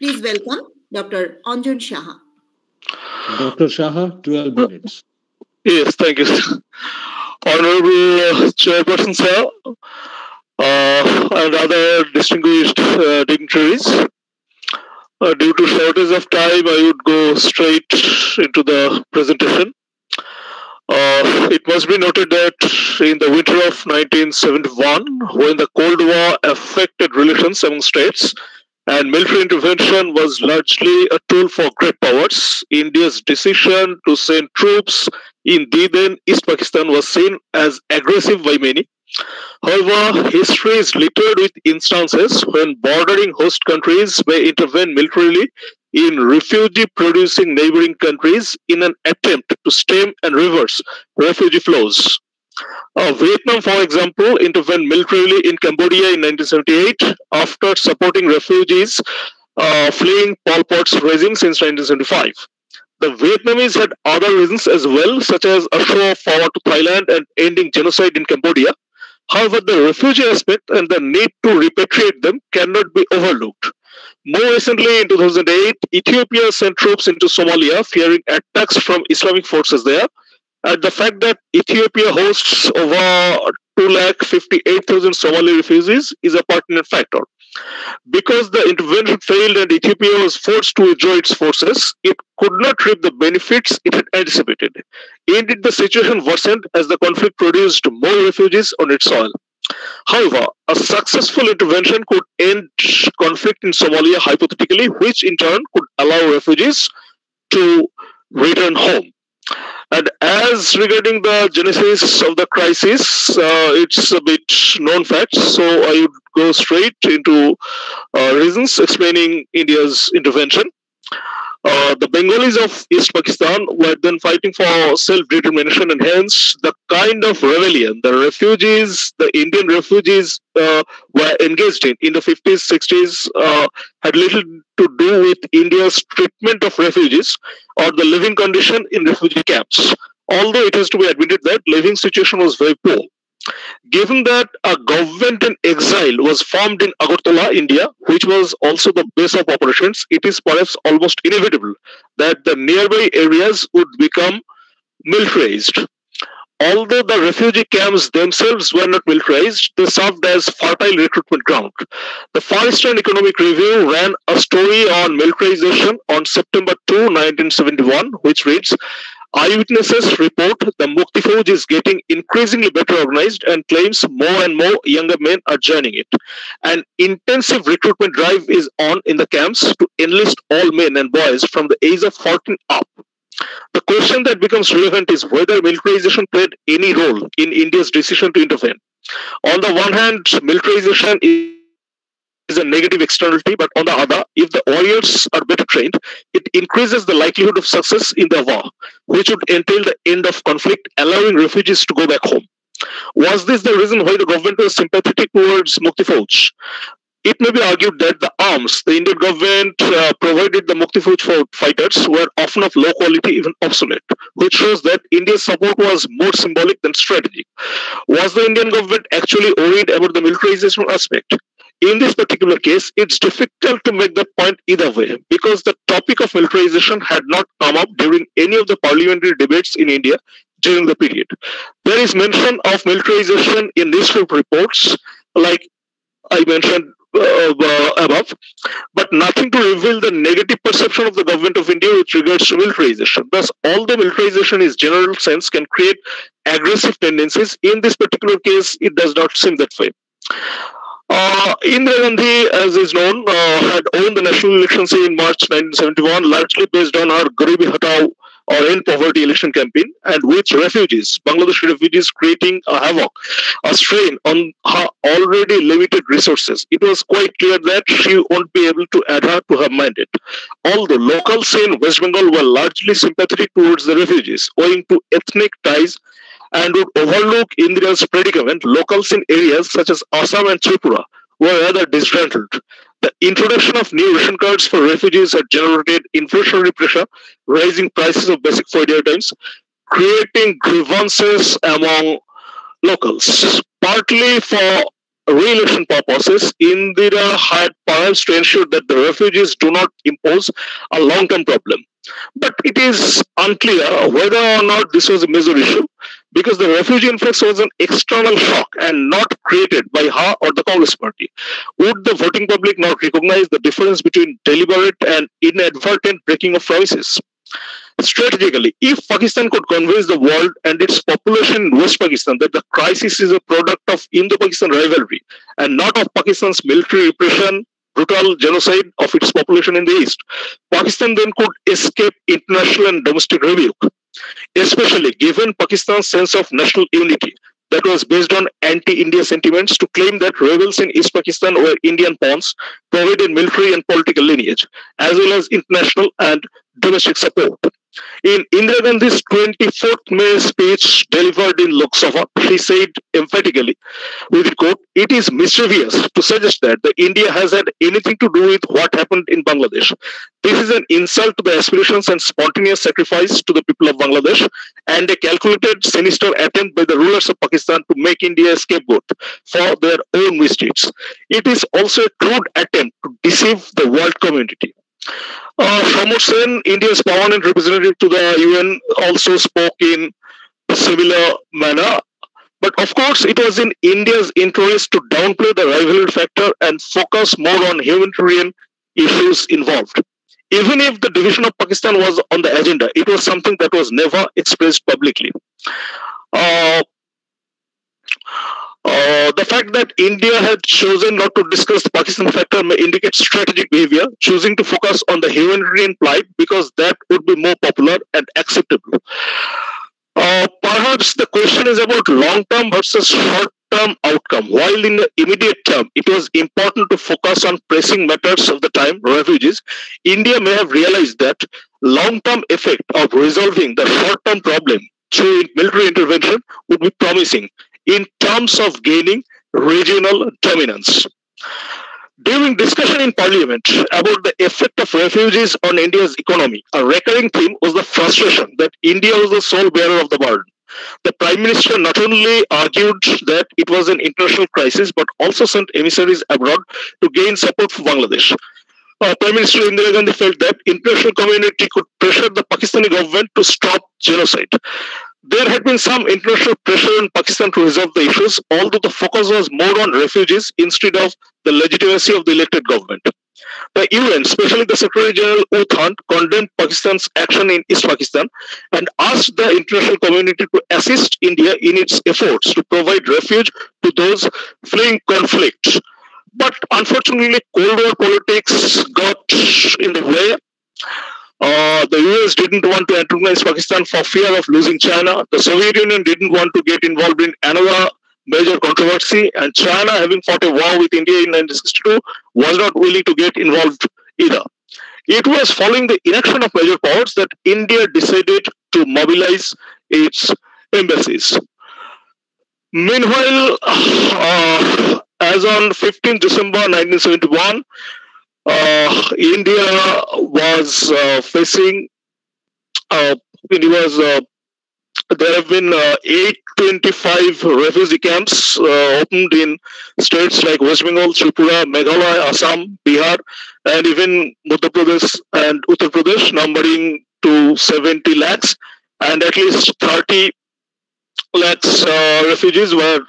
Please welcome Dr. Anjan Shah. Dr. Shaha, 12 minutes. Yes, thank you. Honorable Chairperson, sir, uh, and other distinguished uh, dignitaries. Uh, due to shortage of time, I would go straight into the presentation. Uh, it must be noted that in the winter of 1971, when the Cold War affected relations among states and military intervention was largely a tool for great powers, India's decision to send troops in the then East Pakistan was seen as aggressive by many However, history is littered with instances when bordering host countries may intervene militarily in refugee producing neighboring countries in an attempt to stem and reverse refugee flows. Uh, Vietnam, for example, intervened militarily in Cambodia in 1978 after supporting refugees uh, fleeing Pol Pot's regime since 1975. The Vietnamese had other reasons as well, such as a show of power to Thailand and ending genocide in Cambodia. However, the refugee aspect and the need to repatriate them cannot be overlooked. More recently, in 2008, Ethiopia sent troops into Somalia fearing attacks from Islamic forces there. And the fact that Ethiopia hosts over 2,58,000 Somali refugees is a pertinent factor. Because the intervention failed and Ethiopia was forced to withdraw its forces, it could not reap the benefits it had anticipated. Indeed, the situation worsened as the conflict produced more refugees on its soil. However, a successful intervention could end conflict in Somalia hypothetically, which in turn could allow refugees to return home. And as regarding the genesis of the crisis, uh, it's a bit known fact. So I would go straight into uh, reasons explaining India's intervention. Uh, the Bengalis of East Pakistan were then fighting for self-determination and hence the kind of rebellion the refugees, the Indian refugees uh, were engaged in in the 50s, 60s uh, had little to do with India's treatment of refugees or the living condition in refugee camps. Although it has to be admitted that living situation was very poor. Given that a government in exile was formed in Agartala, India, which was also the base of operations, it is perhaps almost inevitable that the nearby areas would become militarized. Although the refugee camps themselves were not militarized, they served as fertile recruitment ground. The Far Eastern Economic Review ran a story on militarization on September 2, 1971, which reads, Eyewitnesses report the Mukti Fauj is getting increasingly better organized and claims more and more younger men are joining it. An intensive recruitment drive is on in the camps to enlist all men and boys from the age of 14 up. The question that becomes relevant is whether militarization played any role in India's decision to intervene. On the one hand, militarization is is a negative externality, but on the other, if the warriors are better trained, it increases the likelihood of success in the war, which would entail the end of conflict, allowing refugees to go back home. Was this the reason why the government was sympathetic towards Mukti Fauj? It may be argued that the arms the Indian government uh, provided the Mukti Fauj fighters were often of low quality, even obsolete, which shows that India's support was more symbolic than strategic. Was the Indian government actually worried about the militarization aspect? In this particular case, it's difficult to make that point either way because the topic of militarization had not come up during any of the parliamentary debates in India during the period. There is mention of militarization in newspaper reports, like I mentioned uh, uh, above, but nothing to reveal the negative perception of the government of India with regards to militarization. Thus, although militarization is general sense can create aggressive tendencies, in this particular case, it does not seem that way. Uh, Indira Gandhi, as is known, uh, had won the national elections in March 1971, largely based on her Garibi Hatao or End Poverty election campaign, and with refugees, Bangladeshi refugees creating a havoc, a strain on her already limited resources. It was quite clear that she won't be able to adhere to her mandate. Although locals in West Bengal were largely sympathetic towards the refugees, owing to ethnic ties and would overlook Indira's predicament, locals in areas such as Assam and Tripura were rather disgruntled. The introduction of new ration cards for refugees had generated inflationary pressure, raising prices of basic food items, creating grievances among locals. Partly for re-election purposes, Indira had perhaps to ensure that the refugees do not impose a long-term problem. But it is unclear whether or not this was a major issue because the refugee influx was an external shock and not created by her or the Congress party. Would the voting public not recognize the difference between deliberate and inadvertent breaking of promises? Strategically, if Pakistan could convince the world and its population in West Pakistan that the crisis is a product of Indo-Pakistan rivalry and not of Pakistan's military repression, brutal genocide of its population in the East, Pakistan then could escape international and domestic rebuke especially given Pakistan's sense of national unity that was based on anti-India sentiments to claim that rebels in East Pakistan were Indian pawns, provided military and political lineage, as well as international and domestic support. In Indira Gandhi's 24th May speech delivered in Lok Sabha, she said emphatically, with quote, it is mischievous to suggest that the India has had anything to do with what happened in Bangladesh. This is an insult to the aspirations and spontaneous sacrifice to the people of Bangladesh and a calculated, sinister attempt by the rulers of Pakistan to make India a scapegoat for their own misdeeds. It is also a crude attempt to deceive the world community. Uh, Samar Sen, India's permanent representative to the UN, also spoke in a similar manner. But of course, it was in India's interest to downplay the rivalry factor and focus more on humanitarian issues involved. Even if the division of Pakistan was on the agenda, it was something that was never expressed publicly. Uh, uh, the fact that India had chosen not to discuss the Pakistan factor may indicate strategic behavior, choosing to focus on the humanitarian plight because that would be more popular and acceptable. Uh, perhaps the question is about long term versus short term outcome. While in the immediate term, it was important to focus on pressing matters of the time, refugees, India may have realized that long term effect of resolving the short term problem through military intervention would be promising in terms of gaining regional dominance. During discussion in Parliament about the effect of refugees on India's economy, a recurring theme was the frustration that India was the sole bearer of the burden. The Prime Minister not only argued that it was an international crisis, but also sent emissaries abroad to gain support for Bangladesh. Uh, Prime Minister Indira Gandhi felt that international community could pressure the Pakistani government to stop genocide. There had been some international pressure on Pakistan to resolve the issues, although the focus was more on refugees instead of the legitimacy of the elected government. The UN, especially the Secretary General U Thant, condemned Pakistan's action in East Pakistan and asked the international community to assist India in its efforts to provide refuge to those fleeing conflict. But unfortunately, Cold War politics got in the way uh, the US didn't want to antagonize Pakistan for fear of losing China. The Soviet Union didn't want to get involved in another major controversy, and China, having fought a war with India in 1962, was not willing to get involved either. It was following the inaction of major powers that India decided to mobilize its embassies. Meanwhile, uh, as on 15 December 1971, uh, India was uh, facing, uh, it was, uh, there have been uh, 825 refugee camps uh, opened in states like West Bengal, Tripura, Meghalaya, Assam, Bihar, and even Madhya Pradesh and Uttar Pradesh, numbering to 70 lakhs, and at least 30 lakhs refugees were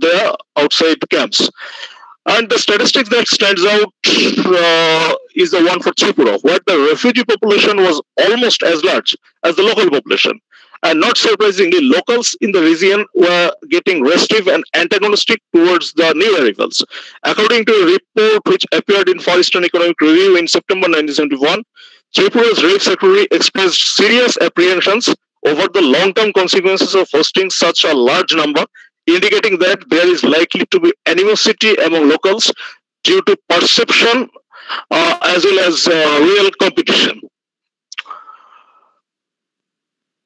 there outside camps. And the statistics that stands out uh, is the one for Tripura, where the refugee population was almost as large as the local population. And not surprisingly, locals in the region were getting restive and antagonistic towards the new arrivals. According to a report which appeared in Far Eastern Economic Review in September 1971, Tripura's Relief Secretary expressed serious apprehensions over the long-term consequences of hosting such a large number indicating that there is likely to be animosity among locals due to perception uh, as well as uh, real competition.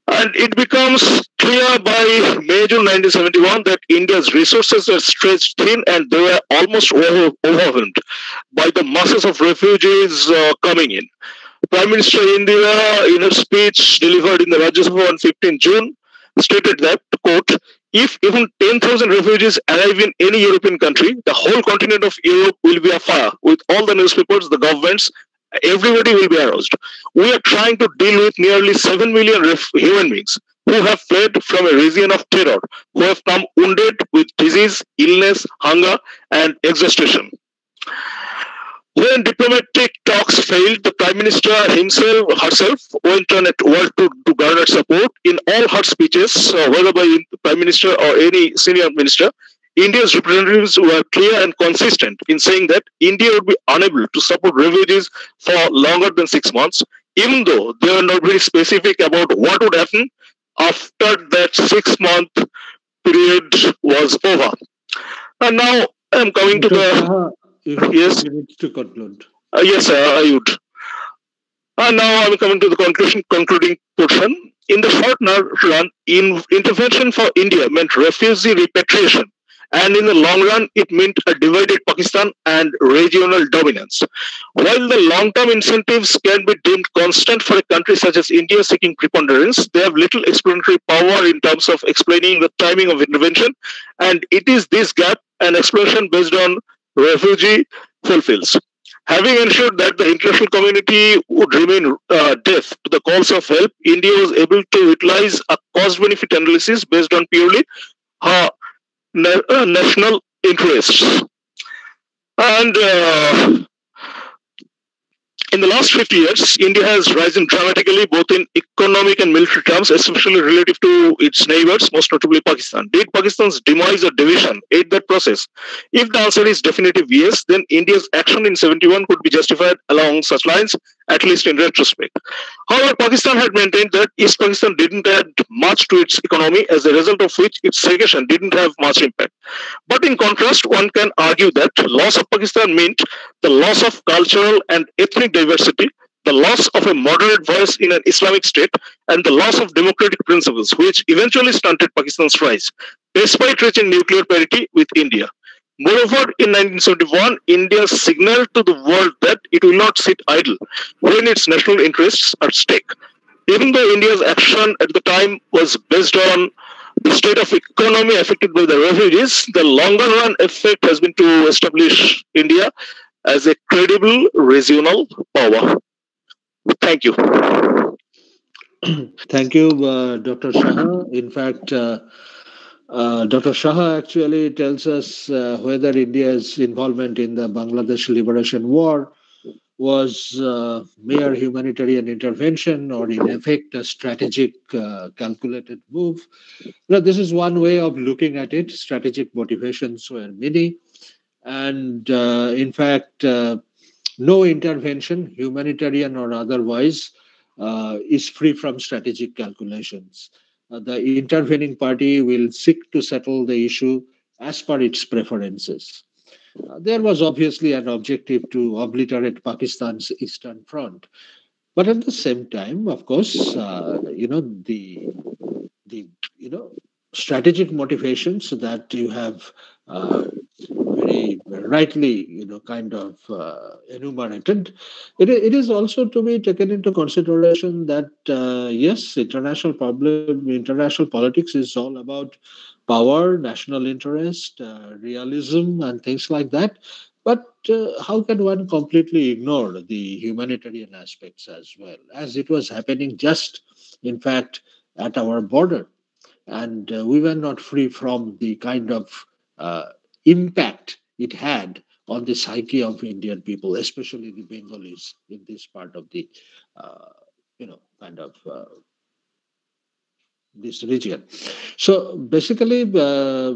And it becomes clear by May June 1971 that India's resources were stretched thin and they were almost over overwhelmed by the masses of refugees uh, coming in. Prime Minister Indira, in her speech delivered in the Rajya Sabha on 15 June, stated that, quote, if even 10,000 refugees arrive in any European country, the whole continent of Europe will be afire with all the newspapers, the governments, everybody will be aroused. We are trying to deal with nearly 7 million human beings who have fled from a region of terror, who have come wounded with disease, illness, hunger, and exhaustion. When diplomatic talks failed, the Prime Minister himself herself went on at work to, to garner support. In all her speeches, uh, whether by the Prime Minister or any senior minister, India's representatives were clear and consistent in saying that India would be unable to support refugees for longer than six months, even though they were not very specific about what would happen after that six month period was over. And now I'm coming to the you, yes. You need to conclude. Uh, yes, sir, I would. And now I'm coming to the conclusion, concluding portion. In the short run, in intervention for India meant refugee repatriation and in the long run, it meant a divided Pakistan and regional dominance. While the long term incentives can be deemed constant for a country such as India seeking preponderance, they have little explanatory power in terms of explaining the timing of intervention, and it is this gap an explanation based on refugee fulfills. Having ensured that the international community would remain uh, deaf to the calls of help, India was able to utilize a cost benefit analysis based on purely her na- uh, national interests. And uh, in the last 50 years, India has risen dramatically both in economic and military terms, especially relative to its neighbors, most notably Pakistan. Did Pakistan's demise or division aid that process? If the answer is definitive yes, then India's action in 71 could be justified along such lines, at least in retrospect. However, Pakistan had maintained that East Pakistan didn't add much to its economy, as a result of which its segregation didn't have much impact. But in contrast, one can argue that loss of Pakistan meant the loss of cultural and ethnic diversity, the loss of a moderate voice in an Islamic state, and the loss of democratic principles, which eventually stunted Pakistan's rise, despite reaching nuclear parity with India. Moreover, in 1971, India signaled to the world that it will not sit idle when its national interests are at stake. Even though India's action at the time was based on the state of economy affected by the refugees, the longer run effect has been to establish India as a credible regional power. Thank you. Thank you, uh, Dr. Shah. In fact, uh, uh, Dr. Shah actually tells us uh, whether India's involvement in the Bangladesh Liberation War was uh, mere humanitarian intervention or, in effect, a strategic, uh, calculated move. Now, this is one way of looking at it. Strategic motivations were many. And uh, in fact, uh, no intervention, humanitarian or otherwise, is free from strategic calculations the intervening party will seek to settle the issue as per its preferences. Uh, there was obviously an objective to obliterate Pakistan's Eastern Front. But at the same time, of course, uh, you know, the, the, you know, strategic motivations that you have uh, very rightly, you know, kind of uh, enumerated. It, it is also to be taken into consideration that uh, yes, international problem, international politics is all about power, national interest, uh, realism, and things like that. But uh, how can one completely ignore the humanitarian aspects as well, as it was happening just, in fact, at our border? And uh, we were not free from the kind of uh, impact it had on the psyche of Indian people, especially the Bengalis in this part of the, uh, you know, kind of uh, this region. So basically, uh,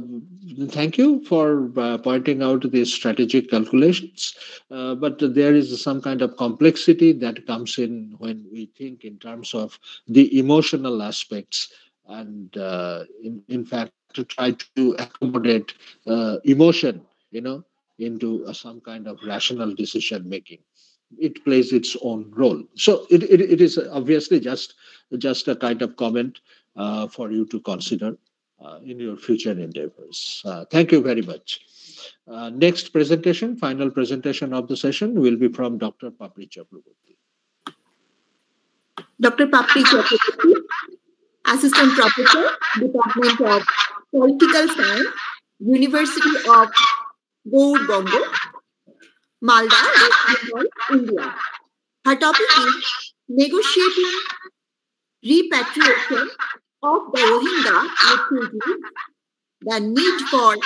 thank you for uh, pointing out these strategic calculations. Uh, but there is some kind of complexity that comes in when we think in terms of the emotional aspects and, uh, in, in fact, to try to accommodate uh, emotion, you know, into some kind of rational decision making. It plays its own role. So it, it, it is obviously just just a kind of comment uh, for you to consider uh, in your future endeavors. Uh, thank you very much. Uh, next presentation, final presentation of the session will be from Dr. Papri Chakraborty. Dr. Papri Chakraborty, Assistant Professor, Department of Political Science, University of Gaur Malda, India. Her topic is negotiating repatriation of the Rohingya refugees, the need for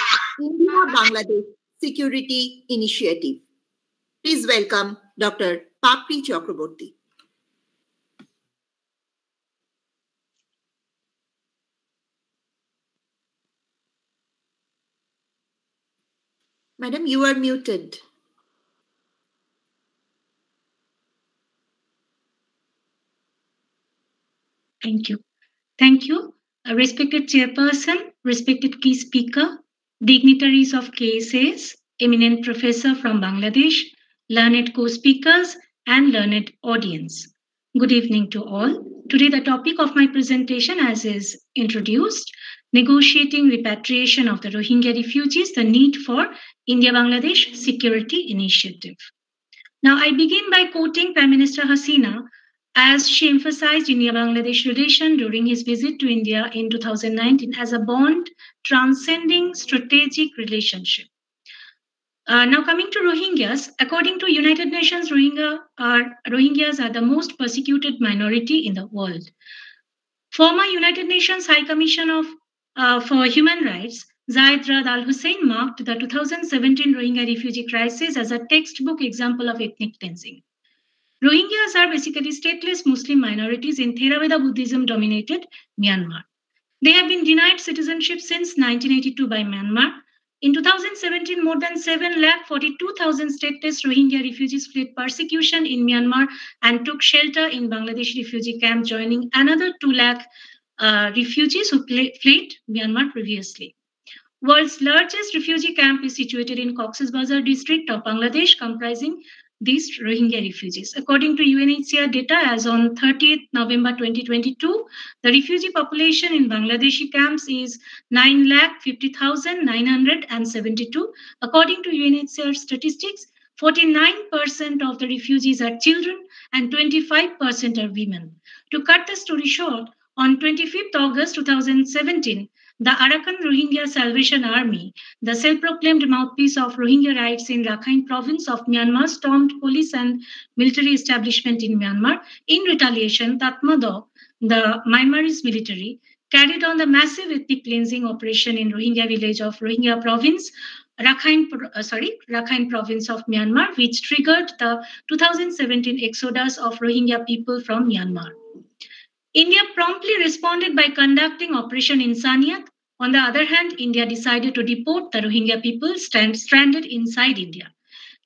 India-Bangladesh Security Initiative. Please welcome Dr. Papri Chakraborty. Madam, you are muted. Thank you. Thank you. Respected chairperson, respected key speaker, dignitaries of KSAs, eminent professor from Bangladesh, learned co-speakers, and learned audience. Good evening to all. Today, the topic of my presentation, as is introduced, negotiating repatriation of the Rohingya refugees, the need for India Bangladesh Security Initiative. Now, I begin by quoting Prime Minister Hasina as she emphasized India Bangladesh relation during his visit to India in 2019 as a bond transcending strategic relationship. Uh, now coming to Rohingyas, according to United Nations, Rohingya are, Rohingyas are the most persecuted minority in the world. Former United Nations High Commission of uh, for Human Rights, Zeid Ra'ad Al Hussein marked the 2017 Rohingya refugee crisis as a textbook example of ethnic cleansing. Rohingyas are basically stateless Muslim minorities in Theravada Buddhism dominated Myanmar. They have been denied citizenship since 1982 by Myanmar in 2017, more than 7,42,000 stateless Rohingya refugees fled persecution in Myanmar and took shelter in Bangladesh refugee camp, joining another 2 lakh uh, refugees who fled Myanmar previously. World's largest refugee camp is situated in Cox's Bazar district of Bangladesh, comprising these Rohingya refugees. According to UNHCR data, as on 30th November 2022, the refugee population in Bangladeshi camps is 9,50,972. According to UNHCR statistics, 49% of the refugees are children and 25% are women. To cut the story short, on 25th August 2017, the Arakan Rohingya Salvation Army, the self-proclaimed mouthpiece of Rohingya rights in Rakhine province of Myanmar, stormed police and military establishment in Myanmar. In retaliation, Tatmadaw, the Myanmarese military, carried on the massive ethnic cleansing operation in Rohingya village of Rohingya province, Rakhine, uh, sorry, Rakhine province of Myanmar, which triggered the 2017 exodus of Rohingya people from Myanmar. India promptly responded by conducting Operation Insaniyat. On the other hand, India decided to deport the Rohingya people stand, stranded inside India.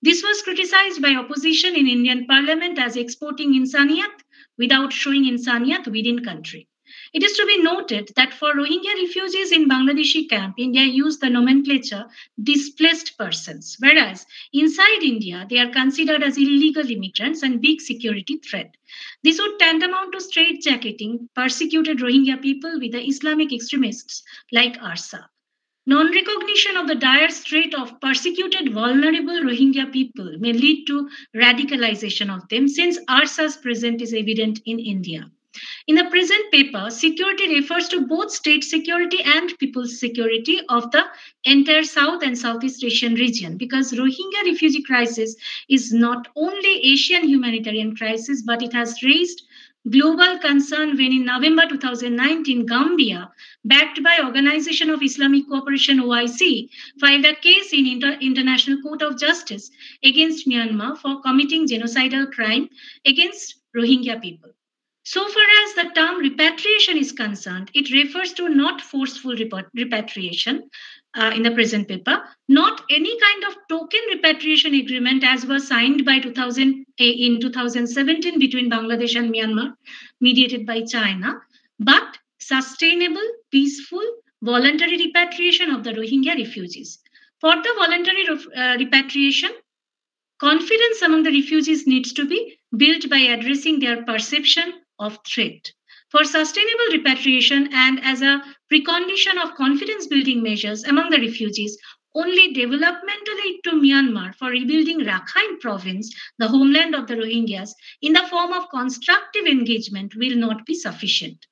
This was criticized by opposition in Indian parliament as exporting Insaniyat without showing Insaniyat within country. It is to be noted that for Rohingya refugees in Bangladeshi camp, India used the nomenclature displaced persons, whereas inside India, they are considered as illegal immigrants and big security threat. This would tantamount to straitjacketing persecuted Rohingya people with the Islamic extremists like ARSA. Non recognition of the dire strait of persecuted, vulnerable Rohingya people may lead to radicalization of them, since ARSA's presence is evident in India. In the present paper, security refers to both state security and people's security of the entire South and Southeast Asian region because Rohingya refugee crisis is not only Asian humanitarian crisis, but it has raised global concern when in November 2019, Gambia, backed by Organization of Islamic Cooperation OIC, filed a case in Inter- International Court of Justice against Myanmar for committing genocidal crime against Rohingya people. So far as the term repatriation is concerned, it refers to not forceful repatriation uh, in the present paper, not any kind of token repatriation agreement as was signed by 2000 eh, in 2017 between Bangladesh and Myanmar, mediated by China, but sustainable, peaceful, voluntary repatriation of the Rohingya refugees. For the voluntary uh, repatriation, confidence among the refugees needs to be built by addressing their perception of threat. For sustainable repatriation and as a precondition of confidence building measures among the refugees, only developmental aid to Myanmar for rebuilding Rakhine province, the homeland of the Rohingyas, in the form of constructive engagement will not be sufficient.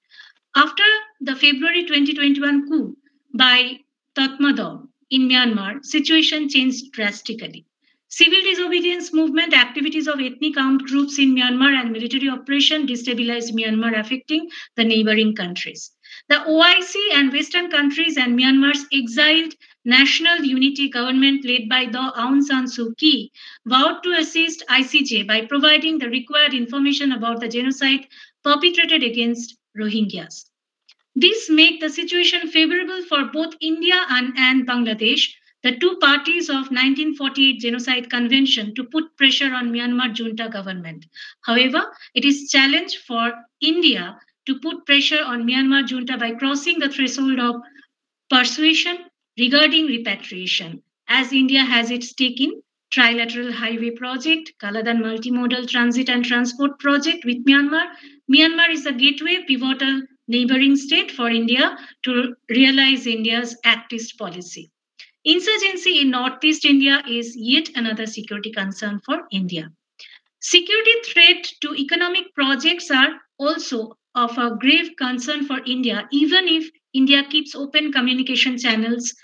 After the February 2021 coup by Tatmadaw in Myanmar, situation changed drastically. Civil disobedience movement, activities of ethnic armed groups in Myanmar, and military operation destabilized Myanmar, affecting the neighboring countries. The OIC and Western countries and Myanmar's exiled National Unity Government led by the Aung San Suu Kyi vowed to assist ICJ by providing the required information about the genocide perpetrated against Rohingyas. This make the situation favorable for both India and, and Bangladesh the two parties of 1948 Genocide Convention to put pressure on Myanmar junta government. However, it is challenge for India to put pressure on Myanmar junta by crossing the threshold of persuasion regarding repatriation, as India has its stake in trilateral highway project, Kaladan multimodal transit and transport project with Myanmar. Myanmar is a gateway, pivotal neighboring state for India to realize India's Act East policy. Insurgency in Northeast India is yet another security concern for India. Security threat to economic projects are also of a grave concern for India, even if India keeps open communication channels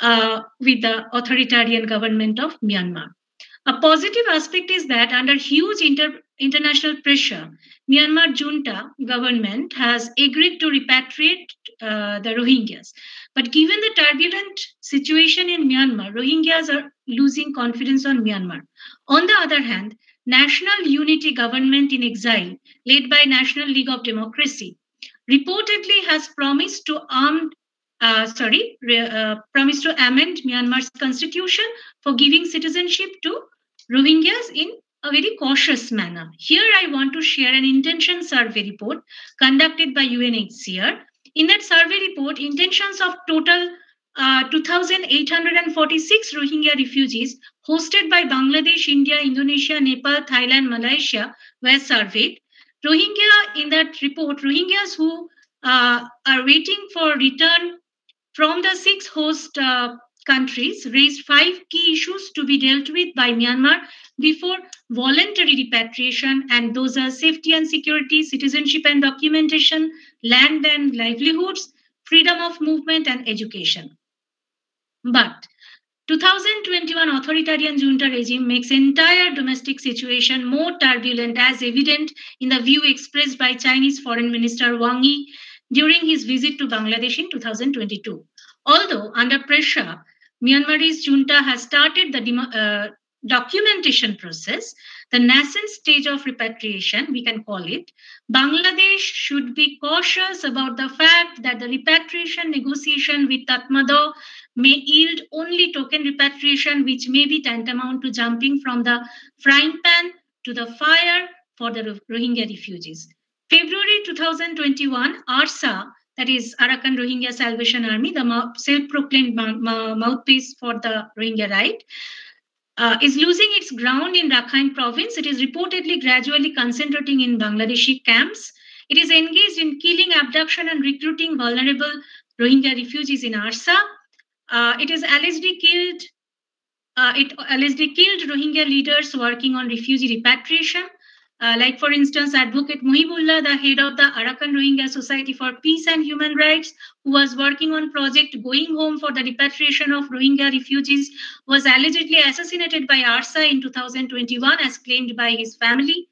uh, with the authoritarian government of Myanmar. A positive aspect is that under huge inter- international pressure, Myanmar junta government has agreed to repatriate uh, the Rohingyas. But given the turbulent situation in Myanmar, Rohingyas are losing confidence on Myanmar. On the other hand, National Unity Government in Exile, led by National League of Democracy, reportedly has promised to arm, uh, sorry, uh, promised to amend Myanmar's constitution for giving citizenship to Rohingyas in a very cautious manner. Here, I want to share an intention survey report conducted by UNHCR. In that survey report, intentions of total uh, 2,846 Rohingya refugees hosted by Bangladesh, India, Indonesia, Nepal, Thailand, Malaysia were surveyed. Rohingya, in that report, Rohingyas who uh, are waiting for return from the six host uh, countries raised five key issues to be dealt with by Myanmar before voluntary repatriation, and those are safety and security, citizenship and documentation, land and livelihoods, freedom of movement, and education. But 2021 authoritarian junta regime makes entire domestic situation more turbulent as evident in the view expressed by Chinese Foreign Minister Wang Yi during his visit to Bangladesh in 2022. Although under pressure, Myanmarese junta has started the uh, documentation process, the nascent stage of repatriation, we can call it, Bangladesh should be cautious about the fact that the repatriation negotiation with Tatmadaw may yield only token repatriation, which may be tantamount to jumping from the frying pan to the fire for the Rohingya refugees. February 2021, ARSA, that is Arakan Rohingya Salvation Army, the self-proclaimed mouthpiece for the Rohingya right, uh, is losing its ground in Rakhine province. It is reportedly gradually concentrating in Bangladeshi camps. It is engaged in killing, abduction, and recruiting vulnerable Rohingya refugees in Arsa. Uh, it is allegedly killed. Uh, it allegedly killed Rohingya leaders working on refugee repatriation. Uh, like, for instance, Advocate Muhibullah, the head of the Arakan Rohingya Society for Peace and Human Rights, who was working on project Going Home for the repatriation of Rohingya refugees, was allegedly assassinated by ARSA in 2021, as claimed by his family.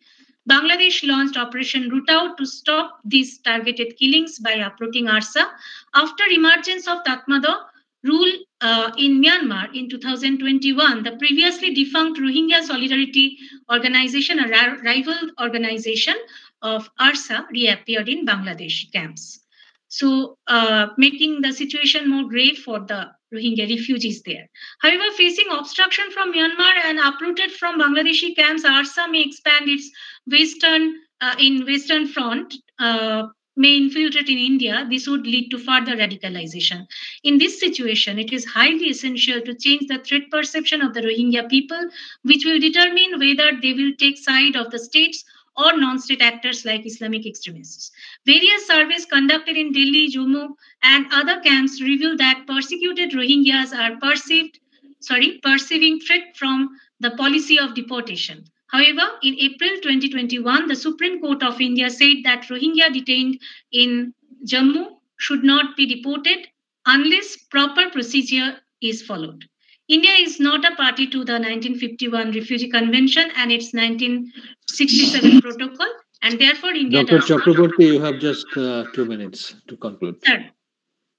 Bangladesh launched Operation Root Out to stop these targeted killings by uprooting ARSA. After emergence of Tatmadaw, rule uh, in Myanmar in 2021, the previously defunct Rohingya Solidarity Organization, a rival organization of ARSA, reappeared in Bangladesh camps. So, uh, making the situation more grave for the Rohingya refugees there. However, facing obstruction from Myanmar and uprooted from Bangladeshi camps, ARSA may expand its western uh, in Western Front uh, may infiltrate in India, this would lead to further radicalization. In this situation, it is highly essential to change the threat perception of the Rohingya people, which will determine whether they will take side of the states or non-state actors like Islamic extremists. Various surveys conducted in Delhi, Jammu, and other camps reveal that persecuted Rohingyas are perceived, sorry, perceiving threat from the policy of deportation. However, in April 2021, the Supreme Court of India said that Rohingya detained in Jammu should not be deported unless proper procedure is followed. India is not a party to the 1951 Refugee Convention and its 1967 protocol, and therefore India. Dr. Chakraborty, you have just uh, two minutes to conclude. Sir.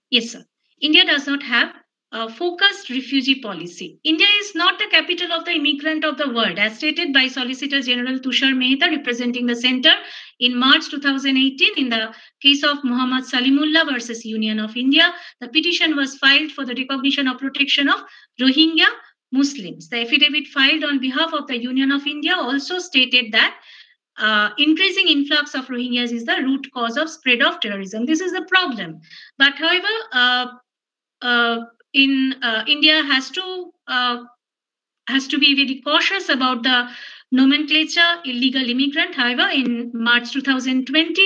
Yes, sir. India does not have uh, focused refugee policy. India is not the capital of the immigrant of the world, as stated by Solicitor General Tushar Mehta, representing the center in March 2018 in the case of Muhammad Salimullah versus Union of India. The petition was filed for the recognition of protection of Rohingya Muslims. The affidavit filed on behalf of the Union of India also stated that uh, increasing influx of Rohingyas is the root cause of spread of terrorism. This is the problem. But however, uh, uh, in uh, India has to uh, has to be very cautious about the nomenclature illegal immigrant. However, in March 2020,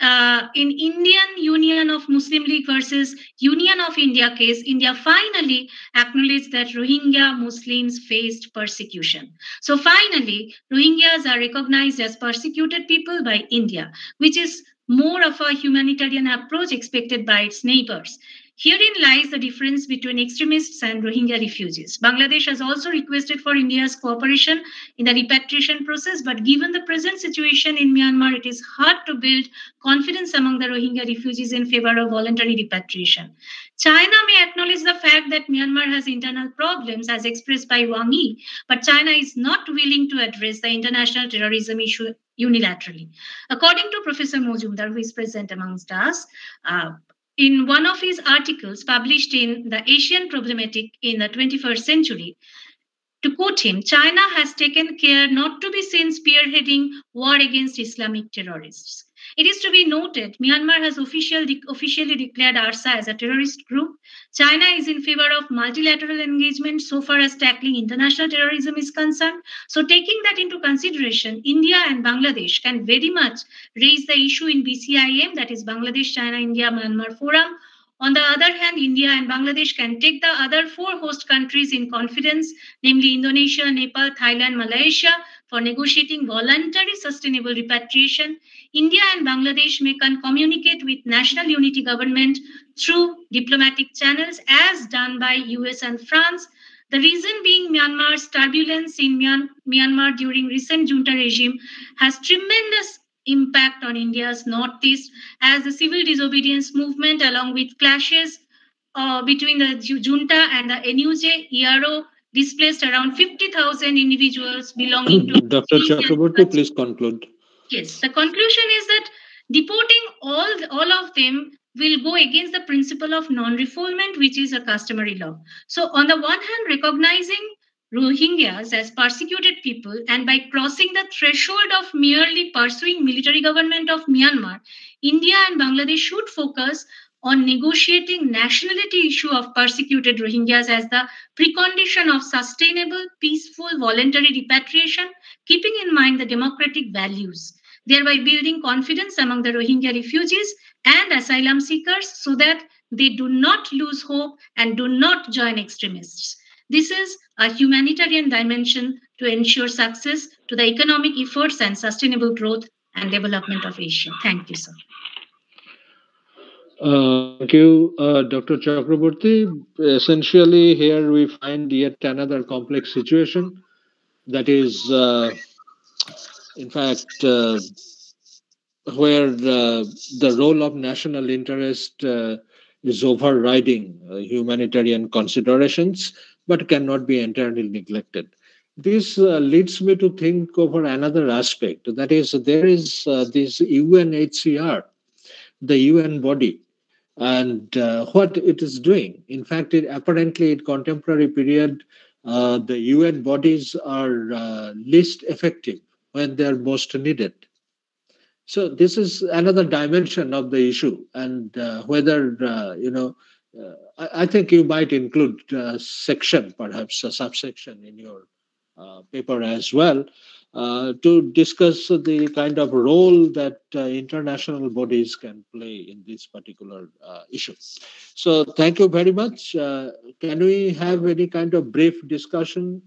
uh, in Indian Union of Muslim League versus Union of India case, India finally acknowledged that Rohingya Muslims faced persecution. So finally, Rohingyas are recognized as persecuted people by India, which is more of a humanitarian approach expected by its neighbors. Herein lies the difference between extremists and Rohingya refugees. Bangladesh has also requested for India's cooperation in the repatriation process, but given the present situation in Myanmar, it is hard to build confidence among the Rohingya refugees in favor of voluntary repatriation. China may acknowledge the fact that Myanmar has internal problems as expressed by Wang Yi, but China is not willing to address the international terrorism issue unilaterally. According to Professor Mojumdar, who is present amongst us, uh, in one of his articles published in The Asian Problematic in the 21st Century, to quote him, China has taken care not to be seen spearheading war against Islamic terrorists. It is to be noted, Myanmar has official de- officially declared ARSA as a terrorist group. China is in favor of multilateral engagement so far as tackling international terrorism is concerned. So, taking that into consideration, India and Bangladesh can very much raise the issue in BCIM, that is Bangladesh, China, India, Myanmar Forum. On the other hand, India and Bangladesh can take the other four host countries in confidence, namely Indonesia, Nepal, Thailand, Malaysia, for negotiating voluntary sustainable repatriation. India and Bangladesh may can communicate with national unity government through diplomatic channels as done by US and France. The reason being Myanmar's turbulence in Myanmar during recent junta regime has tremendous impact on India's northeast as the civil disobedience movement along with clashes uh, between the junta and the NUJ, ERO displaced around 50,000 individuals belonging to (laughs) Dr. Chakraborty, please conclude. Yes, the conclusion is that deporting all, all of them will go against the principle of non-refoulement, which is a customary law. So on the one hand, recognizing Rohingyas as persecuted people and by crossing the threshold of merely pursuing military government of Myanmar, India and Bangladesh should focus on negotiating nationality issue of persecuted Rohingyas as the precondition of sustainable, peaceful, voluntary repatriation, keeping in mind the democratic values thereby building confidence among the Rohingya refugees and asylum seekers so that they do not lose hope and do not join extremists. This is a humanitarian dimension to ensure success to the economic efforts and sustainable growth and development of Asia. Thank you, sir. Uh, thank you, uh, Dr. Chakraborty. Essentially, here we find yet another complex situation that is uh, in fact, uh, where the role of national interest uh, is overriding uh, humanitarian considerations, but cannot be entirely neglected. This uh, leads me to think over another aspect that is, there is this UNHCR, the UN body, and uh, what it is doing. In fact, it, apparently in contemporary period, uh, the UN bodies are uh, least effective when they're most needed. So this is another dimension of the issue, and uh, whether uh, you know, uh, I, I, think you might include a section, perhaps a subsection, in your uh, paper as well, uh, to discuss the kind of role that uh, international bodies can play in this particular issue. So thank you very much. can we have any kind of brief discussion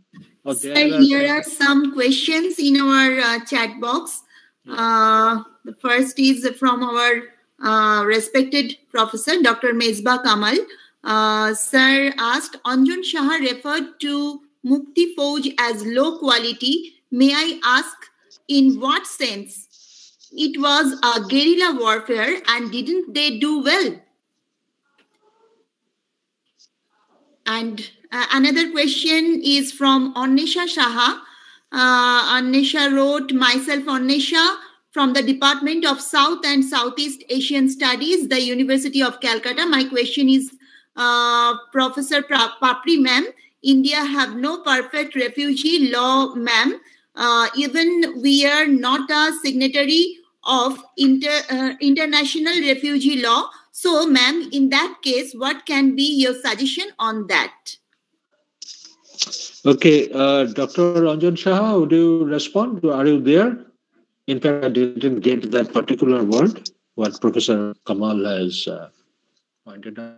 Oh, Sir, here are some questions in our uh, chat box. Uh, the first is from our uh, respected professor, Dr. Mesbah Kamal. Uh, sir asked, Anjan Shah referred to Mukti Fauj as low quality. May I ask, in what sense? It was a guerrilla warfare and didn't they do well? And uh, another question is from Annesha Shaha. Uh, wrote, myself Annesha from the Department of South and Southeast Asian Studies, the University of Calcutta. My question is, uh, Professor Papri ma'am, India have no perfect refugee law ma'am. Uh, even we are not a signatory of inter, uh, international refugee law. So, ma'am, in that case, what can be your suggestion on that? Okay, uh, Dr. Ranjan Shah, would you respond? Are you there? In fact, I didn't get that particular word, what Professor Kamal has uh, pointed out.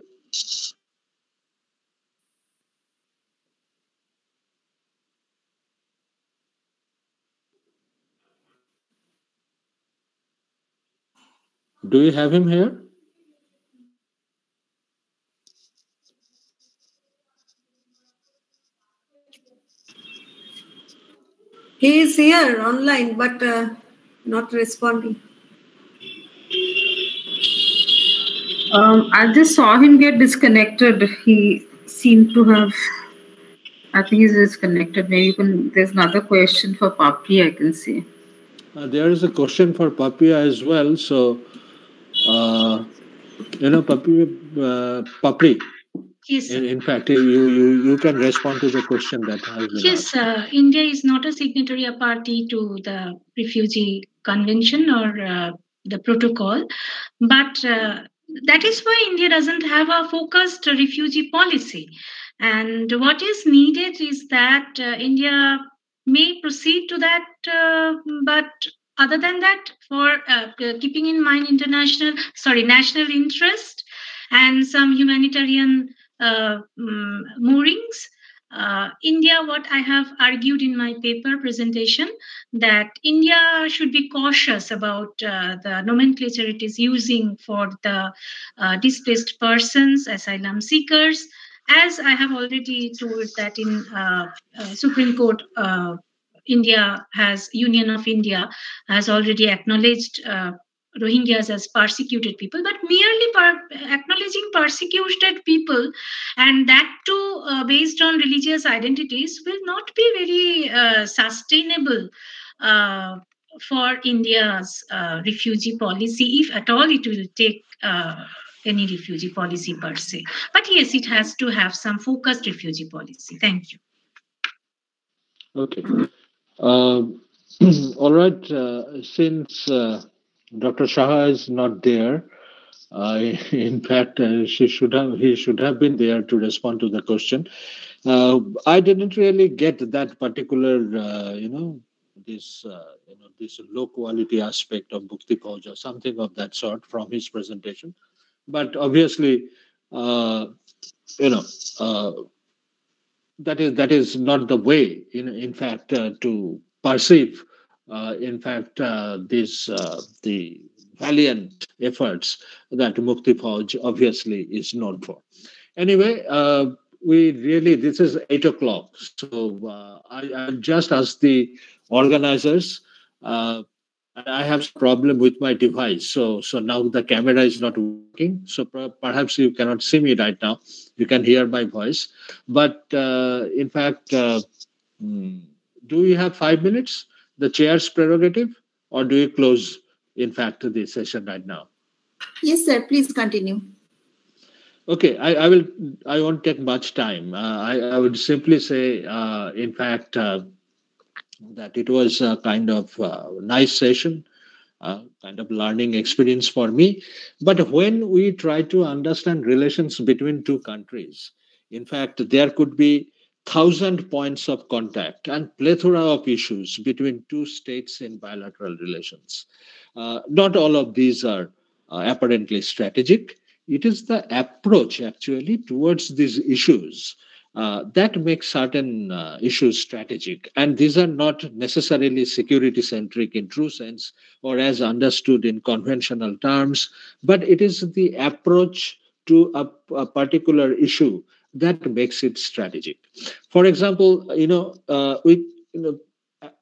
Do you have him here? He is here online, but uh, not responding. Um, I just saw him get disconnected. He seemed to have. I think he's disconnected. Maybe you can. There's another question for Papi. I can see. Uh, there is a question for Papia as well. So, uh, you know, Papi, uh, Papri. Yes. In, in fact, you, you you can respond to the question that has been Yes, uh, India is not a signatory or party to the Refugee Convention or uh, the protocol, but uh, that is why India doesn't have a focused refugee policy. And what is needed is that uh, India may proceed to that, uh, but other than that, for uh, keeping in mind international, sorry, national interest and some humanitarian uh, mm, moorings. Uh, India, what I have argued in my paper presentation, that India should be cautious about uh, the nomenclature it is using for the uh, displaced persons, asylum seekers. As I have already told that in uh, uh, Supreme Court, India has Union of India has already acknowledged Rohingyas as persecuted people, but merely per- acknowledging persecuted people, and that too uh, based on religious identities, will not be very uh, sustainable uh, for India's uh, refugee policy, if at all it will take uh, any refugee policy per se. But yes, it has to have some focused refugee policy. Thank you. Okay. Um, (clears throat) all right. Uh, since Dr. Shah is not there. Uh, (laughs) in fact, uh, she should have he should have been there to respond to the question. Uh, I didn't really get that particular, uh, you know, this uh, you know this low quality aspect of Fauj or something of that sort from his presentation. But obviously, uh, you know, that is that is not the way. In in fact, to perceive in fact, uh, these uh, the valiant efforts that Mukti Fauj obviously is known for. Anyway, we really this is eight o'clock, so I, I just ask the organizers. I have problem with my device, so so now the camera is not working. So perhaps you cannot see me right now. You can hear my voice, but uh, in fact, uh, hmm, do we have five minutes? The chair's prerogative, or do you close, in fact, the session right now? Yes, sir. Please continue. Okay, I, I will. I won't take much time. Uh, I, I would simply say, uh, in fact, uh, that it was a kind of uh, nice session, uh, kind of learning experience for me. But when we try to understand relations between two countries, in fact, there could be thousand points of contact and plethora of issues between two states in bilateral relations. Uh, not all of these are uh, apparently strategic. It is the approach actually towards these issues uh, that makes certain uh, issues strategic. And these are not necessarily security centric in true sense or as understood in conventional terms, but it is the approach to a, a particular issue that makes it strategic. For example, you know, uh, we, you know,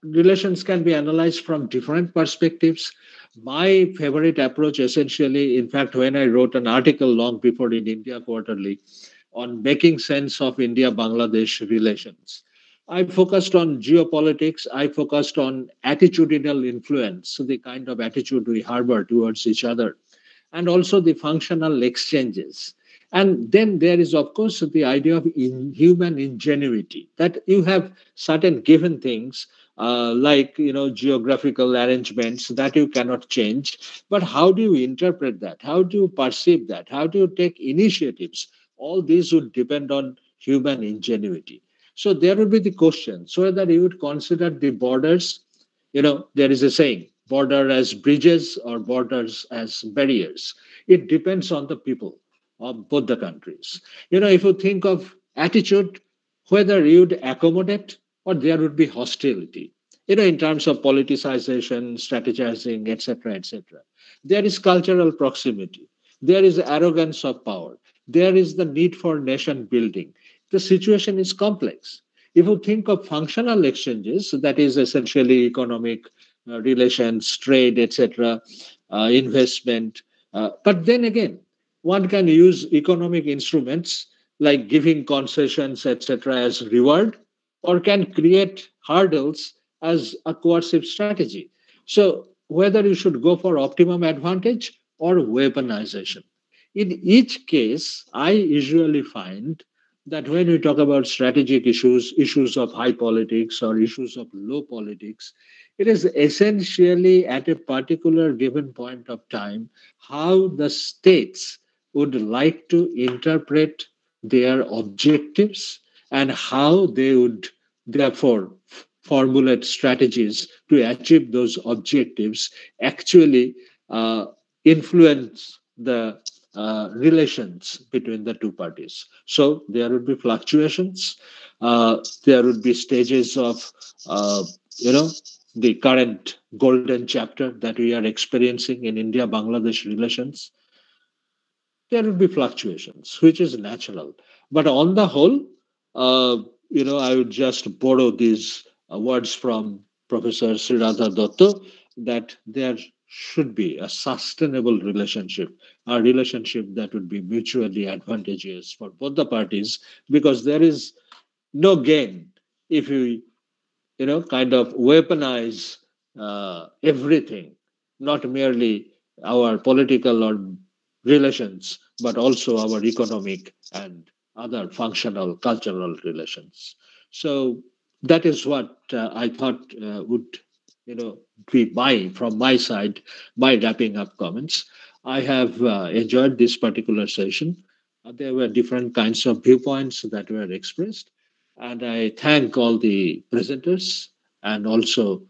relations can be analyzed from different perspectives. My favorite approach, essentially, in fact, when I wrote an article long before in India Quarterly on making sense of India Bangladesh relations, I focused on geopolitics. I focused on attitudinal influence, so the kind of attitude we harbor towards each other, and also the functional exchanges and then there is, of course, the idea of in human ingenuity that you have certain given things uh, like you know geographical arrangements that you cannot change. But how do you interpret that? How do you perceive that? How do you take initiatives? All these would depend on human ingenuity. So there would be the question so that you would consider the borders, you know, there is a saying, border as bridges or borders as barriers. It depends on the people of both the countries. You know, if you think of attitude, whether you'd accommodate or there would be hostility, you know, in terms of politicization, strategizing, etc., etc. There is cultural proximity. There is arrogance of power. There is the need for nation building. The situation is complex. If you think of functional exchanges, that is essentially economic uh, relations, trade, etc., uh, investment. Uh, but then again, one can use economic instruments like giving concessions, etc., as reward, or can create hurdles as a coercive strategy. So, whether you should go for optimum advantage or weaponization. In each case, I usually find that when we talk about strategic issues, issues of high politics or issues of low politics, it is essentially at a particular given point of time how the states would like to interpret their objectives and how they would therefore formulate strategies to achieve those objectives actually uh, influence the uh, relations between the two parties. So there would be fluctuations. Uh, there would be stages of, uh, you know, the current golden chapter that we are experiencing in India Bangladesh relations. There would be fluctuations, which is natural. But on the whole, uh, you know, I would just borrow these uh, words from Professor Sreeradha Datta that there should be a sustainable relationship, a relationship that would be mutually advantageous for both the parties, because there is no gain if we, you know, kind of weaponize uh, everything, not merely our political or relations, but also our economic and other functional cultural relations. So that is what uh, I thought uh, would you know, be my from my side, my wrapping up comments. I have uh, enjoyed this particular session. Uh, there were different kinds of viewpoints that were expressed, and I thank all the presenters and also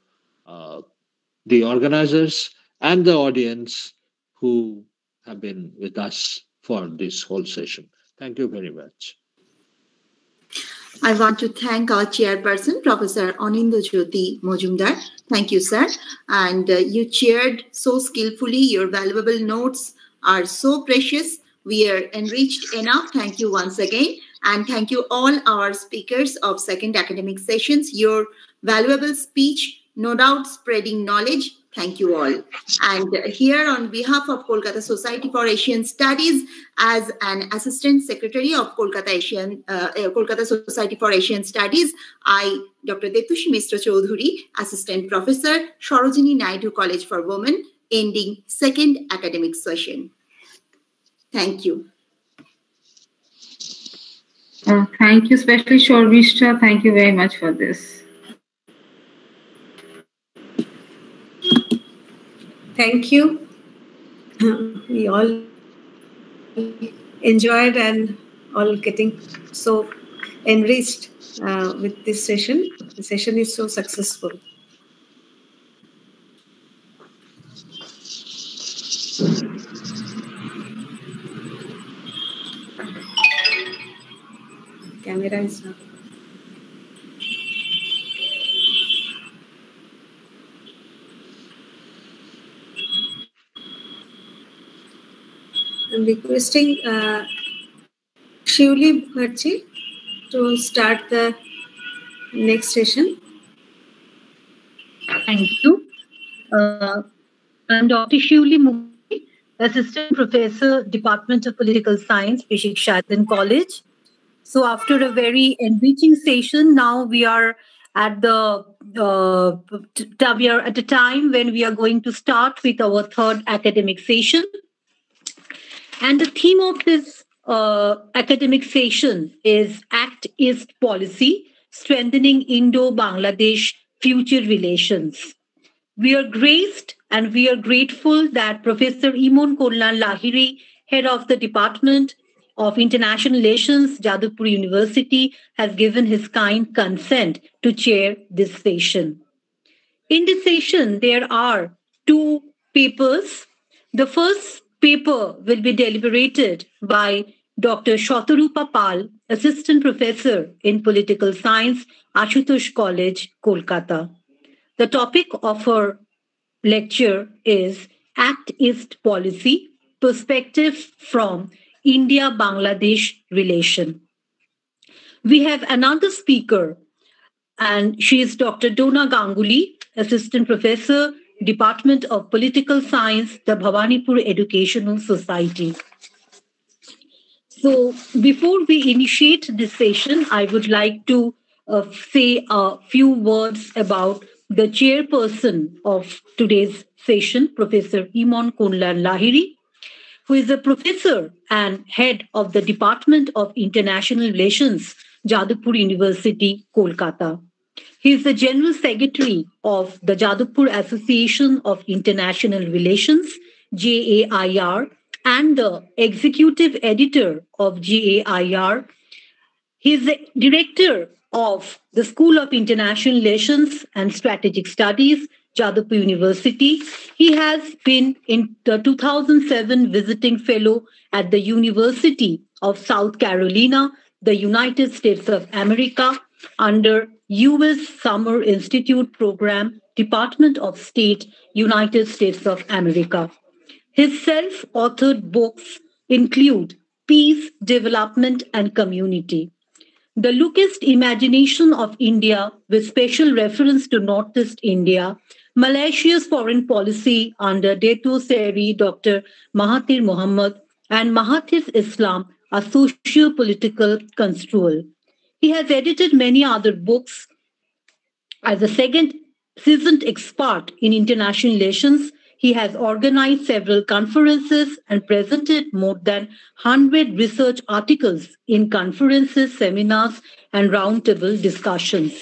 uh, the organizers and the audience who have been with us for this whole session. Thank you very much. I want to thank our chairperson, Professor Anindo Jyoti Mojumdar. Thank you, sir. And uh, you chaired so skillfully. Your valuable notes are so precious. We are enriched enough. Thank you once again. And thank you all our speakers of second academic sessions. Your valuable speech, no doubt spreading knowledge Thank you all. And here, on behalf of Kolkata Society for Asian Studies, as an Assistant Secretary of Kolkata Asian uh, uh Kolkata Society for Asian Studies, I, Dr. Deptushi Mishra Choudhury, Assistant Professor, Sarojini Naidu College for Women, ending second academic session. Thank you. Uh, thank you, especially Shorvishta. Thank you very much for this. Thank you. we all enjoyed and all getting so enriched uh, with this session. The session is so successful. Camera is not. I'm requesting uh, Shivli to start the next session. Thank you. Uh, I'm Dr. Shivli Mukherjee, Assistant Professor, Department of Political Science, Beshikshayadan College. So after a very enriching session, now we are at the uh, we are at a time when we are going to start with our third academic session. And the theme of this uh, academic session is Act East Policy Strengthening Indo Bangladesh Future Relations. We are graced and we are grateful that Professor Imon Kalyan Lahiri, head of the Department of International Relations, Jadavpur University, has given his kind consent to chair this session. In this session, there are two papers. The first paper will be deliberated by Dr. Shatarupa Pal, Assistant Professor in Political Science, Ashutosh College, Kolkata. The topic of her lecture is Act East Policy Perspective from India Bangladesh Relation. We have another speaker, and she is Dr. Dona Ganguly, Assistant Professor, Department of Political Science, the Bhavanipur Educational Society. So, before we initiate this session, I would like to uh, say a few words about the chairperson of today's session, Professor Imon Kalyan Lahiri, who is a professor and head of the Department of International Relations, Jadavpur University, Kolkata. He is the General Secretary of the Jadavpur Association of International Relations, JAIR, and the Executive Editor of JAIR. He is the Director of the School of International Relations and Strategic Studies, Jadavpur University. He has been in the 2007 visiting fellow at the University of South Carolina, the United States of America, under U.S. Summer Institute Program, Department of State, United States of America. His self authored books include Peace, Development, and Community. The Look East Imagination of India, with special reference to Northeast India, Malaysia's foreign policy under Dato Seri Dr. Mahathir Mohamad, and Mahathir's Islam, a socio political construal. He has edited many other books. As a second seasoned expert in international relations, he has organized several conferences and presented more than 100 research articles in conferences, seminars, and roundtable discussions.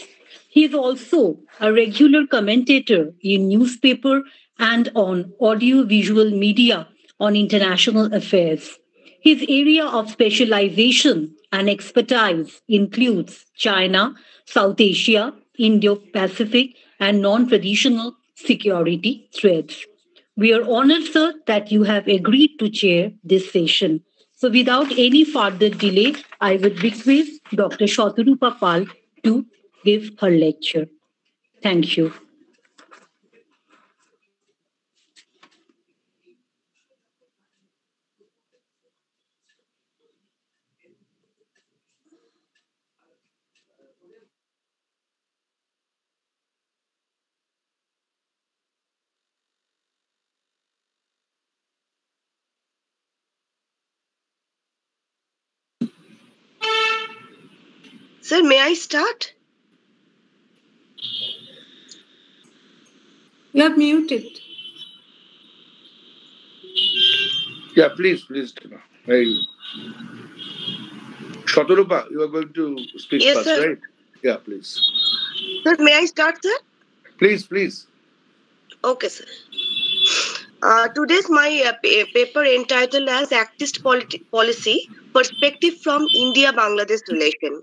He is also a regular commentator in newspaper and on audio-visual media on international affairs. His area of specialization and expertise includes China, South Asia, Indo-Pacific, and non-traditional security threats. We are honored, sir, that you have agreed to chair this session. So without any further delay, I would request Dr. Shatarupa Pal to give her lecture. Thank you. Sir, may I start? You are muted. Yeah, please, please. Hey. Shatarupa, you are going to speak Yes, first, sir. right? Yeah, please. Sir, may I start, sir? Please, please. Okay, sir. Uh, today's my uh, pa- paper entitled as Act East Politi- Policy Perspective from India-Bangladesh Relation.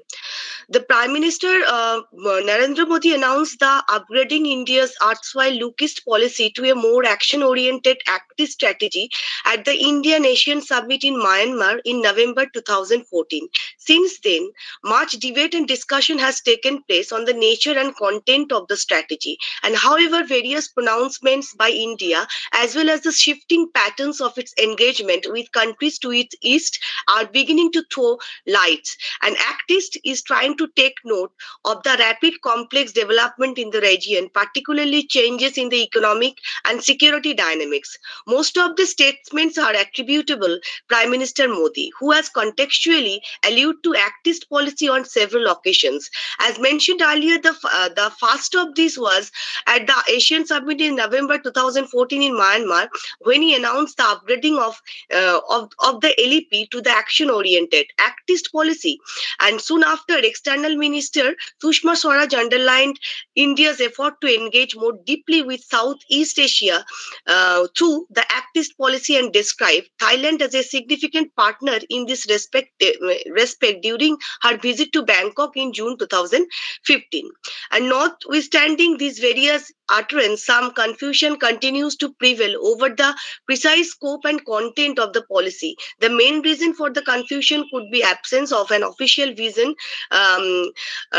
The Prime Minister uh, Narendra Modi announced the upgrading India's erstwhile Look East policy to a more action-oriented active strategy at the Indian ASEAN Summit in Myanmar in November 2014. Since then, much debate and discussion has taken place on the nature and content of the strategy. And however, various pronouncements by India, as well as the shifting patterns of its engagement with countries to its east, are beginning to throw light. And Act East is trying to take note of the rapid, complex development in the region, particularly changes in the economic and security dynamics. Most of the statements are attributable Prime Minister Modi, who has contextually alluded to Act East policy on several occasions. As mentioned earlier, the, uh, the first of these was at the ASEAN Summit in November 2014 in Myanmar, when he announced the upgrading of, uh, of, of the LEP to the action-oriented Act East policy. And soon after, External Minister Sushma Swaraj underlined India's effort to engage more deeply with Southeast Asia uh, through the Act East policy and described Thailand as a significant partner in this respect, uh, respect during her visit to Bangkok in June 2015. And notwithstanding these various utterance, some confusion continues to prevail over the precise scope and content of the policy. The main reason for the confusion could be absence of an official vision um,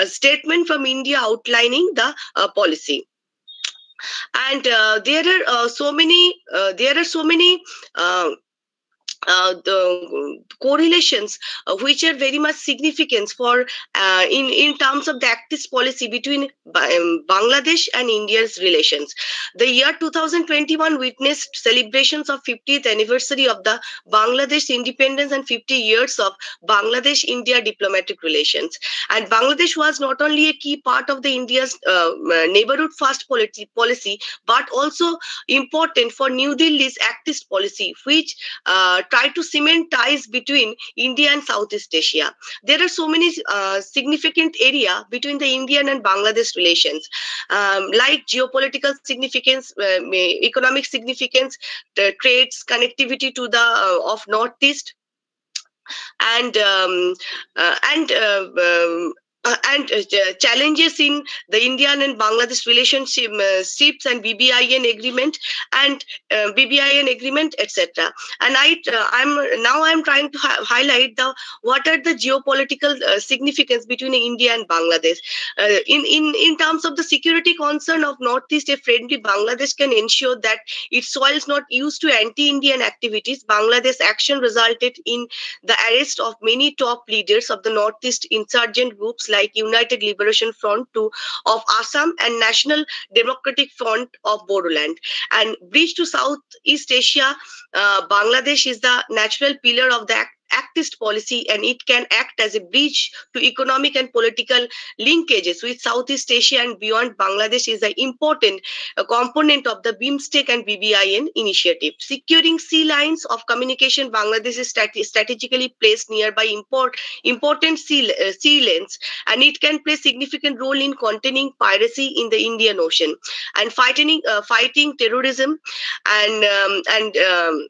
statement from India outlining the uh, policy and uh, there are uh, so many uh, there are so many uh, uh, the correlations uh, which are very much significant for uh, in in terms of the Act East policy between um, Bangladesh and India's relations. The year 2021 witnessed celebrations of 50th anniversary of the Bangladesh independence and 50 years of Bangladesh-India diplomatic relations. And Bangladesh was not only a key part of the India's uh, neighborhood first policy, policy, but also important for New Delhi's Act East policy, which uh, try to cement ties between India and Southeast Asia. There are so many uh, significant area between the Indian and Bangladesh relations, um, like geopolitical significance, uh, economic significance, trades, connectivity to the uh, of Northeast, and um, uh, and uh, um, uh, and uh, challenges in the Indian and Bangladesh relationship, uh, and BBIN agreement and uh, BBIN agreement, etc. And I, uh, I'm now I'm trying to highlight the what are the geopolitical uh, significance between India and Bangladesh. in in in terms of the security concern of Northeast, a friendly Bangladesh can ensure that its soil is not used to anti-Indian activities. Bangladesh action resulted in the arrest of many top leaders of the Northeast insurgent groups like United Liberation Front to, of Assam and National Democratic Front of Bodoland. And bridge to Southeast Asia, uh, Bangladesh is the natural pillar of the Act East policy and it can act as a bridge to economic and political linkages with Southeast Asia and beyond. Bangladesh is an important component of the BIMSTEC and BBIN initiative. Securing sea lines of communication, Bangladesh is strat- strategically placed nearby import, important sea, uh, sea lanes and it can play significant role in containing piracy in the Indian Ocean and fighting, uh, fighting terrorism and, um, and um,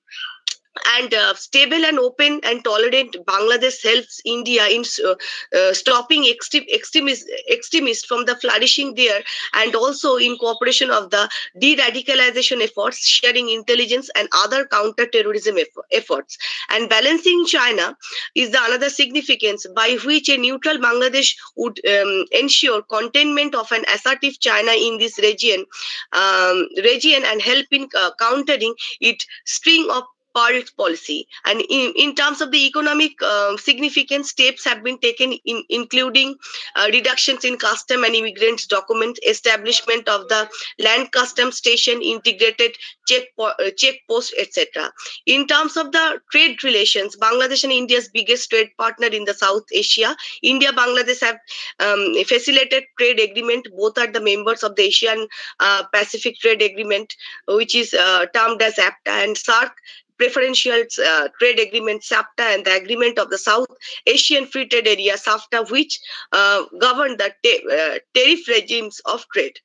and uh, stable and open and tolerant Bangladesh helps India in uh, uh, stopping extre- extremists extremists from the flourishing there, and also in cooperation of the de-radicalization efforts, sharing intelligence and other counter-terrorism eff- efforts, and balancing China is the another significance by which a neutral Bangladesh would um, ensure containment of an assertive China in this region, um, region and help in uh, countering its string of Pearls policy. And in, in terms of the economic uh, significant steps have been taken, in, including uh, reductions in custom and immigrants document, establishment of the land custom station, integrated check, uh, check post, etc. In terms of the trade relations, Bangladesh and India's biggest trade partner in the South Asia, India, Bangladesh have um, facilitated trade agreement. Both are the members of the Asian uh, Pacific Trade Agreement, which is uh, termed as APTA, and SAARC preferential uh, trade agreement SAFTA and the agreement of the South Asian Free Trade Area SAFTA, which uh, govern the uh, tariff regimes of trade.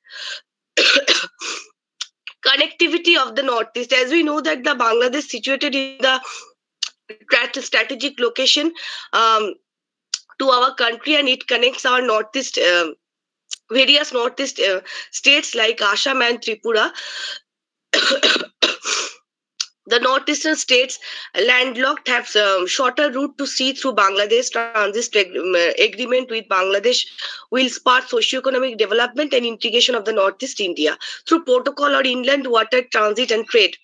(coughs) Connectivity of the Northeast, as we know that the Bangladesh is situated in the strategic location um, to our country and it connects our Northeast. Um, various northeast uh, states like Assam and Tripura (coughs) the northeastern states landlocked have um, shorter route to sea through Bangladesh transit um, agreement with Bangladesh will spark socio-economic development and integration of the northeast India through protocol or inland water transit and trade.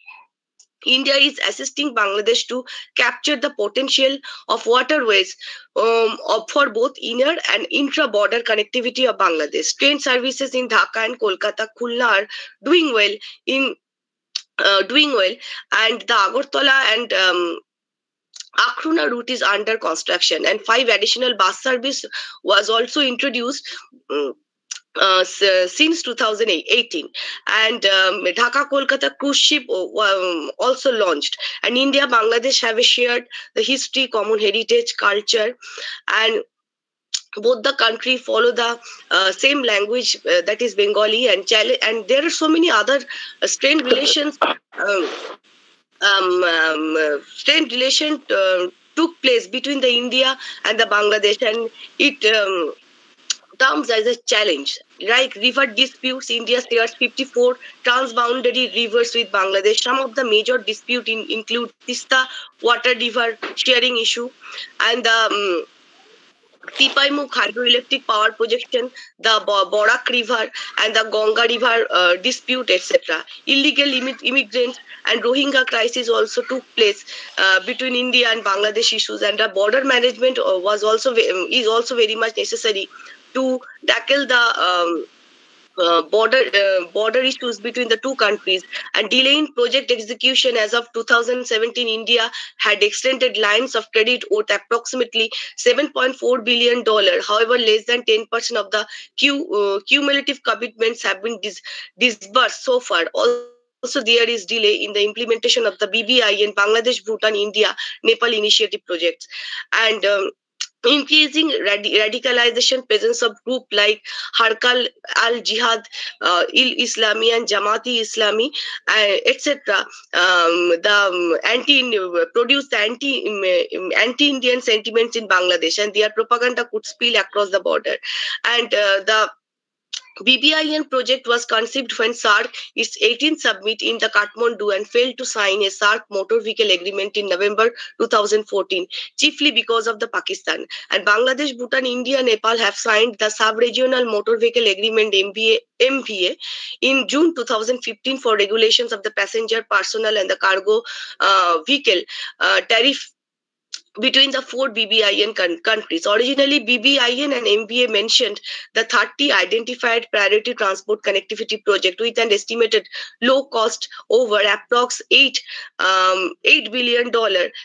India is assisting Bangladesh to capture the potential of waterways um, for both inner and intra-border connectivity of Bangladesh. Train services in Dhaka and Kolkata, Khulna are doing well in uh, doing well, and the Agartala and um, Akhaura route is under construction, and five additional bus service was also introduced. Um, uh, since 2018 and um, dhaka kolkata cruise ship um, also launched. And india bangladesh have shared the history common heritage culture. And both the country follow the uh, same language uh, that is bengali and and there are so many other uh, strained relations um, um, um, strained relation uh, took place between the india and the bangladesh and it um, comes as a challenge. Like river disputes india shares 54 transboundary rivers with bangladesh. Some of the major dispute in, include tista water river sharing issue and the um, Tipaimukh hydroelectric power projection, the Barak River and the Ganga River uh, dispute, etc. Illegal immigrants and Rohingya crisis also took place uh, between India and Bangladesh issues, and the border management uh, was also is also very much necessary to tackle the um, uh, border uh, border issues between the two countries and delaying project execution as of 2017 india had extended lines of credit worth approximately 7.4 billion dollar. However less than 10% of the uh, cumulative commitments have been dis- disbursed so far. Also there is delay in the implementation of the bbi in bangladesh bhutan india nepal initiative projects. And um, increasing rad- radicalization presence of group like Harkal al Jihad, uh, Il Islami and Jamaati Islami, uh, etc. Um, the um, anti produce the anti um, Indian sentiments in Bangladesh, and their propaganda could spill across the border, and uh, the BBIN project was conceived when SAARC its 18th summit in the Kathmandu and failed to sign a SAARC motor vehicle agreement in November 2014, chiefly because of the Pakistan. And Bangladesh, Bhutan, India, Nepal have signed the sub-regional motor vehicle agreement MVA, MVA in June 2015 for regulations of the passenger, personal and the cargo uh, vehicle uh, tariff between the four BBIN countries. Originally, BBIN and MVA mentioned the 30 identified priority transport connectivity project with an estimated low cost over approx 8 um, $8 billion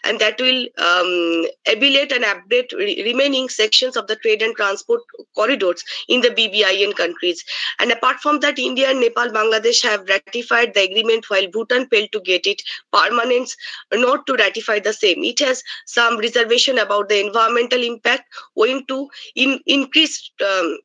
and that will um, and update re remaining sections of the trade and transport corridors in the BBIN countries. And apart from that, India and Nepal, Bangladesh have ratified the agreement while Bhutan failed to get it permanent not to ratify the same. It has some reservation about the environmental impact owing to in, increased um,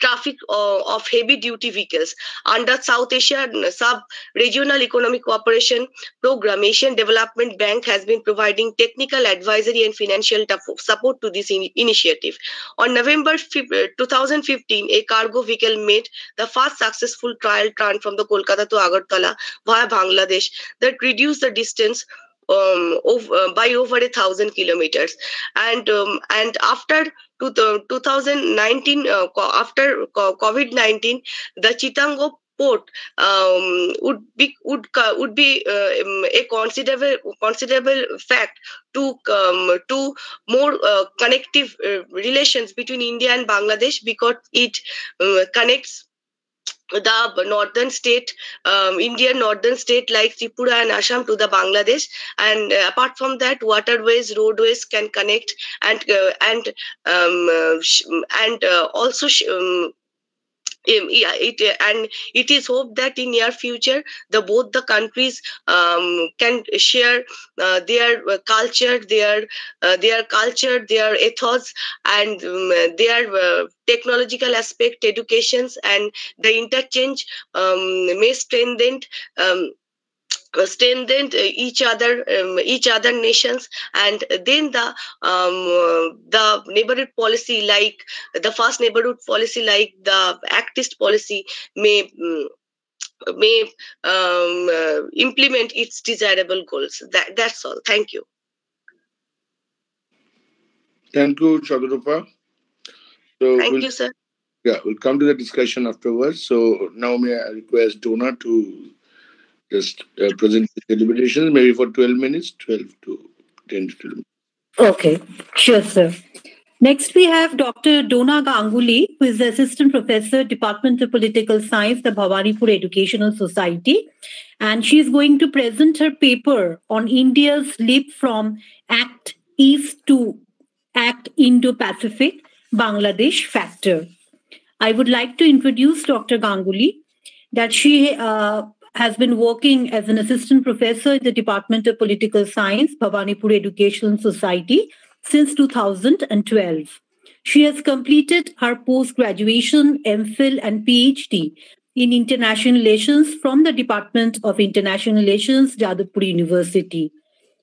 traffic uh, of heavy duty vehicles. Under south asia sub regional economic cooperation program asian development bank has been providing technical advisory and financial support to this in initiative. On november 2015 a cargo vehicle made the first successful trial run from the kolkata to agartala via bangladesh that reduced the distance um, over, uh, by over a thousand kilometers. And um, and after to the 2019 uh, after covid-19 the Chittagong port um, would be would would be uh, um, a considerable considerable fact to um, to more uh, connective uh, relations between India and Bangladesh because it uh, connects the northern state, um, Indian northern state like Tripura and Assam to the Bangladesh. And uh, apart from that, waterways, roadways can connect and uh, and um, uh, and uh, also um, yeah, it, and it is hoped that in near future the both the countries um, can share uh, their culture their uh, their culture their ethos and um, their uh, technological aspect educations and the interchange um, may strengthen um, strengthened each other um, each other nations. And then the um, the neighborhood policy like the first neighborhood policy like the Act East policy may um, may um, uh, implement its desirable goals. That that's all. Thank you. Thank you Shatarupa. so thank we'll, you sir. Yeah we'll come to the discussion afterwards. So now may i request dona to just uh, present the deliberations maybe for 12 minutes, 12 to 10 to 12. Okay, sure, sir. Next, we have Dr. Dona Ganguly, who is the Assistant Professor, Department of Political Science, the Bhawanipur Educational Society. And she is going to present her paper on India's leap from Act East to Act Indo-Pacific, Bangladesh Factor. I would like to introduce Dr. Ganguly, that she uh, has been working as an assistant professor in the Department of Political Science, Bhawanipur Educational Society, since 2012. She has completed her post-graduation, MPhil and PhD in International Relations from the Department of International Relations, Jadavpur University.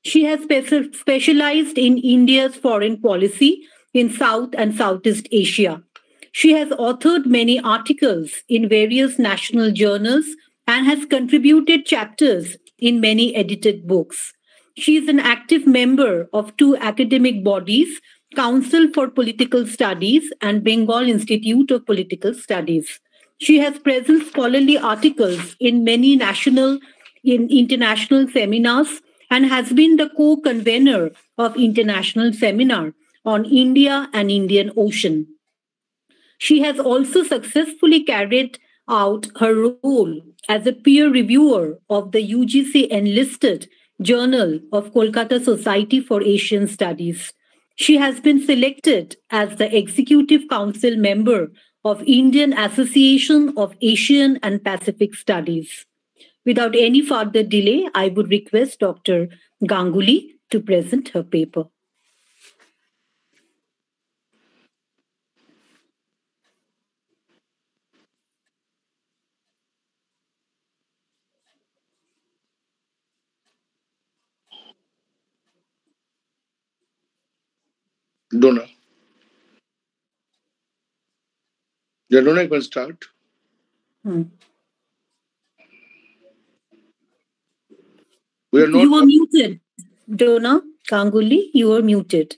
She has speci- specialized in India's foreign policy in South and Southeast Asia. She has authored many articles in various national journals and has contributed chapters in many edited books. She is an active member of two academic bodies, Council for Political Studies and Bengal Institute of Political Studies. She has present scholarly articles in many national in international seminars and has been the co-convener of international seminar on India and Indian Ocean. She has also successfully carried out her role as a peer reviewer of the UGC enlisted Journal of Kolkata Society for Asian Studies. She has been selected as the Executive Council member of Indian Association of Asian and Pacific Studies. Without any further delay, I would request Dr. Ganguly to present her paper. Yeah, Dona, you can start. Hmm. We are not. You were muted, Dona Ganguly. You were muted.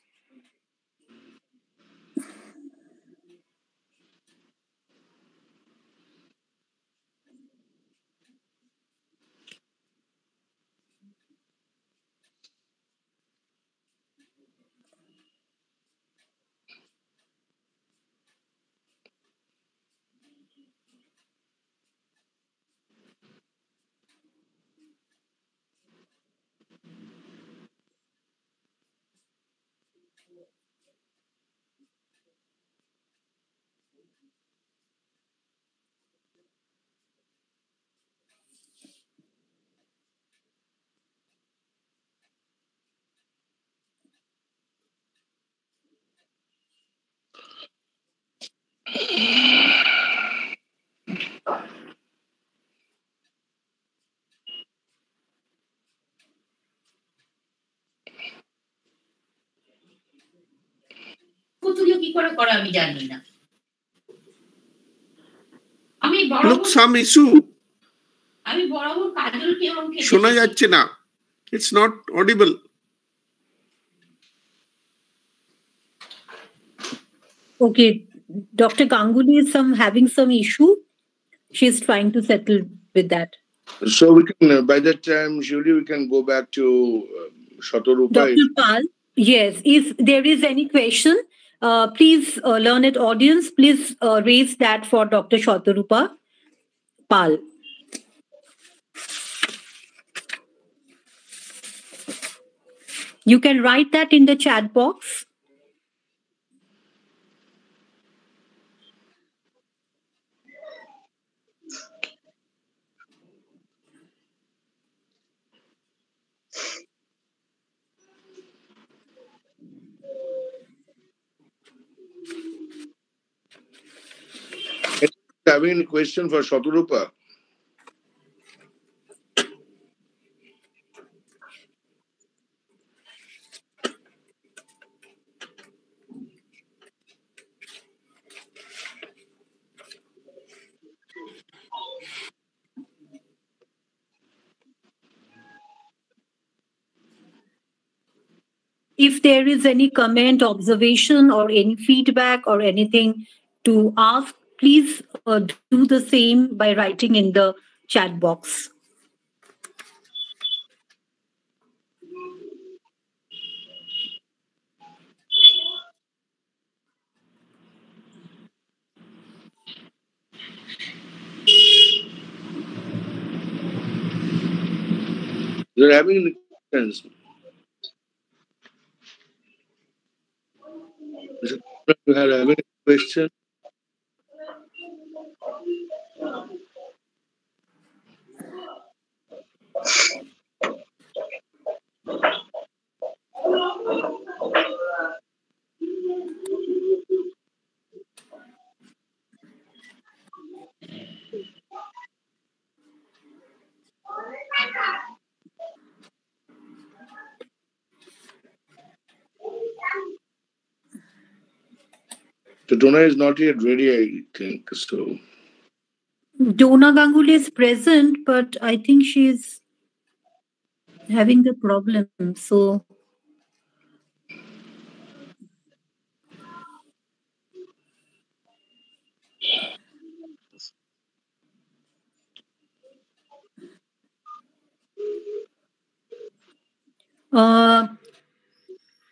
করে করে আমি জানি না আমি some issue. আমি বরাবর কাজল কেমন খেতে শোনা যাচ্ছে না it's not audible Okay, Dr. Ganguly is some having some issue. She's trying to settle with that. So we can, uh, by that time, surely we can go back to uh, Shatorupa. Dr. Pal, yes, if there is any question, uh, please, uh, learned audience, please uh, raise that for Dr. Shatarupa Pal. You can write that in the chat box. Having question for Shatarupa? If there is any comment, observation, or any feedback or anything to ask, please uh, do the same by writing in the chat box. You're having any questions? You have any question? The donor is not yet ready, I think, so. Dona Ganguly is present, but I think she's having the problem. So Uh,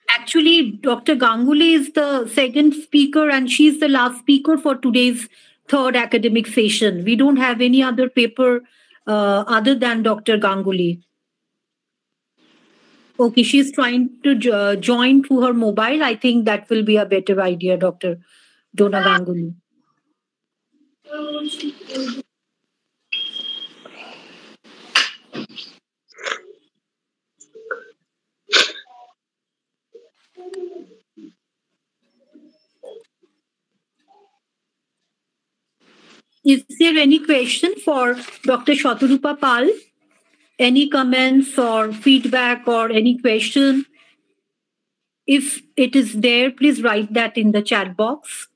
actually, Dr. Ganguly is the second speaker, and she's the last speaker for today's third academic session. We don't have any other paper uh, other than Dr. Ganguly. Okay, she's trying to jo- uh, join through her mobile. I think that will be a better idea, Dr. Dona uh, Ganguly. Um, Is there any question for Dr. Shatarupa Pal? Any comments or feedback or any question? If it is there, please write that in the chat box.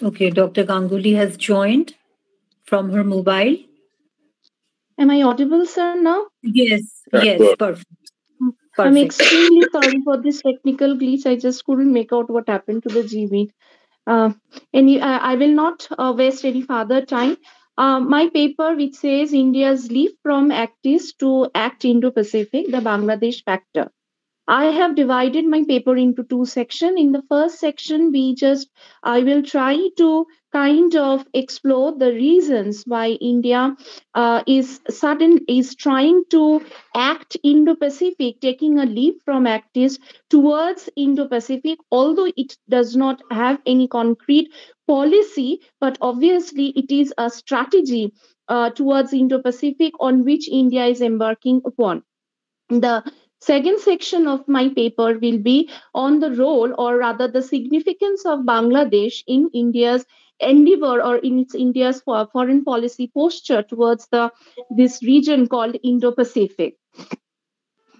Okay, Dr. Ganguly has joined from her mobile. Am I audible, sir, now? Yes, Yeah, yes, good. perfect. I'm extremely sorry for this technical glitch. I just couldn't make out what happened to the Gmeet. Uh, any, uh, I will not uh, waste any further time. Uh, my paper, which says India's leap from Act East to Act Indo-Pacific, the Bangladesh factor. I have divided my paper into two sections. In the first section, we just I will try to kind of explore the reasons why India uh, is sudden is trying to act Indo-Pacific, taking a leap from Act East towards Indo-Pacific, although it does not have any concrete policy, but obviously it is a strategy uh, towards Indo-Pacific on which India is embarking upon. The second section of my paper will be on the role or rather the significance of bangladesh in india's endeavor or in its india's foreign policy posture towards the this region called indo-pacific.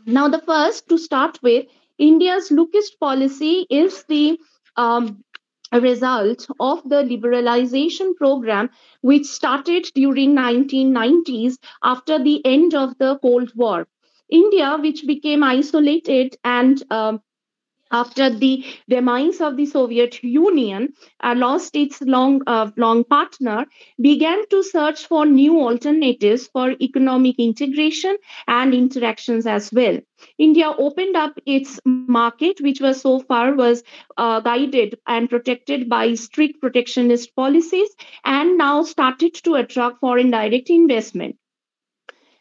Now the first to start with india's Look East policy is the um, result of the liberalization program which started during 1990s after the end of the cold war India, which became isolated and um, after the demise of the Soviet Union, uh, lost its long, uh, long partner, began to search for new alternatives for economic integration and interactions as well. India opened up its market, which was so far was uh, guided and protected by strict protectionist policies, and now started to attract foreign direct investment.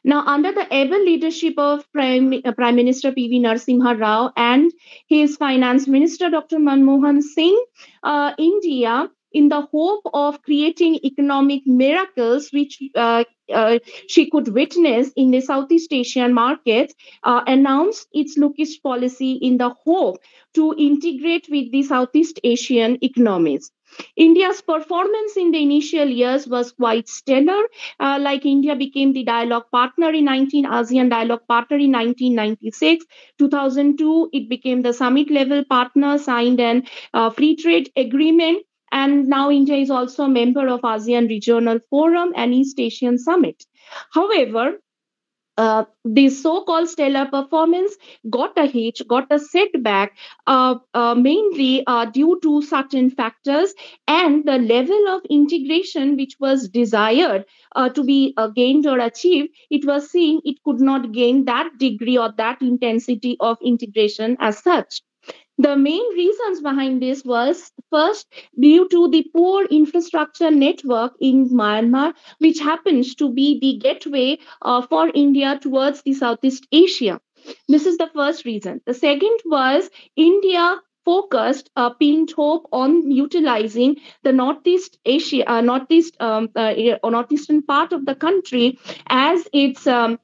Now, under the able leadership of Prime, uh, Prime Minister P.V. Narasimha Rao and his Finance Minister Dr. Manmohan Singh, uh, India, in the hope of creating economic miracles, which uh, uh, she could witness in the Southeast Asian markets, uh, announced its Look East policy in the hope to integrate with the Southeast Asian economies. India's performance in the initial years was quite stellar. Uh, like India became the dialogue partner in 19 ASEAN dialogue partner in 1996. 2002, it became the summit level partner, signed an uh, free trade agreement. And now India is also a member of ASEAN Regional Forum and East Asian Summit. However, uh, the so-called stellar performance got a hitch, got a setback, uh, uh, mainly uh, due to certain factors and the level of integration which was desired uh, to be gained or achieved. It was seen it could not gain that degree or that intensity of integration as such. The main reasons behind this was first due to the poor infrastructure network in Myanmar, which happens to be the gateway uh, for India towards the Southeast Asia. This is the first reason. The second was India focused uh, pinned hope on utilizing the Northeast Asia, uh, Northeast, um, uh, or northeastern part of the country as its um,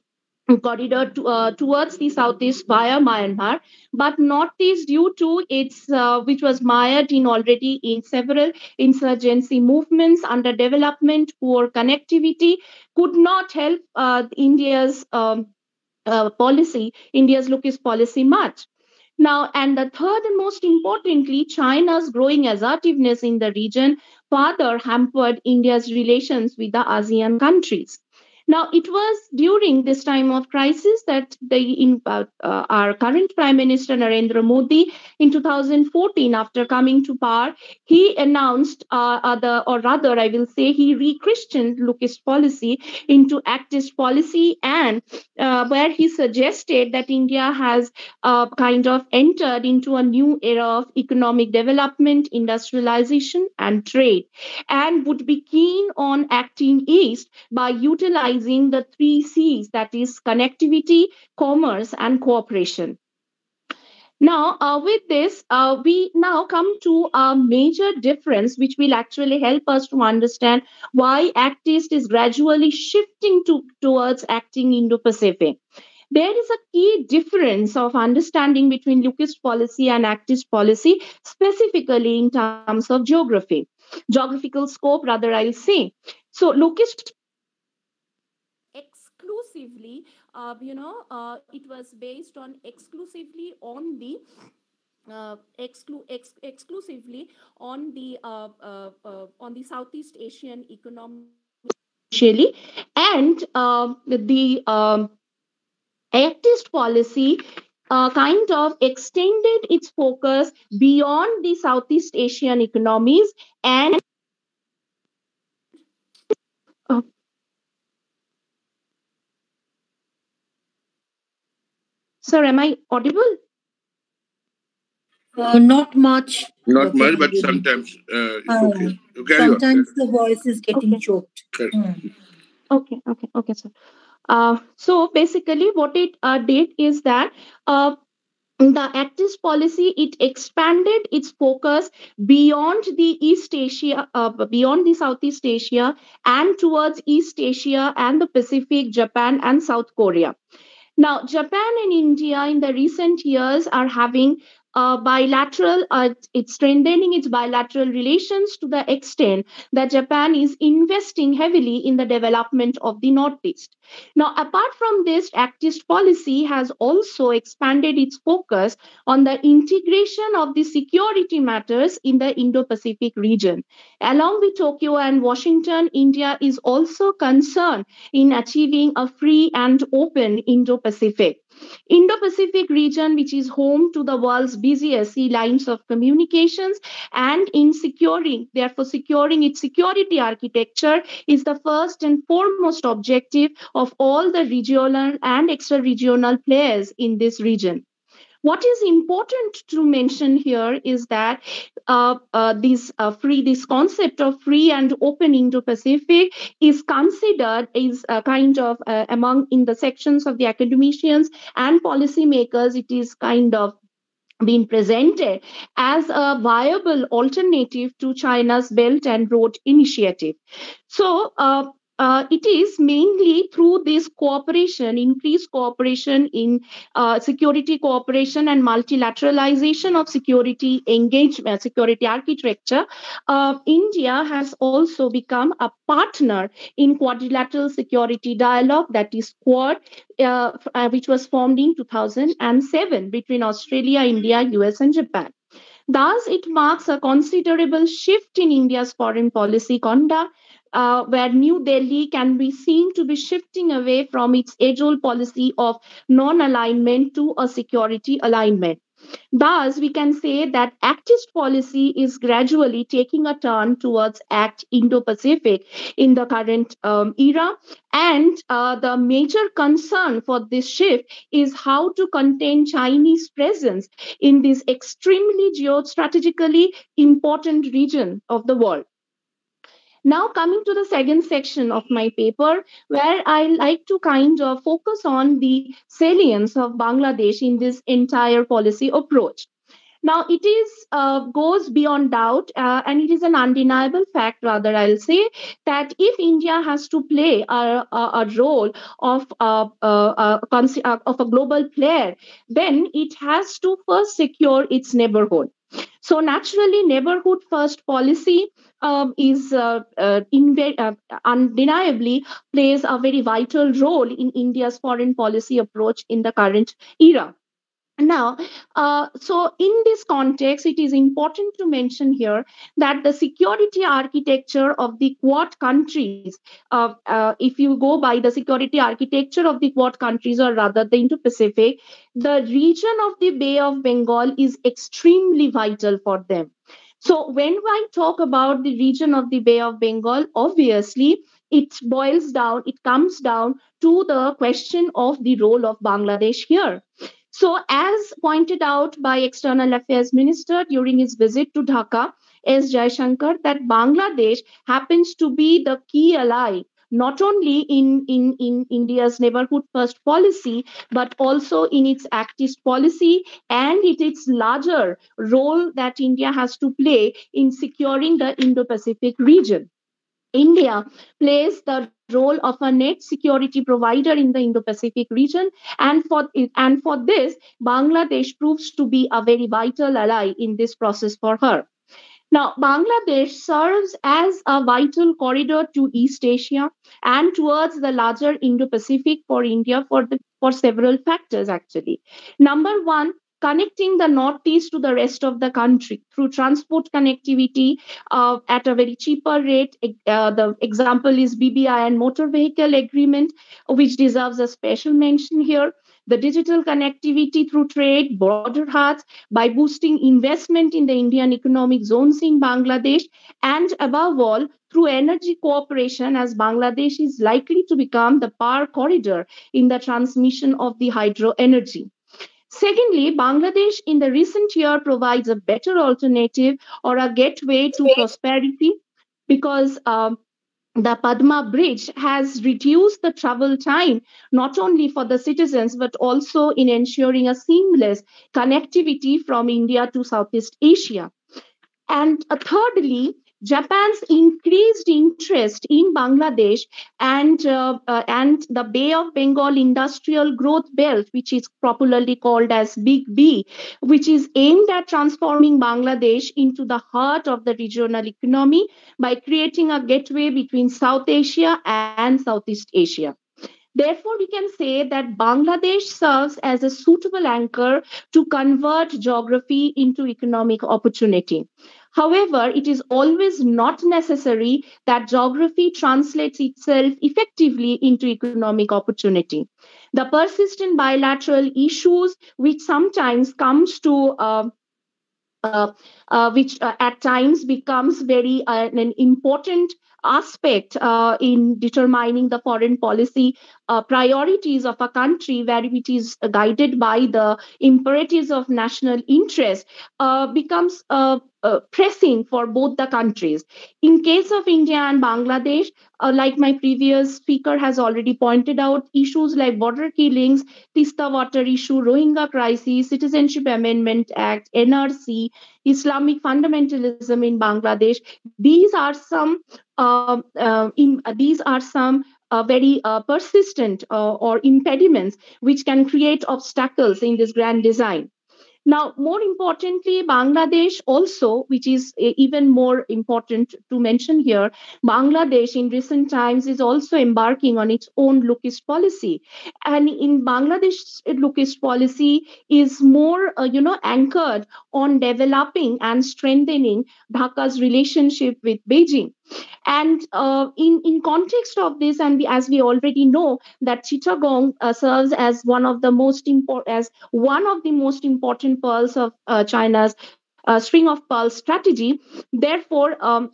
corridor to, uh, towards the southeast via Myanmar, but northeast due to its uh, which was mired in already in several insurgency movements, under development, poor connectivity, could not help uh, India's um, uh, policy, India's Look East policy much. Now, and the third and most importantly, China's growing assertiveness in the region further hampered India's relations with the ASEAN countries. Now, it was during this time of crisis that the uh, our current Prime Minister Narendra Modi, in 2014, after coming to power, he announced, uh, other, or rather, I will say, he re-Christianed Look East policy into Act East policy, and uh, where he suggested that India has uh, kind of entered into a new era of economic development, industrialization, and trade, and would be keen on acting east by utilizing the three C's that is connectivity, commerce, and cooperation. Now, uh, with this, uh, we now come to a major difference, which will actually help us to understand why Act East is gradually shifting to, towards acting Indo-Pacific. There is a key difference of understanding between Look East policy and Act East policy, specifically in terms of geography, geographical scope, rather, I'll say. So, Look East exclusively uh, you know uh, it was based on exclusively on the uh, exclu- ex- exclusively on the uh, uh, uh, on the Southeast Asian economy and um, the um, Act policy uh, kind of extended its focus beyond the Southeast Asian economies and Sir, am I audible? Uh, not much. Not Okay, much, but really. sometimes uh, it's Uh, okay. You sometimes the voice is getting choked. Correct. Hmm. Okay, okay, okay, sir. Uh, so basically, what it uh, did is that uh, the Act East policy it expanded its focus beyond the East Asia, uh, beyond the Southeast Asia, and towards East Asia and the Pacific, Japan, and South Korea. Now, Japan and India in the recent years are having uh, bilateral, uh, it's strengthening its bilateral relations to the extent that Japan is investing heavily in the development of the Northeast. Now, apart from this, Act East policy has also expanded its focus on the integration of the security matters in the Indo Pacific region. Along with Tokyo and Washington, India is also concerned in achieving a free and open Indo Pacific. Indo Pacific region, which is home to the world's busiest sea lines of communications, and in securing, therefore, securing its security architecture is the first and foremost objective of all the regional and extra regional players in this region. What is important to mention here is that uh, uh, this uh, free, this concept of free and open Indo-Pacific is considered is a kind of uh, among in the sections of the academicians and policymakers. It is kind of been presented as a viable alternative to China's Belt and Road Initiative. So, uh, uh, it is mainly through this cooperation, increased cooperation in uh, security cooperation and multilateralization of security engagement, security architecture. Uh, India has also become a partner in quadrilateral security dialogue, that is Quad, uh, uh, which was formed in 2007 between Australia, India, US, and Japan. Thus, it marks a considerable shift in India's foreign policy conduct, uh, where New Delhi can be seen to be shifting away from its age old policy of non alignment to a security alignment. Thus, we can say that Act East policy is gradually taking a turn towards Act Indo Pacific in the current um, era. And uh, the major concern for this shift is how to contain Chinese presence in this extremely geostrategically important region of the world. Now, coming to the second section of my paper, where I like to kind of focus on the salience of Bangladesh in this entire policy approach. Now, it is uh, goes beyond doubt, uh, and it is an undeniable fact, rather, I'll say, that if India has to play a, a, a role of, uh, uh, uh, of a global player, then it has to first secure its neighborhood. So naturally, neighborhood first policy um, is uh, uh, inve- uh, undeniably plays a very vital role in India's foreign policy approach in the current era. Now, uh, so in this context, it is important to mention here that the security architecture of the Quad countries, uh, uh, if you go by the security architecture of the Quad countries, or rather the Indo Pacific, the region of the Bay of Bengal is extremely vital for them. So, when I talk about the region of the Bay of Bengal, obviously, it boils down, it comes down to the question of the role of Bangladesh here. So, as pointed out by External Affairs Minister during his visit to Dhaka, S. Jaishankar, that Bangladesh happens to be the key ally not only in, in, in India's neighborhood first policy, but also in its Act East policy and in its larger role that India has to play in securing the Indo Pacific region. India plays the role of a net security provider in the Indo-Pacific region, and for and for this, Bangladesh proves to be a very vital ally in this process for her. Now, Bangladesh serves as a vital corridor to East Asia and towards the larger Indo-Pacific for India for the for several factors actually. Number one, connecting the northeast to the rest of the country through transport connectivity uh, at a very cheaper rate. Uh, the example is BBIN motor vehicle agreement, which deserves a special mention here. The digital connectivity through trade, border huts, by boosting investment in the Indian economic zones in Bangladesh, and above all, through energy cooperation, as Bangladesh is likely to become the power corridor in the transmission of the hydro energy. Secondly, Bangladesh in the recent year provides a better alternative or a gateway to prosperity because um, the Padma Bridge has reduced the travel time not only for the citizens but also in ensuring a seamless connectivity from India to Southeast Asia. And uh, thirdly, Japan's increased interest in Bangladesh and uh, uh, and the Bay of Bengal Industrial Growth Belt, which is popularly called as Big B, which is aimed at transforming Bangladesh into the heart of the regional economy by creating a gateway between South Asia and Southeast Asia. Therefore, we can say that Bangladesh serves as a suitable anchor to convert geography into economic opportunity. However, it is always not necessary that geography translates itself effectively into economic opportunity. The persistent bilateral issues, which sometimes comes to uh, uh, uh, which uh, at times becomes very uh, an important aspect uh, in determining the foreign policy uh, priorities of a country where it is guided by the imperatives of national interest uh, becomes pressing for both the countries. In case of India and Bangladesh, like my previous speaker has already pointed out, issues like border killings, Tista water issue, Rohingya crisis, Citizenship Amendment Act, NRC, Islamic fundamentalism in Bangladesh, these are some uh, in, these are some uh, very uh, persistent uh, or impediments which can create obstacles in this grand design. Now, more importantly, Bangladesh also, which is even more important to mention here, Bangladesh in recent times is also embarking on its own Look East policy. And in Bangladesh, Look East policy is more, uh, you know, anchored on developing and strengthening Dhaka's relationship with Beijing. And uh, in, in context of this, and we, as we already know, that Chittagong uh, serves as one of the most important, as one of the most important pearls of uh, China's uh, string of pearls strategy. Therefore, um,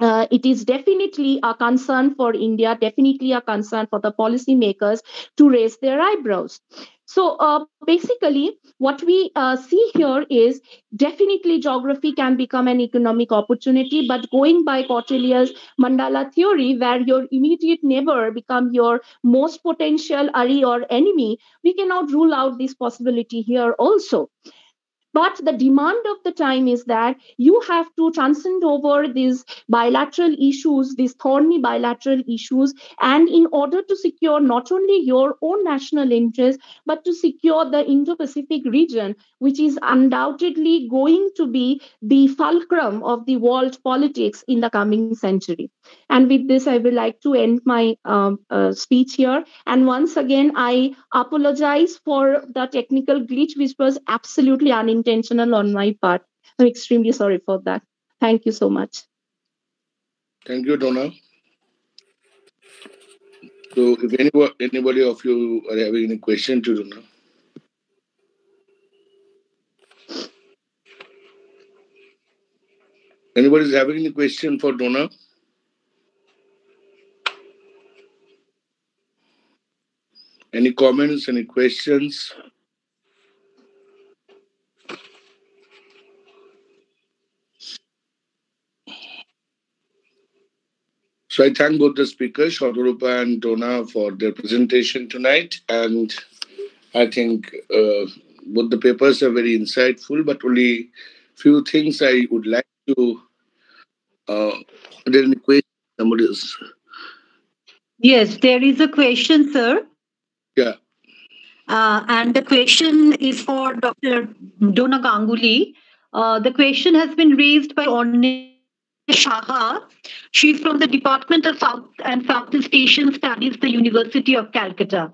uh, it is definitely a concern for India, definitely a concern for the policymakers to raise their eyebrows. So uh, basically, what we uh, see here is definitely geography can become an economic opportunity, but going by Kautilya's mandala theory, where your immediate neighbor become your most potential ally or enemy, we cannot rule out this possibility here also. But the demand of the time is that you have to transcend over these bilateral issues, these thorny bilateral issues, and in order to secure not only your own national interests, but to secure the Indo Pacific region, which is undoubtedly going to be the fulcrum of the world politics in the coming century. And with this, I would like to end my um, uh, speech here. And once again, I apologize for the technical glitch, which was absolutely unintentional on my part. I'm extremely sorry for that. Thank you so much. Thank you, Dona. So, if anybody, anybody of you are having any question to Dona, anybody is having any question for Dona? Any comments, any questions? So I thank both the speakers, Shatarupa and Dona, for their presentation tonight. And I think uh, both the papers are very insightful, but only few things I would like to. Uh, there any questions? Somebody else? Yes, there is a question, sir. Yeah. Uh, and the question is for Dr. Dona Ganguly. Uh, the question has been raised by Orne Shaha. She's from the Department of South and Southeast Asian Studies, the University of Calcutta.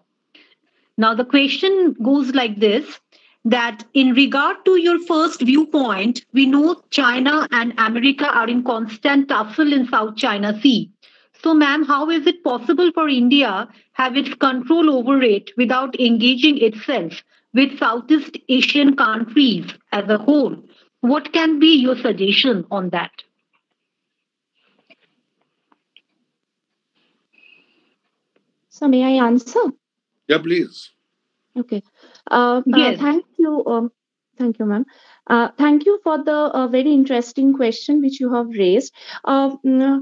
Now, the question goes like this that in regard to your first viewpoint, we know China and America are in constant tussle in South China Sea. So, ma'am, how is it possible for India have its control over it without engaging itself with Southeast Asian countries as a whole? What can be your suggestion on that? So may I answer? Yeah, please. Okay. Uh, Yes. uh, thank you. Um, thank you, ma'am. Uh, thank you for the uh, very interesting question which you have raised. Uh, mm,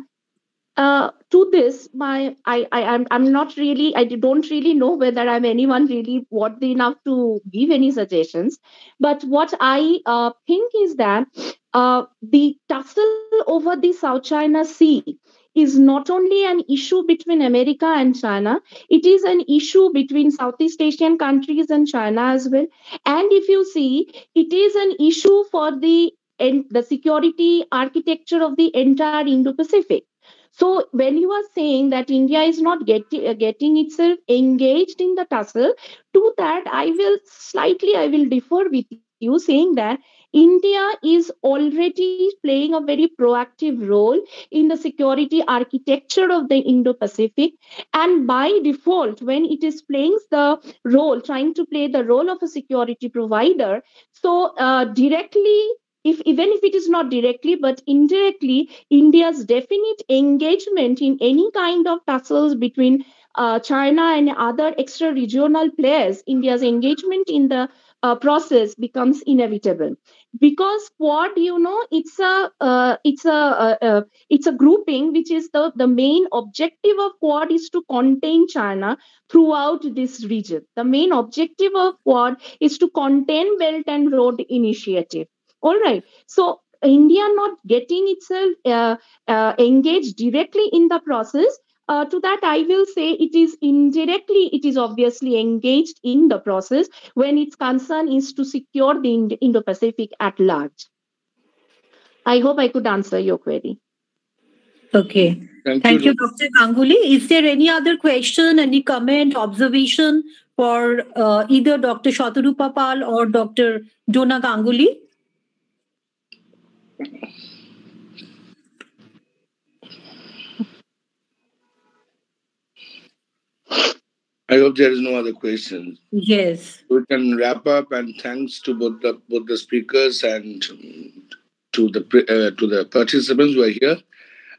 uh, to this, my I, I I'm I'm not really I don't really know whether I'm anyone really worthy enough to give any suggestions. But what I uh, think is that uh, the tussle over the South China Sea is not only an issue between America and China, it is an issue between Southeast Asian countries and China as well. And if you see, it is an issue for the the security architecture of the entire Indo-Pacific. So when you are saying that India is not getting uh, getting itself engaged in the tussle, to that I will slightly I will differ with you, saying that India is already playing a very proactive role in the security architecture of the Indo Pacific. And by default, when it is playing the role, trying to play the role of a security provider, so uh, directly if even if it is not directly but indirectly india's definite engagement in any kind of tussles between uh, china and other extra regional players india's engagement in the uh, process becomes inevitable because quad you know it's a uh, it's a uh, uh, it's a grouping which is the the main objective of quad is to contain china throughout this region. The main objective of quad is to contain belt and road initiative. All right. So india not getting itself uh, uh, engaged directly in the process uh, to that i will say it is indirectly it is obviously engaged in the process when its concern is to secure the Indo- indo-pacific at large i hope i could answer your query Okay. Thank, Thank you. you, Dr. Ganguly. Is there any other question, any comment, observation for uh, either Dr. Shatarupa Pal or Dr. Dona Ganguly? I hope there is no other questions. Yes. We can wrap up, and thanks to both the both the speakers and to the uh, to the participants who are here.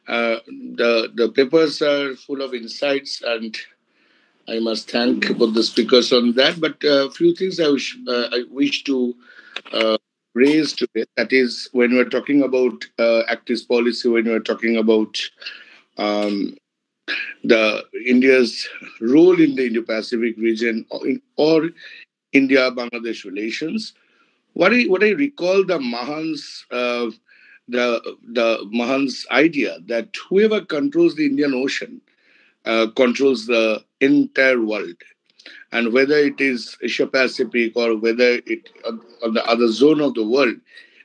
Uh, the the papers are full of insights, and I must thank both the speakers on that. But a few things I wish uh, I wish to uh, raise today. That is, when we're talking about uh, active policy, when we're talking about um, the India's role in the Indo-Pacific region or, in, or India-Bangladesh relations, what I what I recall the Mahan's uh, the the Mahan's idea that whoever controls the Indian Ocean uh, controls the entire world, and whether it is Asia Pacific or whether it on the other zone of the world,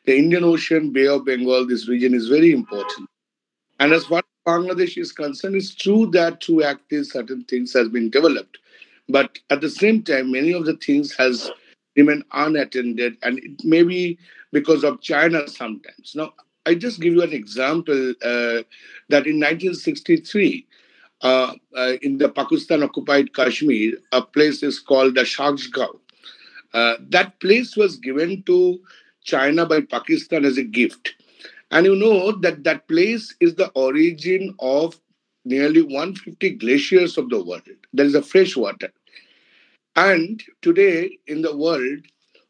the Indian Ocean, Bay of Bengal, this region is very important. And as far Bangladesh is concerned, it's true that through active certain things has been developed, but at the same time, many of the things has remained unattended, and it may be because of China sometimes. Now, I just give you an example uh, that in 1963, uh, uh, in the Pakistan occupied Kashmir, a place is called the Shaksgam. Uh, that place was given to China by Pakistan as a gift. And you know that that place is the origin of nearly 150 glaciers of the world. There is a fresh water. And today in the world,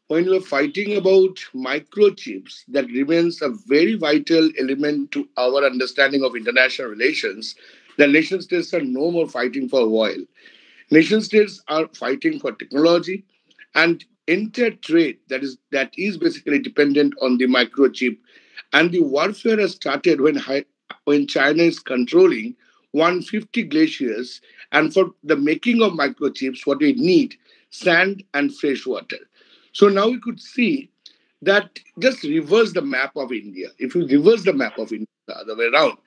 when we are fighting about microchips, that remains a very vital element to our understanding of international relations. The nation states are no more fighting for oil. Nation states are fighting for technology and inter-trade that is that is basically dependent on the microchip. And the warfare has started when when China is controlling 150 glaciers, and for the making of microchips, what we need sand and fresh water. So now we could see that just reverse the map of India. If you reverse the map of India the other way around,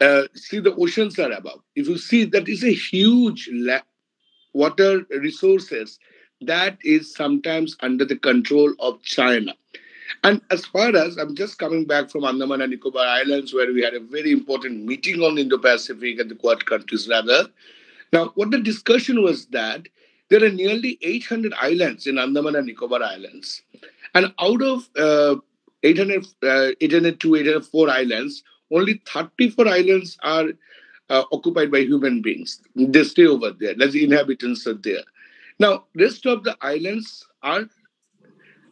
uh, see the oceans are above. If you see that is a huge water resources that is sometimes under the control of China. And as far as I'm just coming back from Andaman and Nicobar Islands, where we had a very important meeting on Indo-Pacific and the Quad countries rather. Now, what the discussion was that there are nearly 800 islands in Andaman and Nicobar Islands. And out of uh, 800, uh, 802, 804 islands, only 34 islands are uh, occupied by human beings. They stay over there. The inhabitants are there. Now, rest of the islands are,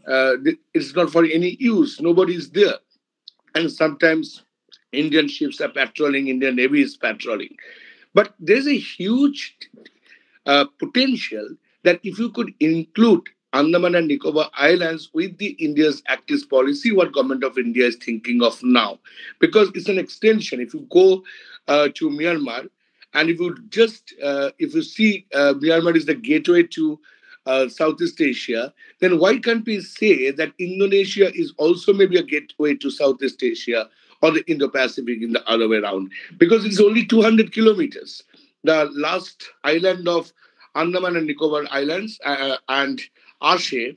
uh, it's not for any use. Nobody is there. And sometimes Indian ships are patrolling, Indian Navy is patrolling. But there's a huge uh, potential that if you could include Andaman and Nicobar Islands with the India's Act East policy, what government of India is thinking of now, because it's an extension. If you go uh, to Myanmar, and if you just uh, if you see uh, Myanmar is the gateway to uh, Southeast Asia, then why can't we say that Indonesia is also maybe a gateway to Southeast Asia or the Indo-Pacific in the other way around? Because it's only 200 kilometers the last island of Andaman and Nicobar Islands uh, and Aceh,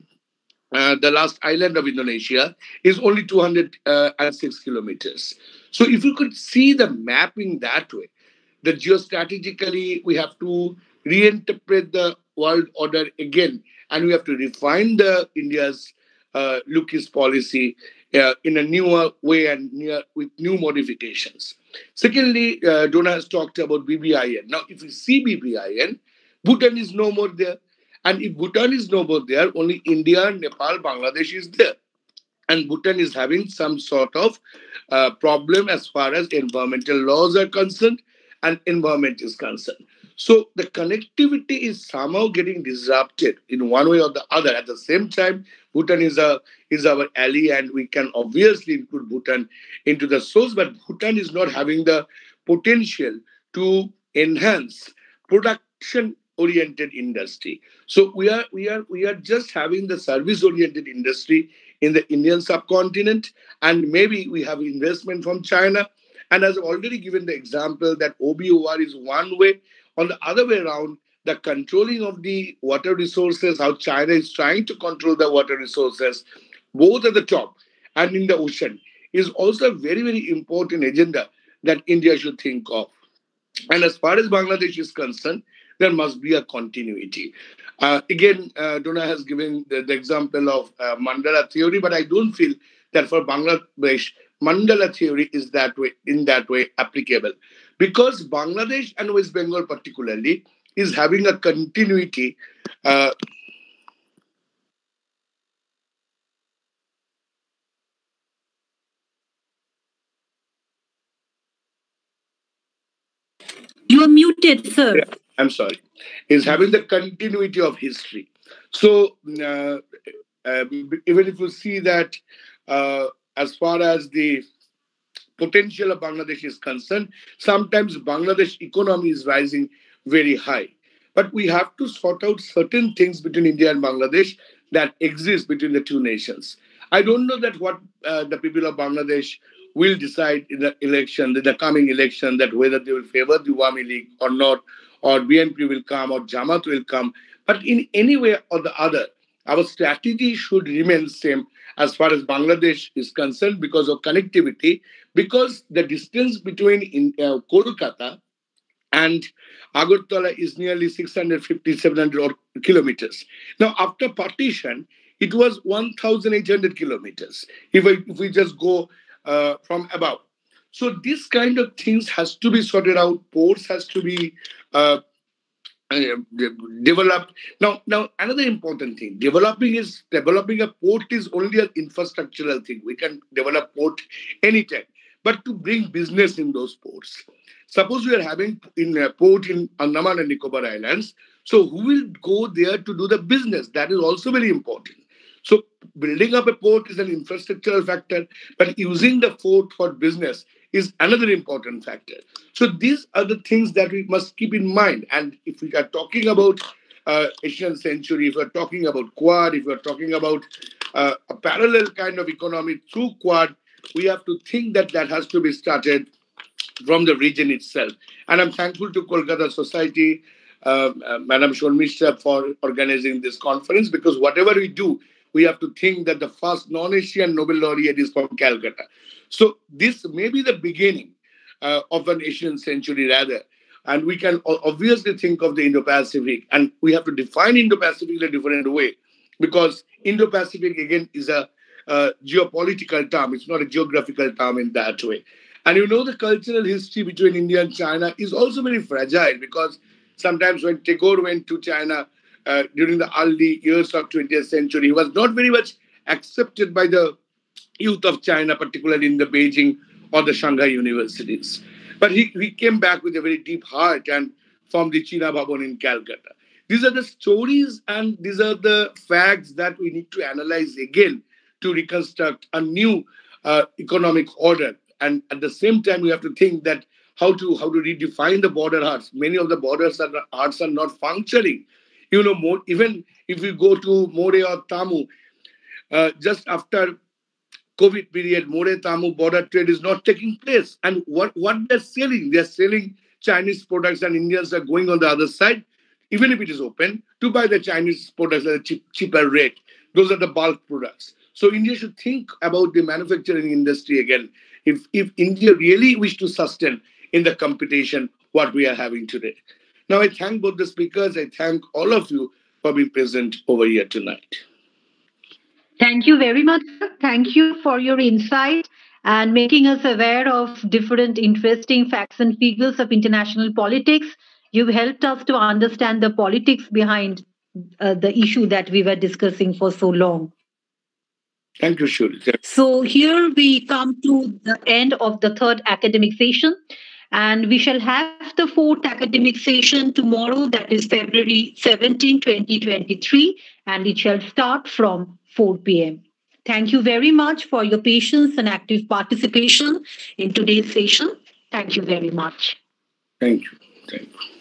uh, the last island of Indonesia, is only 206 uh, kilometers. So if you could see the mapping that way, that geostrategically we have to reinterpret the world order again, and we have to refine the India's uh, look policy uh, in a newer way and near, with new modifications. Secondly, uh, has talked about BBIN. Now, if you see BBIN, Bhutan is no more there. And if Bhutan is no more there, only India, Nepal, Bangladesh is there. And Bhutan is having some sort of uh, problem as far as environmental laws are concerned and environment is concerned. So the connectivity is somehow getting disrupted in one way or the other. At the same time, Bhutan is a is our ally, and we can obviously include Bhutan into the source, but Bhutan is not having the potential to enhance production oriented industry so we are we are we are just having the service oriented industry in the indian subcontinent and maybe we have investment from china and as already given the example that obor is one way on the other way around, the controlling of the water resources, how China is trying to control the water resources, both at the top and in the ocean, is also a very, very important agenda that India should think of. And as far as Bangladesh is concerned, there must be a continuity. Uh, again, uh, Dona has given the, the example of uh, mandala theory, but I don't feel that for Bangladesh, mandala theory is that way in that way applicable because Bangladesh and West Bengal particularly is having a continuity. Uh, you are muted, sir. I'm sorry. Is having the continuity of history. So uh, uh, even if you see that uh, as far as the potential of Bangladesh is concerned, sometimes Bangladesh economy is rising very high. But we have to sort out certain things between India and Bangladesh that exist between the two nations. I don't know that what uh, the people of Bangladesh will decide in the election, in the coming election, that whether they will favor the Awami League or not, or BNP will come, or Jamaat will come. But in any way or the other, our strategy should remain same as far as Bangladesh is concerned because of connectivity, because the distance between in, uh, Kolkata and Agartala is nearly 650, 700 kilometers. Now, after partition, it was 1,800 kilometers. If, I, if we just go uh, from above. So this kind of things has to be sorted out. Ports has to be uh, Uh, developed. Now, now another important thing: developing is developing a port is only an infrastructural thing. We can develop port anytime, but to bring business in those ports. Suppose we are having in a port in Andaman and Nicobar Islands. So who will go there to do the business? That is also very important. So building up a port is an infrastructural factor, but using the port for business is another important factor. So these are the things that we must keep in mind. And if we are talking about uh, Asian century, if we're talking about Quad, if we're talking about uh, a parallel kind of economy through Quad, we have to think that that has to be started from the region itself. And I'm thankful to Kolkata Society, uh, uh, Madam Shormisha, for organizing this conference because whatever we do, we have to think that the first non-Asian Nobel laureate is from Calcutta. So this may be the beginning uh, of an Asian century rather. And we can obviously think of the Indo-Pacific, and we have to define Indo-Pacific in a different way, because Indo-Pacific again is a, a geopolitical term. It's not a geographical term in that way. And you know the cultural history between India and China is also very fragile because sometimes when Tagore went to China, uh, during the early years of 20th century. He was not very much accepted by the youth of China, particularly in the Beijing or the Shanghai universities. But he, he came back with a very deep heart and formed the China Bhavan in Calcutta. These are the stories and these are the facts that we need to analyze again to reconstruct a new uh, economic order. And at the same time, we have to think that how to how to redefine the border arts. Many of the borders are, hearts are not functioning you know, more, even if you go to Moreh or Tamu, uh, just after COVID period, Moreh Tamu border trade is not taking place. And what, what they're selling, they're selling Chinese products and Indians are going on the other side, even if it is open, to buy the Chinese products at a cheap, cheaper rate. Those are the bulk products. So India should think about the manufacturing industry again. If, if India really wish to sustain in the competition what we are having today. Now, I thank both the speakers. I thank all of you for being present over here tonight. Thank you very much. Thank you for your insight and making us aware of different interesting facts and figures of international politics. You've helped us to understand the politics behind uh, the issue that we were discussing for so long. Thank you, Shuri. So here we come to the end of the third academic session. And we shall have the fourth academic session tomorrow, that is February 17, 2023, and it shall start from 4 p.m. Thank you very much for your patience and active participation in today's session. Thank you very much. Thank you. Thank you.